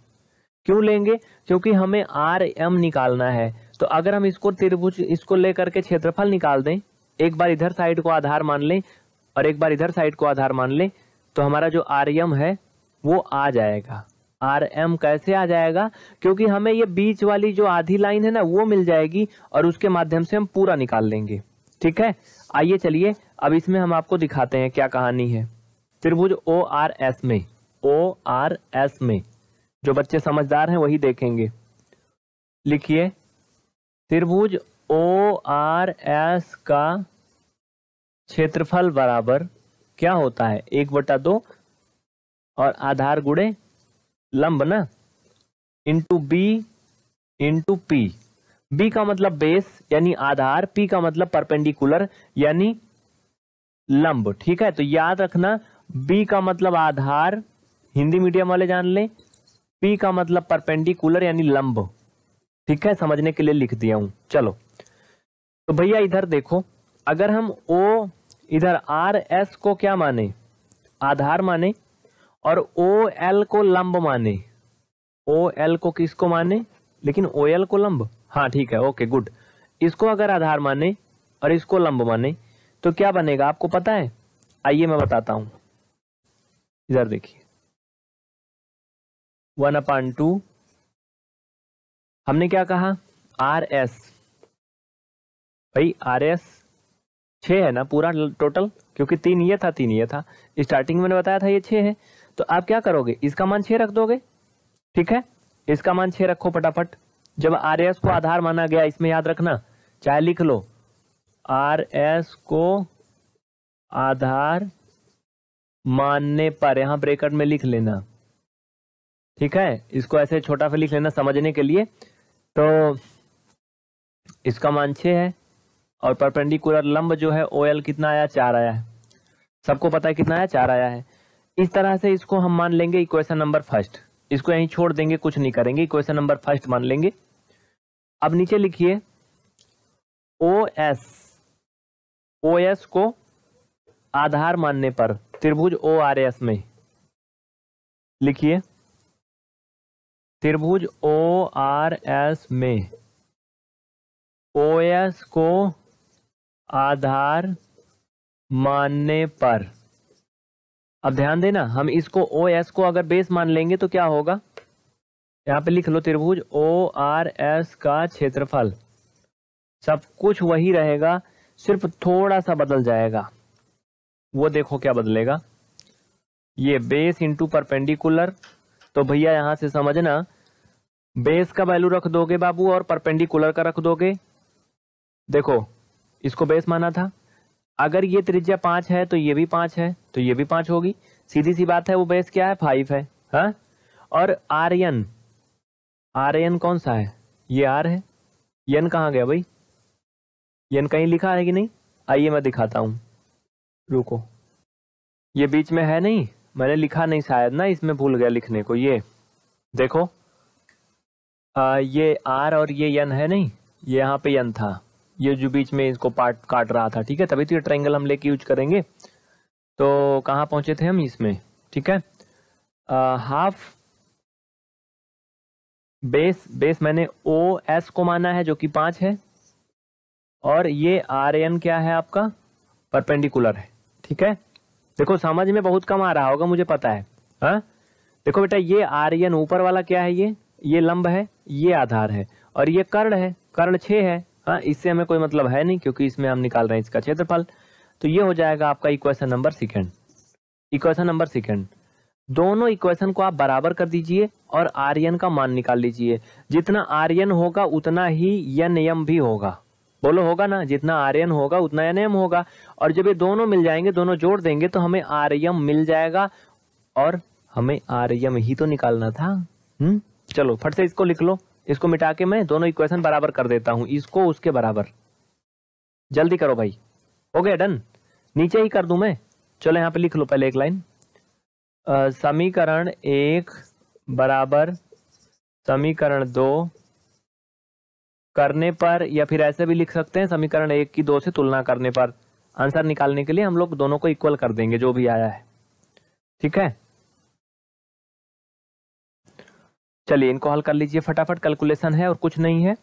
क्यों लेंगे? क्योंकि हमें आर एम निकालना है। तो अगर हम इसको त्रिभुज, इसको लेकर के क्षेत्रफल निकाल दें, एक बार इधर साइड को आधार मान लें, और एक बार इधर साइड को आधार मान लें तो हमारा जो आर एम है, वो आ जाएगा। आर एम कैसे आ जाएगा? क्योंकि हमें ये बीच वाली जो आधी लाइन है ना, वो मिल जाएगी, और उसके माध्यम से हम पूरा निकाल लेंगे। ठीक है? आइए चलिए, अब इसमें हम आपको दिखाते हैं क्या कहानी है। त्रिभुज ओ आर एस में ओ आर एस में, जो बच्चे समझदार हैं वही देखेंगे। लिखिए, त्रिभुज ओ आर एस का क्षेत्रफल बराबर क्या होता है? एक बटा दो और आधार गुड़े लंब ना? Into B into P B का मतलब बेस यानी आधार पी का मतलब परपेंडिकुलर यानी लंब। ठीक है? तो याद रखना बी का मतलब आधार, हिंदी मीडियम वाले जान लें। पी का मतलब परपेंडिकुलर यानी लंब। ठीक है? समझने के लिए लिख दिया हूँ। चलो। तो भैया इधर देखो। अगर हम ओ इधर आर एस को क्या माने? आधार माने। और ओ एल को लंब माने। ओ एल को किसको माने? लेकिन ओ एल को लंब। हाँ ठीक है। Okay, good. इसको अगर आधार माने और इसको लंब माने तो क्या बनेगा? आपको पता है? आइए मैं बताता हूँ। इधर देखिए। One upon two. हमने क्या कहा? R S. भाई, आर एस छ है ना पूरा टोटल? क्योंकि तीन ये था, तीन ये था। स्टार्टिंग मैंने बताया था ये छह है। तो आप क्या करोगे? इसका मान छह रख दोगे? ठीक है? इसका मान छह रखो फटाफट। जब आर एस को आधार माना गया, इसमें याद रखना। चाहे लिख लो। आर एस को आधार मानने पर, यहाँ ब्रेकेट में लिख लेना। ठीक है? इसको ऐसे छोटा सा लिख लेना समझने के लिए। तो इसका मान छह है और परपेंडिकुलर लंब जो है ओ एल कितना आया? चार आया है। सबको पता है कितना आया? चार आया है। इस तरह से इसको हम मान लेंगे इक्वेशन नंबर फ़र्स्ट इसको यहीं छोड़ देंगे, कुछ नहीं करेंगे। इक्वेशन नंबर फ़र्स्ट मान लेंगे। अब नीचे लिखिए। ओ एस ओ एस को आधार मानने पर। त्रिभुज ओ आर एस में लिखिए। त्रिभुज ओ आर एस में। ओ एस को आधार मानने पर। अब ध्यान देना, हम इसको ओ एस को अगर बेस मान लेंगे तो क्या होगा? यहाँ पे लिख लो त्रिभुज ओ आर एस का क्षेत्रफल। सब कुछ वही रहेगा, सिर्फ़ थोड़ा सा बदल जाएगा। वो देखो क्या बदलेगा। ये बेस इंटू परपेंडिकुलर तो भैया यहाँ से समझना बेस का वैल्यू रख दोगे बाबू और परपेंडिकुलर का रख दोगे। देखो, इसको बेस माना था। अगर ये त्रिज्या पाँच है तो ये भी पाँच है तो ये भी पाँच होगी। सीधी सी बात है, वो बेस क्या है? फाइव है, हा? और आर्यन आर्यन कौन सा है? ये आर है। यन कहाँ गया भाई? यन कहीं लिखा है कि नहीं? आइए मैं दिखाता हूँ। रुको। ये बीच में है नहीं। मैंने लिखा नहीं शायद ना इसमें भूल गया लिखने को। ये देखो। आ, ये आर और ये यन है नहीं? ये यहाँ पे यन था। ये जो बीच में इसको पार्ट काट रहा था ठीक है? तभी तो ये ट्रायंगल हम लेके यूज़ करेंगे। तो कहाँ पहुँचे थे हम इसमें? ठीक है? आ, हाफ़ बेस बेस मैंने ओ एस को माना है जो कि पाँच है। और ये आर एन क्या है आपका? परपेंडिकुलर है। ठीक है? देखो, समझ में बहुत कम आ रहा होगा, मुझे पता है। हा? देखो बेटा, ये आर्यन ऊपर वाला क्या है ये? ये लंब है, ये आधार है, और ये कर्ण है, कर्ण छह है। हाँ इससे हमें कोई मतलब है नहीं, क्योंकि इसमें हम निकाल रहे हैं इसका क्षेत्रफल। तो ये हो जाएगा आपका equation number second equation number second दोनों इक्वेशन को आप बराबर कर दीजिए और आर्यन का मान निकाल लीजिए। जितना आर्यन होगा, उतना ही यन यम भी होगा। बोलो, होगा ना? जितना आर्यन होगा, उतना एन एम होगा। और जब ये दोनों मिल जाएँगे, दोनों जोड़ देंगे तो हमें आर्यम मिल जाएगा। और हमें आर्यम ही तो निकालना था। हम्म? चलो, फट से इसको लिख लो। इसको मिटा के मैं दोनों इक्वेशन बराबर कर देता हूँ। इसको, उसके बराबर। जल्दी करो भाई। हो गया डन नीचे ही कर दू मैं? चलो, यहाँ पे लिख लो पहले एक लाइन समीकरण एक बराबर समीकरण दो करने पर, या फिर ऐसे भी लिख सकते हैं, समीकरण एक की दो से तुलना करने पर। आंसर निकालने के लिए हम लोग दोनों को इक्वल कर देंगे, जो भी आया है। ठीक है? चलिए, इनको हल कर लीजिए फटाफट कैलकुलेशन है और कुछ नहीं है।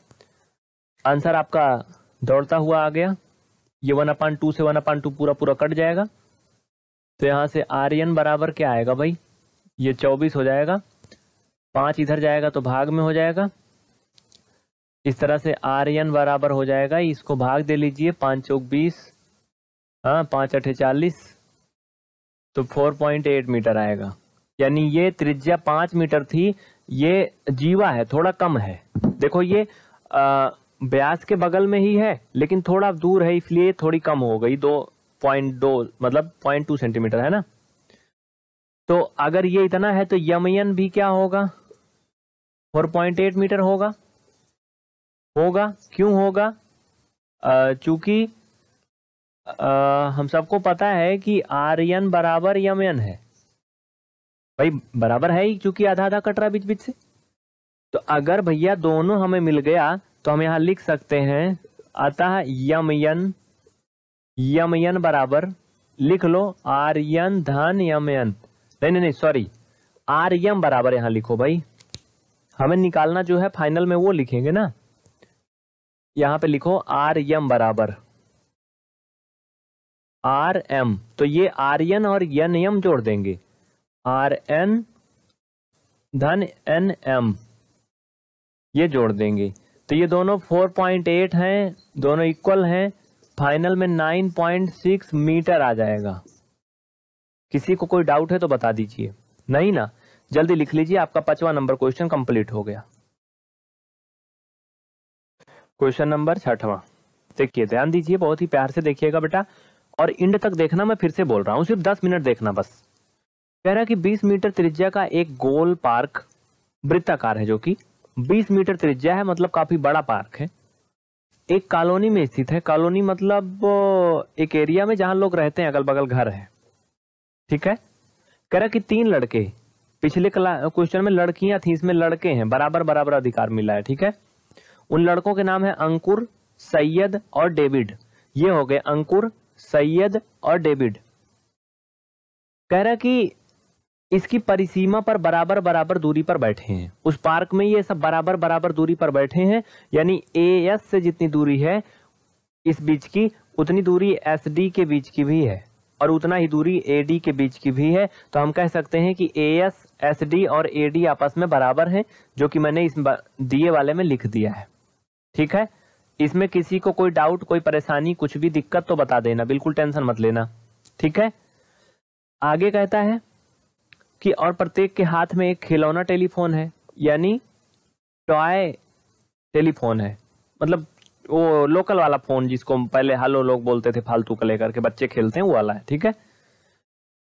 आंसर आपका दौड़ता हुआ आ गया। ये वन अपान टू से वन अपान टू पूरा पूरा कट जाएगा। तो यहाँ से आर्यन बराबर क्या आएगा भाई? ये चौबीस हो जाएगा। पाँच इधर जाएगा तो भाग में हो जाएगा। इस तरह से आर्यन बराबर हो जाएगा। इसको भाग दे लीजिए, पाँच चौक बीस हाँ पाँच अठे चालीस तो फोर पॉइंट एट मीटर आएगा। यानी ये त्रिज्या पाँच मीटर थी, ये जीवा है, थोड़ा कम है। देखो ये ब्यास के बगल में ही है, लेकिन थोड़ा दूर है, इसलिए थोड़ी कम हो गई, दो पॉइंट दो मतलब पॉइंट टू सेंटीमीटर, है ना? तो अगर ये इतना है तो यमयन भी क्या होगा? फोर पॉइंट एट मीटर होगा। होगा? क्यों होगा? चूँकि हम सबको पता है कि आर्यन बराबर यमयन है। भाई, बराबर है ही क्योंकि आधा आधा कट रहा बीच बीच से। तो अगर भैया दोनों हमें मिल गया तो हम यहाँ लिख सकते हैं, अतः यम यन यम यन बराबर, लिख लो आर यन धन यम यन नहीं नहीं नहीं सॉरी आर यम बराबर यहाँ लिखो भाई। हमें निकालना जो है फाइनल में वो लिखेंगे ना। यहाँ पे लिखो आर यम बराबर। आर एम तो ये आर एन और एन एम जोड़ देंगे। आर एन धन एन एम, ये जोड़ देंगे। तो ये दोनों 4.8 हैं, दोनों इक्वल हैं, फाइनल में 9.6 मीटर आ जाएगा। किसी को कोई डाउट है तो बता दीजिए। नहीं ना? जल्दी लिख लीजिए, आपका पांचवा नंबर क्वेश्चन कंप्लीट हो गया। क्वेश्चन नंबर छठवा। देखिए, ध्यान दीजिए, बहुत ही प्यार से देखिएगा बेटा। और इंड तक देखना, मैं फिर से बोल रहा हूँ, सिर्फ़ दस मिनट देखना बस। कह रहा कि 20 मीटर त्रिज्या का एक गोल पार्क वृत्ताकार है जो कि। 20 मीटर त्रिज्या है मतलब काफ़ी बड़ा पार्क है। एक कॉलोनी में स्थित है। कॉलोनी मतलब एक एरिया में जहाँ लोग रहते हैं अगल बगल घर है। ठीक है? कह रहा कि तीन लड़के, पिछले क्वेश्चन में लड़कियाँ थी, इसमें लड़के हैं बराबर बराबर अधिकार मिला है, ठीक है? उन लड़कों के नाम है अंकुर, सैयद और डेविड। ये हो गए अंकुर, सैयद और डेविड। कह रहा कि इसकी परिसीमा पर बराबर बराबर दूरी पर बैठे हैं। उस पार्क में ये सब बराबर बराबर दूरी पर बैठे हैं, यानी ए एस से जितनी दूरी है, इस बीच की, उतनी दूरी एस डी के बीच की भी है। और उतना ही दूरी ए डी के बीच की भी है। तो हम कह सकते हैं कि ए एस एस डी और ए डी आपस में बराबर हैं, जो कि मैंने इस दिए वाले में लिख दिया है। ठीक है? इसमें किसी को कोई डाउट कोई परेशानी, कुछ भी दिक्कत तो बता देना, बिल्कुल टेंशन मत लेना। ठीक है? आगे कहता है कि, और प्रत्येक के हाथ में एक खिलौना टेलीफोन है, यानी टॉय टेलीफोन है। मतलब वो लोकल वाला फ़ोन जिसको पहले हालो लोग बोलते थे, फालतू का लेकर के, बच्चे खेलते हैं, वो वाला है, ठीक है?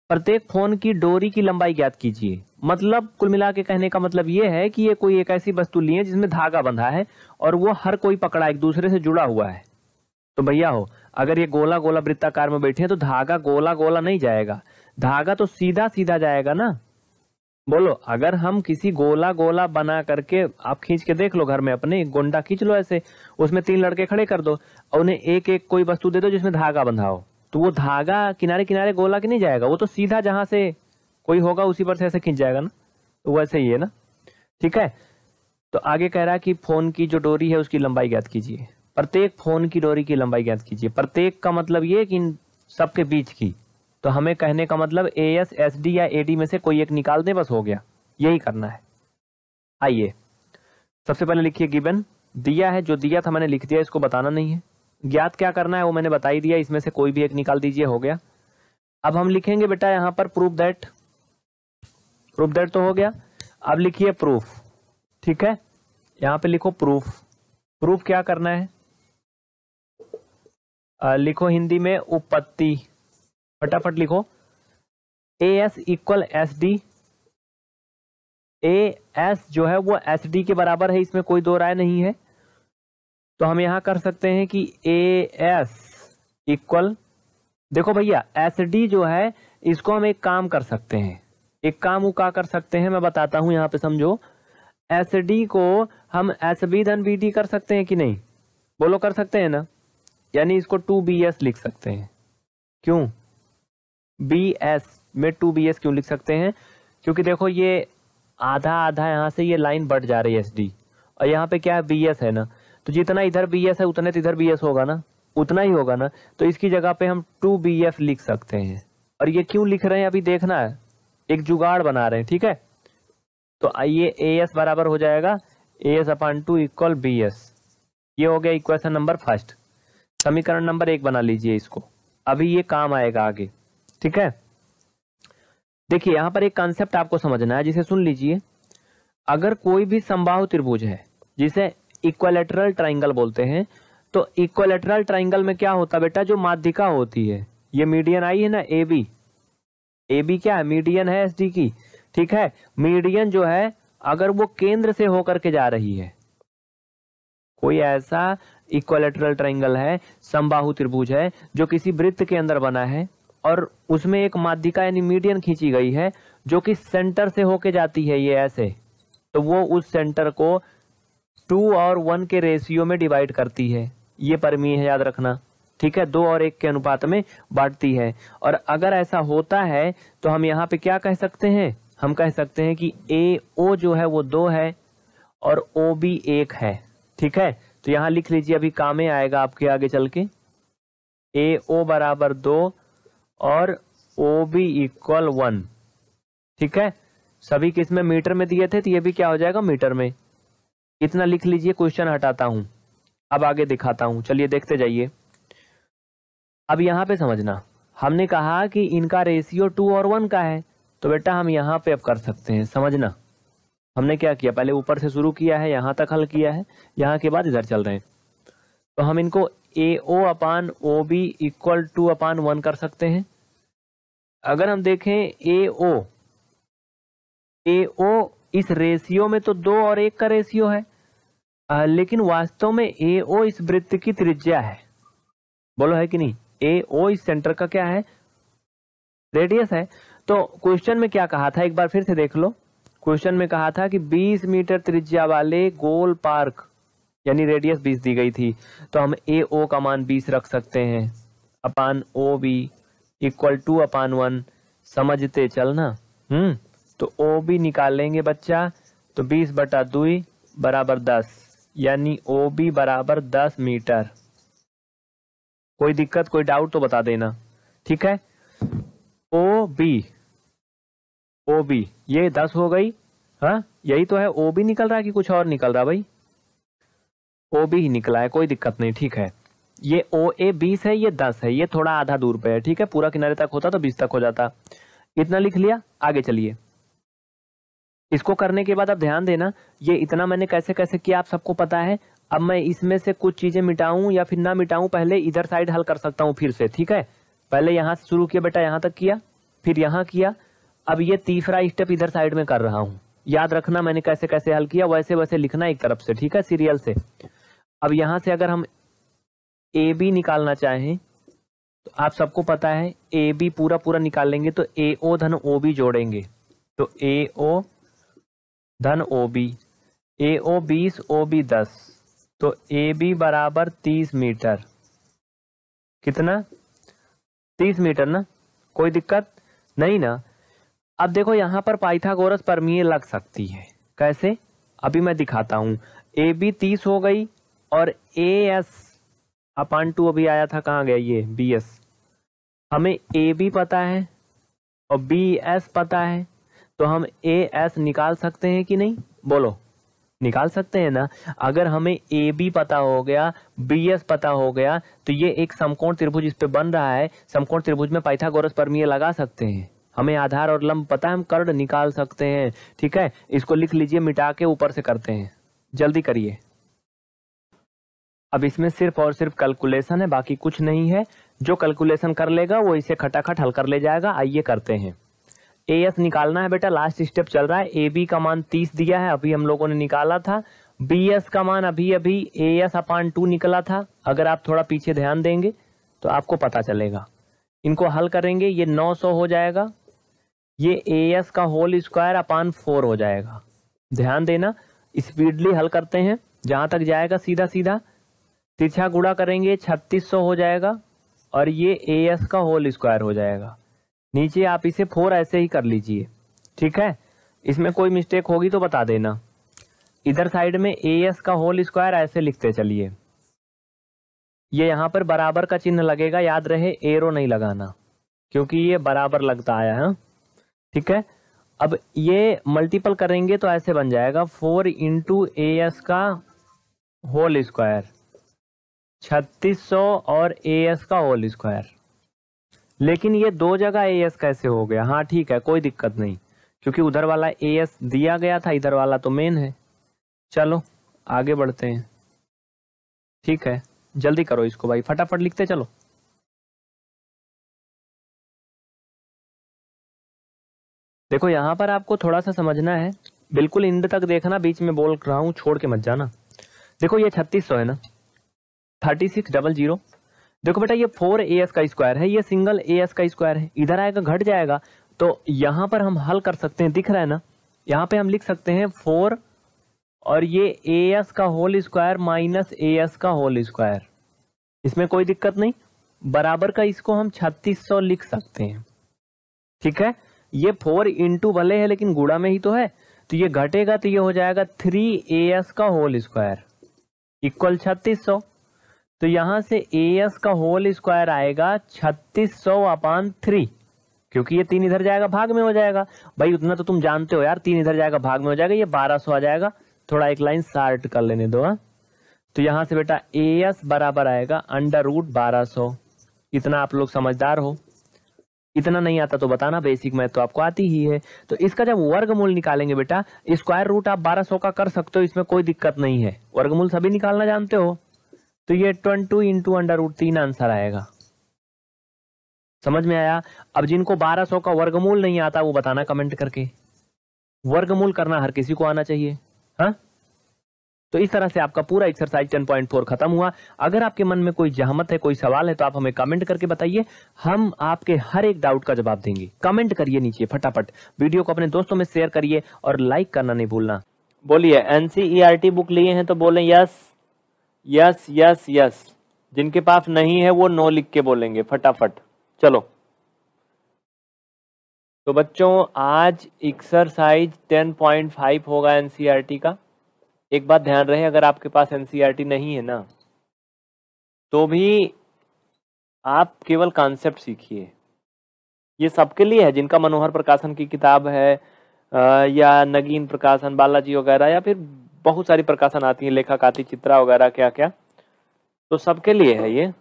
प्रत्येक फ़ोन की डोरी की लंबाई ज्ञात कीजिए। मतलब कुल मिला के कहने का मतलब ये है कि ये कोई एक ऐसी वस्तु ली है जिसमें धागा बंधा है और वो हर कोई पकड़ा, एक दूसरे से जुड़ा हुआ है। तो भैया हो, अगर ये गोला गोला वृत्ताकार में बैठे हैं तो धागा गोला गोला नहीं जाएगा। धागा तो सीधा सीधा जाएगा ना। बोलो, अगर हम किसी गोला गोला बना करके आप खींच के देख लो घर में अपने गोंडा खींच लो ऐसे, उसमें तीन लड़के खड़े कर दो और उन्हें एक एक कोई वस्तु दे दो जिसमें धागा बंधा हो। तो वो धागा किनारे किनारे गोला के नहीं जाएगा? वो तो सीधा जहाँ से कोई होगा, उसी पर से ऐसे खींच जाएगा ना? तो वैसे ही है ना? ठीक है? तो आगे कह रहा है कि फ़ोन की जो डोरी है, उसकी लंबाई ज्ञात कीजिए। प्रत्येक फ़ोन की डोरी की लंबाई ज्ञात कीजिए। प्रत्येक का मतलब ये कि इन सबके बीच की। तो हमें कहने का मतलब ए एस एस डी या ए डी में से कोई एक निकाल दे, बस हो गया। यही करना है। आइए। सबसे पहले लिखिए गिबन। दिया है, जो दिया था मैंने लिख दिया, इसको बताना नहीं है। ज्ञात क्या करना है वो मैंने बता ही दिया इसमें से कोई भी एक निकाल दीजिए हो गया। अब हम लिखेंगे बेटा यहाँ पर प्रूफ दैट प्रूफ दैट तो हो गया। अब लिखिए प्रूफ ठीक है? यहाँ पे लिखो प्रूफ प्रूफ क्या करना है? आ, लिखो हिंदी में उपपत्ति फटाफट लिखो। A S equal S D A S जो है वो एस डी के बराबर है इसमें कोई दो राय नहीं है। तो हम यहाँ कर सकते हैं कि ए एस इक्वल देखो भैया एस डी जो है, इसको हम एक काम कर सकते हैं। एक काम वो का कर सकते हैं, मैं बताता हूँ यहाँ पे समझो। एस डी को हम एस बी धन बी डी कर सकते हैं कि नहीं? बोलो कर सकते हैं ना? यानी इसको टू बी एस लिख सकते हैं। क्यों? बी एस में टू बी एस क्यों लिख सकते हैं? क्योंकि देखो, ये आधा आधा यहाँ से ये लाइन बढ़ जा रही है एस डी और यहाँ पे क्या है? बी एस है ना। तो जितना इधर बी एस है, उतने तो इधर बी एस होगा ना? उतना ही होगा ना? तो इसकी जगह पे हम टू बी एफ़ लिख सकते हैं। और ये क्यों लिख रहे हैं अभी देखना है। एक जुगाड़ बना रहे हैं, ठीक है? तो आइए ए एस बराबर हो जाएगा। A S upon two equal B S ये हो गया इक्वेशन नंबर फ़र्स्ट समीकरण नंबर एक बना लीजिए इसको। अभी ये काम आएगा आगे, ठीक है? देखिए, यहाँ पर एक कॉन्सेप्ट आपको समझना है, जिसे सुन लीजिए। अगर कोई भी संभाव त्रिभुज है, जिसे इक्वलेटरल ट्राइंगल बोलते हैं। तो इक्वलेटरल ट्राइंगल में क्या होता बेटा? जो माध्यिका होती है। ये मीडियन आई है ना? ए बी ए बी क्या है? मीडियन है एस डी की। ठीक है? मीडियन जो है, अगर वो केंद्र से होकर के जा रही है। कोई ऐसा इक्वलेटरल ट्राइंगल है संबाहु त्रिभुज है, जो किसी वृत्त के अंदर बना है और उसमें एक माध्यिका यानी मीडियन खींची गई है, जो कि सेंटर से होके जाती है ये ऐसे। तो वो उस सेंटर को टू और वन के रेशियो में डिवाइड करती है। ये परमीय है, याद रखना। ठीक है? दो और एक के अनुपात में बांटती है। और अगर ऐसा होता है तो हम यहाँ पे क्या कह सकते हैं? हम कह सकते हैं कि ए ओ जो है, वो दो है और ओ बी एक है। ठीक है? तो यहाँ लिख लीजिए, अभी काम आएगा आपके आगे चल के। ए ओ बराबर दो और ओ बी इक्वल वन ठीक है? सभी किसमें? मीटर में दिए थे तो ये भी क्या हो जाएगा? मीटर में। इतना लिख लीजिए, क्वेश्चन हटाता हूँ। अब आगे दिखाता हूँ। चलिए देखते जाइए। अब यहाँ पे समझना। हमने कहा कि इनका रेशियो टू और वन का है तो बेटा हम यहाँ पे अब कर सकते हैं। समझना। हमने क्या किया? पहले ऊपर से शुरू किया है, यहाँ तक हल किया है, यहाँ के बाद इधर चल रहे हैं। तो हम इनको A O upon O B equal two upon one कर सकते हैं। अगर हम देखें ए ओ ए ओ इस रेशियो में तो दो और एक का रेशियो है। आ, लेकिन वास्तव में ए ओ इस वृत्त की त्रिज्या है। बोलो है कि नहीं? ए ओ इस सेंटर का क्या है? रेडियस है। तो क्वेश्चन में क्या कहा था? एक बार फिर से देख लो। क्वेश्चन में कहा था कि 20 मीटर त्रिज्या वाले गोल पार्क यानी रेडियस 20 दी गई थी तो हम ए ओ का मान 20 रख सकते हैं। Upon O B equal two upon one. समझते चलना हम्म तो ओ बी निकालेंगे बच्चा। तो बीस बटा दुई बराबर दस। यानी ओ बी बराबर दस मीटर। कोई दिक्कत, कोई डाउट तो बता देना। ठीक है? ओ बी ओ बी ये दस हो गई। हाँ यही तो है। ओ बी निकल रहा है कि कुछ और निकल रहा भाई? ओ बी ही निकला है, कोई दिक्कत नहीं। ठीक है। ये ओ ए बीस है, ये दस है। ये थोड़ा आधा दूर पे है। ठीक है? पूरा किनारे तक होता तो बीस तक हो जाता। इतना लिख लिया? आगे चलिए। इसको करने के बाद आप ध्यान देना, ये इतना मैंने कैसे कैसे किया आप सबको पता है। अब मैं इसमें से कुछ चीज़ें मिटाऊं या फिर ना मिटाऊं, पहले इधर साइड हल कर सकता हूँ फिर से, ठीक है? पहले यहाँ से शुरू किया बेटा, यहाँ तक किया, फिर यहाँ किया। अब ये तीसरा स्टेप इधर साइड में कर रहा हूँ। याद रखना मैंने कैसे कैसे हल किया, वैसे वैसे लिखना एक तरफ़ से, ठीक है सीरियल से। अब यहाँ से अगर हम ए बी निकालना चाहें तो आप सबको पता है ए बी पूरा पूरा निकाल लेंगे तो ए ओ धन ओ बी जोड़ेंगे। तो ए ओ धन ओ बी ए ओ बीस ओ बी दस। तो ए बी बराबर तीस मीटर। कितना? तीस मीटर ना? कोई दिक्कत? नहीं ना। अब देखो, यहाँ पर पाइथागोरस परमीय लग सकती है। कैसे? अभी मैं दिखाता हूँ। ए बी तीस हो गई और ए एस अपान टू अभी आया था, कहाँ गया ये? बी एस हमें ए बी पता है और बी एस पता है। तो हम ए, एस निकाल सकते हैं कि नहीं? बोलो। निकाल सकते हैं ना? अगर हमें ए, बी पता हो गया, बी, एस पता हो गया तो ये एक समकोण त्रिभुज इस पे बन रहा है। समकोण त्रिभुज में पाइथागोरस परमीय लगा सकते हैं। हमें आधार और लंब पता है, हम कर्ण निकाल सकते हैं। ठीक है? इसको लिख लीजिए, मिटा के ऊपर से करते हैं। जल्दी करिए। अब इसमें सिर्फ़ और सिर्फ़ कैलकुलेशन है, बाकी कुछ नहीं है। जो कैलकुलेशन कर लेगा, वो इसे खटाखट हल कर ले जाएगा। आइए करते हैं। ए एस निकालना है बेटा लास्ट स्टेप चल रहा है। ए बी का मान तीस दिया है, अभी हम लोगों ने निकाला था। बी एस का मान अभी अभी ए एस अपान टू निकला था। अगर आप थोड़ा पीछे ध्यान देंगे तो आपको पता चलेगा। इनको हल करेंगे, ये नौ सौ हो जाएगा। ये ए एस का होल स्क्वायर अपान फोर हो जाएगा। ध्यान देना स्पीडली हल करते हैं। जहाँ तक जाएगा सीधा सीधा। तिरछा गुड़ा करेंगे, छत्तीस सौ हो जाएगा। और ये ए एस का होल स्क्वायर हो जाएगा। नीचे आप इसे फोर ऐसे ही कर लीजिए, ठीक है? इसमें कोई मिस्टेक होगी तो बता देना। इधर साइड में ए एस का होल स्क्वायर ऐसे लिखते चलिए। ये यहाँ पर बराबर का चिन्ह लगेगा, याद रहे एरो नहीं लगाना, क्योंकि ये बराबर लगता आया, है? हाँ? ठीक है? अब ये मल्टीपल करेंगे तो ऐसे बन जाएगा फोर इंटू ए एस का होल स्क्वायर छत्तीस सौ और ए एस का होल स्क्वायर लेकिन ये दो जगह ए एस कैसे हो गया? हाँ ठीक है, कोई दिक्कत नहीं, क्योंकि उधर वाला ए एस दिया गया था, इधर वाला तो मेन है। चलो, आगे बढ़ते हैं। ठीक है, जल्दी करो इसको भाई, फटाफट लिखते चलो। देखो, यहाँ पर आपको थोड़ा सा समझना है, बिल्कुल इंड तक देखना, बीच में बोल रहा हूँ, छोड़ के मत जाना। देखो, ये छत्तीस सौ है ना? थर्टी सिक्स डबल ज़ीरो देखो बेटा, ये फोर ए एस का स्क्वायर है, ये सिंगल ए एस का स्क्वायर है। इधर आएगा, घट जाएगा। तो यहाँ पर हम हल कर सकते हैं, दिख रहा है ना? यहाँ पे हम लिख सकते हैं फोर और ये ए एस का whole square minus A S का होल स्क्वायर इसमें कोई दिक्कत नहीं। बराबर का इसको हम छत्तीस सौ लिख सकते हैं। ठीक है? ये फोर इंटू भले है, लेकिन गुड़ा में ही तो है। तो ये घटेगा तो ये हो जाएगा थ्री ए एस का होल स्क्वायर इक्वल छत्तीस सौ। तो यहाँ से ए एस का होल स्क्वायर आएगा छत्तीस सौ अपान थ्री क्योंकि ये तीन इधर जाएगा, भाग में हो जाएगा। भाई, उतना तो तुम जानते हो यार, तीन इधर जाएगा, भाग में हो जाएगा, ये बारह सौ आ जाएगा। थोड़ा एक लाइन शार्ट कर लेने दो, हा? तो यहाँ से बेटा ए एस बराबर आएगा अंडर रूट बारह सौ। इतना आप लोग समझदार हो। इतना नहीं आता तो बताना बेसिक मैथ तो आपको आती ही है। तो इसका जब वर्गमूल निकालेंगे बेटा स्क्वायर रूट आप 1200 का कर सकते हो, इसमें कोई दिक्कत नहीं है। वर्गमूल सभी निकालना जानते हो। तो ये टू इंटू अंडर रूट तीन आंसर आएगा। समझ में आया? अब जिनको 1200 का वर्गमूल नहीं आता, वो बताना कमेंट करके। वर्गमूल करना हर किसी को आना चाहिए। हाँ? तो इस तरह से आपका पूरा एक्सरसाइज 10.4 खत्म हुआ। अगर आपके मन में कोई जहमत है, कोई सवाल है तो आप हमें कमेंट करके बताइए। हम आपके हर एक डाउट का जवाब देंगे। कमेंट करिए नीचे, फटाफट। वीडियो को अपने दोस्तों में शेयर करिए और लाइक करना नहीं भूलना। बोलिए एनसीईआरटी बुक लिए हैं तो बोले यस यस यस यस जिनके पास नहीं है, वो नो लिख के बोलेंगे, फटाफट। चलो। तो बच्चों, आज एक्सरसाइज 10.5 होगा एनसीईआरटी का। एक बात ध्यान रहे, अगर आपके पास एनसीईआरटी नहीं है ना तो भी आप केवल कॉन्सेप्ट सीखिए। ये सबके लिए है, जिनका मनोहर प्रकाशन की किताब है या नगीन प्रकाशन, बालाजी वगैरह, या फिर बहुत सारी प्रकाशन आती है, लेखक आती चित्रा वगैरह क्या क्या तो सबके लिए है ये।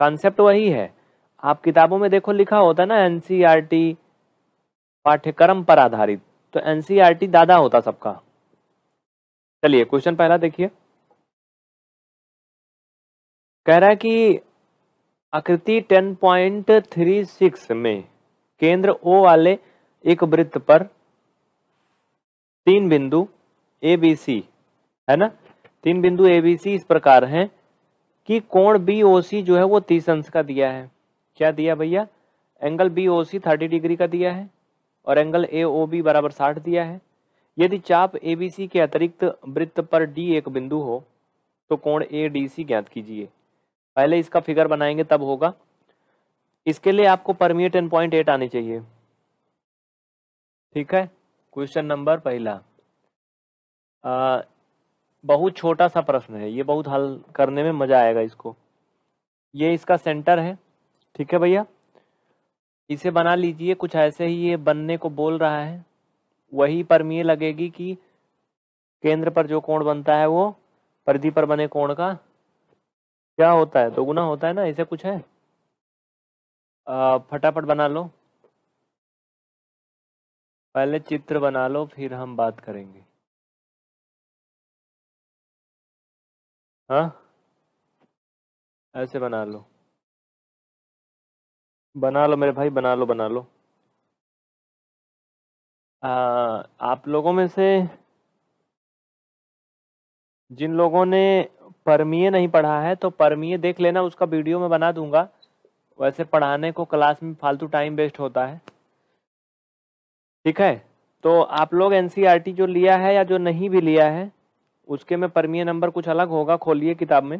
कॉन्सेप्ट वही है। आप किताबों में देखो, लिखा होता है ना एनसीईआरटी पाठ्यक्रम पर आधारित। तो एनसीईआरटी दादा होता सबका। चलिए, क्वेश्चन पहला देखिए। कह रहा है कि आकृति 10.36 में केंद्र ओ वाले एक वृत्त पर तीन बिंदु ए बी सी है ना? तीन बिंदु ए बी सी इस प्रकार हैं कि कोण बी ओ सी जो है वो तीस अंश का दिया है। क्या दिया भैया? Angle B O C thirty degree का दिया है और एंगल ए ओ बी बराबर साठ दिया है। यदि चाप ए बी सी के अतिरिक्त वृत्त पर डी एक बिंदु हो तो कोण ए डी सी ज्ञात कीजिए। पहले इसका फिगर बनाएँगे, तब होगा। इसके लिए आपको परमीय टेन पॉइंट एट आनी चाहिए। ठीक है? क्वेश्चन नंबर पहला। आ, बहुत छोटा सा प्रश्न है ये बहुत हल करने में मज़ा आएगा इसको। ये इसका सेंटर है ठीक है भैया? इसे बना लीजिए कुछ ऐसे ही ये बनने को बोल रहा है। वही परमीय लगेगी कि केंद्र पर जो कोण बनता है वो परिधि पर बने कोण का क्या होता है? दोगुना होता है ना ऐसे कुछ है? फटाफट बना लो। पहले चित्र बना लो फिर हम बात करेंगे। हाँ? ऐसे बना लो। बना लो मेरे भाई बना लो बना लो। आ, आप लोगों में से जिन लोगों ने परमीय नहीं पढ़ा है तो परमीय देख लेना उसका वीडियो में बना दूँगा। वैसे पढ़ाने को क्लास में फालतू टाइम वेस्ट होता है। ठीक है? तो आप लोग एनसीईआरटी जो लिया है या जो नहीं भी लिया है उसके में परमीय नंबर कुछ अलग होगा, खोलिए किताब में।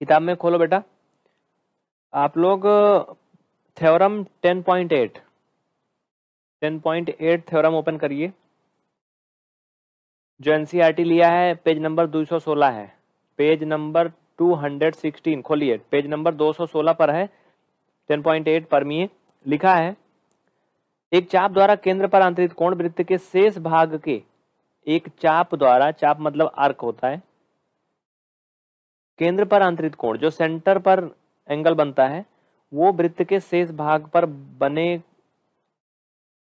किताब में खोलो बेटा। आप लोग, थ्योरम 10.8 10.8 थ्योरम ओपन करिए। जो एनसीईआरटी लिया है, पेज नंबर 216 है। पेज नंबर 216 खोलिए। पेज नंबर 216 पर है 10.8 परमीय लिखा है। एक चाप द्वारा केंद्र पर आंतरिक कोण वृत्त के शेष भाग के एक चाप द्वारा, चाप मतलब आर्क होता है। केंद्र पर आंतरिक कोण, जो सेंटर पर एंगल बनता है, वो वृत्त के शेष भाग पर बने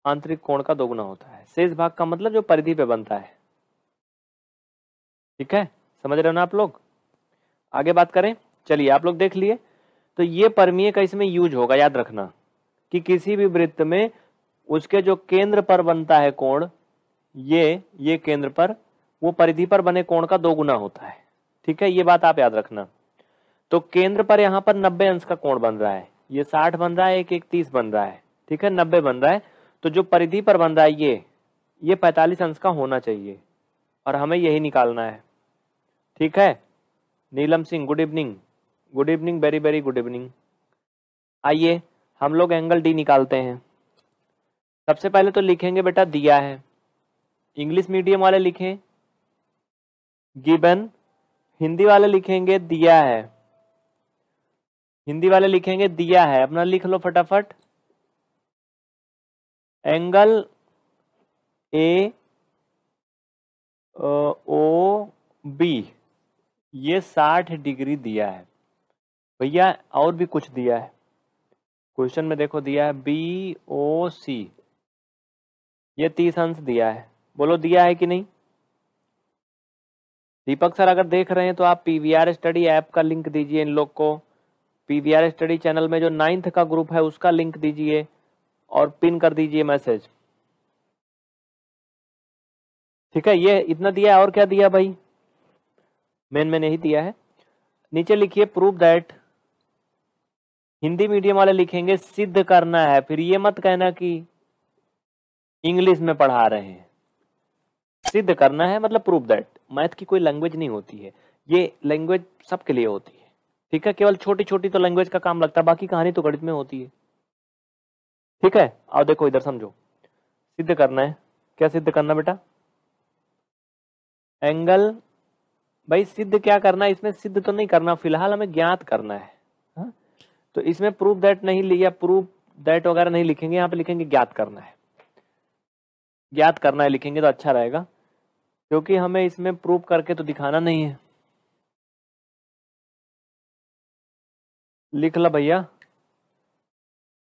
आंतरिक कोण का दोगुना होता है। शेष भाग का मतलब जो परिधि पे बनता है। ठीक है? समझ रहे हो ना आप लोग? आगे बात करें। चलिए, आप लोग देख लिए। तो ये परमीय का इसमें यूज़ होगा, याद रखना, कि किसी भी वृत्त में उसके जो केंद्र पर बनता है कोण ये ये केंद्र पर, वो परिधि पर बने कोण का दो गुना होता है। ठीक है, ये बात आप याद रखना। तो केंद्र पर यहाँ पर नब्बे अंश का कोण बन रहा है, ये साठ बन रहा है, एक एक, तीस बन रहा है। ठीक है, नब्बे बन रहा है। तो जो परिधि पर बन रहा है ये ये पैतालीस अंश का होना चाहिए, और हमें यही निकालना है। ठीक है? Neelam Singh, good evening. Good evening very very good evening आइए, हम लोग एंगल डी निकालते हैं। सबसे पहले तो लिखेंगे बेटा दिया है। इंग्लिश मीडियम वाले लिखें। गिबन, हिंदी वाले लिखेंगे, दिया है। हिंदी वाले लिखेंगे, दिया है। अपना लिख लो फटाफट। Angle, A O, B. ये साठ डिग्री दिया है। भैया, और भी कुछ दिया है। क्वेश्चन में देखो, दिया है बी, ओ, सी। ये तीस अंश दिया है। बोलो, दिया है कि नहीं? दीपक सर, अगर देख रहे हैं तो आप पीवीआर स्टडी ऐप का लिंक दीजिए इन लोग को। पीवीआर स्टडी चैनल में जो नाइन्थ का ग्रुप है, उसका लिंक दीजिए और पिन कर दीजिए मैसेज ठीक है, ये इतना दिया और क्या दिया भाई? मेन में नहीं दिया है। नीचे लिखिए प्रूफ दैट हिंदी मीडियम वाले लिखेंगे, सिद्ध करना है। फिर ये मत कहना कि इंग्लिश में पढ़ा रहे हैं। सिद्ध करना है मतलब प्रूफ दैट मैथ की कोई लैंग्वेज नहीं होती है। ये लैंग्वेज सबके लिए होती है। ठीक है? केवल छोटी छोटी तो लैंग्वेज का काम लगता है, बाकी कहानी तो गणित में होती है। ठीक है? आओ देखो इधर समझो। सिद्ध करना है। क्या सिद्ध करना बेटा? एंगल। भाई सिद्ध क्या करना है? इसमें सिद्ध तो नहीं करना, फ़िलहाल हमें ज्ञात करना है। हा? तो इसमें प्रूफ दैट नहीं लिया प्रूफ दैट वगैरह नहीं लिखेंगे, यहाँ पे लिखेंगे ज्ञात करना है। ज्ञात करना है, लिखेंगे तो अच्छा रहेगा। क्योंकि हमें इसमें प्रूफ करके तो दिखाना नहीं है। लिख ला भैया।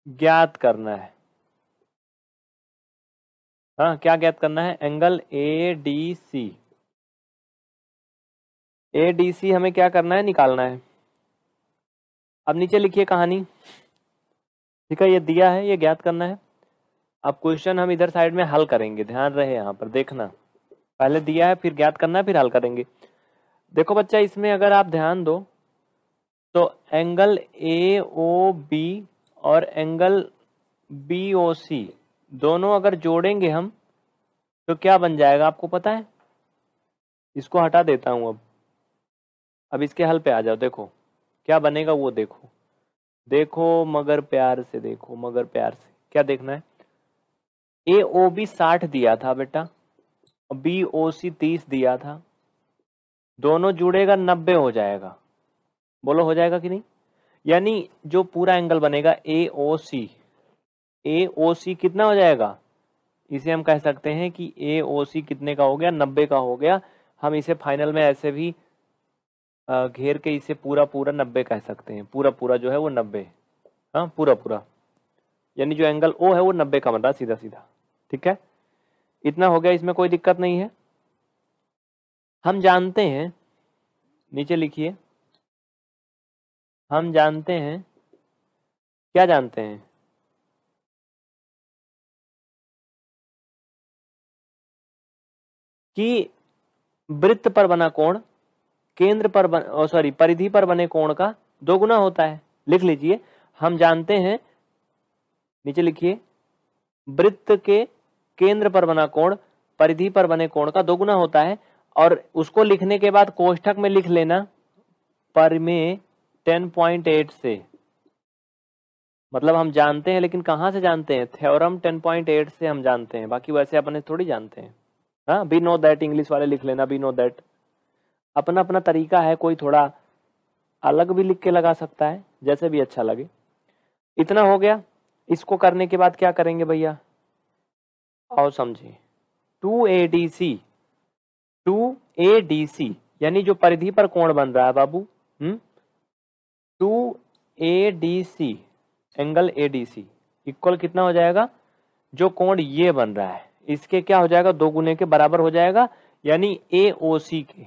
ज्ञात करना है। हाँ क्या ज्ञात करना है? Angle A D C A D C हमें क्या करना है? निकालना है। अब नीचे लिखिए कहानी। ठीक है, ये दिया है, ये ज्ञात करना है। अब क्वेश्चन हम इधर साइड में हल करेंगे। ध्यान रहे यहाँ पर, देखना। पहले दिया है, फिर ज्ञात करना है, फिर हल करेंगे देखो बच्चा, इसमें अगर आप ध्यान दो तो एंगल ए ओ बी और एंगल बी ओ सी दोनों अगर जोड़ेंगे हम तो क्या बन जाएगा आपको पता है? इसको हटा देता हूँ अब। अब इसके हल पे आ जाओ, देखो। क्या बनेगा वो देखो। देखो मगर प्यार से, देखो मगर प्यार से। क्या देखना है? ए ओ बी साठ दिया था बेटा। बी ओ सी तीस दिया था। दोनों जुड़ेगा, नब्बे हो जाएगा। बोलो, हो जाएगा कि नहीं? यानी जो पूरा एंगल बनेगा ए ओ सी ए ओ सी कितना हो जाएगा? इसे हम कह सकते हैं कि ए ओ सी कितने का हो गया? नब्बे का हो गया। हम इसे फाइनल में ऐसे भी घेर के इसे पूरा पूरा नब्बे कह सकते हैं। पूरा पूरा जो है वो नब्बे। हाँ पूरा पूरा। यानी जो एंगल ओ है वो नब्बे का बन रहा सीधा सीधा। ठीक है? इतना हो गया, इसमें कोई दिक्कत नहीं है। हम जानते हैं, नीचे लिखिए। हम जानते हैं, क्या जानते हैं? कि वृत्त पर बना कोण, केंद्र पर बन सॉरी परिधि पर बने कोण का दो गुना होता है। लिख लीजिए। हम जानते हैं, नीचे लिखिए, वृत्त के केंद्र पर बना कोण, परिधि पर बने कोण का दोगुना होता है, और उसको लिखने के बाद कोष्ठक में लिख लेना पर में 10.8 से। मतलब हम जानते हैं, लेकिन कहाँ से जानते हैं? थ्योरम 10.8 से हम जानते हैं, बाकी वैसे अपने थोड़ी जानते हैं। हाँ बी नो दैट, इंग्लिश वाले लिख लेना, बी नो दैट। अपना अपना तरीका है, कोई थोड़ा अलग भी लिख के लगा सकता है, जैसे भी अच्छा लगे। इतना हो गया, इसको करने के बाद क्या करेंगे भैया? आओ समझिए two A D C two A D C यानी जो परिधि पर कोण बन रहा है बाबू हम्म? Two A D C angle A D C equal कितना हो जाएगा? जो कोण ये बन रहा है, इसके क्या हो जाएगा? दो गुने के बराबर हो जाएगा, यानी ए ओ सी के।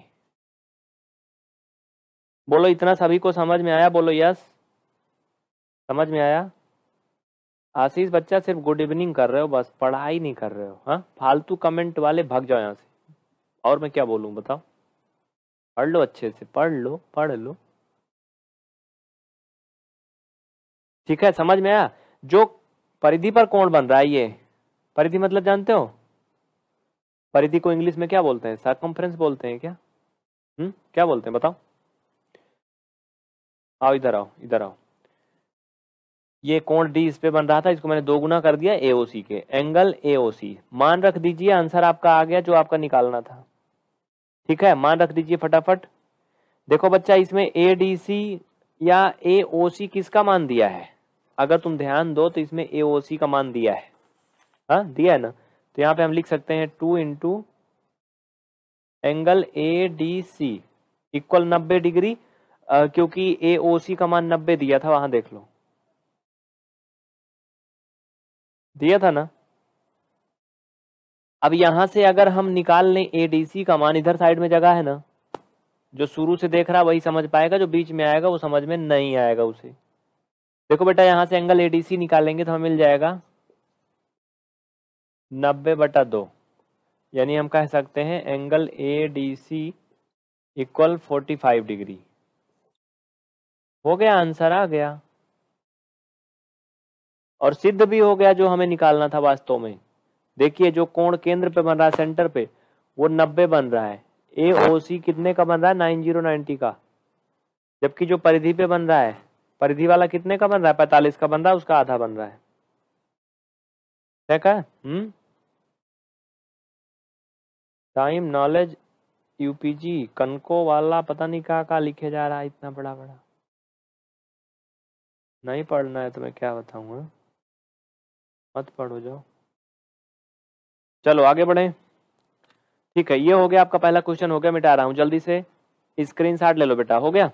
बोलो, इतना सभी को समझ में आया? बोलो यस समझ में आया? आशीष बच्चा सिर्फ़ गुड इवनिंग कर रहे हो, बस पढ़ाई नहीं कर रहे हो हाँ? फालतू कमेंट वाले भाग जाओ यहाँ से। और मैं क्या बोलूँ, बताओ? पढ़ लो अच्छे से, पढ़ लो पढ़ लो। ठीक है, समझ में आया? जो परिधि पर कौन बन रहा है ये, परिधि मतलब जानते हो? परिधि को इंग्लिश में क्या बोलते हैं? सरकमफ्रेंस बोलते हैं क्या? हम्म क्या बोलते हैं, बताओ? आओ, इधर आओ इधर आओ। ये कोण डी इस पे बन रहा था? इसको मैंने दो गुना कर दिया एओसी के। एंगल एओसी मान रख दीजिए आंसर आपका आ गया जो आपका निकालना था। ठीक है? मान रख दीजिए फटाफट। देखो बच्चा, इसमें एडीसी या ए किसका मान दिया है? अगर तुम ध्यान दो तो इसमें ए ओ सी का मान दिया है। हाँ दिया है ना? तो यहाँ पे हम लिख सकते हैं two into angle A D C equal नब्बे डिग्री क्योंकि ए का मान नब्बे दिया था, वहाँ देख लो। दिया था ना? अब यहाँ से अगर हम निकाल लें ए डी सी का मान, इधर साइड में जगह है ना, जो शुरू से देख रहा, वही समझ पाएगा, जो बीच में आएगा, वो समझ में नहीं आएगा उसे। देखो बेटा, यहाँ से एंगल एडीसी निकालेंगे तो हमें मिल जाएगा नब्बे बटा दो। यानी हम कह सकते हैं angle A D C equal forty five degree हो गया आंसर आ गया। और सिद्ध भी हो गया जो हमें निकालना था वास्तव में। देखिए जो कोण केंद्र पे बन रहा है सेंटर पे, वो नब्बे बन रहा है। ए ओ सी कितने का बन रहा है? नाइन ज़ीरो नाइनटी का। जबकि जो परिधि पे बन रहा है, परिधि वाला कितने का बन रहा है? पैंतालीस का बन रहा है, उसका आधा बन रहा है। है हम्म। टाइम नॉलेज यूपीजी कनको वाला पता नहीं कहा कहा लिखे जा रहा है, इतना बड़ा बड़ा नहीं पढ़ना है तो मैं क्या बताऊँगा मत पढ़ो जाओ। चलो, आगे बढ़े। ठीक है, ये हो गया आपका पहला क्वेश्चन हो गया मिटा रहा हूँ। जल्दी से स्क्रीन शॉट ले लो बेटा, हो गया?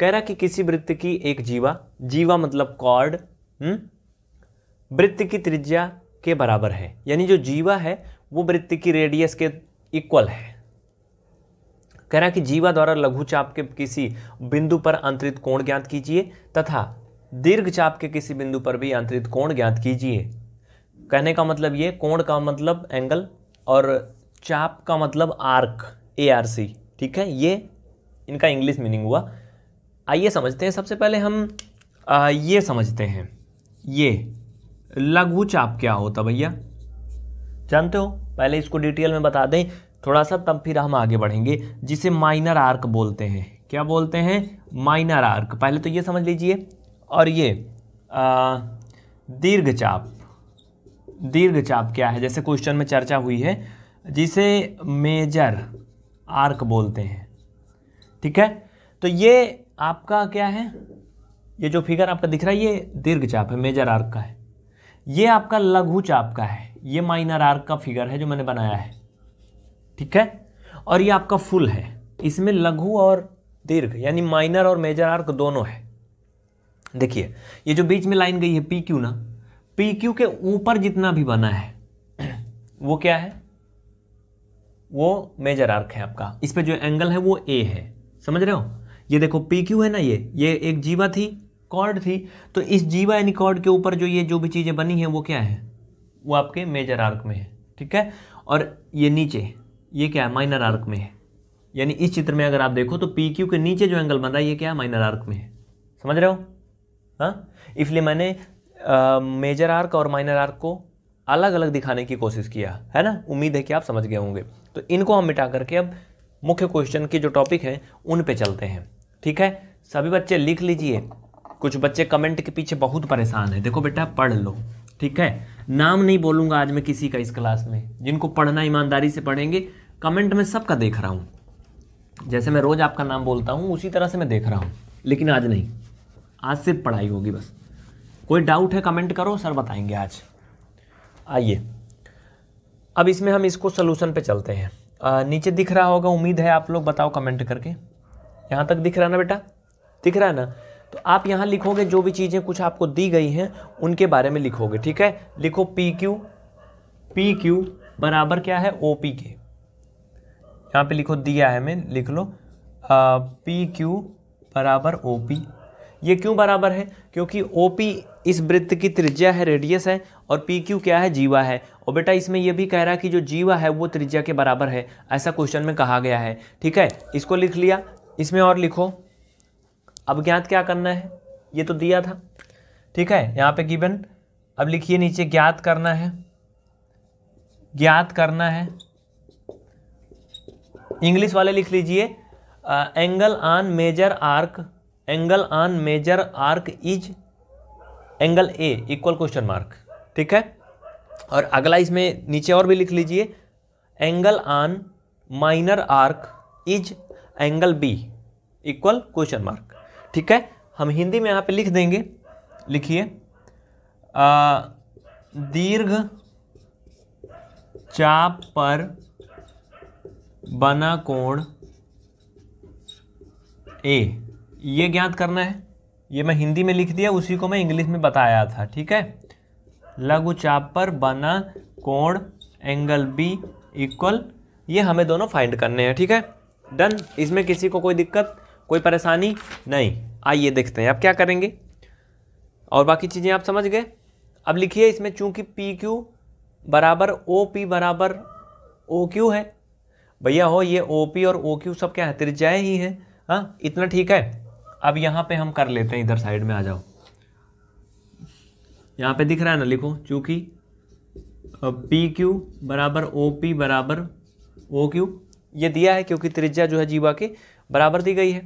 कह रहा कि किसी वृत्त की एक जीवा जीवा मतलब कॉर्ड हम्म वृत्त की त्रिज्या के बराबर है। यानी जो जीवा है, वो वृत्त की रेडियस के इक्वल है। कह रहा कि जीवा द्वारा लघु चाप के किसी बिंदु पर अंतरित कोण ज्ञात कीजिए, तथा दीर्घ चाप के किसी बिंदु पर भी अंतरित कोण ज्ञात कीजिए। कहने का मतलब ये कोण का मतलब एंगल और चाप का मतलब आर्क ए आर सी ठीक है? ये इनका इंग्लिश मीनिंग हुआ। आइए समझते हैं सबसे पहले हम आ, ये समझते हैं। ये लघु चाप क्या होता भैया? जानते हो? पहले इसको डिटेल में बता दें थोड़ा सा तब फिर हम आगे बढ़ेंगे। जिसे माइनर आर्क बोलते हैं। क्या बोलते हैं? माइनर आर्क पहले तो ये समझ लीजिए। और ये दीर्घ चाप। दीर्घ चाप क्या है? जैसे क्वेश्चन में चर्चा हुई है, जिसे मेजर आर्क बोलते हैं। ठीक है? तो ये आपका क्या है? ये जो फिगर आपका दिख रहा है, ये दीर्घ चाप है मेजर आर्क का है। ये आपका लघु चाप का है। ये माइनर आर्क का फिगर है जो मैंने बनाया है। ठीक है? और ये आपका फुल है। इसमें लघु और दीर्घ, यानी माइनर और मेजर आर्क दोनों है। देखिए, ये जो बीच में लाइन गई है पी क्यू ना पी क्यू के ऊपर जितना भी बना है, वो क्या है? वो मेजर आर्क है आपका। इस पे जो एंगल है, वो ए है। समझ रहे हो? ये देखो पी क्यू है ना ये? ये एक जीवा थी, कॉर्ड थी। तो इस जीवा यानी कॉर्ड के ऊपर जो ये, जो भी चीज़ें बनी हैं, वो क्या है? वो आपके मेजर आर्क में है, ठीक है? और ये नीचे, ये क्या है? माइनर आर्क में है। यानी इस चित्र में अगर आप देखो तो पी क्यू के नीचे जो एंगल बन रहा है, ये क्या है? माइनर आर्क में है। समझ रहे हो? हाँ? इसलिए मैंने मेजर आर्क और माइनर आर्क को अलग अलग दिखाने की कोशिश किया, है ना? उम्मीद है कि आप समझ गए होंगे। तो इनको हम मिटा करके अब मुख्य क्वेश्चन के जो टॉपिक हैं, उन पे चलते हैं। ठीक है? सभी बच्चे लिख लीजिए। कुछ बच्चे कमेंट के पीछे बहुत परेशान है। देखो बेटा, पढ़ लो। ठीक है? नाम नहीं बोलूँगा आज मैं किसी का इस क्लास में। जिनको पढ़ना ईमानदारी से पढ़ेंगे कमेंट में सबका देख रहा हूँ। जैसे मैं रोज आपका नाम बोलता हूँ, उसी तरह से मैं देख रहा हूँ। लेकिन आज नहीं। आज सिर्फ़ पढ़ाई होगी बस। कोई डाउट है कमेंट करो सर बताएँगे आज। आइए। अब इसमें हम इसको सोल्यूशन पे चलते हैं। आ, नीचे दिख रहा होगा उम्मीद है आप लोग बताओ कमेंट करके। यहाँ तक दिख रहा है ना बेटा? दिख रहा है ना? तो आप यहाँ लिखोगे जो भी चीज़ें कुछ आपको दी गई हैं उनके बारे में लिखोगे ठीक है? लिखो पी क्यू पी क्यू बराबर क्या है? ओ पी के यहाँ पे लिखो दिया है मैं लिख लो। पी क्यू बराबर ओ पी ये क्यों बराबर है? क्योंकि ओ पी इस वृत्त की त्रिज्या है रेडियस है और पी क्यू क्या है? जीवा है। और बेटा इसमें यह भी कह रहा है कि जो जीवा है, वो त्रिज्या के बराबर है, ऐसा क्वेश्चन में कहा गया है। ठीक है? इसको लिख लिया। इसमें और लिखो। अब ज्ञात क्या करना है? ये तो दिया था। ठीक है? यहाँ पे गिवन अब लिखिए नीचे, ज्ञात करना है। ज्ञात करना है। इंग्लिश वाले लिख लीजिए। Angle on major arc angle on major arc is angle A equal question mark ठीक है? और अगला इसमें नीचे और भी लिख लीजिए। Angle on minor arc is angle B equal question mark ठीक है? हम हिंदी में यहाँ पे लिख देंगे। लिखिए। दीर्घ चाप पर बना कोण ए ये ज्ञात करना है। ये मैं हिंदी में लिख दिया, उसी को मैं इंग्लिश में बताया था, ठीक है? लघु चाप पर बना कोण एंगल बी इक्वल, ये हमें दोनों फाइंड करने हैं, ठीक है? डन, इसमें किसी को कोई दिक्कत, कोई परेशानी नहीं। आइए देखते हैं, अब क्या करेंगे? और बाकी चीज़ें आप समझ गए? अब लिखिए इसमें, चूँकि पी क्यू बराबर ओ पी बराबर ओ क्यू है, भैया हो, ये ओ पी और ओ क्यू सब क्या है, त्रिज्याएँ ही हैं हाँ इतना ठीक है? अब यहाँ पे हम कर लेते हैं, इधर साइड में आ जाओ। यहाँ पे दिख रहा है ना, लिखो, चूँकि पी क्यू बराबर ओ पी बराबर ओ क्यू ये दिया है क्योंकि त्रिज्या जो है जीवा के बराबर दी गई है।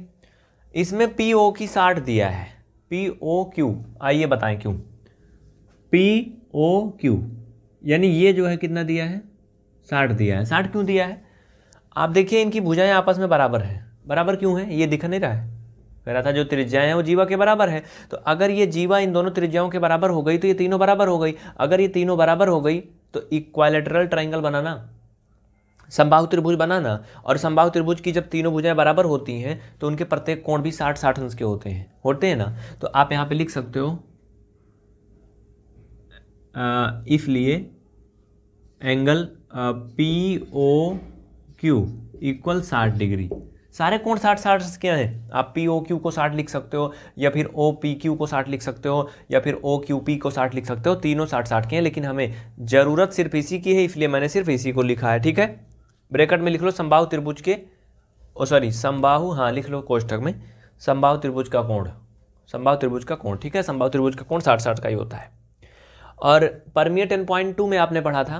इसमें पी ओ की साठ दिया है। पी ओ क्यू आइए बताएँ क्यों? पी ओ क्यू यानी ये जो है कितना दिया है? साठ दिया है। साठ क्यों दिया है? आप देखिए, इनकी भुजाएँ आपस में बराबर है। बराबर क्यों है? ये दिख नहीं रहा है। कह रहा था, जो त्रिज्याएँ हैं, वो जीवा के बराबर है। तो अगर ये जीवा इन दोनों त्रिज्याओं के बराबर हो गई तो ये तीनों बराबर हो गई। अगर ये तीनों बराबर हो गई तो इक्वालेटरल ट्राइंगल बनाना संबाहु त्रिभुज बनाना, और संबाहु त्रिभुज की जब तीनों भुजाएँ बराबर होती हैं तो उनके प्रत्येक कोण भी साठ साठ अंश के होते हैं। होते हैं ना? तो आप यहाँ पे लिख सकते हो इसलिए angle P O Q equal साठ डिग्री। सारे कोण साठ साठ के हैं। आप पी ओ क्यू को साठ लिख सकते हो, या फिर ओ पी क्यू को साठ लिख सकते हो, या फिर ओ क्यू पी को साठ लिख सकते हो, तीनों साठ साठ के हैं, लेकिन हमें ज़रूरत सिर्फ़ इसी की है, इसलिए मैंने सिर्फ़ इसी को लिखा है, ठीक है? ब्रैकेट में लिख लो, संभाव त्रिभुज के, ओ सॉरी संबाहु हाँ लिख लो कोष्टक में, संभाव त्रिभुज का कोण, संभाव त्रिभुज का कोण, ठीक है? संभाव त्रिभुज का कोण साठ साठ का ही होता है। और परमीय टेन पॉइंट टू में आपने पढ़ा था,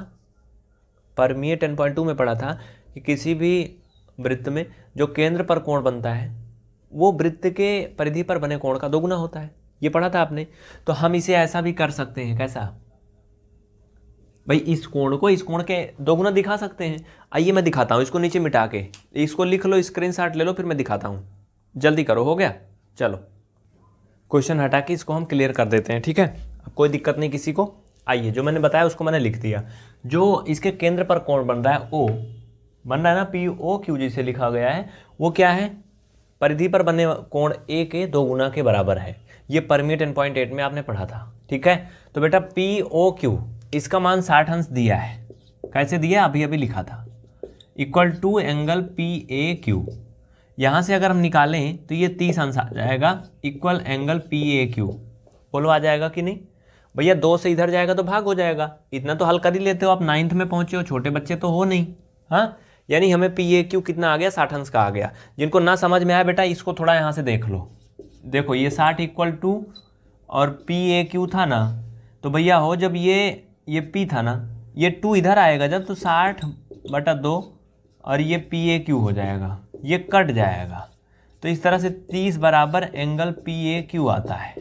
परमीय टेन पॉइंट टू में पढ़ा था कि किसी भी वृत्त में जो केंद्र पर कोण बनता है, वो वृत्त के परिधि पर बने कोण का दोगुना होता है। ये पढ़ा था आपने। तो हम इसे ऐसा भी कर सकते हैं, कैसा? भाई, इस कोण को इस कोण के दोगुना दिखा सकते हैं। आइए मैं दिखाता हूँ इसको नीचे मिटा के। इसको लिख लो स्क्रीन ले लो, फिर मैं दिखाता हूँ। जल्दी करो, हो गया? चलो। क्वेश्चन हटा के इसको हम क्लियर कर देते हैं, ठीक है? अब कोई दिक्कत नहीं किसी को। आइए, जो मैंने बताया उसको मैंने लिख दिया। जो इसके केंद्र पर कोण बन रहा है, ओ बन रहा है ना पी ओ क्यू जिसे लिखा गया है। वो क्या है? परिधि पर बनने कोण ए के दो गुना के बराबर है। ये परमिट टेन पॉइंट एट में आपने पढ़ा था, ठीक है? तो बेटा पी ओ क्यू इसका मान साठ अंश दिया है। कैसे दिया? अभी अभी लिखा था। Equal to angle P A Q यहाँ से अगर हम निकालें तो ये तीस अंश आ जाएगा। Equal angle P A Q बोलो, आ जाएगा कि नहीं? भैया, दो से इधर जाएगा तो भाग हो जाएगा। इतना तो हल कर ही लेते हो आप। नाइन्थ में पहुँचे हो, छोटे बच्चे तो हो नहीं। हाँ? यानी हमें पी ए क्यू कितना आ गया? साठ अंश का आ गया। जिनको ना समझ में आया, बेटा, इसको थोड़ा यहाँ से देख लो। देखो, ये साठ इक्वल टू और पी ए क्यू था ना तो भैया हो, जब ये ये पी था ना, ये टू इधर आएगा जब तो साठ बटा दो और ये पी ए क्यू हो जाएगा। ये कट जाएगा। तो इस तरह से तीस बराबर एंगल पी ए क्यू आता है।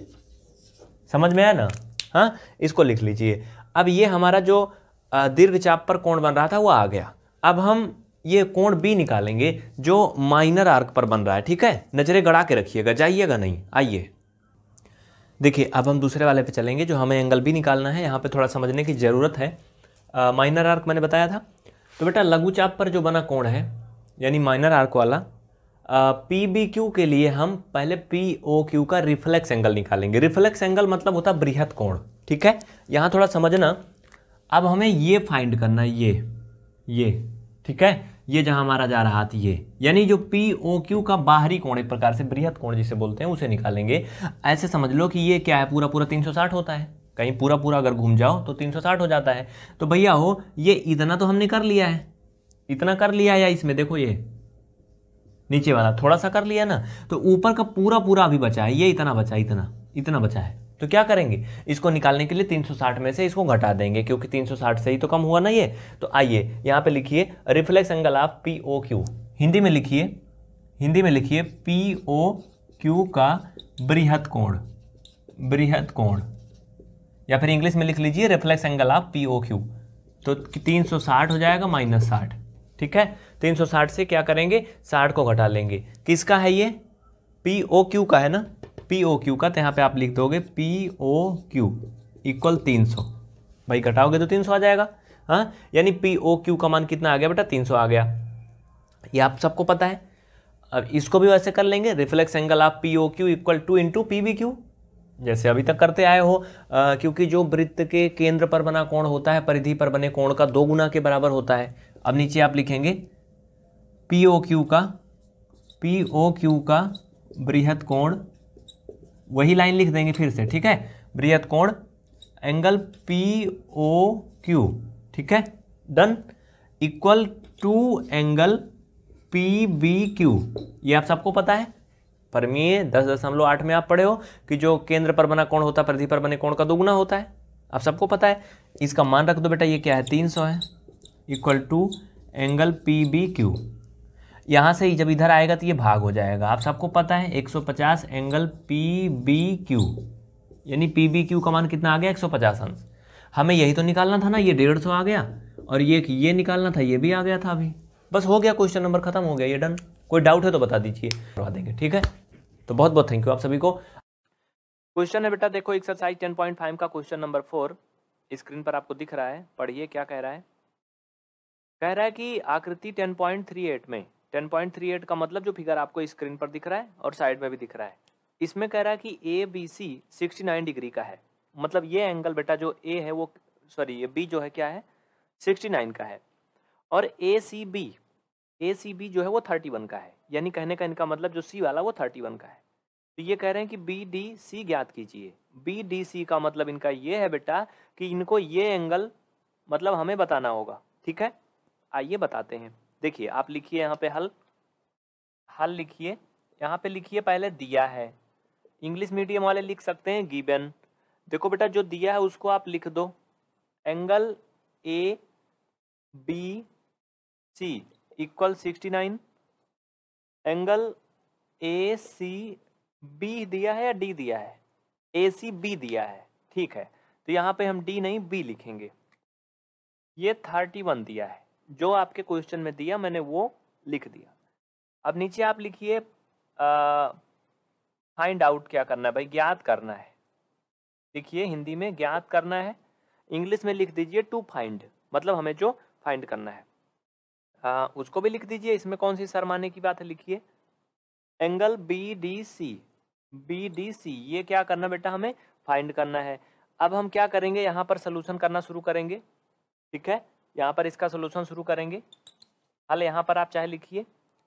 समझ में आया ना? हाँ इसको लिख लीजिए। अब ये हमारा जो दीर्घ चाप पर कोण बन रहा था, वो आ गया। अब हम ये कोण बी निकालेंगे, जो माइनर आर्क पर बन रहा है, ठीक है? नज़रें गड़ा के रखिएगा, जाइएगा नहीं, आइए। देखिए, अब हम दूसरे वाले पे चलेंगे, जो हमें एंगल बी निकालना है, यहाँ पे थोड़ा समझने की ज़रूरत है। माइनर आर्क मैंने बताया था। तो बेटा लघु चाप पर जो बना कोण है, यानी माइनर आर्क वाला पी बी क्यू के लिए हम पहले पी ओ क्यू का रिफ्लेक्स एंगल निकालेंगे। रिफ्लेक्स एंगल मतलब होता है बृहत कोण, ठीक है? यहाँ थोड़ा समझना। अब हमें ये फाइंड करना है, ये ये, ठीक है? ये जहाँ हमारा जा रहा था, ये। यानी जो पी ओ क्यू का बाहरी कोण, एक प्रकार से बृहद कोण जिसे बोलते हैं, उसे निकालेंगे। ऐसे समझ लो कि ये क्या है पूरा पूरा 360 होता है। कहीं पूरा पूरा अगर घूम जाओ तो 360 हो जाता है। तो भैया हो, ये इतना तो हमने कर लिया है। इतना कर लिया या इसमें देखो ये। नीचे वाला, थोड़ा सा कर लिया ना। तो ऊपर का पूरा पूरा अभी बचा है, ये इतना बचा, इतना इतना बचा है। तो क्या करेंगे? इसको निकालने के लिए 360 में से इसको घटा देंगे, क्योंकि 360 से ही तो कम हुआ ना ये। तो आइए, यहाँ पे लिखिए, reflex angle of P O Q Hindi में लिखिए, हिंदी में लिखिए पी ओ क्यू का बृहद कोण बृहद कोण। या फिर इंग्लिश में लिख लीजिए, reflex angle of P O Q तो 360 हो जाएगा माइनस साठ, ठीक है? 360 से क्या करेंगे? 60 को घटा लेंगे। किसका है ये? पी ओ क्यू का है ना? पी ओ क्यू का तो यहाँ पे आप लिख दोगे पी ओ क्यू इक्वल तीन सौ। भाई घटाओगे तो तीन सौ आ जाएगा। हाँ यानी पी ओ क्यू का मान कितना आ गया बेटा? तीन सौ आ गया। ये आप सबको पता है। अब इसको भी वैसे कर लेंगे। रिफ्लेक्स एंगल आप P O Q equal to into P B Q जैसे अभी तक करते आए हो आ, क्योंकि जो वृत्त के केंद्र पर बना कोण होता है परिधि पर बने कोण का दो गुना के बराबर होता है। अब नीचे आप लिखेंगे पी ओ क्यू का पी ओ क्यू का बृहत कोण वही लाइन लिख देंगे फिर से, ठीक है? बृहत कोण एंगल पी ओ क्यू ठीक है? Done equal to angle P B Q ये आप सबको पता है? परमीय, दस दशमलव आठ में आप पढ़े हो कि जो केंद्र पर बना कोण होता है, परिधि पर बने कोण का दोगुना होता है। आप सबको पता है? इसका मान रख दो बेटा, ये क्या है? तीन सौ है। Equal to angle P B Q यहाँ से जब इधर आएगा तो ये भाग हो जाएगा। आप सबको पता है 150 एंगल पी बी क्यू यानी पी बी क्यू का मान कितना आ गया? 150 अंश। हमें यही तो निकालना था ना, ये डेढ़ सौ आ गया, और ये ये निकालना था, ये भी आ गया था अभी। बस हो गया क्वेश्चन नंबर खत्म हो गया, ये डन कोई डाउट है तो बता दीजिए, करवा देंगे, ठीक है? तो बहुत बहुत थैंक यू आप सभी को। क्वेश्चन है बेटा, देखो एक्सरसाइज टेन पॉइंट फाइव का क्वेश्चन नंबर फोर स्क्रीन पर आपको दिख रहा है, पढ़िए क्या कह रहा है। कह रहा है कि आकृति टेन पॉइंट थ्री एट में टेन पॉइंट थ्री एट का मतलब जो फिगर आपको स्क्रीन पर दिख रहा है और साइड में भी दिख रहा है। इसमें कह रहा है कि A B C sixty nine degree का है। मतलब ये एंगल बेटा जो ए है वो सॉरी ये बी जो है क्या है? सिक्सटी नाइन का है। और ए C B A C B जो है वो थर्टी वन का है। यानी कहने का इनका मतलब जो सी वाला वो थर्टी वन का है। तो ये कह रहे हैं कि बी डी सी ज्ञात कीजिए। बी डी सी का मतलब इनका ये है बेटा कि इनको ये एंगल मतलब हमें बताना होगा। ठीक है? आइए बताते हैं। देखिए, आप लिखिए यहाँ पे हल। हल लिखिए। यहाँ पे लिखिए पहले दिया है। इंग्लिश मीडियम वाले लिख सकते हैं, गिबन। देखो बेटा, जो दिया है उसको आप लिख दो। Angle A, B, C equal sixty nine. Angle A, C, B दिया है या डी दिया है? ए, सी, बी दिया है। ठीक है। तो यहाँ पे हम डी नहीं, बी लिखेंगे। ये थर्टी वन दिया है। जो आपके क्वेश्चन में दिया मैंने वो लिख दिया। अब नीचे आप लिखिए फाइंड आउट क्या करना है भाई ज्ञात करना है। लिखिए हिंदी में ज्ञात करना है इंग्लिश में लिख दीजिए टू फाइंड मतलब हमें जो फाइंड करना है। आ, उसको भी लिख दीजिए इसमें कौन सी शर्माने की बात है लिखिए। Angle B D C B D C ये क्या करना बेटा हमें फाइंड करना है। अब हम क्या करेंगे यहाँ पर सोल्यूशन करना शुरू करेंगे ठीक है? यहाँ पर इसका सोल्यूशन शुरू करेंगे। हल यहाँ पर आप चाहे लिखिए,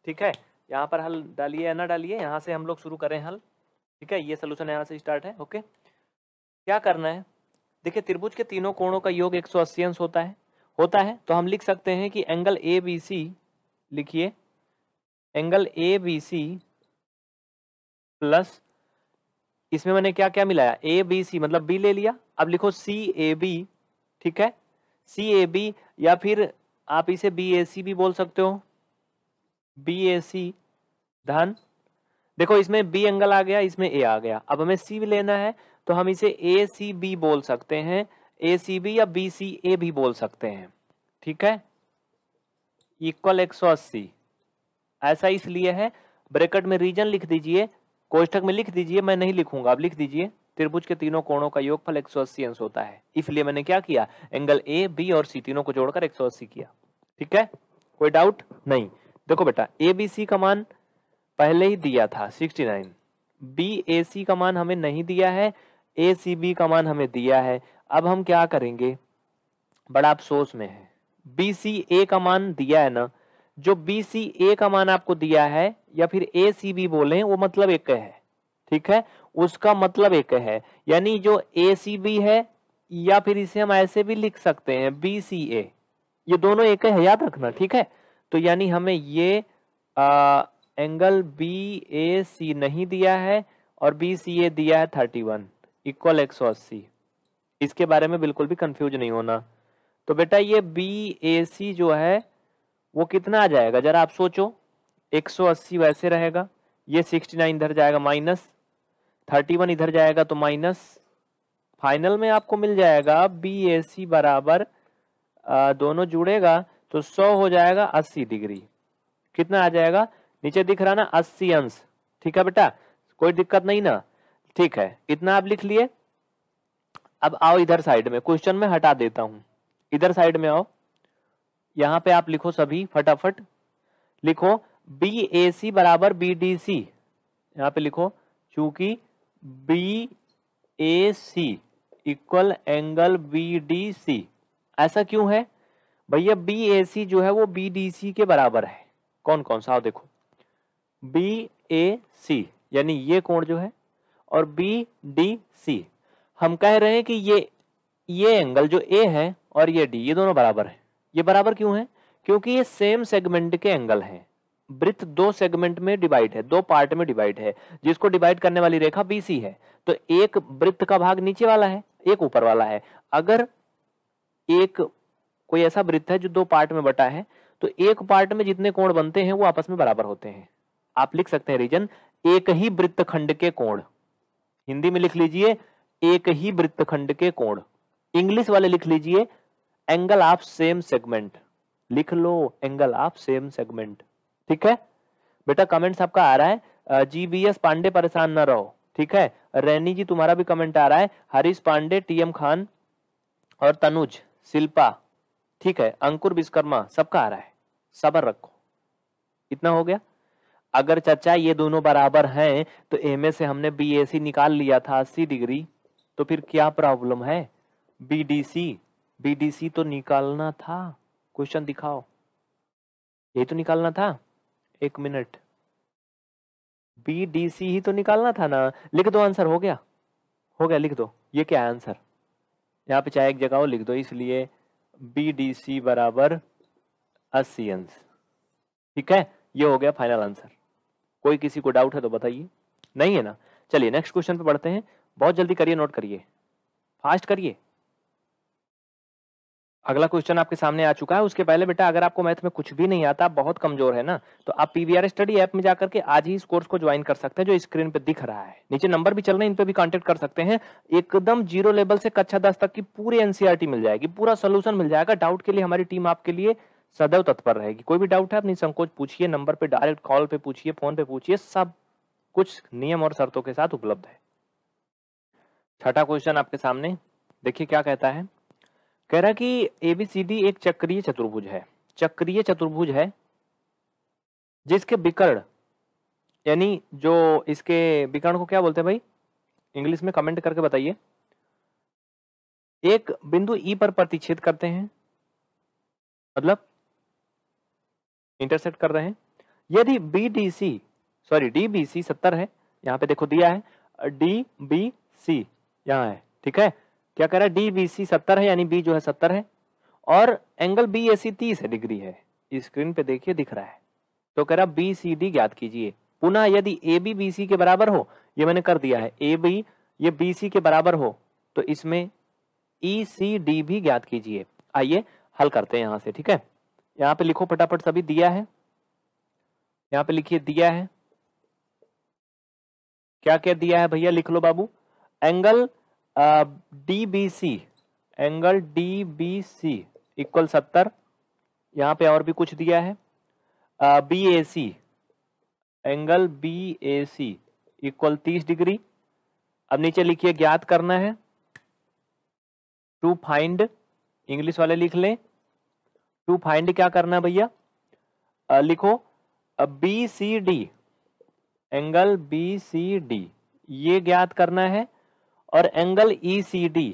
ठीक है? यहाँ पर हल डालिए या ना डालिए, यहाँ से हम लोग शुरू करें हल, ठीक है? ये सोल्यूशन यहाँ से स्टार्ट है ओके क्या करना है? देखिए, त्रिभुज के तीनों कोणों का योग 180 अंश होता है। होता है तो हम लिख सकते हैं कि एंगल ए बी सी लिखिए। Angle A B C plus इसमें मैंने क्या क्या मिलाया? ए बी सी मतलब बी ले लिया। अब लिखो सी ए बी ठीक है? सी ए बी या फिर आप इसे बी ए सी भी बोल सकते हो। बी ए सी धन। देखो, इसमें बी एंगल आ गया, इसमें ए आ गया। अब हमें सी भी लेना है तो हम इसे ए सी बी बोल सकते हैं। ए सी बी या बी सी ए भी बोल सकते हैं। ठीक है? इक्वल एक सौ अस्सी ऐसा इसलिए है। ब्रैकेट में रीजन लिख दीजिए। कोष्ठक में लिख दीजिए, मैं नहीं लिखूँगा। अब लिख दीजिए। त्रिभुज के तीनों कोणों का योगफल एक सौ अस्सी अंश होता है। इसलिए मैंने क्या किया? एंगल ए, बी और सी तीनों को जोड़कर एक सौ अस्सी किया। ठीक है? कोई डाउट? नहीं। देखो बेटा, ए, बी, सी का मान पहले ही दिया था, sixty nine. B, A, C का मान हमें नहीं दिया है, ए, सी, बी का मान हमें दिया है। अब हम क्या करेंगे? बड़ा अफसोस में है। बी, सी, ए का मान दिया है ना? जो बी, सी, ए का मान आपको दिया है, या फिर ए, सी, बी बोले, वो मतलब एक है। ठीक है? उसका मतलब एक है। यानी जो ए सी बी है या फिर इसे हम ऐसे भी लिख सकते हैं बी सी ए ये दोनों एक है याद रखना ठीक है? तो यानी हमें ये आ, एंगल बी ए सी नहीं दिया है और बी सी ए दिया है थर्टी वन इक्वल एक सौ अस्सी। इसके बारे में बिल्कुल भी कंफ्यूज नहीं होना। तो बेटा ये बी ए सी जो है वो कितना आ जाएगा? जरा आप सोचो 180 वैसे रहेगा ये 69 इधर जाएगा माइनस 31 इधर जाएगा तो माइनस, फाइनल में आपको मिल जाएगा बी ए सी बराबर दोनों जुड़ेगा तो सौ हो जाएगा 80 डिग्री। कितना आ जाएगा? नीचे दिख रहा ना 80 अंश। ठीक है बेटा? कोई दिक्कत नहीं ना? ठीक है, इतना आप लिख लिए। अब आओ इधर साइड में, क्वेश्चन में हटा देता हूँ। इधर साइड में आओ। यहाँ पे आप लिखो सभी, फटाफट। लिखो बी ए सी बराबर बी डी सी यहाँ पे लिखो, चूँकि B A C equal angle B D C ऐसा क्यों है? भैया बी ए सी जो है वो बी डी सी के बराबर है। कौन कौन सा? देखो। बी ए सी यानी ये कोण जो है और बी डी सी हम कह रहे हैं कि ये ये एंगल जो ए है और ये डी ये दोनों बराबर है। ये बराबर क्यों है? क्योंकि ये सेम सेगमेंट के एंगल हैं। वृत्त दो सेगमेंट में डिवाइड है, दो पार्ट में डिवाइड है। जिसको डिवाइड करने वाली रेखा बीसी है तो एक वृत्त का भाग नीचे वाला है, एक ऊपर वाला है। अगर एक कोई ऐसा वृत्त है जो दो पार्ट में बटा है तो एक पार्ट में जितने कोण बनते हैं, वो आपस में बराबर होते हैं। आप लिख सकते हैं रीजन, एक ही वृत्त खंड के कोण। हिंदी में लिख लीजिए, एक ही वृत्त खंड के कोण। इंग्लिश वाले लिख लीजिए एंगल ऑफ़ सेम सेगमेंट लिख लो एंगल ऑफ़ सेम सेगमेंट ठीक है? बेटा कमेंट्स आपका आ रहा है। जीबीएस पांडे परेशान ना रहो, ठीक है? रैनी जी, तुम्हारा भी कमेंट आ रहा है। हरीश पांडे टीएम खान और तनुज, शिल्पा, ठीक है? अंकुर विश्वकर्मा, सबका आ रहा है। सबर रखो। इतना हो गया? अगर चर्चा ये दोनों बराबर हैं तो एम से हमने बी निकाल लिया था अस्सी डिग्री तो फिर क्या प्रॉब्लम है? बीडीसी बीडीसी तो निकालना था। क्वेश्चन दिखाओ। ये तो निकालना था? एक मिनट। बी डी सी ही तो निकालना था ना। लिख दो आंसर, हो गया? हो गया, लिख दो। ये क्या है आंसर? यहाँ पे चाहे एक जगह हो, लिख दो। इसलिए बी डी सी बराबर अंश। ठीक है? ये हो गया फाइनल आंसर कोई किसी को डाउट है तो बताइए। नहीं है ना? चलिए नेक्स्ट क्वेश्चन पे पढ़ते हैं। बहुत जल्दी करिए नोट करिए। फास्ट करिए। अगला क्वेश्चन आपके सामने आ चुका है। उसके पहले बेटा, अगर आपको मैथ में कुछ भी नहीं आता बहुत कमज़ोर है ना तो आप पीवीआर स्टडी ऐप में जाकर के आज ही इस कोर्स को ज्वाइन कर सकते हैं जो स्क्रीन पे दिख रहा है। नीचे नंबर भी चल रहे हैं, इन पे भी कांटेक्ट कर सकते हैं। एकदम ज़ीरो लेवल से कक्षा दस तक की पूरी एनसीआरटी मिल जाएगी, पूरा सोल्यूशन मिल जाएगा। डाउट के लिए हमारी टीम आपके लिए सदैव तत्पर रहेगी। कोई भी डाउट है, अपनी संकोच पूछिए नंबर पे डायरेक्ट कॉल पे पूछिए फ़ोन पे पूछिए, सब कुछ नियम और शर्तों के साथ उपलब्ध है। छठा क्वेश्चन आपके सामने, देखिए क्या कहता है। कह रहा कि एबीसीडी एक चक्रीय चतुर्भुज है। चक्रीय चतुर्भुज है जिसके विकर्ण, यानी जो इसके विकर्ण को क्या बोलते हैं भाई? इंग्लिश में कमेंट करके बताइए। एक बिंदु ई पर प्रतिच्छेद करते हैं मतलब इंटरसेक्ट कर रहे हैं। यदि B D C sorry D B C सत्तर है, यहाँ पे देखो दिया है डी बी सी यहाँ है, ठीक है? क्या कह रहा है? डी बी सी सत्तर है यानी बी जो है सत्तर है। और एंगल बी ए सी तीस डिग्री है। स्क्रीन पे देखिए दिख रहा है। तो कह रहा बी सी डी ज्ञात कीजिए। पुनः यदि ए बी बी सी के बराबर हो, ये मैंने कर दिया है। ए बी ये बी सी के बराबर हो तो इसमें ई सी डी भी ज्ञात कीजिए। आइए, हल करते हैं यहाँ से, ठीक है? यहाँ पे लिखो फटाफट, सभी दिया है। यहाँ पे लिखिए दिया है। क्या क्या दिया है भैया? लिख लो बाबू। Angle D B C angle D B C equal सत्तर, यहाँ पे और भी कुछ दिया है। B A C angle B A C equal तीस डिग्री। अब नीचे लिखिए, ज्ञात करना है। टू फाइंड इंग्लिश वाले लिख लें। टू फाइंड क्या करना है भैया? लिखो B C D angle B C D ये ज्ञात करना है। और angle E C D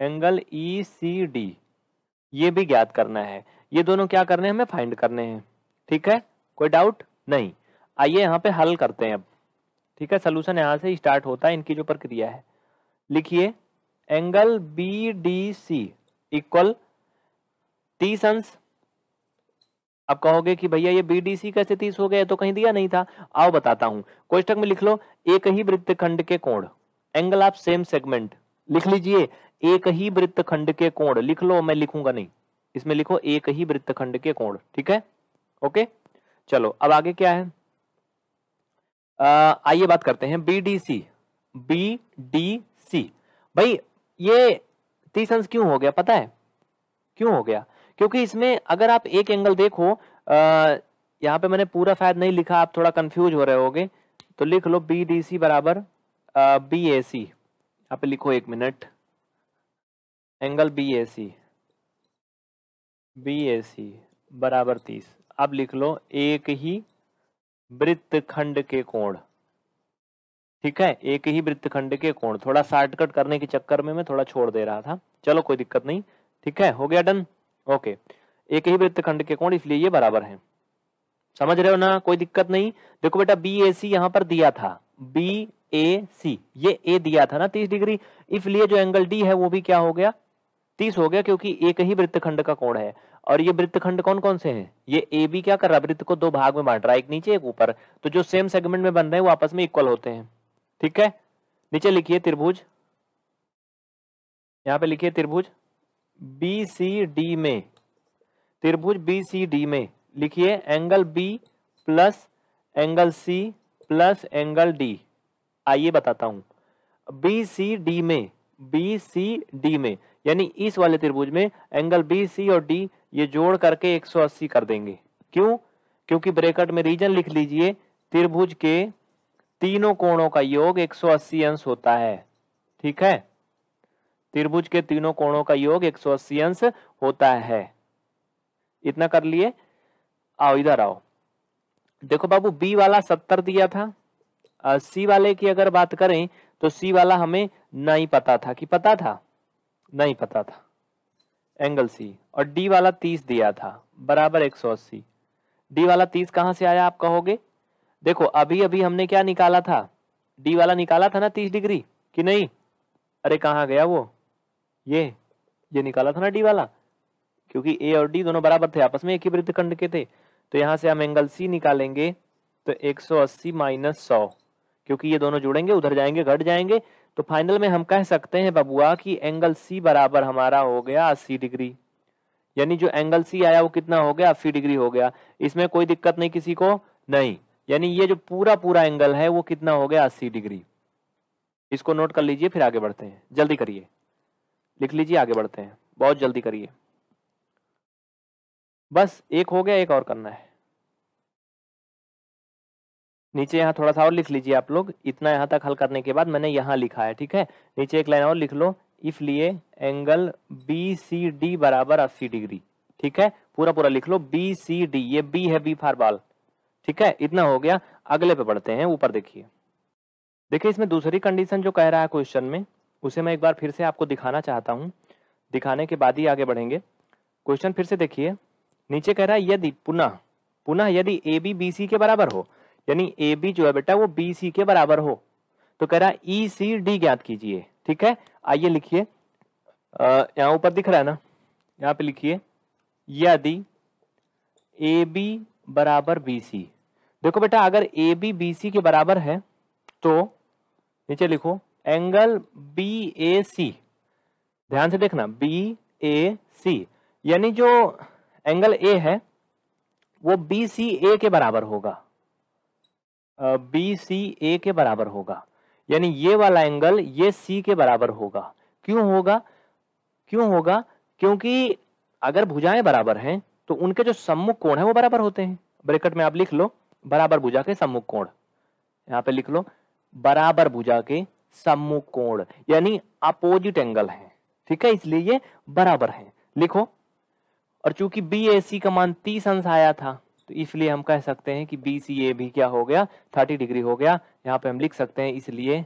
angle E C D ये भी ज्ञात करना है। ये दोनों क्या करने हैं? हमें फाइंड करने हैं। ठीक है? कोई डाउट नहीं। आइए यहाँ पे हल करते हैं अब। ठीक है? सोल्यूशन यहाँ से स्टार्ट होता है, इनकी जो प्रक्रिया है। लिखिए angle B D C equal तीस अंश। आप कहोगे कि भैया ये बीडीसी कैसे तीस हो गया? तो कहीं दिया नहीं था। आओ बताता हूँ। कोष्टक में लिख लो, एक ही वृत्त खंड के कोण। एंगल ऑफ़ सेम सेगमेंट लिख लीजिए, एक ही वृत्त खंड के कोण, लिख लो, मैं लिखूँगा नहीं। इसमें लिखो, एक ही वृत्त खंड के कोण, ठीक है? ओके? चलो, अब आगे क्या है? आइए बात करते हैं B D C B D C भाई, ये तीस अंश क्यों हो गया, पता है? क्यों हो गया? क्योंकि इसमें अगर आप एक एंगल देखो यहाँ पे मैंने पूरा शायद नहीं लिखा, आप थोड़ा कंफ्यूज हो रहे होगे तो लिख लो बी डी सी बराबर बी ए सी यहाँ पे लिखो एक minute. Angle B A C B A C बराबर तीस। अब लिख लो, एक ही वृत्त खंड के कोण। ठीक है? एक ही वृत्त खंड के कोण। थोड़ा शॉर्टकट करने के चक्कर में मैं थोड़ा छोड़ दे रहा था। चलो, कोई दिक्कत नहीं। ठीक है? हो गया डन ओके एक ही वृत्त खंड के कोण, इसलिए ये बराबर है। समझ रहे हो ना? कोई दिक्कत नहीं। देखो बेटा बी ए सी यहाँ पर दिया था। बी ए सी ये ए दिया था ना तीस डिग्री। इसलिए जो एंगल डी है, वो भी क्या हो गया? तीस हो गया क्योंकि एक ही वृत्तखंड का कोण है। और ये वृत्तखंड कौन कौन से हैं? ये ए बी क्या कर रहा है? वृत्त को दो भाग में बांट रहा है, एक नीचे, एक ऊपर। तो जो सेम सेगमेंट में बन रहे हैं, वो आपस में इक्वल होते हैं। ठीक है? नीचे लिखिए त्रिभुज। यहाँ पे लिखिए त्रिभुज। बी सी डी में। त्रिभुज बी सी डी में। लिखिए angle B plus angle C plus angle D आइए बताता हूँ। बी सी डी में बी सी डी में, यानी इस वाले त्रिभुज में एंगल बी सी और डी ये जोड़ करके 180 कर देंगे। क्यों? क्योंकि ब्रेकट में रीजन लिख लीजिए, त्रिभुज के तीनों कोणों का योग 180 अंश होता है। ठीक है? त्रिभुज के तीनों कोणों का योग 180 अंश होता है। इतना कर लिए? आओ, इधर आओ। देखो बाबू बी वाला 70 दिया था। सी वाले की अगर बात करें तो सी वाला हमें नहीं पता था कि पता था नहीं पता था। एंगल सी, और डी वाला 30 दिया था, बराबर 180 डी वाला 30 कहाँ से आया आप कहोगे? देखो अभी अभी हमने क्या निकाला था? डी वाला निकाला था ना 30 डिग्री, कि नहीं? अरे, कहा गया वो? ये ये निकाला था ना डी वाला, क्योंकि ए और डी दोनों बराबर थे, आपस में एक ही वृत्त खंड के थे। तो यहाँ से हम एंगल सी निकालेंगे तो 180 माइनस सौ। क्योंकि ये दोनों जुड़ेंगे, उधर जाएँगे, घट जाएँगे। तो फाइनल में हम कह सकते हैं बबुआ कि एंगल सी बराबर हमारा हो गया अस्सी डिग्री। यानी जो एंगल सी आया वो कितना हो गया? अस्सी डिग्री हो गया। इसमें कोई दिक्कत नहीं किसी को? नहीं। यानी ये जो पूरा पूरा एंगल है वो कितना हो गया? अस्सी डिग्री। इसको नोट कर लीजिए, फिर आगे बढ़ते हैं। जल्दी करिए। लिख लीजिए, आगे बढ़ते हैं। बहुत जल्दी करिए। बस एक हो गया, एक और करना है। नीचे यहाँ थोड़ा सा और लिख लीजिए आप लोग। इतना यहाँ तक हल करने के बाद मैंने यहाँ लिखा है, ठीक है? नीचे एक लाइन और लिख लो। इफ़ लिए एंगल बी सी डी बराबर अस्सी डिग्री, ठीक है? पूरा पूरा लिख लो। बी सी डी, ये बी है बी फार बाल, ठीक है? इतना हो गया। अगले पे बढ़ते हैं, ऊपर देखिए। देखिए, इसमें दूसरी कंडीशन जो कह रहा है क्वेश्चन में, उसे मैं एक बार फिर से आपको दिखाना चाहता हूँ। दिखाने के बाद ही आगे बढ़ेंगे। क्वेश्चन फिर से देखिए। नीचे कह रहा है, यदि, पुनः पुनः यदि ए बी बी सी के बराबर हो यानी ए बी जो है बेटा, वो बी सी के बराबर हो। तो कह रहा है ई सी डी ज्ञात कीजिए, ठीक है? आइए लिखिए। यहाँ ऊपर दिख रहा है ना? यहाँ पे लिखिए, यदि ए बी बराबर बी सी देखो बेटा, अगर ए बी बी सी के बराबर है तो नीचे लिखो, एंगल बी ए सी ध्यान से देखना बी ए सी यानी जो एंगल ए है, वो बी सी ए के बराबर होगा। बी सी ए के बराबर होगा। यानी ये वाला एंगल ये सी के बराबर होगा। क्यों होगा? क्यों होगा? क्योंकि अगर भुजाएँ बराबर हैं तो उनके जो सम्मुख कोण है वो बराबर होते हैं। ब्रैकेट में आप लिख लो, बराबर भुजा के सम्मुख कोण। यहाँ पे लिख लो, बराबर भुजा के सम्मुख कोण। यानी अपोजिट एंगल है। ठीक है? इसलिए ये बराबर है। लिखो। और चूँकि बी ए सी का मान तीस अंश आया था तो इसलिए हम कह सकते हैं कि बी सी ए भी क्या हो गया? थर्टी डिग्री हो गया। यहाँ पे हम लिख सकते हैं इसलिए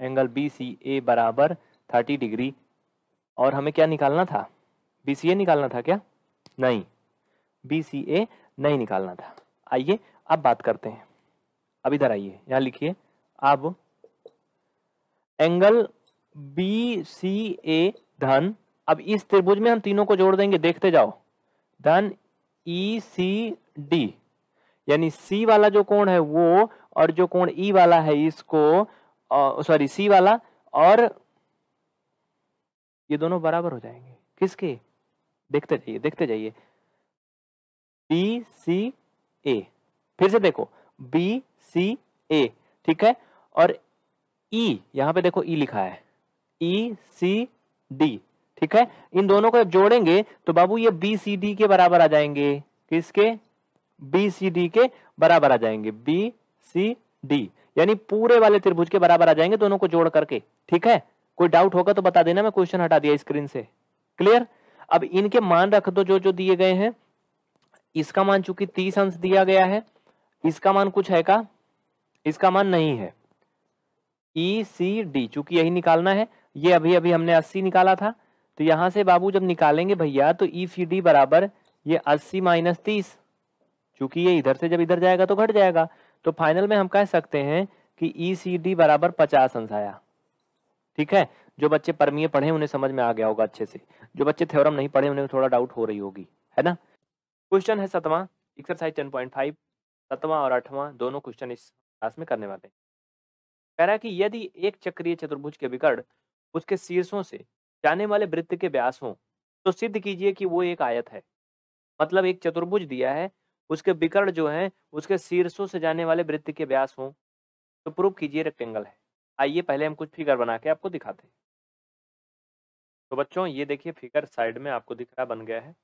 एंगल बी सी ए बराबर थर्टी डिग्री और हमें क्या निकालना था? बी सी ए निकालना था क्या? नहीं। बी सी ए नहीं निकालना था। आइए अब बात करते हैं। अब इधर आइए। यहाँ लिखिए। अब एंगल बी सी ए धन। अब इस त्रिभुज में हम तीनों को जोड़ देंगे। देखते जाओ। धन ई सी डी यानी सी वाला जो कोण है वो और जो कोण ई e वाला है इसको सॉरी सी वाला और ये दोनों बराबर हो जाएँगे। किसके? देखते जाइए देखते जाइए। बी सी ए फिर से देखो। बी सी ए ठीक है? और ई e, यहाँ पे देखो ई e लिखा है। ई सी डी ठीक है? इन दोनों को जोड़ेंगे तो बाबू ये बी सी डी के बराबर आ जाएँगे। किसके? बी सी डी के बराबर आ जाएँगे। बी सी डी यानी पूरे वाले त्रिभुज के बराबर आ जाएँगे दोनों को जोड़ करके। ठीक है? कोई डाउट होगा तो बता देना, मैं क्वेश्चन हटा दिया स्क्रीन से। क्लियर अब इनके मान रख दो, जो जो दिए गए हैं। इसका मान चूँकि तीस अंश दिया गया है, इसका मान कुछ है का? इसका मान नहीं है। ई सी डी चूँकि यही निकालना है, ये अभी अभी हमने अस्सी निकाला था। तो यहाँ से बाबू जब निकालेंगे भैया तो ई सी डी बराबर ये अस्सी माइनस तीस। चूँकि ये इधर से जब इधर जाएगा तो घट जाएगा। तो फाइनल में हम कह सकते हैं कि ई सी डी बराबर पचास अंश आया। ठीक है? जो बच्चे परमीय पढ़े उन्हें समझ में आ गया होगा अच्छे से। जो बच्चे थ्योरम नहीं पढ़े, उन्हें थोड़ा डाउट हो रही होगी। है ना? क्वेश्चन है सतवा। एक्सरसाइज टेन पॉइंट फाइव सतवा और आठवां दोनों क्वेश्चन इस क्लास में करने वाले कह रहा है कि यदि एक चक्रीय चतुर्भुज के विकर्ण उसके शीर्षों से जाने वाले वृत्त के व्यास हों तो सिद्ध कीजिए कि वो एक आयत है। मतलब एक चतुर्भुज दिया है उसके विकर्ण जो है, उसके शीर्षों से जाने वाले वृत्त के व्यास हों। तो प्रूव कीजिए रेक्टेंगल है। आइए पहले हम कुछ फिगर बना के आपको दिखाते हैं। तो बच्चों, ये देखिए फिगर साइड में आपको दिख रहा बन गया है।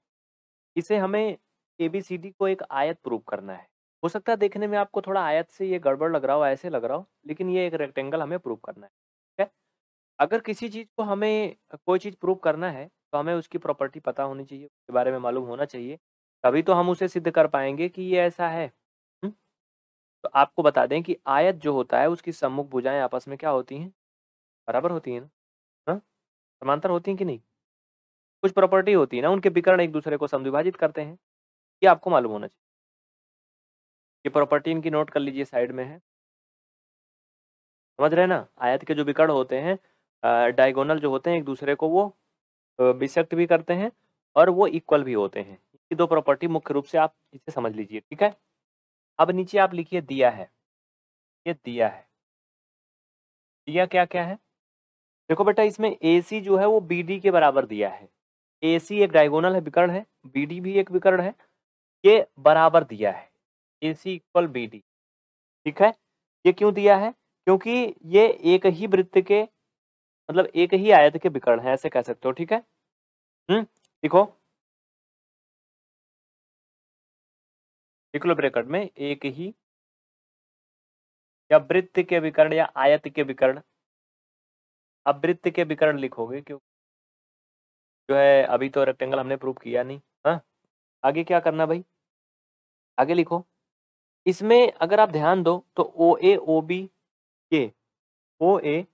इसे हमें ए बी सी डी को एक आयत प्रूव करना है। हो सकता है देखने में आपको थोड़ा आयत से ये गड़बड़ लग रहा हो, ऐसे लग रहा हो, लेकिन ये एक रेक्टेंगल हमें प्रूव करना है, ठीक है? अगर किसी चीज़ को हमें कोई चीज़ प्रूव करना है तो हमें उसकी प्रॉपर्टी पता होनी चाहिए, उसके बारे में मालूम होना चाहिए। तभी तो हम उसे सिद्ध कर पाएँगे कि ये ऐसा है? तो आपको बता दें कि आयत जो होता है, उसकी सम्मुख भुजाएँ आपस में क्या होती हैं? बराबर होती हैं ना? हाँ? समांतर होती हैं कि नहीं? कुछ प्रॉपर्टी होती है ना, उनके विकर्ण एक दूसरे को समविभाजित करते हैं। ये आपको मालूम होना चाहिए। ये प्रॉपर्टी इनकी नोट कर लीजिए, साइड में है। समझ रहे ना? आयत के जो विकर्ण होते हैं डायगोनल जो होते हैं, एक दूसरे को वो बिसेक्ट भी करते हैं और वो इक्वल भी होते हैं। ये दो प्रॉपर्टी मुख्य रूप से आप इसे समझ लीजिए, ठीक है? अब नीचे आप लिखिए दिया है। ये दिया है। दिया क्या क्या है? देखो बेटा, इसमें ए सी जो है वो बी डी के बराबर दिया है। ए सी एक डायगोनल है, विकर्ण है। बी डी भी एक विकर्ण है। ये बराबर दिया है। A C equal B D ठीक है? ये क्यों दिया है? क्योंकि ये एक ही वृत्त के मतलब एक ही आयत के विकर्ण है, ऐसे कह सकते हो, ठीक है? हम्म देखो। ब्रेकेट में एक ही या वृत्त के विकर्ण या आयत के विकर्ण। अब वृत्त के विकर्ण लिखोगे क्यों? जो है अभी तो रेक्टेंगल हमने प्रूव किया नहीं। हाँ? आगे क्या करना भाई? आगे लिखो। इसमें अगर आप ध्यान दो तो ओ ए ओ बी ये ओ A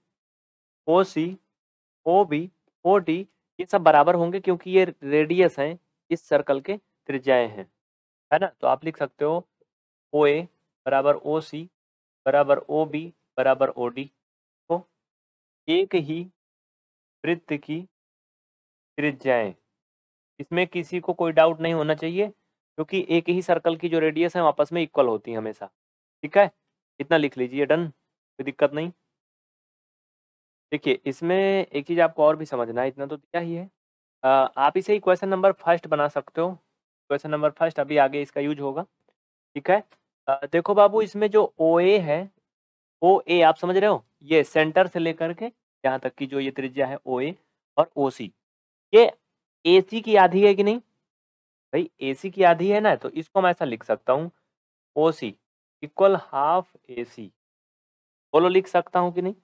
O C O B O D ये सब बराबर होंगे क्योंकि ये रेडियस हैं इस सर्कल के त्रिज्याएँ हैं। है ना? तो आप लिख सकते हो ओ ए बराबर ओ सी बराबर ओ बी बराबर ओ डी तो एक ही वृत्त की त्रिज्याएँ। इसमें किसी को कोई डाउट नहीं होना चाहिए क्योंकि एक ही सर्कल की जो रेडियस है आपस में इक्वल होती है हमेशा। ठीक है? इतना लिख लीजिए डन कोई दिक्कत नहीं। देखिए इसमें एक चीज़ आपको और भी समझना है इतना तो दिया ही है। आ, आप इसे क्वेश्चन नंबर फ़र्स्ट बना सकते हो। क्वेश्चन नंबर फ़र्स्ट अभी आगे इसका यूज़ होगा। ठीक है? देखो बाबू, इसमें जो ओ ए है ओ ए आप समझ रहे हो? ये सेंटर से लेकर के यहाँ तक की जो ये त्रिज्या है ओ ए और ओ सी ये ए सी की आधी है कि नहीं? भाई ए सी की आधी है ना तो इसको मैं ऐसा लिख सकता हूँ। ओ सी इक्वल हाफ़ ए सी बोलो, लिख सकता हूँ कि नहीं?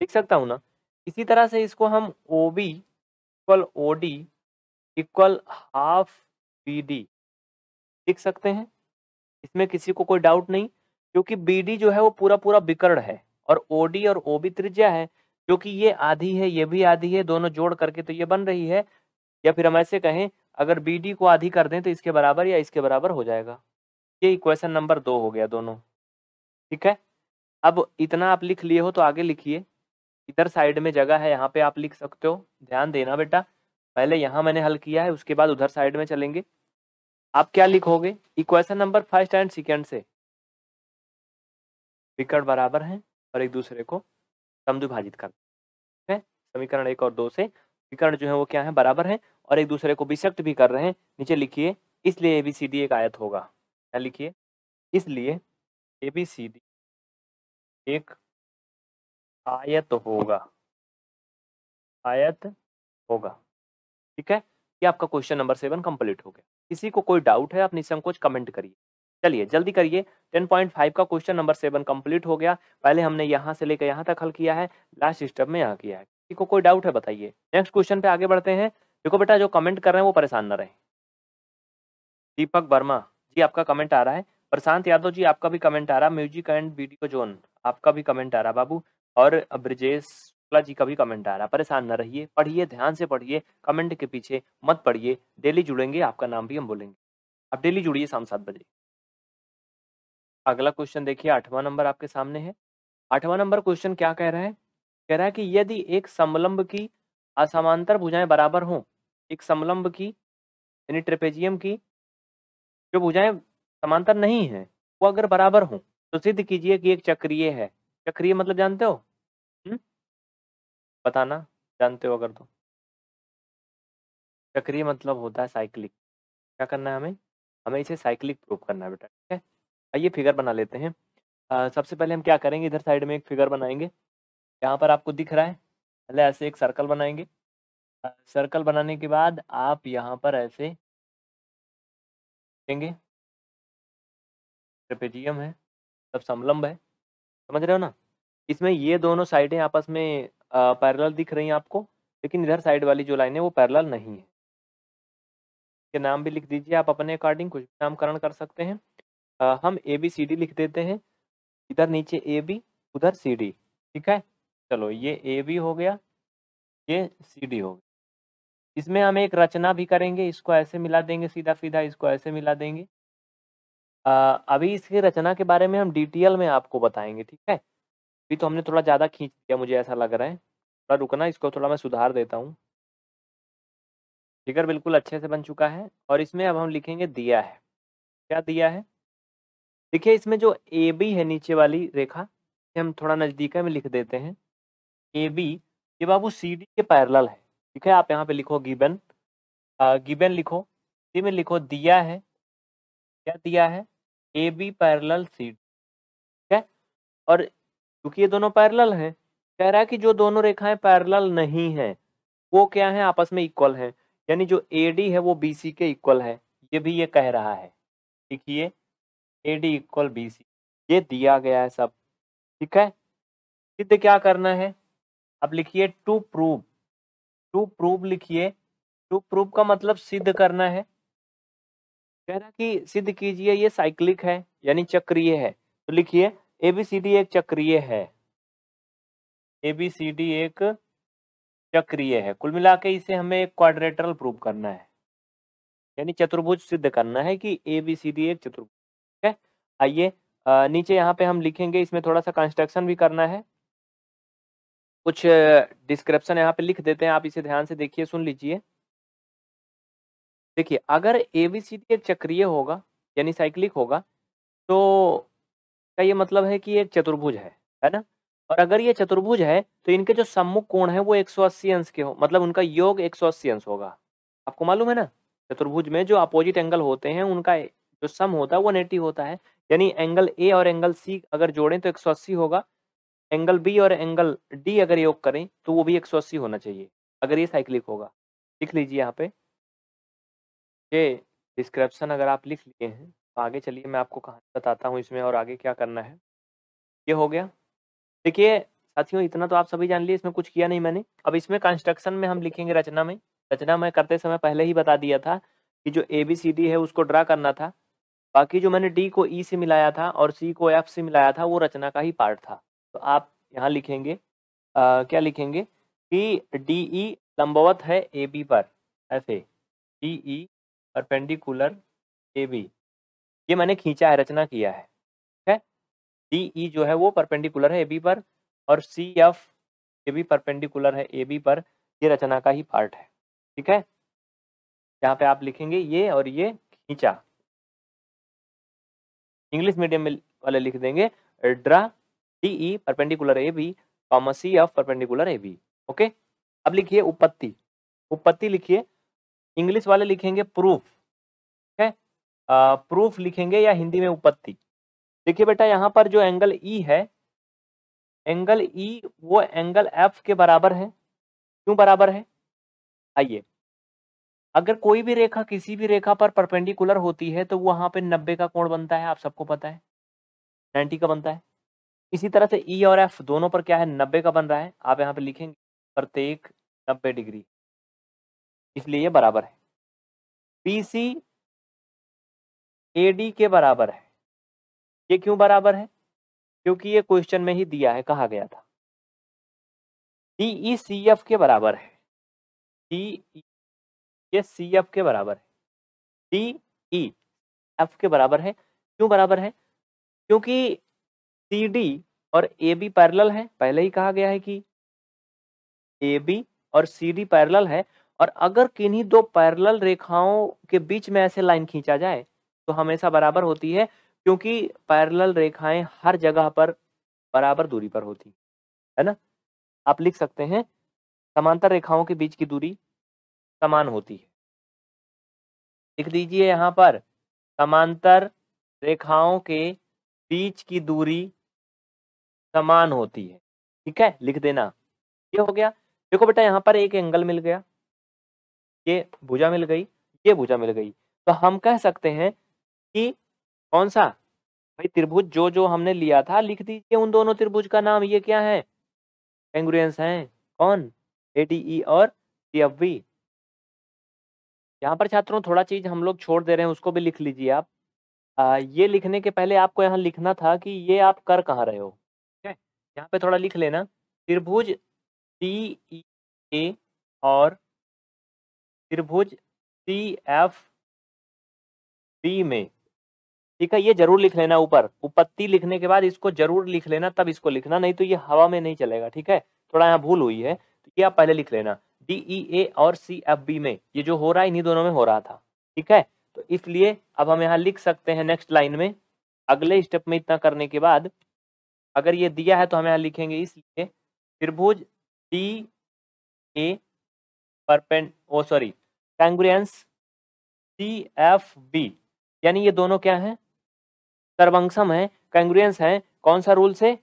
लिख सकता हूँ ना। इसी तरह से इसको हम O B equal O D equal half B D लिख सकते हैं। इसमें किसी को कोई डाउट नहीं, क्योंकि बी डी जो है वो पूरा पूरा विकर्ण है और ओ डी और ओ बी त्रिज्या है क्योंकि ये आधी है, ये भी आधी है, दोनों जोड़ करके तो ये बन रही है। या फिर हम ऐसे कहें, अगर बी डी को आधी कर दें तो इसके बराबर या इसके बराबर हो जाएगा। ये इक्वेशन नंबर दो हो गया दोनों। ठीक है? अब इतना आप लिख लिए हो तो आगे लिखिए। इधर साइड में जगह है, यहाँ पे आप लिख सकते हो। ध्यान देना बेटा। पहले यहाँ मैंने हल किया है, उसके बाद उधर साइड में चलेंगे। आप क्या लिखोगे? Equation number first and second से। विकर्ण बराबर हैं और एक दूसरे को समद्विभाजित कर है। समीकरण एक और दो से। विकर्ण जो है वो क्या है? बराबर है और एक दूसरे को विशक्त भी कर रहे हैं। नीचे लिखिए, इसलिए ए बी सी डी एक आयत होगा। क्या लिखिए, इसलिए ए बी सी डी एक आयत होगा। आयत होगा। ठीक है? ये आपका क्वेश्चन नंबर सेवन कंप्लीट हो गया। किसी को कोई डाउट है, आप निसंकोच कमेंट करिए। चलिए, जल्दी करिए। 10.5 का क्वेश्चन नंबर सेवन कंप्लीट हो गया। पहले हमने यहाँ से लेकर यहाँ तक हल किया है। लास्ट स्टेप में यहाँ किया है। किसी को कोई डाउट है, बताइए। नेक्स्ट क्वेश्चन पे आगे बढ़ते हैं। देखो बेटा, जो कमेंट कर रहे हैं, वो परेशान न रहे। दीपक वर्मा, जी आपका कमेंट आ रहा है। प्रशांत यादव जी, आपका भी कमेंट आ रहा। है म्यूज़िक एंड वीडियो जोन, आपका भी कमेंट आ रहा है बाबू। और ब्रजेश जी का भी कमेंट आ रहा है। परेशान न रहिए, पढ़िए, ध्यान से पढ़िए कमेंट के पीछे मत पढ़िए। डेली जुड़ेंगे, आपका नाम भी हम बोलेंगे। आप डेली जुड़िए शाम सात बजे। अगला क्वेश्चन देखिए, आठवां नंबर आपके सामने है। आठवां नंबर क्वेश्चन क्या कह रहा है? कह रहा है कि यदि एक समलंब की असमांतर भुजाएँ बराबर हों, एक समलंब की, यानी ट्रेपेजियम की, जो भुजाएँ समांतर नहीं है, वो अगर बराबर हों तो सिद्ध कीजिए कि एक चक्रीय है। चक्रीय मतलब जानते हो? हुँ? बताना जानते हो अगर तो। चक्रीय मतलब होता है साइक्लिक क्या करना है हमें? हमें इसे साइक्लिक प्रूव करना है बेटा ठीक है? आइए फिगर बना लेते हैं। आ, सबसे पहले हम क्या करेंगे? इधर साइड में एक फिगर बनाएँगे। यहाँ पर आपको दिख रहा है पहले ऐसे एक सर्कल बनाएँगे। सर्कल बनाने के बाद आप यहाँ पर ऐसे देंगे ट्रेपेजियम है सब समलम्ब है समझ रहे हो ना? इसमें ये दोनों साइडें आपस में पैरेलल दिख रही हैं आपको लेकिन इधर साइड वाली जो लाइन है वो पैरेलल नहीं है। के नाम भी लिख दीजिए आप अपने अकॉर्डिंग कुछ भी नामकरण कर सकते हैं। आ, हम ए बी सी डी लिख देते हैं। इधर नीचे ए बी उधर सी डी ठीक है? चलो ये ए बी हो गया ये सी डी हो गया। इसमें हम एक रचना भी करेंगे इसको ऐसे मिला देंगे सीधा सीधा इसको ऐसे मिला देंगे। आ, अभी इसकी रचना के बारे में हम डिटेल में आपको बताएँगे ठीक है? अभी तो हमने थोड़ा ज़्यादा खींच दिया मुझे ऐसा लग रहा है। थोड़ा रुकना इसको थोड़ा मैं सुधार देता हूँ। फिगर बिल्कुल अच्छे से बन चुका है और इसमें अब हम लिखेंगे दिया है। क्या दिया है? देखिए, इसमें जो ए बी है नीचे वाली रेखा हम थोड़ा नज़दीक में लिख देते हैं। ए बी ये बाबू सी डी के पैरल है। ठीक है, आप यहाँ पे लिखो गिबन। गिबन लिखो। सी में लिखो दिया है। क्या दिया है? A B parallel C D ठीक है? और क्योंकि ये दोनों पैरल हैं। कह रहा है कि जो दोनों रेखाएँ पैरल नहीं है, वो क्या है? आपस में इक्वल हैं। यानी जो ए डी है, वो बी सी के इक्वल है। ये भी ये कह रहा है। देखिए A D equal B C ये दिया गया है सब। ठीक है? सिद्ध क्या करना है? अब लिखिए टू प्रूव टू प्रूव लिखिए। टू प्रूव का मतलब सिद्ध करना है। कह रहा कि सिद्ध कीजिए, ये साइक्लिक है, यानी चक्रीय है। तो लिखिए ए बी सी डी एक चक्रीय है। ए बी सी डी एक चक्रीय है। कुल मिला के इसे हमें एक क्वाड्रेटरल प्रूव करना है। यानी चतुर्भुज सिद्ध करना है कि ए बी सी डी एक चतुर्भुज ठीक है। आइए नीचे यहाँ पे हम लिखेंगे, इसमें थोड़ा सा कंस्ट्रक्शन भी करना है। कुछ डिस्क्रिप्शन यहाँ पे लिख देते हैं, आप इसे ध्यान से देखिए, सुन लीजिए। देखिए, अगर ए बी सी डी एक चक्रीय होगा, यानी साइक्लिक होगा तो का ये मतलब है कि एक चतुर्भुज है है ना? और अगर ये चतुर्भुज है तो इनके जो सम्मुख कोण है वो 180 अंश के हो मतलब उनका योग 180 अंश होगा। आपको मालूम है ना? चतुर्भुज में जो अपोजिट एंगल होते हैं, उनका जो सम होता है, वो नेटिव होता है। यानी एंगल ए और एंगल सी अगर जोड़ें तो 180 होगा। एंगल बी और एंगल डी अगर योग करें तो वो भी 180 होना चाहिए, अगर ये साइक्लिक होगा। लिख लीजिए यहाँ पे। ये डिस्क्रिप्शन अगर आप लिख लिए हैं आगे चलिए मैं आपको कहानी बताता हूँ इसमें और आगे क्या करना है। ये हो गया। देखिए साथियों इतना तो आप सभी जान लिए इसमें कुछ किया नहीं मैंने। अब इसमें कंस्ट्रक्शन में हम लिखेंगे रचना में। रचना में करते समय पहले ही बता दिया था कि जो ए बी सी डी है उसको ड्रा करना था। बाकी जो मैंने डी को ई e से मिलाया था और सी को एफ़ से मिलाया था वो रचना का ही पार्ट था। तो आप यहाँ लिखेंगे आ, क्या लिखेंगे? कि डी ई e लंबवत है ए बी पर ऐसे D E perpendicular A B ये मैंने खींचा है, रचना किया है, ठीक है? डी ई जो है वो परपेंडिकुलर है ए बी पर और सी एफ़ ये भी परपेंडिकुलर है ए बी पर, ये रचना का ही पार्ट है, ठीक है? यहाँ पे आप लिखेंगे ये और ये खींचा। इंग्लिश मीडियम वाले लिख देंगे, draw D E perpendicular A B comma C F perpendicular A B okay अब लिखिए उपपत्ति उपपत्ति लिखिए इंग्लिश वाले लिखेंगे प्रूफ प्रूफ लिखेंगे या हिंदी में उपपत्ति देखिए बेटा, यहाँ पर जो एंगल ई e है एंगल ई e वो एंगल एफ़ के बराबर है। क्यों बराबर है? आइए। अगर कोई भी रेखा किसी भी रेखा पर परपेंडिकुलर होती है तो वहाँ पे नब्बे का कोण बनता है, आप सबको पता है। नाइन्टी का बनता है। इसी तरह से ई e और एफ़ दोनों पर क्या है? नब्बे का बन रहा है। आप यहाँ पे लिखेंगे, प्रत्येक नब्बे डिग्री। इसलिए ये बराबर है। पी सी ए डी के बराबर है। ये क्यों बराबर है? क्योंकि ये क्वेश्चन में ही दिया है, कहा गया था। डी सी एफ़ के बराबर है। डी ये सी एफ़ के बराबर है। डी ई एफ़ के बराबर है। क्यों बराबर है? क्योंकि सी डी और ए बी पैरल है। पहले ही कहा गया है कि ए बी और सी डी पैरल है। और अगर किन्हीं दो पैरल रेखाओं के बीच में ऐसे लाइन खींचा जाए तो हमेशा बराबर होती है, क्योंकि पैरेलल रेखाएँ हर जगह पर बराबर दूरी पर होती, है ना? आप लिख सकते हैं, समांतर रेखाओं के बीच की दूरी समान होती है। लिख दीजिए यहाँ पर, समांतर रेखाओं के बीच की दूरी समान होती है, ठीक है? लिख देना। ये हो गया। देखो बेटा, यहाँ पर एक एंगल मिल गया, ये भुजा मिल गई, ये भुजा मिल गई। तो हम कह सकते हैं कि कौन सा? भाई त्रिभुज जो जो हमने लिया था लिख दीजिए उन दोनों त्रिभुज का नाम ये क्या है? कैंग्रुएंस हैं। कौन? ए डी ई और सी एफ़ बी यहाँ पर छात्रों थोड़ा चीज़ हम लोग छोड़ दे रहे हैं उसको भी लिख लीजिए आप। आ, ये लिखने के पहले आपको यहाँ लिखना था कि ये आप कर कहाँ रहे हो ठीक है? यहाँ पे थोड़ा लिख लेना। त्रिभुज सी ई ए और त्रिभुज सी एफ़ बी में ठीक है, ये ज़रूर लिख लेना ऊपर। उपत्ति लिखने के बाद इसको ज़रूर लिख लेना, तब इसको लिखना, नहीं तो ये हवा में नहीं चलेगा, ठीक है? थोड़ा यहाँ भूल हुई है तो ये आप पहले लिख लेना। डी ई ए और सी एफ़ बी में, ये जो हो रहा है, इन्हीं दोनों में हो रहा था, ठीक है? तो इसलिए अब हम यहाँ लिख सकते हैं नेक्स्ट लाइन में, अगले स्टेप में इतना करने के बाद, अगर ये दिया है तो हम यहाँ लिखेंगे इसलिए, त्रिभुज D A perpend, oh, sorry congruence C F B यानी ये दोनों क्या हैं? सर्वंक्षम है, कैंग्रियंस है, कौन सा रूल से?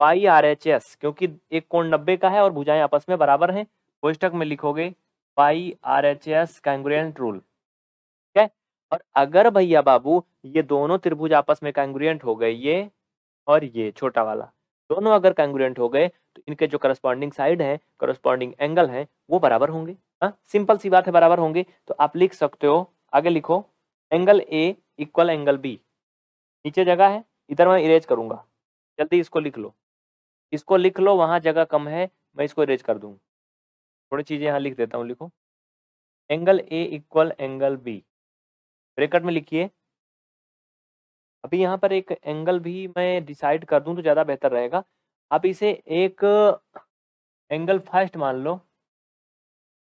पाई आर एच एस, क्योंकि एक कोण नब्बे का है और भुजाएँ आपस में बराबर हैं। कोष्टक में लिखोगे, by R H S congruent rule. ठीक है? और अगर भैया बाबू, ये दोनों त्रिभुज आपस में कैंग्रियंट हो गए, ये और ये छोटा वाला, दोनों अगर कैंग्रियंट हो गए तो इनके जो करस्पॉन्डिंग साइड है करस्पॉन्डिंग एंगल है, वो बराबर होंगे। हाँ सिंपल सी बात है, बराबर होंगे। तो आप लिख सकते हो, आगे लिखो angle A equal angle B नीचे जगह है, इधर मैं इरेज करूँगा। जल्दी इसको लिख लो। इसको लिख लो, वहाँ जगह कम है, मैं इसको इरेज कर दूँ। थोड़ी चीज़ें यहाँ लिख देता हूँ, लिखो। Angle A equal angle B bracket में लिखिए। अभी यहाँ पर एक एंगल भी मैं डिसाइड कर दूँ तो ज़्यादा बेहतर रहेगा। आप इसे एक एंगल फ़र्स्ट मान लो।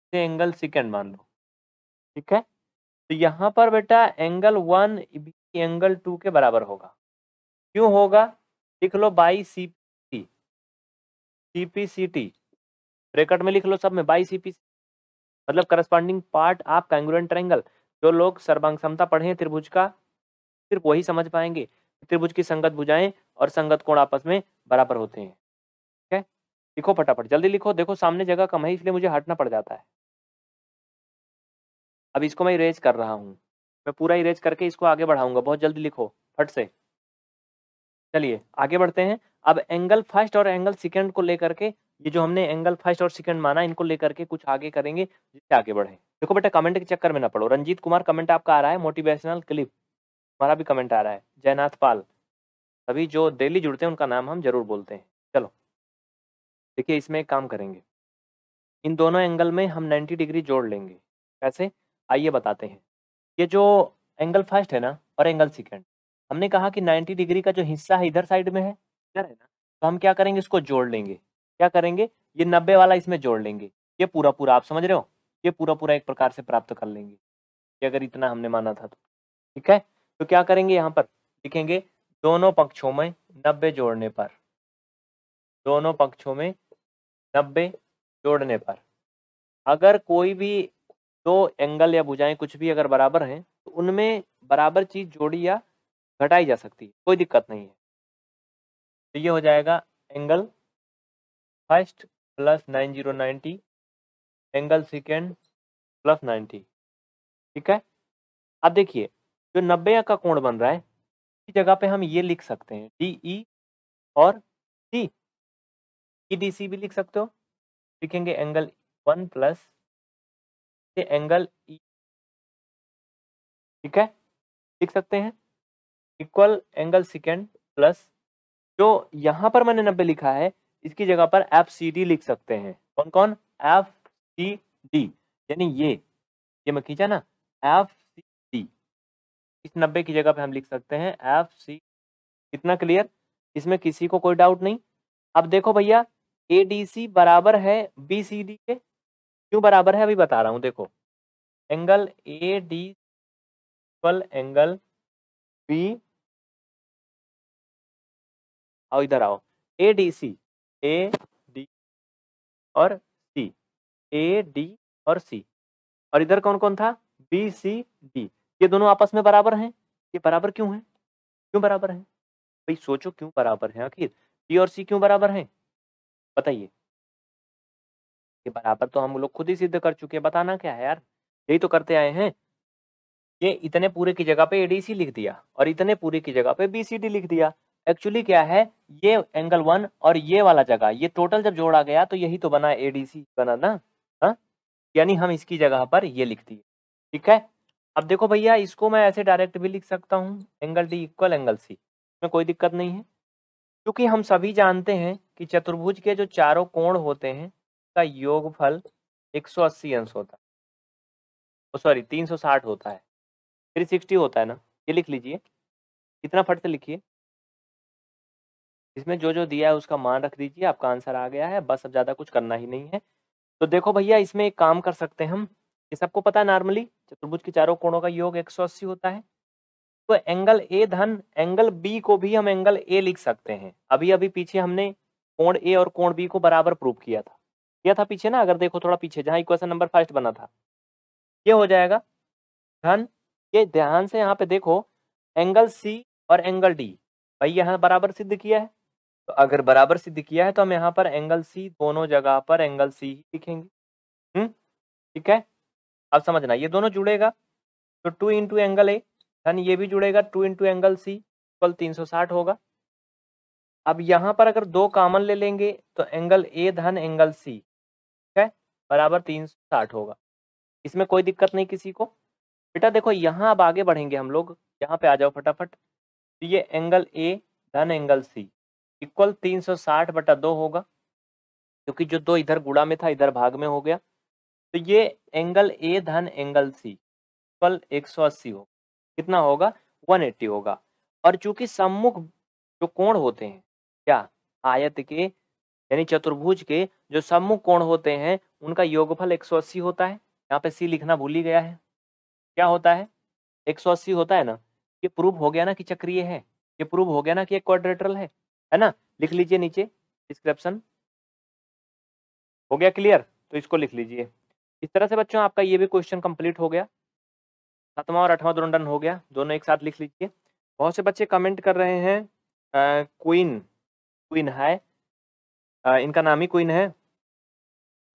इसे एंगल सेकेंड मान लो। ठीक है? तो यहाँ पर बेटा एंगल वन एंगल टू के बराबर होगा। क्यों होगा? लिख लो by C P C P C T bracket में लिख लो सब में बाई सी पी मतलब करस्पॉन्डिंग पार्ट आप कैंगुलेंट ट्रेंगल जो लोग सर्वांग क्षमता पढ़े हैं त्रिभुज का, सिर्फ़ वही समझ पाएँगे। त्रिभुज की संगत भुजाएँ और संगत कोण आपस में बराबर होते हैं। ठीक है? लिखो फटाफट, जल्दी लिखो। देखो सामने जगह कम है, इसलिए मुझे हटना पड़ जाता है। अब इसको मैं इरेज कर रहा हूँ। मैं पूरा इरेज करके इसको आगे बढ़ाऊँगा। बहुत जल्दी लिखो, फट से। चलिए, आगे बढ़ते हैं। अब एंगल फ़र्स्ट और एंगल सेकंड को लेकर के, ये जो हमने एंगल फ़र्स्ट और सेकंड माना, इनको लेकर के कुछ आगे करेंगे, जिससे आगे बढ़े। देखो बेटा कमेंट के चक्कर में ना पड़ो। रंजीत कुमार कमेंट आपका आ रहा है मोटिवेशनल क्लिप हमारा भी कमेंट आ रहा है। जयनाथ पाल। सभी जो डेली जुड़ते हैं, उनका नाम हम ज़रूर बोलते हैं। चलो। देखिए, इसमें एक काम करेंगे। इन दोनों एंगल में हम 90 डिग्री जोड़ लेंगे। कैसे? आइए बताते हैं। ये जो एंगल फ़र्स्ट है ना, और एंगल सेकंड हमने कहा कि 90 डिग्री का जो हिस्सा है इधर साइड में है, इधर है ना तो हम क्या करेंगे, इसको जोड़ लेंगे। क्या करेंगे? ये नब्बे वाला इसमें जोड़ लेंगे। ये पूरा पूरा, आप समझ रहे हो? ये पूरा पूरा एक प्रकार से प्राप्त कर लेंगे। कि अगर इतना हमने माना था तो। ठीक है? तो क्या करेंगे यहाँ पर? लिखेंगे, दोनों पक्षों में नब्बे जोड़ने पर। दोनों पक्षों में नब्बे जोड़ने पर। अगर कोई भी दो एंगल या भुजाएँ कुछ भी अगर बराबर हैं तो उनमें बराबर चीज़ जोड़ी या घटाई जा सकती है, कोई दिक्कत नहीं है। तो ये हो जाएगा angle first plus nine zero ninety, angle second plus ninety, ठीक है? अब देखिए, जो नब्बे का कोण बन रहा है, इस जगह पे हम ये लिख सकते हैं, डी ई और सी। ई डी सी भी लिख सकते हो, लिखेंगे angle one plus angle E ठीक है? लिख सकते हैं? इक्वल एंगल सेकेंड प्लस जो यहाँ पर मैंने नब्बे लिखा है, इसकी जगह पर एफ़ सी डी लिख सकते हैं। कौन कौन? एफ़ सी डी यानी ये। ये मैं खींचा ना? एफ़ सी डी इस नब्बे की जगह पे हम लिख सकते हैं एफ़ सी कितना क्लियर इसमें किसी को कोई डाउट नहीं। अब देखो भैया ए डी सी बराबर है बी सी डी के। क्यों बराबर है अभी बता रहा हूँ, देखो। Angle A, D equal angle B आओ इधर आओ। ए, डी, सी। ए, डी और सी। ए, डी और सी। और इधर कौन कौन था? B, C, D. ये दोनों आपस में बराबर हैं? ये बराबर क्यों है? क्यों बराबर है? भाई सोचो क्यों बराबर है आखिर? बी और सी क्यों बराबर हैं? बताइए। ये बराबर तो हम लोग खुद ही सिद्ध कर चुके हैं, बताना क्या है यार? यही तो करते आए हैं। ये इतने पूरे की जगह पे एडीसी लिख दिया और इतने पूरे की जगह पे बीसीडी लिख दिया। एक्चुअली क्या है? ये एंगल वन और ये वाला जगह, ये टोटल जब जोड़ा गया तो यही तो बना एडीसी बना ना? हाँ? यानी हम इसकी जगह पर ये लिख दिए। ठीक है? अब देखो भैया, इसको मैं ऐसे डायरेक्ट भी लिख सकता हूँ। Angle D equal angle C इसमें कोई दिक्कत नहीं है। क्योंकि हम सभी जानते हैं कि चतुर्भुज के जो चारों कोण होते हैं का योगफल 180 अंश होता है। सॉरी 360 होता है। 360 होता है ना, ये लिख लीजिए। कितना फट से लिखिए। इसमें जो जो दिया है उसका मान रख दीजिए, आपका आंसर आ गया है। बस अब ज़्यादा कुछ करना ही नहीं है। तो देखो भैया, इसमें एक काम कर सकते हैं हम। ये सबको पता है नॉर्मली, चतुर्भुज के चारों कोणों का योग 180 होता है। तो एंगल ए धन, एंगल बी को भी हम एंगल ए लिख सकते हैं। अभी अभी पीछे हमने कोण ए और कोण बी को बराबर प्रूव किया था। किया था पीछे ना, अगर देखो थोड़ा पीछे, जहाँ इक्वेशन नंबर फ़र्स्ट बना था। ये हो जाएगा। धन ये ध्यान से यहाँ पे देखो एंगल सी और एंगल डी भाई, यहाँ बराबर सिद्ध किया है। तो अगर बराबर सिद्ध किया है तो हम यहाँ पर एंगल सी दोनों जगह पर एंगल सी ही लिखेंगे। हम्म ठीक है? अब समझना, ये दोनों जुड़ेगा। तो टू इंटू एंगल ए धन ये भी जुड़ेगा two into angle C equal तीन सौ साठ होगा। अब यहाँ पर अगर दो कामन ले लेंगे तो एंगल ए धन एंगल सी बराबर तीन सौ साठ होगा। इसमें कोई दिक्कत नहीं किसी को। बेटा देखो, यहाँ अब आगे बढ़ेंगे हम लोग। यहाँ पे आ जाओ फटाफट। तो ये एंगल ए धन एंगल सी इक्वल तीन सौ साठ बटा दो होगा, क्योंकि जो दो इधर गुड़ा में था, इधर भाग में हो गया। तो ये एंगल ए धन एंगल सी इक्वल एक सौ अस्सी होगा। कितना होगा? 180 होगा। और चूँकि सम्मुख जो कोण होते हैं, क्या? आयत के, यानी चतुर्भुज के, जो सम्मुख कोण होते हैं उनका योगफल 180 होता है। यहाँ पे सी लिखना भूल ही गया है। क्या होता है? 180 होता है ना? ये प्रूव हो गया ना कि चक्रीय है। ये प्रूव हो गया ना कि एक क्वाड्रेटरल है। है ना? लिख लीजिए नीचे डिस्क्रिप्शन हो गया क्लियर तो इसको लिख लीजिए। इस तरह से बच्चों आपका ये भी क्वेश्चन कंप्लीट हो गया। सातवां और आठवां दोनों डन हो गया। दोनों एक साथ लिख लीजिए। बहुत से बच्चे कमेंट कर रहे हैं क्वीन क्वीन है। आ, इनका नाम ही क्वीन है।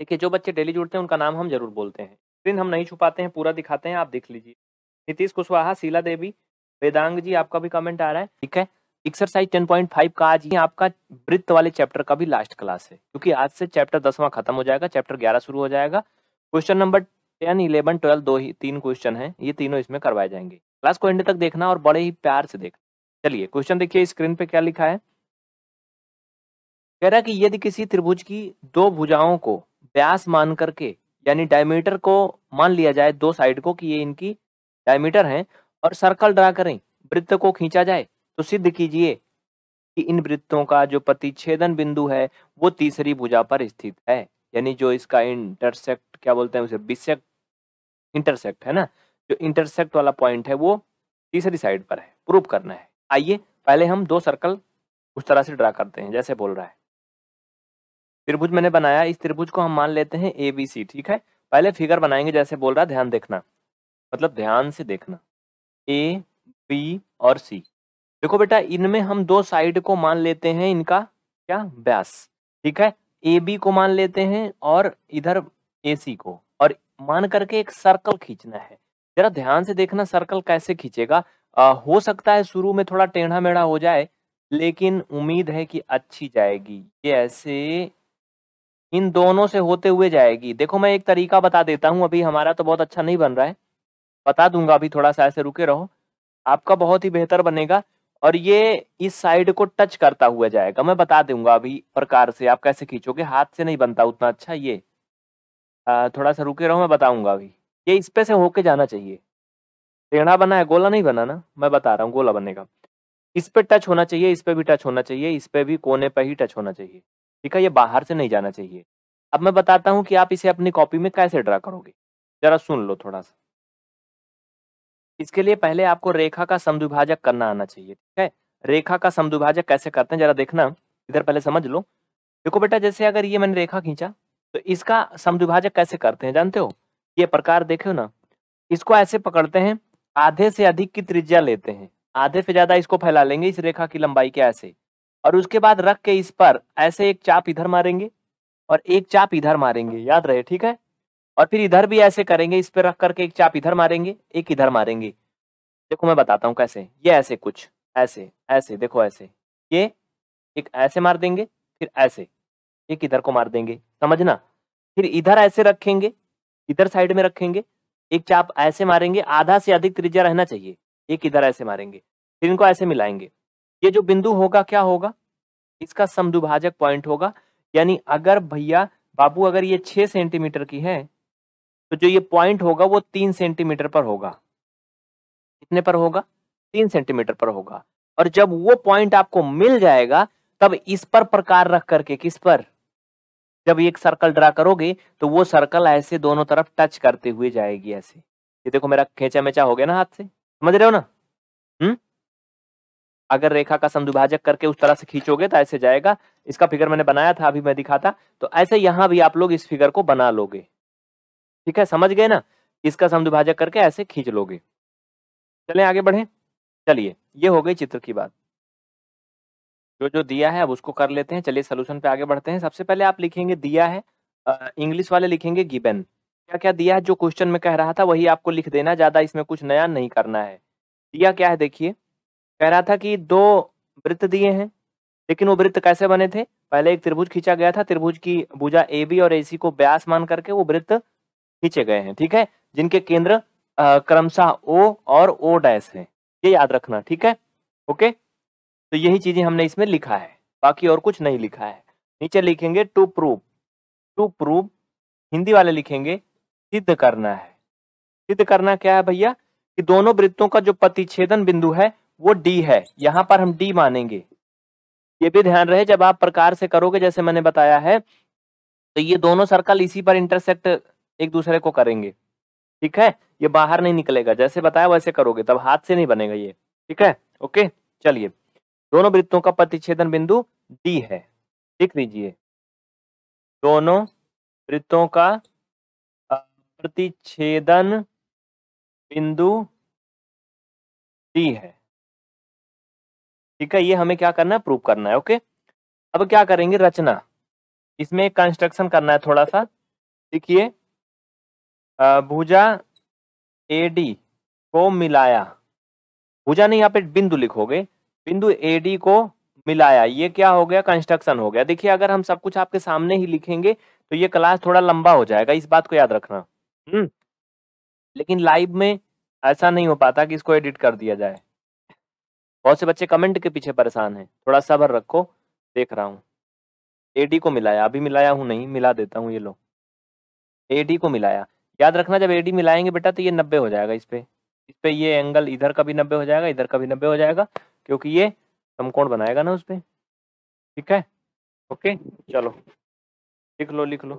देखिए, जो बच्चे डेली जुड़ते हैं, उनका नाम हम ज़रूर बोलते हैं। स्क्रीन हम नहीं छुपाते हैं, पूरा दिखाते हैं, आप देख लीजिए। नीतीश कुशवाहा, शीला देवी, वेदांग जी, आपका भी कमेंट आ रहा है। ठीक है? एक्सरसाइज 10.5 का आज ही आपका वृत्त वाले चैप्टर का भी लास्ट क्लास है। क्योंकि आज से चैप्टर दसवां खत्म हो जाएगा चैप्टर ग्यारह शुरू हो जाएगा। Question number ten eleven twelve दो ही, तीन क्वेश्चन है। ये तीनों इसमें करवाए जाएँगे। क्लास को एंड तक देखना और बड़े ही प्यार से देखना चलिए क्वेश्चन देखिए स्क्रीन पे क्या लिखा है? कह रहा कि यदि किसी त्रिभुज की दो भुजाओं को व्यास मान करके, यानी डायमीटर को मान लिया जाए, दो साइड को कि ये इनकी डायमीटर है, और सर्कल ड्रा करें, वृत्त को खींचा जाए तो सिद्ध कीजिए कि इन वृत्तों का जो प्रतिच्छेदन बिंदु है, वो तीसरी भुजा पर स्थित है। यानी जो इसका इंटरसेक्ट क्या बोलते हैं उसे बिसेक्ट इंटरसेक्ट है ना? जो इंटरसेक्ट वाला पॉइंट है, वो तीसरी साइड पर है। प्रूव करना है। आइए, पहले हम दो सर्कल उस तरह से ड्रा करते हैं, जैसे बोल रहा है। त्रिभुज मैंने बनाया, इस त्रिभुज को हम मान लेते हैं ए बी सी ठीक है? पहले फिगर बनाएँगे, जैसे बोल रहा है ध्यान देखना। मतलब ध्यान से देखना। ए बी और सी देखो बेटा, इनमें हम दो साइड को मान लेते हैं, इनका क्या? व्यास। ठीक है? ए बी को मान लेते हैं और इधर ए सी को। और मान करके एक सर्कल खींचना है। जरा ध्यान से देखना सर्कल कैसे खींचेगा। हो सकता है शुरू में थोड़ा टेढ़ा मेढ़ा हो जाए, लेकिन उम्मीद है कि अच्छी जाएगी। ये ऐसे इन दोनों से होते हुए जाएगी। देखो मैं एक तरीका बता देता हूँ अभी हमारा तो बहुत अच्छा नहीं बन रहा है। बता दूँगा अभी थोड़ा सा ऐसे रुके रहो। आपका बहुत ही बेहतर बनेगा और ये इस साइड को टच करता हुआ जाएगा। मैं बता दूँगा अभी प्रकार से आप कैसे खींचोगे? हाथ से नहीं बनता उतना अच्छा ये। आ, थोड़ा सा रुके रहो मैं बताऊँगा अभी। ये इस पे से होके जाना चाहिए। टेढ़ा बना है गोला नहीं बना ना? मैं बता रहा हूँ गोला बनेगा। इस पे टच होना चाहिए इस पे भी टच होना चाहिए इस पे भी कोने पे ही टच होना चाहिए। ठीक है, ये बाहर से नहीं जाना चाहिए। अब मैं बताता हूँ कि आप इसे अपनी कॉपी में कैसे ड्रा करोगे। जरा सुन लो थोड़ा सा। इसके लिए पहले आपको रेखा का समद्विभाजक करना आना चाहिए, ठीक है? रेखा का समद्विभाजक कैसे करते हैं, जरा देखना। इधर पहले समझ लो। देखो बेटा, जैसे अगर ये मैंने रेखा खींचा तो इसका समद्विभाजक कैसे करते हैं, जानते हो? ये प्रकार देखो ना? इसको ऐसे पकड़ते हैं, आधे से अधिक की त्रिज्या लेते हैं। आधे से ज़्यादा इसको फैला लेंगे इस रेखा की लंबाई के ऐसे। और उसके बाद रख के इस पर ऐसे एक चाप इधर मारेंगे और एक चाप इधर मारेंगे, याद रहे, ठीक है? और फिर इधर भी ऐसे करेंगे, इस पर रख करके एक चाप इधर मारेंगे, एक इधर मारेंगे। देखो मैं बताता हूँ कैसे, ये ऐसे कुछ, ऐसे ऐसे, देखो ऐसे, ये एक ऐसे मार देंगे, फिर ऐसे, एक इधर को मार देंगे, समझना? फिर इधर ऐसे रखेंगे, इधर साइड में रखेंगे, एक चाप ऐसे मारेंगे, आधा से अधिक त्रिज्या रहना चाहिए, एक इधर ऐसे मारेंगे, फिर इनको ऐसे मिलाएँगे। ये जो बिंदु होगा क्या होगा? इसका समदुभाजक पॉइंट होगा। यानी अगर भैया, बाबू अगर ये छह सेंटीमीटर की है तो जो ये पॉइंट होगा वो तीन सेंटीमीटर पर होगा। कितने पर होगा? तीन सेंटीमीटर पर होगा। और जब वो पॉइंट आपको मिल जाएगा, तब इस पर प्रकार रख करके किस पर? जब एक सर्कल ड्रा करोगे तो वो सर्कल ऐसे दोनों तरफ़ टच करते हुए जाएगी ऐसे। ये देखो मेरा खेचा मेचा हो गया ना हाथ से। समझ रहे हो ना? हम्म? अगर रेखा का समदुभाजक करके उस तरह से खींचोगे तो ऐसे जाएगा। इसका फिगर मैंने बनाया था, अभी मैं दिखाता। तो ऐसे यहाँ भी आप लोग इस फिगर को बना लोगे। ठीक है, समझ गए ना? इसका समदुभाजक करके ऐसे खींच लोगे। चले आगे बढ़े। चलिए, ये हो गई चित्र की बात। जो जो दिया है अब उसको कर लेते हैं। चलिए सोल्यूशन पे आगे बढ़ते हैं। सबसे पहले आप लिखेंगे, दिया है इंग्लिश वाले लिखेंगे गिबन क्या क्या दिया है? जो क्वेश्चन में कह रहा था, वही आपको लिख देना। ज़्यादा इसमें कुछ नया नहीं करना है। दिया क्या है, देखिए। कह रहा था कि दो वृत्त दिए हैं, लेकिन वो वृत्त कैसे बने थे? पहले एक त्रिभुज खींचा गया था, त्रिभुज की भुजा ए बी और ए सी को ब्यास मान करके वो वृत्त खींचे गए हैं, ठीक है? जिनके केंद्र क्रमशः ओ और ओ डैश है, ये याद रखना, ठीक है? ओके? तो यही चीज़ें हमने इसमें लिखा है, बाकी और कुछ नहीं लिखा है। नीचे लिखेंगे to prove to prove, Hindi वाले लिखेंगे सिद्ध करना है। सिद्ध करना क्या है भैया? कि दोनों वृत्तों का जो प्रतिच्छेदन बिंदु है वो डी है। यहाँ पर हम डी मानेंगे। ये भी ध्यान रहे, जब आप प्रकार से करोगे, जैसे मैंने बताया है तो ये दोनों सर्कल इसी पर इंटरसेक्ट एक दूसरे को करेंगे। ठीक है? ये बाहर नहीं निकलेगा। जैसे बताया, वैसे करोगे। तब हाथ से नहीं बनेगा ये। ठीक है? ओके? चलिए। दोनों वृत्तों का प्रतिच्छेदन बिंदु डी है। लिख लीजिए। दोनों वृत्तों का प्रतिच्छेदन बिंदु डी है। ठीक है, ये हमें क्या करना है? प्रूव करना है ओके अब क्या करेंगे? रचना। इसमें कंस्ट्रक्शन करना है थोड़ा सा देखिए भुजा एडी को मिलाया। भुजा नहीं, यहाँ पे बिंदु लिखोगे। बिंदु एडी को मिलाया। ये क्या हो गया? कंस्ट्रक्शन हो गया। देखिए, अगर हम सब कुछ आपके सामने ही लिखेंगे तो ये क्लास थोड़ा लंबा हो जाएगा। इस बात को याद रखना। हम्म। लेकिन लाइव में ऐसा नहीं हो पाता कि इसको एडिट कर दिया जाए। बहुत से बच्चे कमेंट के पीछे परेशान हैं। थोड़ा सबर रखो, देख रहा हूँ। एडी को मिलाया, अभी मिलाया हूँ नहीं, मिला देता हूँ ये लो। एडी को मिलाया। याद रखना जब एडी मिलाएँगे बेटा तो ये नब्बे हो जाएगा इस पे। इस पर ये एंगल इधर का भी नब्बे हो जाएगा, इधर का भी नब्बे हो जाएगा, क्योंकि ये समकोण बनाएगा ना उस पर ठीक है? ओके? चलो। लिख लो लिख लो।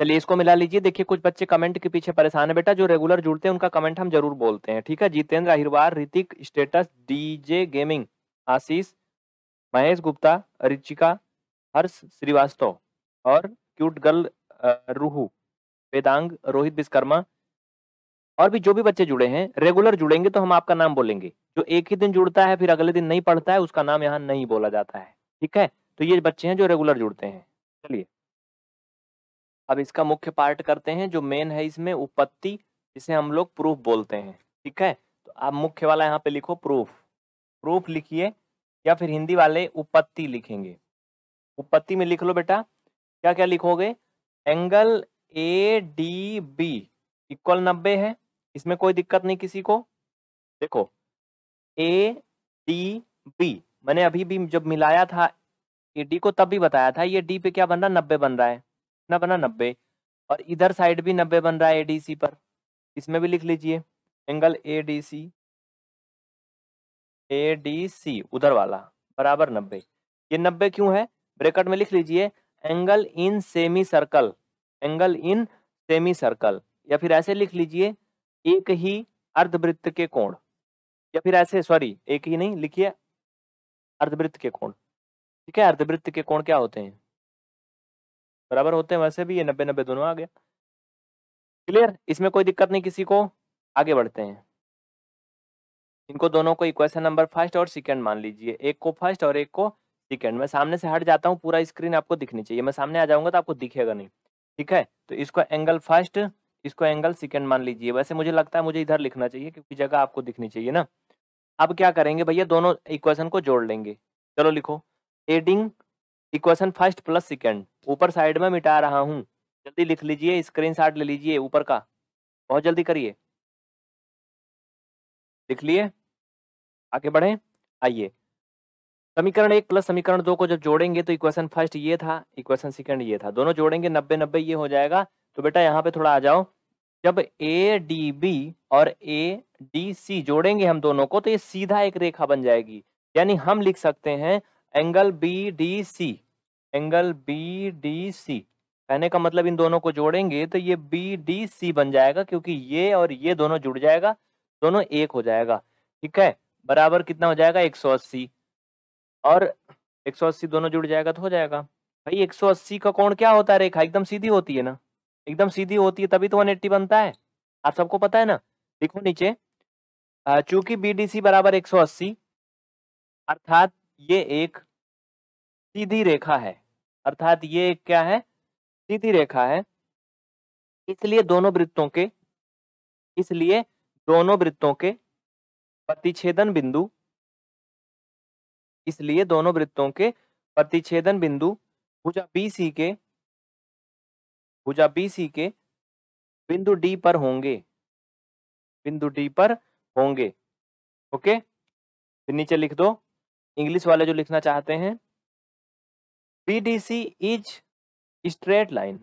चलिए इसको मिला लीजिए। देखिए, कुछ बच्चे कमेंट के पीछे परेशान है। बेटा, जो रेगुलर जुड़ते हैं, उनका कमेंट हम ज़रूर बोलते हैं, ठीक है? Jitendra Ahirwar, Hrithik status DJ gaming Ashish, Mahesh Gupta, Richika, Harsh Srivastava और क्यूट गर्ल रूहू, वेदांग, रोहित विश्वकर्मा और भी जो भी बच्चे जुड़े हैं रेगुलर जुड़ेंगे तो हम आपका नाम बोलेंगे। जो एक ही दिन जुड़ता है, फिर अगले दिन नहीं पढ़ता है, उसका नाम यहाँ नहीं बोला जाता है, ठीक है? तो ये बच्चे हैं जो रेगुलर जुड़ते हैं। चलिए। अब इसका मुख्य पार्ट करते हैं, जो मेन है इसमें उपत्ति, जिसे हम लोग प्रूफ बोलते हैं, ठीक है? तो आप मुख्य वाला यहाँ पे लिखो प्रूफ प्रूफ लिखिए, या फिर हिंदी वाले उपत्ति लिखेंगे। उपत्ति में लिख लो बेटा क्या क्या लिखोगे? Angle A D B equal नब्बे है। इसमें कोई दिक्कत नहीं किसी को। देखो, ए डी बी, मैंने अभी भी जब मिलाया था, ए डी को तब भी बताया था, ये डी पे क्या बन रहा है? नब्बे बन रहा है। ना बना? नब्बे। और इधर साइड भी नब्बे बन रहा है एडीसी पर। इसमें भी लिख लीजिए। Angle A D C A D C उधर वाला। बराबर नब्बे। ये नब्बे क्यों है? ब्रेकेट में लिख लीजिए। Angle in semi circle angle in semi circle या फिर ऐसे लिख लीजिए, एक ही अर्धवृत्त के कोण। या फिर ऐसे, सॉरी, एक ही नहीं, लिखिए अर्धवृत्त के कोण। ठीक है? अर्धवृत्त के कोण क्या होते हैं? बराबर होते हैं वैसे भी, ये नब्बे नब्बे दोनों आ गया क्लियर? इसमें कोई दिक्कत नहीं किसी को, आगे बढ़ते हैं। इनको दोनों को इक्वेशन नंबर फ़र्स्ट और सेकंड मान लीजिए, एक को फ़र्स्ट और एक को सेकंड। मैं सामने से हट जाता हूँ, पूरा स्क्रीन आपको दिखनी चाहिए। मैं सामने आ जाऊँगा तो आपको दिखेगा नहीं, ठीक है? तो इसको एंगल फ़र्स्ट, इसको एंगल सेकेंड मान लीजिए। वैसे मुझे लगता है मुझे इधर लिखना चाहिए, क्योंकि जगह आपको दिखनी चाहिए ना। अब क्या करेंगे भैया? दोनों इक्वेशन को जोड़ लेंगे। चलो लिखो। Adding equation first plus second. ऊपर साइड में मिटा रहा हूँ। जल्दी लिख लीजिए, स्क्रीन ले लीजिए ऊपर का। बहुत जल्दी करिए। लिख लिए? आगे बढ़े। आइए। समीकरण एक प्लस समीकरण दो को जब जोड़ेंगे तो इक्वेशन फ़र्स्ट ये था, इक्वेशन सेकंड ये था। दोनों जोड़ेंगे, नब्बे नब्बे ये हो जाएगा। तो बेटा यहाँ पे थोड़ा आ जाओ। जब ए डी बी और ए डी सी जोड़ेंगे हम दोनों को तो ये सीधा एक रेखा बन जाएगी। यानी हम लिख सकते हैं angle B D C angle B D C कहने का मतलब इन दोनों को जोड़ेंगे तो ये बी डी सी बन जाएगा क्योंकि ये और ये दोनों जुड़ जाएगा, दोनों एक हो जाएगा। ठीक है? बराबर कितना हो जाएगा? एक सौ अस्सी। और एक सौ अस्सी दोनों जुड़ जाएगा तो हो जाएगा। भाई, एक सौ अस्सी का कोण क्या होता है रेखा? एकदम सीधी होती है ना? एकदम सीधी होती है, तभी तो वन एट्टी बनता है। आप सबको पता है ना? देखो नीचे। चूँकि बी डी सी बराबर एक सौ अस्सी, अर्थात ये एक सीधी रेखा है। अर्थात ये क्या है? सीधी रेखा है। इसलिए दोनों वृत्तों के, इसलिए दोनों वृत्तों के प्रतिच्छेदन बिंदु, इसलिए दोनों वृत्तों के प्रतिच्छेदन बिंदु भुजा सी के, भुजा सी के बिंदु डी पर होंगे। बिंदु डी पर होंगे। ओके? नीचे लिख दो। इंग्लिश वाले जो लिखना चाहते हैं C is straight line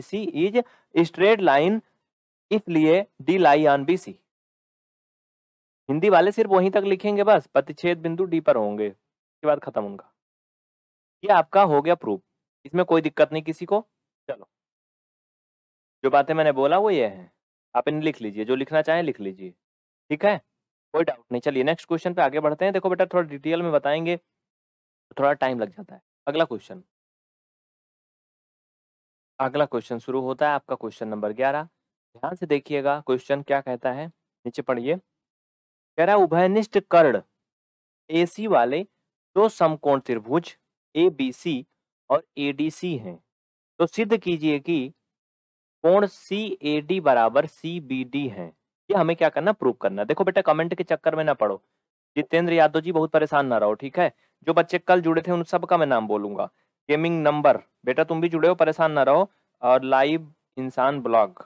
C is straight line इसलिए D lie on B C Hindi वाले सिर्फ़ वहीं तक लिखेंगे बस, प्रतिच्छेद बिंदु डी पर होंगे, उसके बाद खत्म उनका। ये आपका हो गया प्रूफ इसमें कोई दिक्कत नहीं किसी को। चलो। जो बातें मैंने बोला वो ये है। आप इन्हें लिख लीजिए, जो लिखना चाहें लिख लीजिए। ठीक है? कोई डाउट नहीं। चलिए नेक्स्ट क्वेश्चन पे आगे बढ़ते हैं। देखो बेटा, थोड़ा डिटेल में बताएँगे। थोड़ा टाइम लग जाता है। अगला क्वेश्चन। अगला क्वेश्चन शुरू होता है आपका क्वेश्चन नंबर ग्यारह। ध्यान से देखिएगा, क्वेश्चन क्या कहता है? नीचे पढ़िए। कह रहा उभयनिष्ठ कर्ण एसी वाले दो समकोण त्रिभुज ए बी सी और ए डी सी हैं। तो सिद्ध कीजिए कि कोण सी ए डी बराबर सी बी डी है। ये हमें क्या करना, प्रूव करना। देखो बेटा, कमेंट के चक्कर में ना पढ़ो। जितेंद्र यादव जी बहुत परेशान ना रहो ठीक है? जो बच्चे कल जुड़े थे उन सब का मैं नाम बोलूँगा। गेमिंग नंबर बेटा तुम भी जुड़े हो परेशान ना रहो। और लाइव इंसान ब्लॉग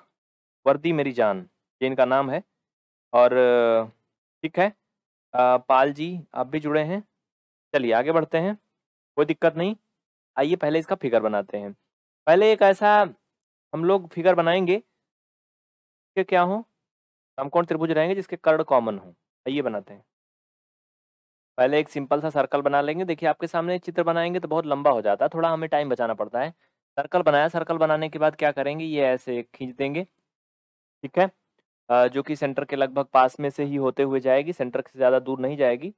वर्दी मेरी जान ये इनका नाम है। और ठीक है? आ, पाल जी आप भी जुड़े हैं। चलिए आगे बढ़ते हैं कोई दिक्कत नहीं। आइए पहले इसका फिगर बनाते हैं। पहले एक ऐसा हम लोग फिगर बनाएँगे कि क्या हो? समकोण त्रिभुज रहेंगे जिसके कर्ण कॉमन हो। आइए बनाते हैं। पहले एक सिंपल सा सर्कल बना लेंगे। देखिए, आपके सामने चित्र बनाएँगे तो बहुत लंबा हो जाता है, थोड़ा हमें टाइम बचाना पड़ता है। सर्कल बनाया, सर्कल बनाने के बाद क्या करेंगे, ये ऐसे खींच देंगे, ठीक है? जो कि सेंटर के लगभग पास में से ही होते हुए जाएगी, सेंटर से ज़्यादा दूर नहीं जाएगी।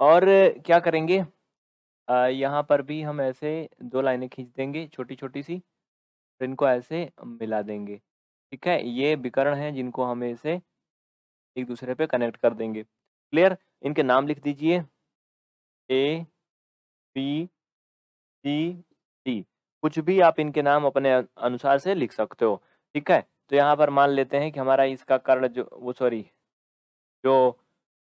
और क्या करेंगे? यहाँ पर भी हम ऐसे दो लाइनें खींच देंगे छोटी छोटी सी इनको ऐसे मिला देंगे, ठीक है? ये विकर्ण हैं जिनको हम ऐसे एक दूसरे पे कनेक्ट कर देंगे। क्लियर इनके नाम लिख दीजिए। ए बी सी डी कुछ भी आप इनके नाम अपने अनुसार से लिख सकते हो। ठीक है? तो यहाँ पर मान लेते हैं कि हमारा इसका कर्ण जो वो सॉरी जो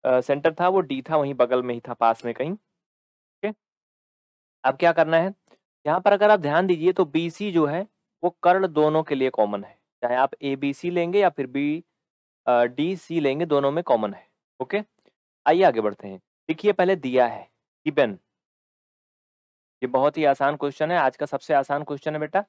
आ, सेंटर था वो डी था वहीं बगल में ही था पास में कहीं। ठीक है? अब क्या करना है? यहाँ पर अगर आप ध्यान दीजिए तो बी सी जो है वो कर्ण दोनों के लिए कॉमन है। चाहे आप ए बी सी लेंगे या फिर बी डी सी लेंगे दोनों में कॉमन है। ओके? आइए आगे बढ़ते हैं। देखिए, पहले दिया है गिबन ये बहुत ही आसान क्वेश्चन है। आज का सबसे आसान क्वेश्चन है बेटा।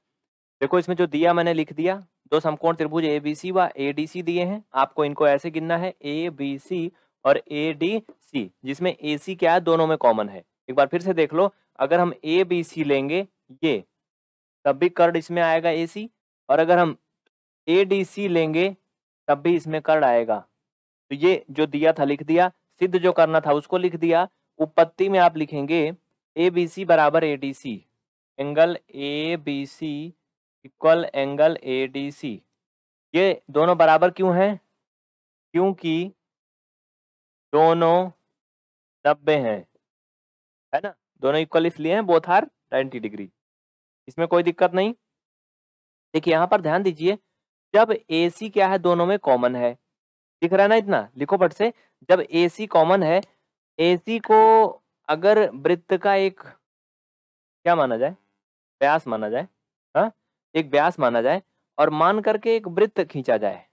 देखो, इसमें जो दिया मैंने लिख दिया, दो समकोण त्रिभुज ए, बी, सी व ए, डी, सी दिए हैं। आपको इनको ऐसे गिनना है, ए, बी, सी और ए, डी, सी, जिसमें ए, सी क्या है, दोनों में कॉमन है। एक बार फिर से देख लो, अगर हम ए, बी, सी लेंगे, ये, तब भी कर्ड इसमें आएगा ए, सी, और अगर हम ए, डी, सी लेंगे, तब भी इसमें कर्ड आएगा। तो ये जो दिया था, लिख दिया सिद्ध जो करना था उसको लिख दिया। उपत्ति में आप लिखेंगे ए बी सी बराबर A D C angle A B C equal angle A D C ये दोनों बराबर क्यों हैं? क्योंकि दोनों नब्बे हैं। है ना? दोनों इक्वल इसलिए हैं बोथ आर नाइन्टी डिग्री इसमें कोई दिक्कत नहीं। देखिए, यहाँ पर ध्यान दीजिए, जब ए सी क्या है, दोनों में कॉमन है। दिख रहा है ना इतना? लिखो पट से। जब ए सी कॉमन है ए सी को अगर वृत्त का एक क्या माना जाए? व्यास माना जाए हाँ? एक व्यास माना जाए और मान करके एक वृत्त खींचा जाए।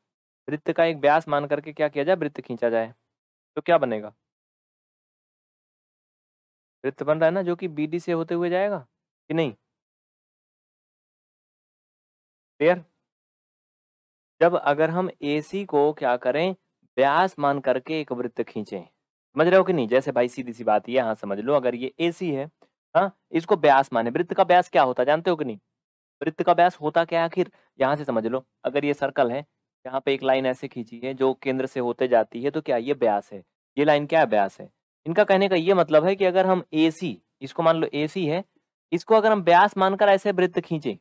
वृत्त का एक व्यास मान करके क्या किया जाए? वृत्त खींचा जाए। तो क्या बनेगा? वृत्त बन रहा है ना, जो कि बी डी से होते हुए जाएगा कि नहीं? क्लियर जब अगर हम ए सी को क्या करें व्यास मान करके एक वृत्त खींचे। समझ रहे हो कि नहीं? जैसे भाई सीधी सी बात ये हाँ समझ लो, अगर ये एसी है हाँ इसको व्यास माने। वृत्त का व्यास क्या होता है जानते हो कि नहीं? वृत्त का व्यास होता क्या आखिर? यहाँ से समझ लो, अगर ये सर्कल है, यहाँ पे एक लाइन ऐसे खींची है जो केंद्र से होते जाती है तो क्या ये व्यास है? ये लाइन क्या व्यास है? इनका कहने का ये मतलब है कि अगर हम ए सी इसको मान लो ए सी है, इसको अगर हम व्यास मानकर ऐसे वृत्त खींचे,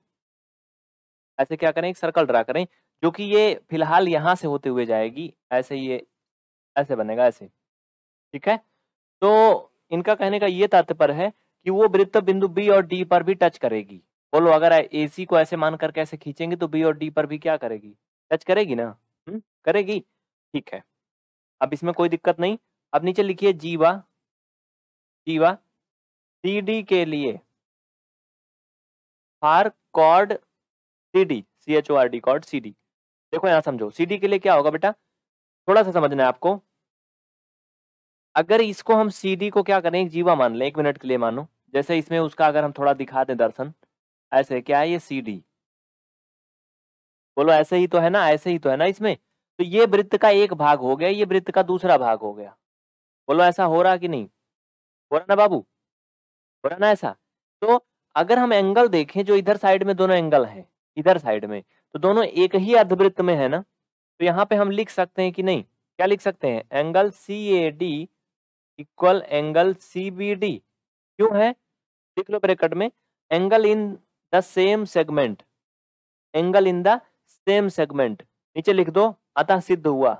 ऐसे क्या करें? एक सर्कल ड्रा करें जो कि ये फ़िलहाल यहाँ से होते हुए जाएगी, ऐसे ये, ऐसे बनेगा ऐसे। ठीक है? तो इनका कहने का ये तात्पर्य है कि वो वृत्त बिंदु बी और डी पर भी टच करेगी। बोलो, अगर ए सी को ऐसे मान करके ऐसे खींचेंगे तो बी और डी पर भी क्या करेगी? टच करेगी ना? हुँ? करेगी। ठीक है। अब इसमें कोई दिक्कत नहीं। अब नीचे लिखिए जीवा जीवा सी डी के लिए। For chord C D C H O R D chord C D देखो यहाँ समझो सी डी के लिए क्या होगा बेटा? थोड़ा सा समझना है आपको। अगर इसको हम सी डी को क्या करें, एक जीवा मान लें, एक मिनट के लिए मानो। जैसे इसमें उसका अगर हम थोड़ा दिखा दें दर्शन, ऐसे, क्या है ये सी डी बोलो, ऐसे ही तो है ना, ऐसे ही तो है ना इसमें। तो ये वृत्त का एक भाग हो गया, ये वृत्त का दूसरा भाग हो गया। बोलो, ऐसा हो रहा कि नहीं? हो रहा ना बाबू? हो रहा ना ऐसा? तो अगर हम एंगल देखें जो इधर साइड में दोनों एंगल हैं, इधर साइड में तो दोनों एक ही अर्धवृत्त में है ना? तो यहाँ पे हम लिख सकते हैं कि नहीं। क्या लिख सकते हैं? Angle C A D equal angle C B D क्यों है? लिख लो ब्रैकेट में। Angle in the same segment. Angle in the same segment. नीचे लिख दो, अतः सिद्ध हुआ।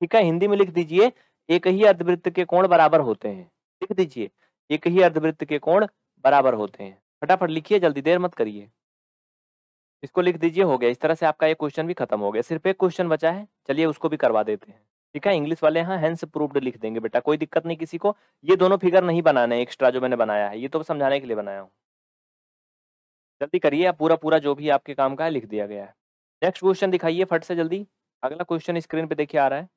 ठीक है? हिंदी में लिख दीजिए, एक ही अर्धवृत्त के कोण बराबर होते हैं। लिख दीजिए, एक ही अर्धवृत्त के कोण बराबर होते हैं। फटाफट लिखिए, जल्दी देर मत करिए। इसको लिख दीजिए, हो गया। इस तरह से आपका ये क्वेश्चन भी खत्म हो गया। सिर्फ़ एक क्वेश्चन बचा है। चलिए उसको भी करवा देते हैं। ठीक है? इंग्लिश वाले यहाँ हैंस प्रूव्ड लिख देंगे बेटा। कोई दिक्कत नहीं किसी को। ये दोनों फिगर नहीं बनाने एक्स्ट्रा जो मैंने बनाया है। ये तो समझाने के लिए बनाया हूँ। जल्दी करिए आप पूरा पूरा जो भी आपके काम का है लिख दिया गया है। नेक्स्ट क्वेश्चन दिखाइए फट से जल्दी। अगला क्वेश्चन स्क्रीन पे देखिए आ रहा है।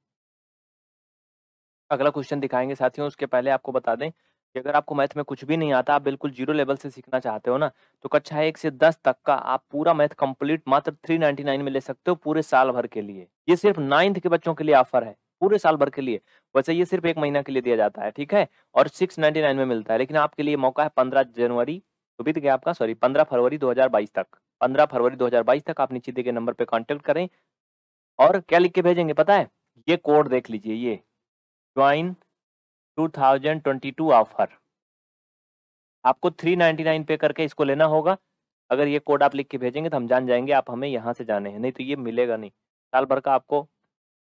अगला क्वेश्चन दिखाएँगे साथियों, उसके पहले आपको बता दें। कि अगर आपको मैथ में कुछ भी नहीं आता, आप बिल्कुल ज़ीरो लेवल से सीखना चाहते हो ना तो कक्षा एक से दस तक का आप पूरा मैथ कंप्लीट मात्र थ्री नाइनटी नाइन में ले सकते हो पूरे साल भर के लिए। ये सिर्फ़ नाइन्थ के बच्चों के लिए ऑफ़र है, पूरे साल भर के लिए। वैसे ये सिर्फ़ एक महीना के लिए दिया जाता है, ठीक है? और सिक्स में मिलता है, लेकिन आपके लिए मौका है पंद्रह जनवरी तो बीत गया आपका, सॉरी, पंद्रह फरवरी दो हज़ार बाईस तक। पंद्रह फरवरी दो हज़ार बाईस तक आप नीचे दिए नंबर पे कांटेक्ट करें और क्या लिख के भेजेंगे पता है? ये कोड देख लीजिए, ये, ज्वाइन 2022 ऑफ़र आपको 399 पे करके इसको लेना होगा। अगर ये कोड आप लिख के भेजेंगे तो हम जान जाएँगे, आप हमें यहाँ से जाने हैं। नहीं तो ये मिलेगा नहीं। साल भर का आपको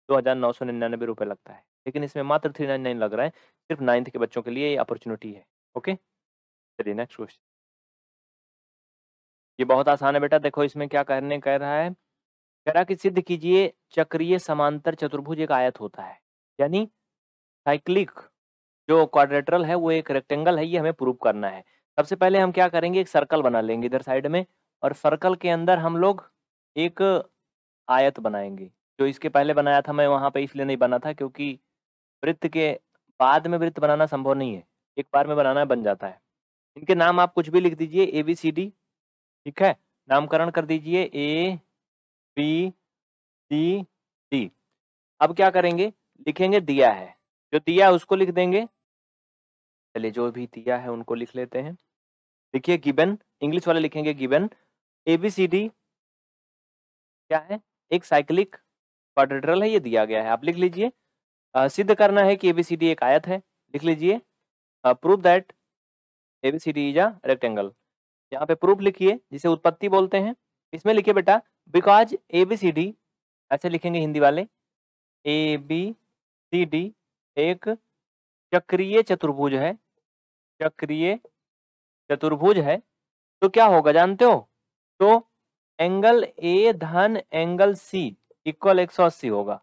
दो हज़ार नौ सौ निन्यानवे रुपये लगता है। लेकिन इसमें मात्र थ्री नाइन नाइन लग रहा है। सिर्फ़ नाइन्थ के बच्चों के लिए ये अपॉर्चुनिटी है। ओके? चलिए नेक्स्ट क्वेश्चन ये बहुत आसान है बेटा। देखो इसमें क्या करने कह रहा है। कह रहा कि सिद्ध कीजिए, चक्रीय समांतर चतुर्भुज एक आयत होता है। यानी साइक्लिक जो क्वाड्रेटरल है, वो एक रेक्टेंगल है, ये हमें प्रूव करना है। सबसे पहले हम क्या करेंगे? एक सर्कल बना लेंगे इधर साइड में और सर्कल के अंदर हम लोग एक आयत बनाएँगे। जो इसके पहले बनाया था, मैं वहाँ पे इसलिए नहीं बना था क्योंकि वृत्त के बाद में वृत्त बनाना संभव नहीं है। एक बार में बनाना बन जाता है। इनके नाम आप कुछ भी लिख दीजिए ए बी सी डी ठीक है? नामकरण कर दीजिए ए बी सी डी अब क्या करेंगे? लिखेंगे दिया है। जो दिया है, उसको लिख देंगे चलिए जो भी दिया है उनको लिख लेते हैं। देखिए गिबन, इंग्लिश वाले लिखेंगे गिबन एबीसीडी क्या है? एक साइक्लिक क्वाड्रेटरल है, ये दिया गया है। आप लिख लीजिए सिद्ध करना है कि एबीसीडी एक आयत है, लिख लीजिए prove that ABCD is a rectangle यहाँ पे प्रूफ लिखिए, जिसे उत्पत्ति बोलते हैं। इसमें लिखिए बेटा बिकॉज़ एबीसीडी ऐसे लिखेंगे हिंदी वाले ए बी सी डी एक चक्रीय चतुर्भुज है। चक्रीय चतुर्भुज है तो क्या होगा जानते हो? तो एंगल ए धन एंगल सी इक्वल एक सौ अस्सी होगा।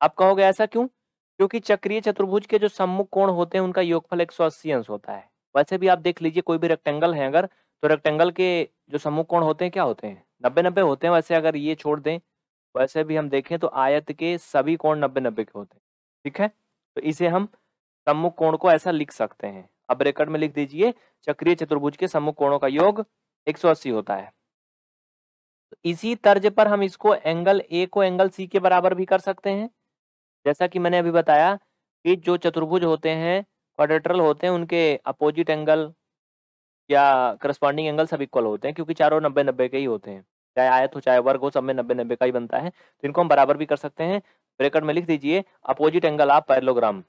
आप कहोगे ऐसा क्यों? क्योंकि चक्रीय चतुर्भुज के जो सम्मुख कोण होते हैं, उनका योगफल एक सौ अस्सी अंश होता है। वैसे भी आप देख लीजिए, कोई भी रेक्टेंगल है अगर तो रेक्टेंगल के जो सम्मुख कोण होते हैं, क्या होते हैं? नब्बे नब्बे होते हैं। वैसे अगर ये छोड़ दें, वैसे भी हम देखें तो आयत के सभी कोण नब्बे नब्बे के होते हैं। ठीक है? तो इसे हम सम्मुख कोण को ऐसा लिख सकते हैं। अब ब्रैकेट में लिख दीजिए, चक्रीय चतुर्भुज के सम्मुख कोणों का योग 180 होता है। तो इसी तर्ज पर हम इसको एंगल ए को एंगल सी के बराबर भी कर सकते हैं। जैसा कि मैंने अभी बताया कि जो चतुर्भुज होते हैं क्वाड्रेटरल होते हैं, उनके अपोजिट एंगल या करस्पॉन्डिंग एंगल सब इक्वल होते हैं, क्योंकि चारों नब्बे नब्बे के ही होते हैं। चाहे आयत हो, चाहे वर्ग हो, सब में नब्बे नब्बे का ही बनता है। तो इनको हम बराबर भी कर सकते हैं। ब्रेकेट में लिख दीजिए opposite angle of parallelogram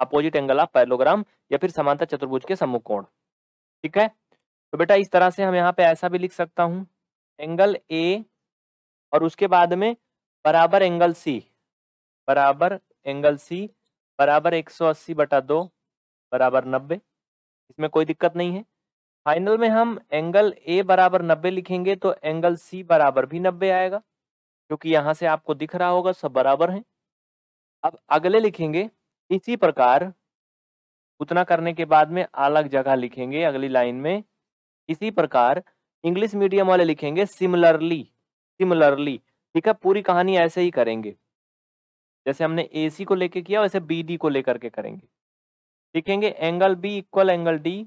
opposite angle of parallelogram या फिर समांतर चतुर्भुज के सम्मुख कोण ठीक है? तो बेटा इस तरह से हम यहाँ पे ऐसा भी लिख सकता हूँ। एंगल ए और उसके बाद में बराबर एंगल सी बराबर एंगल सी बराबर 180 बटा दो, बराबर नब्बे। इसमें कोई दिक्कत नहीं है। फाइनल में हम एंगल ए बराबर नब्बे लिखेंगे तो एंगल सी बराबर भी नब्बे आएगा, क्योंकि यहाँ से आपको दिख रहा होगा सब बराबर हैं। अब अगले लिखेंगे इसी प्रकार उतना करने के बाद में अलग जगह लिखेंगे अगली लाइन में। इसी प्रकार इंग्लिश मीडियम वाले लिखेंगे सिमिलरली सिमिलरली ठीक है, पूरी कहानी ऐसे ही करेंगे। जैसे हमने ए सी को लेके किया, वैसे बी डी को लेकर के करेंगे। लिखेंगे angle B equal angle D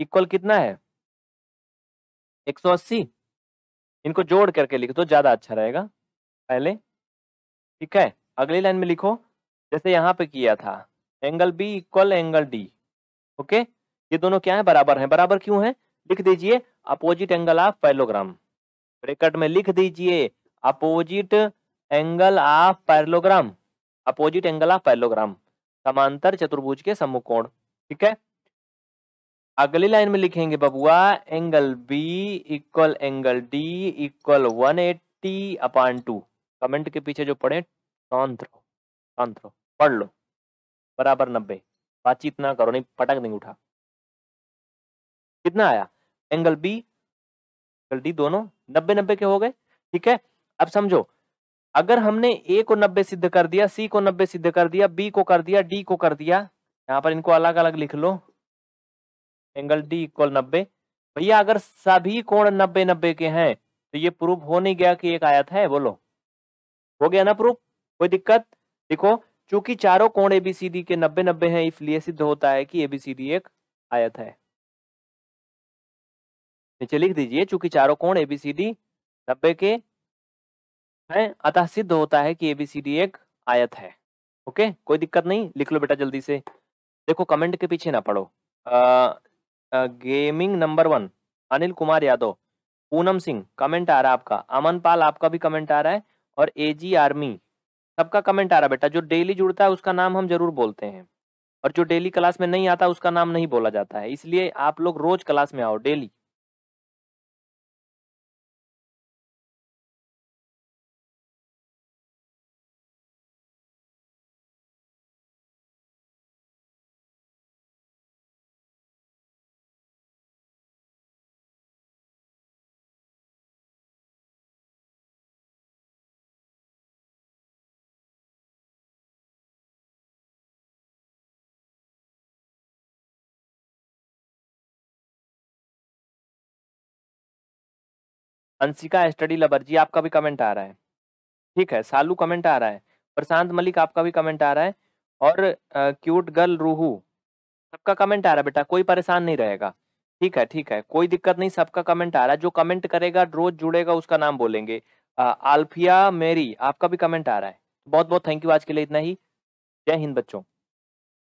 equal कितना है? 180 इनको जोड़ करके लिख दो, ज़्यादा अच्छा रहेगा। पहले। ठीक है, अगली लाइन में लिखो। जैसे यहाँ पे किया था। Angle B equal angle D okay? ये दोनों क्या है? बराबर है। बराबर क्यों है? लिख दीजिए opposite angle of parallelogram bracket में लिख दीजिए opposite angle of parallelogram opposite angle of parallelogram समांतर चतुर्भुज के सम्मुख कोण ठीक है? अगली लाइन में लिखेंगे बबुआ angle B equal angle D equal one eighty upon two comment के पीछे जो पढ़े शांत रहो शांत रहो पढ़ लो। बराबर नब्बे। बातचीत ना करो, नहीं, पटक नहीं उठा। कितना आया? एंगल बी एंगल डी दोनों। नब्बे नब्बे के हो गए, ठीक है? अब समझो, अगर हमने ए को नब्बे सिद्ध कर दिया सी को नब्बे सिद्ध कर दिया बी को कर दिया डी को कर दिया, यहाँ पर इनको अलग अलग लिख लो। एंगल डी इक्वल नब्बे। भैया, अगर सभी कोण नब्बे नब्बे के हैं तो ये प्रूफ हो नहीं गया कि एक आयत है? बोलो। हो गया ना प्रूफ? कोई दिक्कत? देखो, चूँकि चारों कोण एबीसीडी के नब्बे नब्बे हैं, इसलिए सिद्ध होता है कि एबीसीडी एक आयत है। नीचे लिख दीजिए, चूँकि चारों कोण एबीसीडी नब्बे के हैं, अतः सिद्ध होता है कि एबीसीडी एक आयत है। ओके? कोई दिक्कत नहीं, लिख लो बेटा जल्दी से। देखो, कमेंट के पीछे ना पढ़ो। Gaming number one, Anil Kumar Yadav, Poonam Singh, comment आ रहा है आपका। अमन पाल, आपका भी कमेंट आ रहा है, और एजी आर्मी सबका कमेंट आ रहा बेटा, जो डेली जुड़ता है उसका नाम हम ज़रूर बोलते हैं। और जो डेली क्लास में नहीं आता, उसका नाम नहीं बोला जाता है। इसलिए आप लोग रोज क्लास में आओ daily Anshika study lover, ji आपका भी कमेंट आ रहा है। ठीक है, सालू कमेंट आ रहा है, प्रशांत मलिक आपका भी कमेंट आ रहा है, और क्यूट गर्ल रूहू, सबका कमेंट आ रहा है बेटा, कोई परेशान नहीं रहेगा। ठीक है ठीक है, कोई दिक्कत नहीं, सबका कमेंट आ रहा है, जो कमेंट करेगा, रोज जुड़ेगा, उसका नाम बोलेंगे। आल्फिया मेरी, आपका भी कमेंट आ रहा है। बहुत बहुत थैंक यू आज के लिए इतना ही। जय हिंद बच्चों।